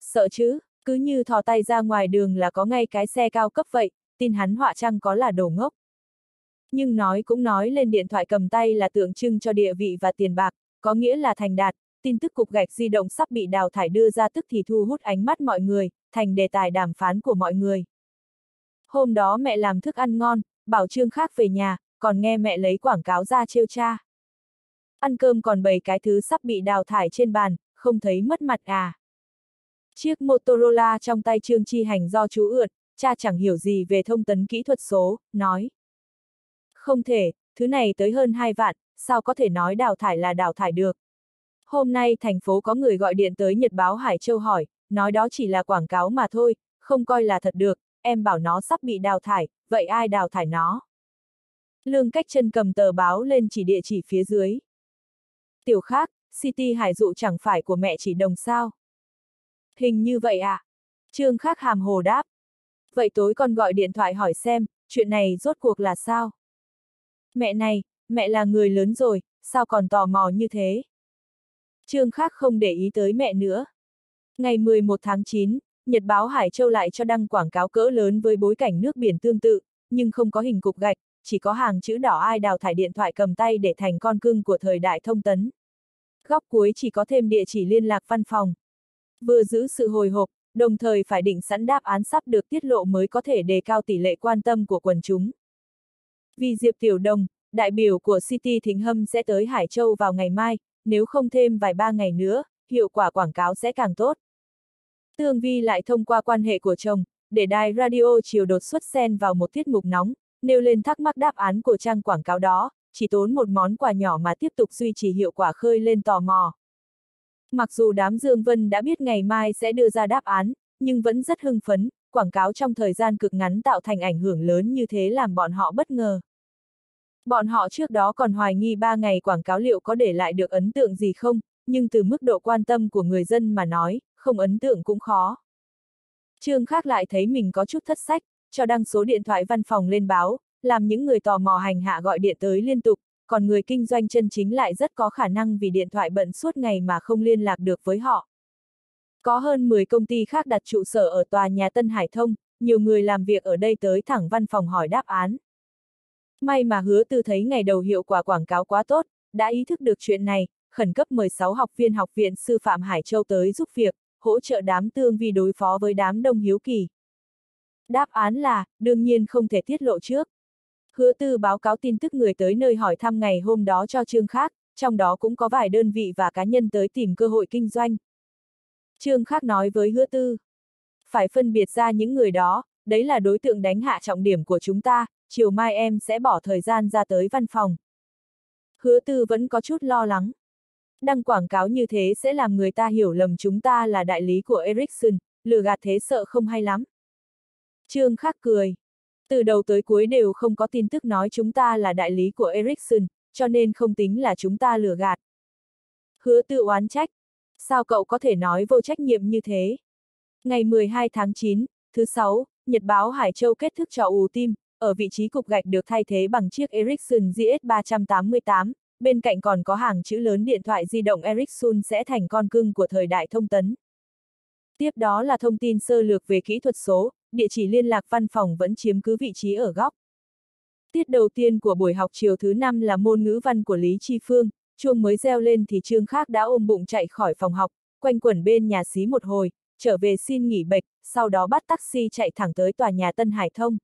Sợ chứ, cứ như thò tay ra ngoài đường là có ngay cái xe cao cấp vậy, tin hắn họa chăng có là đồ ngốc. Nhưng nói cũng nói lên điện thoại cầm tay là tượng trưng cho địa vị và tiền bạc, có nghĩa là thành đạt, tin tức cục gạch di động sắp bị đào thải đưa ra tức thì thu hút ánh mắt mọi người, thành đề tài đàm phán của mọi người. Hôm đó mẹ làm thức ăn ngon, bảo Trương khác về nhà, còn nghe mẹ lấy quảng cáo ra trêu cha. Ăn cơm còn bày cái thứ sắp bị đào thải trên bàn, không thấy mất mặt à. Chiếc Motorola trong tay Trương Chi Hành do chú ượt, cha chẳng hiểu gì về thông tấn kỹ thuật số, nói. Không thể, thứ này tới hơn 2 vạn, sao có thể nói đào thải là đào thải được. Hôm nay thành phố có người gọi điện tới Nhật báo Hải Châu hỏi, nói đó chỉ là quảng cáo mà thôi, không coi là thật được, em bảo nó sắp bị đào thải, vậy ai đào thải nó? Lương cách chân cầm tờ báo lên chỉ địa chỉ phía dưới. Tiểu khác, City Hải dụ chẳng phải của mẹ chỉ đồng sao. Hình như vậy à? Trương khắc hàm hồ đáp. Vậy tối con gọi điện thoại hỏi xem, chuyện này rốt cuộc là sao? Mẹ này, mẹ là người lớn rồi, sao còn tò mò như thế? Trương khắc không để ý tới mẹ nữa. Ngày 11 tháng 9, Nhật báo Hải Châu lại cho đăng quảng cáo cỡ lớn với bối cảnh nước biển tương tự, nhưng không có hình cục gạch, chỉ có hàng chữ đỏ ai đào thải điện thoại cầm tay để thành con cưng của thời đại thông tấn. Góc cuối chỉ có thêm địa chỉ liên lạc văn phòng. Vừa giữ sự hồi hộp, đồng thời phải định sẵn đáp án sắp được tiết lộ mới có thể đề cao tỷ lệ quan tâm của quần chúng. Vì Diệp Tiểu Đồng, đại biểu của City Thính Hâm sẽ tới Hải Châu vào ngày mai, nếu không thêm vài ba ngày nữa, hiệu quả quảng cáo sẽ càng tốt. Tương Vi lại thông qua quan hệ của chồng, để đài radio chiều đột xuất xen vào một tiết mục nóng, nêu lên thắc mắc đáp án của trang quảng cáo đó, chỉ tốn một món quà nhỏ mà tiếp tục duy trì hiệu quả khơi lên tò mò. Mặc dù đám Dương Vân đã biết ngày mai sẽ đưa ra đáp án, nhưng vẫn rất hưng phấn, quảng cáo trong thời gian cực ngắn tạo thành ảnh hưởng lớn như thế làm bọn họ bất ngờ. Bọn họ trước đó còn hoài nghi ba ngày quảng cáo liệu có để lại được ấn tượng gì không, nhưng từ mức độ quan tâm của người dân mà nói, không ấn tượng cũng khó. Trương khác lại thấy mình có chút thất sách, cho đăng số điện thoại văn phòng lên báo, làm những người tò mò hành hạ gọi điện tới liên tục, còn người kinh doanh chân chính lại rất có khả năng vì điện thoại bận suốt ngày mà không liên lạc được với họ. Có hơn 10 công ty khác đặt trụ sở ở tòa nhà Tân Hải Thông, nhiều người làm việc ở đây tới thẳng văn phòng hỏi đáp án. May mà hứa tư thấy ngày đầu hiệu quả quảng cáo quá tốt, đã ý thức được chuyện này, khẩn cấp 16 học viên học viện sư phạm Hải Châu tới giúp việc, hỗ trợ đám tương vi đối phó với đám đông hiếu kỳ. Đáp án là, đương nhiên không thể tiết lộ trước. Hứa tư báo cáo tin tức người tới nơi hỏi thăm ngày hôm đó cho trương khác, trong đó cũng có vài đơn vị và cá nhân tới tìm cơ hội kinh doanh. Trương khác nói với hứa tư. Phải phân biệt ra những người đó, đấy là đối tượng đánh hạ trọng điểm của chúng ta, chiều mai em sẽ bỏ thời gian ra tới văn phòng. Hứa tư vẫn có chút lo lắng. Đăng quảng cáo như thế sẽ làm người ta hiểu lầm chúng ta là đại lý của Ericsson, lừa gạt thế sợ không hay lắm. Trương Khắc cười. Từ đầu tới cuối đều không có tin tức nói chúng ta là đại lý của Ericsson, cho nên không tính là chúng ta lừa gạt. Hứa tự oán trách. Sao cậu có thể nói vô trách nhiệm như thế? Ngày 12 tháng 9, thứ sáu, Nhật báo Hải Châu kết thức cho ù tim, ở vị trí cục gạch được thay thế bằng chiếc Ericsson GS388, bên cạnh còn có hàng chữ lớn điện thoại di động Ericsson sẽ thành con cưng của thời đại thông tấn. Tiếp đó là thông tin sơ lược về kỹ thuật số, địa chỉ liên lạc văn phòng vẫn chiếm cứ vị trí ở góc. Tiết đầu tiên của buổi học chiều thứ năm là môn ngữ văn của Lý Chi Phương, chuông mới reo lên thì Trương Khác đã ôm bụng chạy khỏi phòng học, quanh quẩn bên nhà xí một hồi, trở về xin nghỉ bệch, sau đó bắt taxi chạy thẳng tới tòa nhà Tân Hải Thông.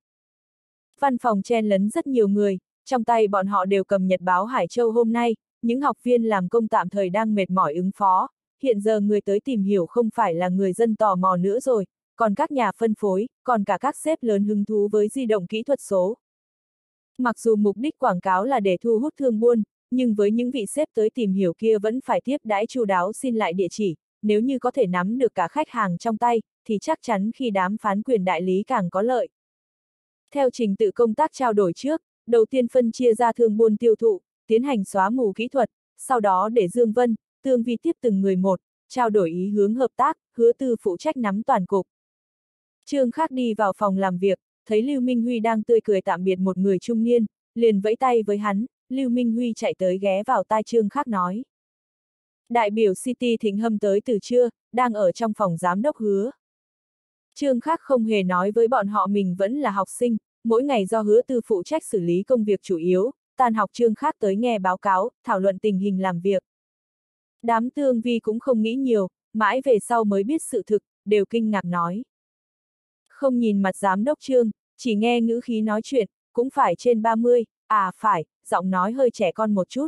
Văn phòng chen lấn rất nhiều người, trong tay bọn họ đều cầm nhật báo Hải Châu hôm nay, những học viên làm công tạm thời đang mệt mỏi ứng phó, hiện giờ người tới tìm hiểu không phải là người dân tò mò nữa rồi, còn các nhà phân phối, còn cả các xếp lớn hứng thú với di động kỹ thuật số. Mặc dù mục đích quảng cáo là để thu hút thương buôn, nhưng với những vị xếp tới tìm hiểu kia vẫn phải tiếp đãi chu đáo xin lại địa chỉ, nếu như có thể nắm được cả khách hàng trong tay, thì chắc chắn khi đám phán quyền đại lý càng có lợi. Theo trình tự công tác trao đổi trước, đầu tiên phân chia ra thương buôn tiêu thụ, tiến hành xóa mù kỹ thuật, sau đó để Dương Vân, Tương Vi tiếp từng người một, trao đổi ý hướng hợp tác, hứa tư phụ trách nắm toàn cục. Trương Khắc đi vào phòng làm việc, thấy Lưu Minh Huy đang tươi cười tạm biệt một người trung niên, liền vẫy tay với hắn, Lưu Minh Huy chạy tới ghé vào tai Trương Khắc nói. Đại biểu City Thịnh Hâm tới từ trưa, đang ở trong phòng giám đốc hứa. Trương Khắc không hề nói với bọn họ mình vẫn là học sinh, mỗi ngày do hứa tư phụ trách xử lý công việc chủ yếu, tan học Trương Khắc tới nghe báo cáo, thảo luận tình hình làm việc. Đám tương vi cũng không nghĩ nhiều, mãi về sau mới biết sự thực, đều kinh ngạc nói. Không nhìn mặt giám đốc Trương, chỉ nghe ngữ khí nói chuyện, cũng phải trên 30, à phải, giọng nói hơi trẻ con một chút.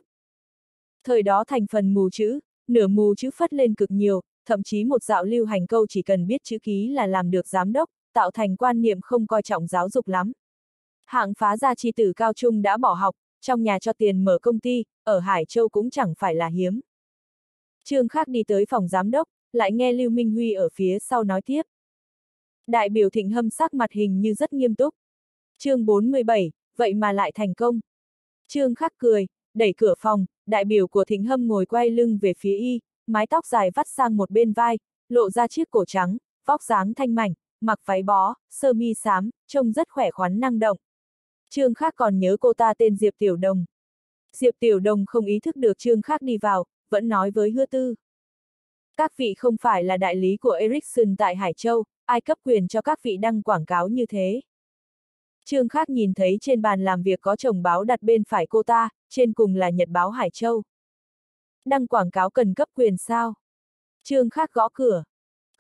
Thời đó thành phần mù chữ, nửa mù chữ phất lên cực nhiều, thậm chí một dạo lưu hành câu chỉ cần biết chữ ký là làm được giám đốc, tạo thành quan niệm không coi trọng giáo dục lắm. Hạng phá gia chi tử cao trung đã bỏ học, trong nhà cho tiền mở công ty, ở Hải Châu cũng chẳng phải là hiếm. Trương Khác đi tới phòng giám đốc, lại nghe Lưu Minh Huy ở phía sau nói tiếp. Đại biểu thịnh hâm sắc mặt hình như rất nghiêm túc. chương 47, vậy mà lại thành công. Trương Khắc cười, đẩy cửa phòng, đại biểu của thịnh hâm ngồi quay lưng về phía y, mái tóc dài vắt sang một bên vai, lộ ra chiếc cổ trắng, vóc dáng thanh mảnh, mặc váy bó, sơ mi xám, trông rất khỏe khoắn năng động. Trương Khắc còn nhớ cô ta tên Diệp Tiểu Đồng. Diệp Tiểu Đồng không ý thức được Trương Khắc đi vào, vẫn nói với hứa tư. Các vị không phải là đại lý của Ericsson tại Hải Châu, ai cấp quyền cho các vị đăng quảng cáo như thế. Trương Khác nhìn thấy trên bàn làm việc có chồng báo đặt bên phải cô ta, trên cùng là Nhật báo Hải Châu. Đăng quảng cáo cần cấp quyền sao? Trương Khác gõ cửa.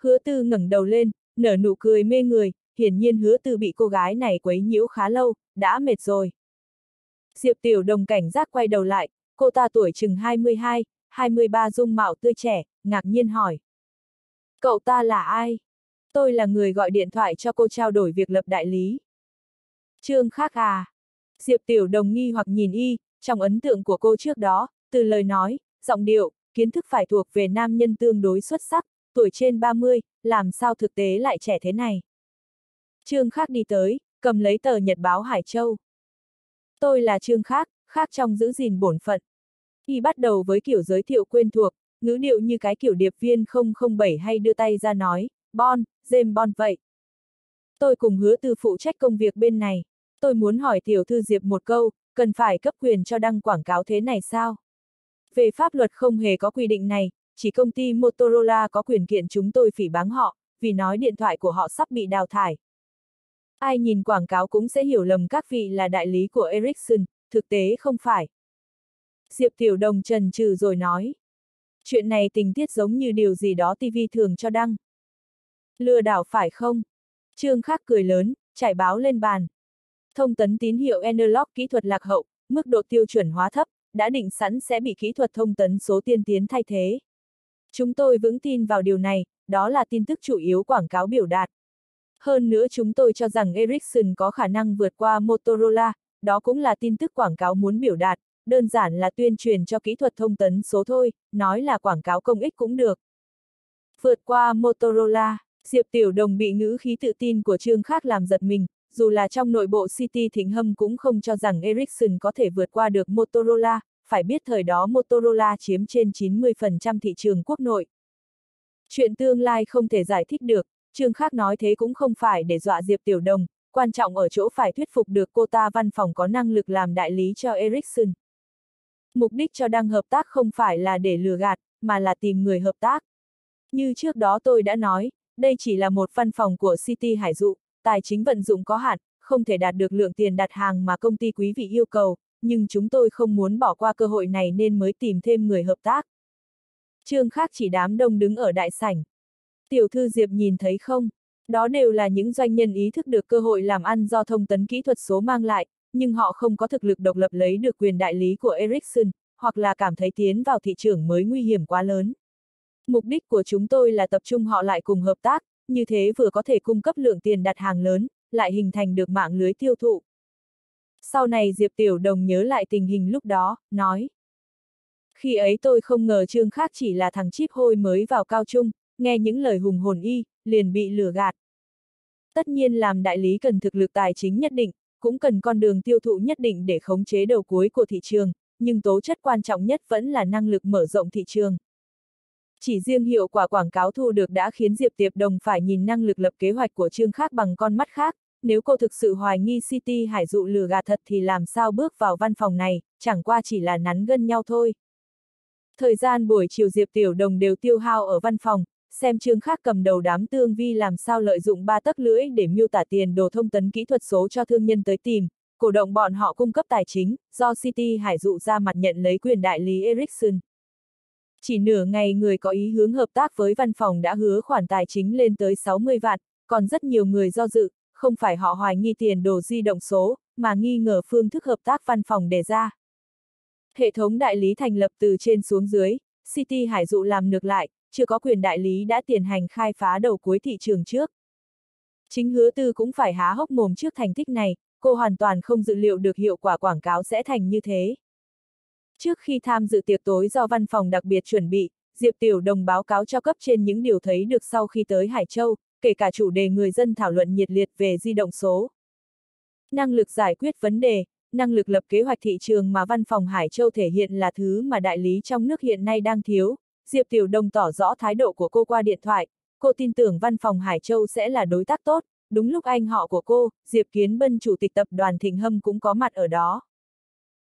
Hứa tư ngẩng đầu lên, nở nụ cười mê người, hiển nhiên hứa tư bị cô gái này quấy nhiễu khá lâu, đã mệt rồi. Diệp Tiểu Đồng cảnh giác quay đầu lại, cô ta tuổi chừng 22, 23 dung mạo tươi trẻ, ngạc nhiên hỏi. Cậu ta là ai? Tôi là người gọi điện thoại cho cô trao đổi việc lập đại lý. Trương khác à? Diệp Tiểu Đồng nghi hoặc nhìn y, trong ấn tượng của cô trước đó, từ lời nói, giọng điệu, kiến thức phải thuộc về nam nhân tương đối xuất sắc, tuổi trên 30, làm sao thực tế lại trẻ thế này. Trương Khác đi tới, cầm lấy tờ nhật báo Hải Châu. Tôi là Trương Khác, khác trong giữ gìn bổn phận. Y bắt đầu với kiểu giới thiệu quen thuộc, ngữ điệu như cái kiểu điệp viên 007 hay đưa tay ra nói, Bon, James Bon vậy. Tôi cùng hứa từ phụ trách công việc bên này. Tôi muốn hỏi tiểu thư Diệp một câu, cần phải cấp quyền cho đăng quảng cáo thế này sao? Về pháp luật không hề có quy định này, chỉ công ty Motorola có quyền kiện chúng tôi phỉ báng họ, vì nói điện thoại của họ sắp bị đào thải. Ai nhìn quảng cáo cũng sẽ hiểu lầm các vị là đại lý của Ericsson, thực tế không phải. Diệp Tiểu Đồng trần trừ rồi nói. Chuyện này tình tiết giống như điều gì đó TV thường cho đăng. Lừa đảo phải không? Trương Khắc cười lớn, trải báo lên bàn. Thông tấn tín hiệu analog kỹ thuật lạc hậu, mức độ tiêu chuẩn hóa thấp, đã định sẵn sẽ bị kỹ thuật thông tấn số tiên tiến thay thế. Chúng tôi vững tin vào điều này, đó là tin tức chủ yếu quảng cáo biểu đạt. Hơn nữa chúng tôi cho rằng Ericsson có khả năng vượt qua Motorola, đó cũng là tin tức quảng cáo muốn biểu đạt, đơn giản là tuyên truyền cho kỹ thuật thông tấn số thôi, nói là quảng cáo công ích cũng được. Vượt qua Motorola, Diệp Tiểu Đồng bị ngữ khí tự tin của Trương Khác làm giật mình, dù là trong nội bộ City Thịnh Hâm cũng không cho rằng Ericsson có thể vượt qua được Motorola, phải biết thời đó Motorola chiếm trên 90% thị trường quốc nội. Chuyện tương lai không thể giải thích được, Trương Khác nói thế cũng không phải để dọa Diệp Tiểu Đồng, quan trọng ở chỗ phải thuyết phục được cô ta văn phòng có năng lực làm đại lý cho Ericsson. Mục đích cho đăng hợp tác không phải là để lừa gạt, mà là tìm người hợp tác. Như trước đó tôi đã nói, đây chỉ là một văn phòng của City Hải Dụ, tài chính vận dụng có hạn, không thể đạt được lượng tiền đặt hàng mà công ty quý vị yêu cầu, nhưng chúng tôi không muốn bỏ qua cơ hội này nên mới tìm thêm người hợp tác. Trương khác chỉ đám đông đứng ở đại sảnh. Tiểu thư Diệp nhìn thấy không? Đó đều là những doanh nhân ý thức được cơ hội làm ăn do thông tấn kỹ thuật số mang lại, nhưng họ không có thực lực độc lập lấy được quyền đại lý của Ericsson, hoặc là cảm thấy tiến vào thị trường mới nguy hiểm quá lớn. Mục đích của chúng tôi là tập trung họ lại cùng hợp tác, như thế vừa có thể cung cấp lượng tiền đặt hàng lớn, lại hình thành được mạng lưới tiêu thụ. Sau này Diệp Tiểu Đồng nhớ lại tình hình lúc đó, nói. Khi ấy tôi không ngờ Trương Khác chỉ là thằng chip hôi mới vào cao trung, nghe những lời hùng hồn y, liền bị lừa gạt. Tất nhiên làm đại lý cần thực lực tài chính nhất định, cũng cần con đường tiêu thụ nhất định để khống chế đầu cuối của thị trường, nhưng tố chất quan trọng nhất vẫn là năng lực mở rộng thị trường. Chỉ riêng hiệu quả quảng cáo thu được đã khiến Diệp Tiệp Đồng phải nhìn năng lực lập kế hoạch của Trương Khác bằng con mắt khác, nếu cô thực sự hoài nghi City Hải dụ lừa gạt thật thì làm sao bước vào văn phòng này, chẳng qua chỉ là nắn gân nhau thôi. Thời gian buổi chiều Diệp Tiểu Đồng đều tiêu hao ở văn phòng, xem Trương Khác cầm đầu đám tương vi làm sao lợi dụng ba tấc lưỡi để miêu tả tiền đồ thông tấn kỹ thuật số cho thương nhân tới tìm, cổ động bọn họ cung cấp tài chính, do City Hải dụ ra mặt nhận lấy quyền đại lý Ericsson. Chỉ nửa ngày người có ý hướng hợp tác với văn phòng đã hứa khoản tài chính lên tới 60 vạn, còn rất nhiều người do dự, không phải họ hoài nghi tiền đồ di động số, mà nghi ngờ phương thức hợp tác văn phòng đề ra. Hệ thống đại lý thành lập từ trên xuống dưới, City Hải dụ làm ngược lại, chưa có quyền đại lý đã tiền hành khai phá đầu cuối thị trường trước. Chính hứa tư cũng phải há hốc mồm trước thành tích này, cô hoàn toàn không dự liệu được hiệu quả quảng cáo sẽ thành như thế. Trước khi tham dự tiệc tối do văn phòng đặc biệt chuẩn bị, Diệp Tiểu Đồng báo cáo cho cấp trên những điều thấy được sau khi tới Hải Châu, kể cả chủ đề người dân thảo luận nhiệt liệt về di động số. Năng lực giải quyết vấn đề, năng lực lập kế hoạch thị trường mà văn phòng Hải Châu thể hiện là thứ mà đại lý trong nước hiện nay đang thiếu. Diệp Tiểu Đồng tỏ rõ thái độ của cô qua điện thoại, cô tin tưởng văn phòng Hải Châu sẽ là đối tác tốt, đúng lúc anh họ của cô, Diệp Kiến Bân chủ tịch tập đoàn Thịnh Hâm cũng có mặt ở đó.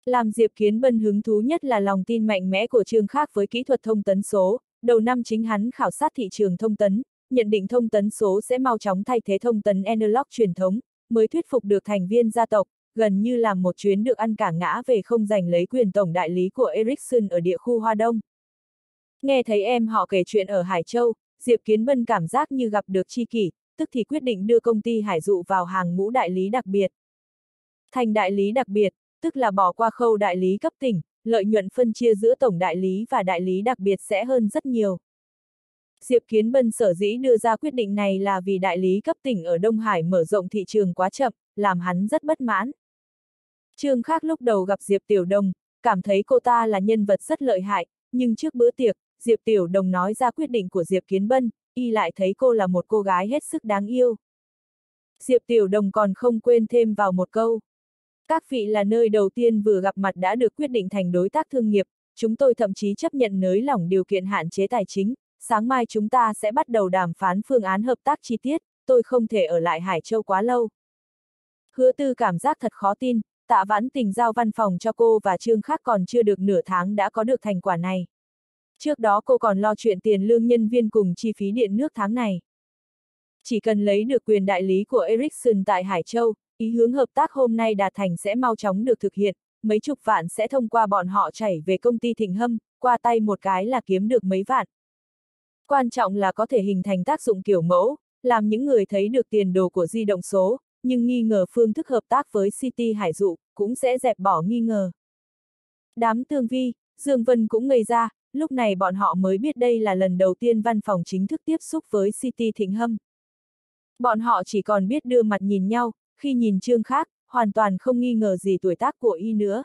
Làm Diệp Kiến Bân hứng thú nhất là lòng tin mạnh mẽ của Trương Khác với kỹ thuật thông tấn số, đầu năm chính hắn khảo sát thị trường thông tấn, nhận định thông tấn số sẽ mau chóng thay thế thông tấn analog truyền thống, mới thuyết phục được thành viên gia tộc, gần như làm một chuyến được ăn cả ngã về không giành lấy quyền tổng đại lý của Ericsson ở địa khu Hoa Đông. Nghe thấy em họ kể chuyện ở Hải Châu, Diệp Kiến Bân cảm giác như gặp được chi kỷ, tức thì quyết định đưa công ty Hải Dụ vào hàng ngũ đại lý đặc biệt. Thành đại lý đặc biệt, tức là bỏ qua khâu đại lý cấp tỉnh, lợi nhuận phân chia giữa tổng đại lý và đại lý đặc biệt sẽ hơn rất nhiều. Diệp Kiến Bân sở dĩ đưa ra quyết định này là vì đại lý cấp tỉnh ở Đông Hải mở rộng thị trường quá chậm, làm hắn rất bất mãn. Trương Khác lúc đầu gặp Diệp Tiểu Đồng, cảm thấy cô ta là nhân vật rất lợi hại, nhưng trước bữa tiệc, Diệp Tiểu Đồng nói ra quyết định của Diệp Kiến Bân, y lại thấy cô là một cô gái hết sức đáng yêu. Diệp Tiểu Đồng còn không quên thêm vào một câu. Các vị là nơi đầu tiên vừa gặp mặt đã được quyết định thành đối tác thương nghiệp, chúng tôi thậm chí chấp nhận nới lỏng điều kiện hạn chế tài chính, sáng mai chúng ta sẽ bắt đầu đàm phán phương án hợp tác chi tiết, tôi không thể ở lại Hải Châu quá lâu. Hứa tư cảm giác thật khó tin, tạ vãn tình giao văn phòng cho cô và Trương Khác còn chưa được nửa tháng đã có được thành quả này. Trước đó cô còn lo chuyện tiền lương nhân viên cùng chi phí điện nước tháng này. Chỉ cần lấy được quyền đại lý của Ericsson tại Hải Châu, ý hướng hợp tác hôm nay đạt thành sẽ mau chóng được thực hiện, mấy chục vạn sẽ thông qua bọn họ chảy về công ty Thịnh Hâm, qua tay một cái là kiếm được mấy vạn. Quan trọng là có thể hình thành tác dụng kiểu mẫu, làm những người thấy được tiền đồ của di động số, nhưng nghi ngờ phương thức hợp tác với City Hải Dụ, cũng sẽ dẹp bỏ nghi ngờ. Đám tương vi, Dương Vân cũng ngây ra, lúc này bọn họ mới biết đây là lần đầu tiên văn phòng chính thức tiếp xúc với City Thịnh Hâm. Bọn họ chỉ còn biết đưa mặt nhìn nhau, khi nhìn Trương khác, hoàn toàn không nghi ngờ gì tuổi tác của y nữa.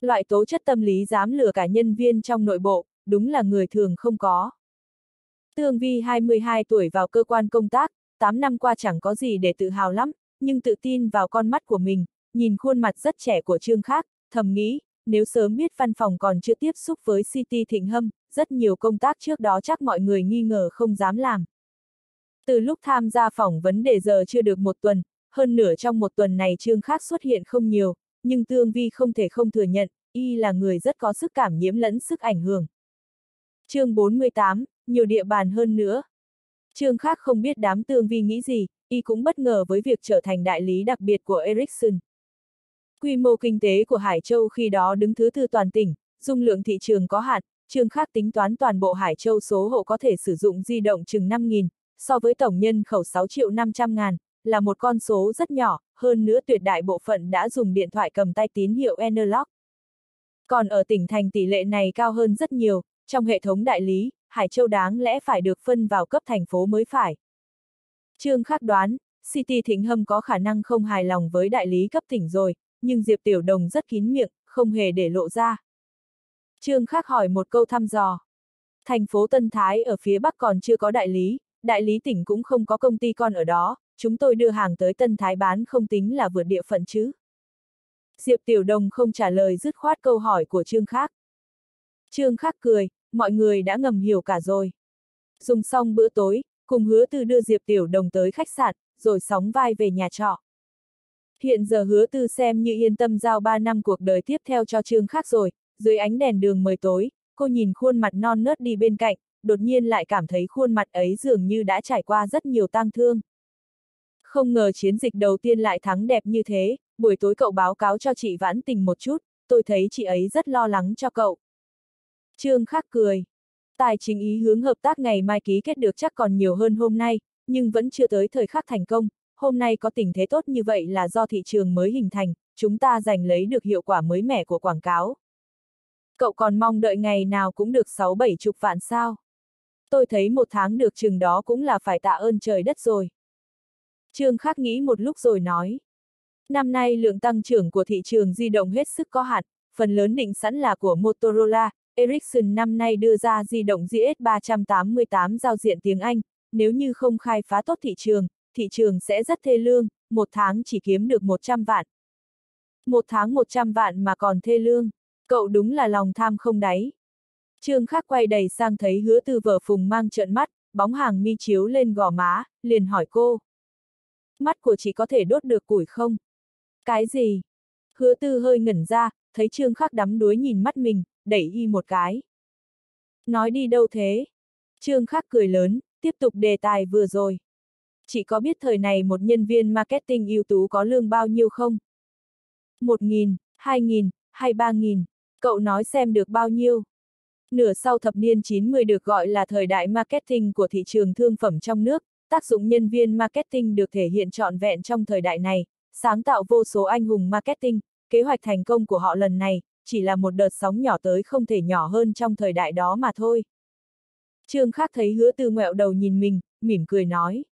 Loại tố chất tâm lý dám lừa cả nhân viên trong nội bộ, đúng là người thường không có. Tương Vi 22 tuổi vào cơ quan công tác, 8 năm qua chẳng có gì để tự hào lắm, nhưng tự tin vào con mắt của mình, nhìn khuôn mặt rất trẻ của Trương Khác, thầm nghĩ, nếu sớm biết văn phòng còn chưa tiếp xúc với City Thịnh Hâm, rất nhiều công tác trước đó chắc mọi người nghi ngờ không dám làm. Từ lúc tham gia phỏng vấn đề giờ chưa được một tuần, hơn nửa trong một tuần này Trương Khác xuất hiện không nhiều, nhưng Tương Vi không thể không thừa nhận, y là người rất có sức cảm nhiễm lẫn sức ảnh hưởng. chương 48, nhiều địa bàn hơn nữa. Trương Khác không biết đám Tương Vi nghĩ gì, y cũng bất ngờ với việc trở thành đại lý đặc biệt của Ericsson. Quy mô kinh tế của Hải Châu khi đó đứng thứ tư toàn tỉnh, dung lượng thị trường có hạn, Trương Khác tính toán toàn bộ Hải Châu số hộ có thể sử dụng di động chừng 5.000, so với tổng nhân khẩu 6 triệu 500 ngàn, là một con số rất nhỏ, hơn nữa tuyệt đại bộ phận đã dùng điện thoại cầm tay tín hiệu analog. Còn ở tỉnh thành tỷ lệ này cao hơn rất nhiều, trong hệ thống đại lý, Hải Châu đáng lẽ phải được phân vào cấp thành phố mới phải. Trương Khắc đoán, City Thịnh Hâm có khả năng không hài lòng với đại lý cấp tỉnh rồi, nhưng Diệp Tiểu Đồng rất kín miệng, không hề để lộ ra. Trương Khắc hỏi một câu thăm dò. Thành phố Tân Thái ở phía Bắc còn chưa có đại lý, đại lý tỉnh cũng không có công ty con ở đó, chúng tôi đưa hàng tới Tân Thái bán không tính là vượt địa phận chứ. Diệp Tiểu Đồng không trả lời dứt khoát câu hỏi của Trương Khắc. Trương Khắc cười, mọi người đã ngầm hiểu cả rồi. Dùng xong bữa tối, cùng hứa tư đưa Diệp Tiểu Đồng tới khách sạn, rồi sóng vai về nhà trọ. Hiện giờ hứa tư xem như yên tâm giao 3 năm cuộc đời tiếp theo cho Trương Khắc rồi, dưới ánh đèn đường mời tối, cô nhìn khuôn mặt non nớt đi bên cạnh, đột nhiên lại cảm thấy khuôn mặt ấy dường như đã trải qua rất nhiều tang thương. Không ngờ chiến dịch đầu tiên lại thắng đẹp như thế, buổi tối cậu báo cáo cho chị Vãn Tình một chút, tôi thấy chị ấy rất lo lắng cho cậu. Trương Khắc cười. Tài chính ý hướng hợp tác ngày mai ký kết được chắc còn nhiều hơn hôm nay, nhưng vẫn chưa tới thời khắc thành công, hôm nay có tình thế tốt như vậy là do thị trường mới hình thành, chúng ta giành lấy được hiệu quả mới mẻ của quảng cáo. Cậu còn mong đợi ngày nào cũng được 6-7 chục vạn sao? Tôi thấy một tháng được chừng đó cũng là phải tạ ơn trời đất rồi. Trương Khắc nghĩ một lúc rồi nói. Năm nay lượng tăng trưởng của thị trường di động hết sức có hạn, phần lớn định sẵn là của Motorola, Ericsson năm nay đưa ra di động GS 388 giao diện tiếng Anh, nếu như không khai phá tốt thị trường, thị trường sẽ rất thê lương, một tháng chỉ kiếm được 100 vạn. Một tháng 100 vạn mà còn thê lương, cậu đúng là lòng tham không đáy. Trương Khắc quay đầy sang thấy hứa tư vở phùng mang trợn mắt, bóng hàng mi chiếu lên gò má, liền hỏi cô. Mắt của chị có thể đốt được củi không? Cái gì? Hứa tư hơi ngẩn ra, thấy Trương Khắc đắm đuối nhìn mắt mình, đẩy y một cái. Nói đi đâu thế? Trương Khắc cười lớn, tiếp tục đề tài vừa rồi. Chị có biết thời này một nhân viên marketing ưu tú có lương bao nhiêu không? Một nghìn, hai nghìn, hay ba nghìn? Cậu nói xem được bao nhiêu? Nửa sau thập niên 90 được gọi là thời đại marketing của thị trường thương phẩm trong nước, tác dụng nhân viên marketing được thể hiện trọn vẹn trong thời đại này, sáng tạo vô số anh hùng marketing, kế hoạch thành công của họ lần này, chỉ là một đợt sóng nhỏ tới không thể nhỏ hơn trong thời đại đó mà thôi. Trương Khác thấy hứa tư ngoẹo đầu nhìn mình, mỉm cười nói.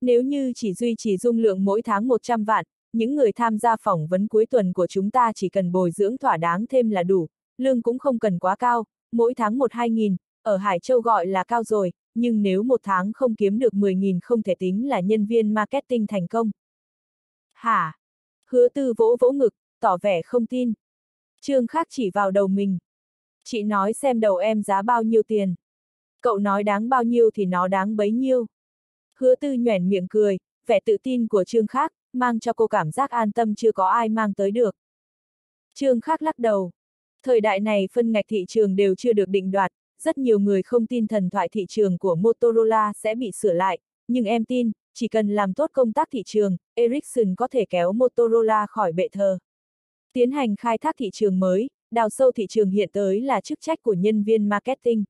Nếu như chỉ duy trì dung lượng mỗi tháng 100 vạn, những người tham gia phỏng vấn cuối tuần của chúng ta chỉ cần bồi dưỡng thỏa đáng thêm là đủ, lương cũng không cần quá cao, mỗi tháng 1-2 nghìn, ở Hải Châu gọi là cao rồi, nhưng nếu một tháng không kiếm được 10.000 không thể tính là nhân viên marketing thành công. Hả? Hứa tư vỗ vỗ ngực, tỏ vẻ không tin. Trương khác chỉ vào đầu mình. Chị nói xem đầu em giá bao nhiêu tiền. Cậu nói đáng bao nhiêu thì nó đáng bấy nhiêu. Hứa tư nhoẻn miệng cười, vẻ tự tin của Trương khác, mang cho cô cảm giác an tâm chưa có ai mang tới được. Trương khác lắc đầu. Thời đại này phân ngạch thị trường đều chưa được định đoạt, rất nhiều người không tin thần thoại thị trường của Motorola sẽ bị sửa lại, nhưng em tin, chỉ cần làm tốt công tác thị trường, Ericsson có thể kéo Motorola khỏi bệ thờ. Tiến hành khai thác thị trường mới, đào sâu thị trường hiện tới là chức trách của nhân viên marketing.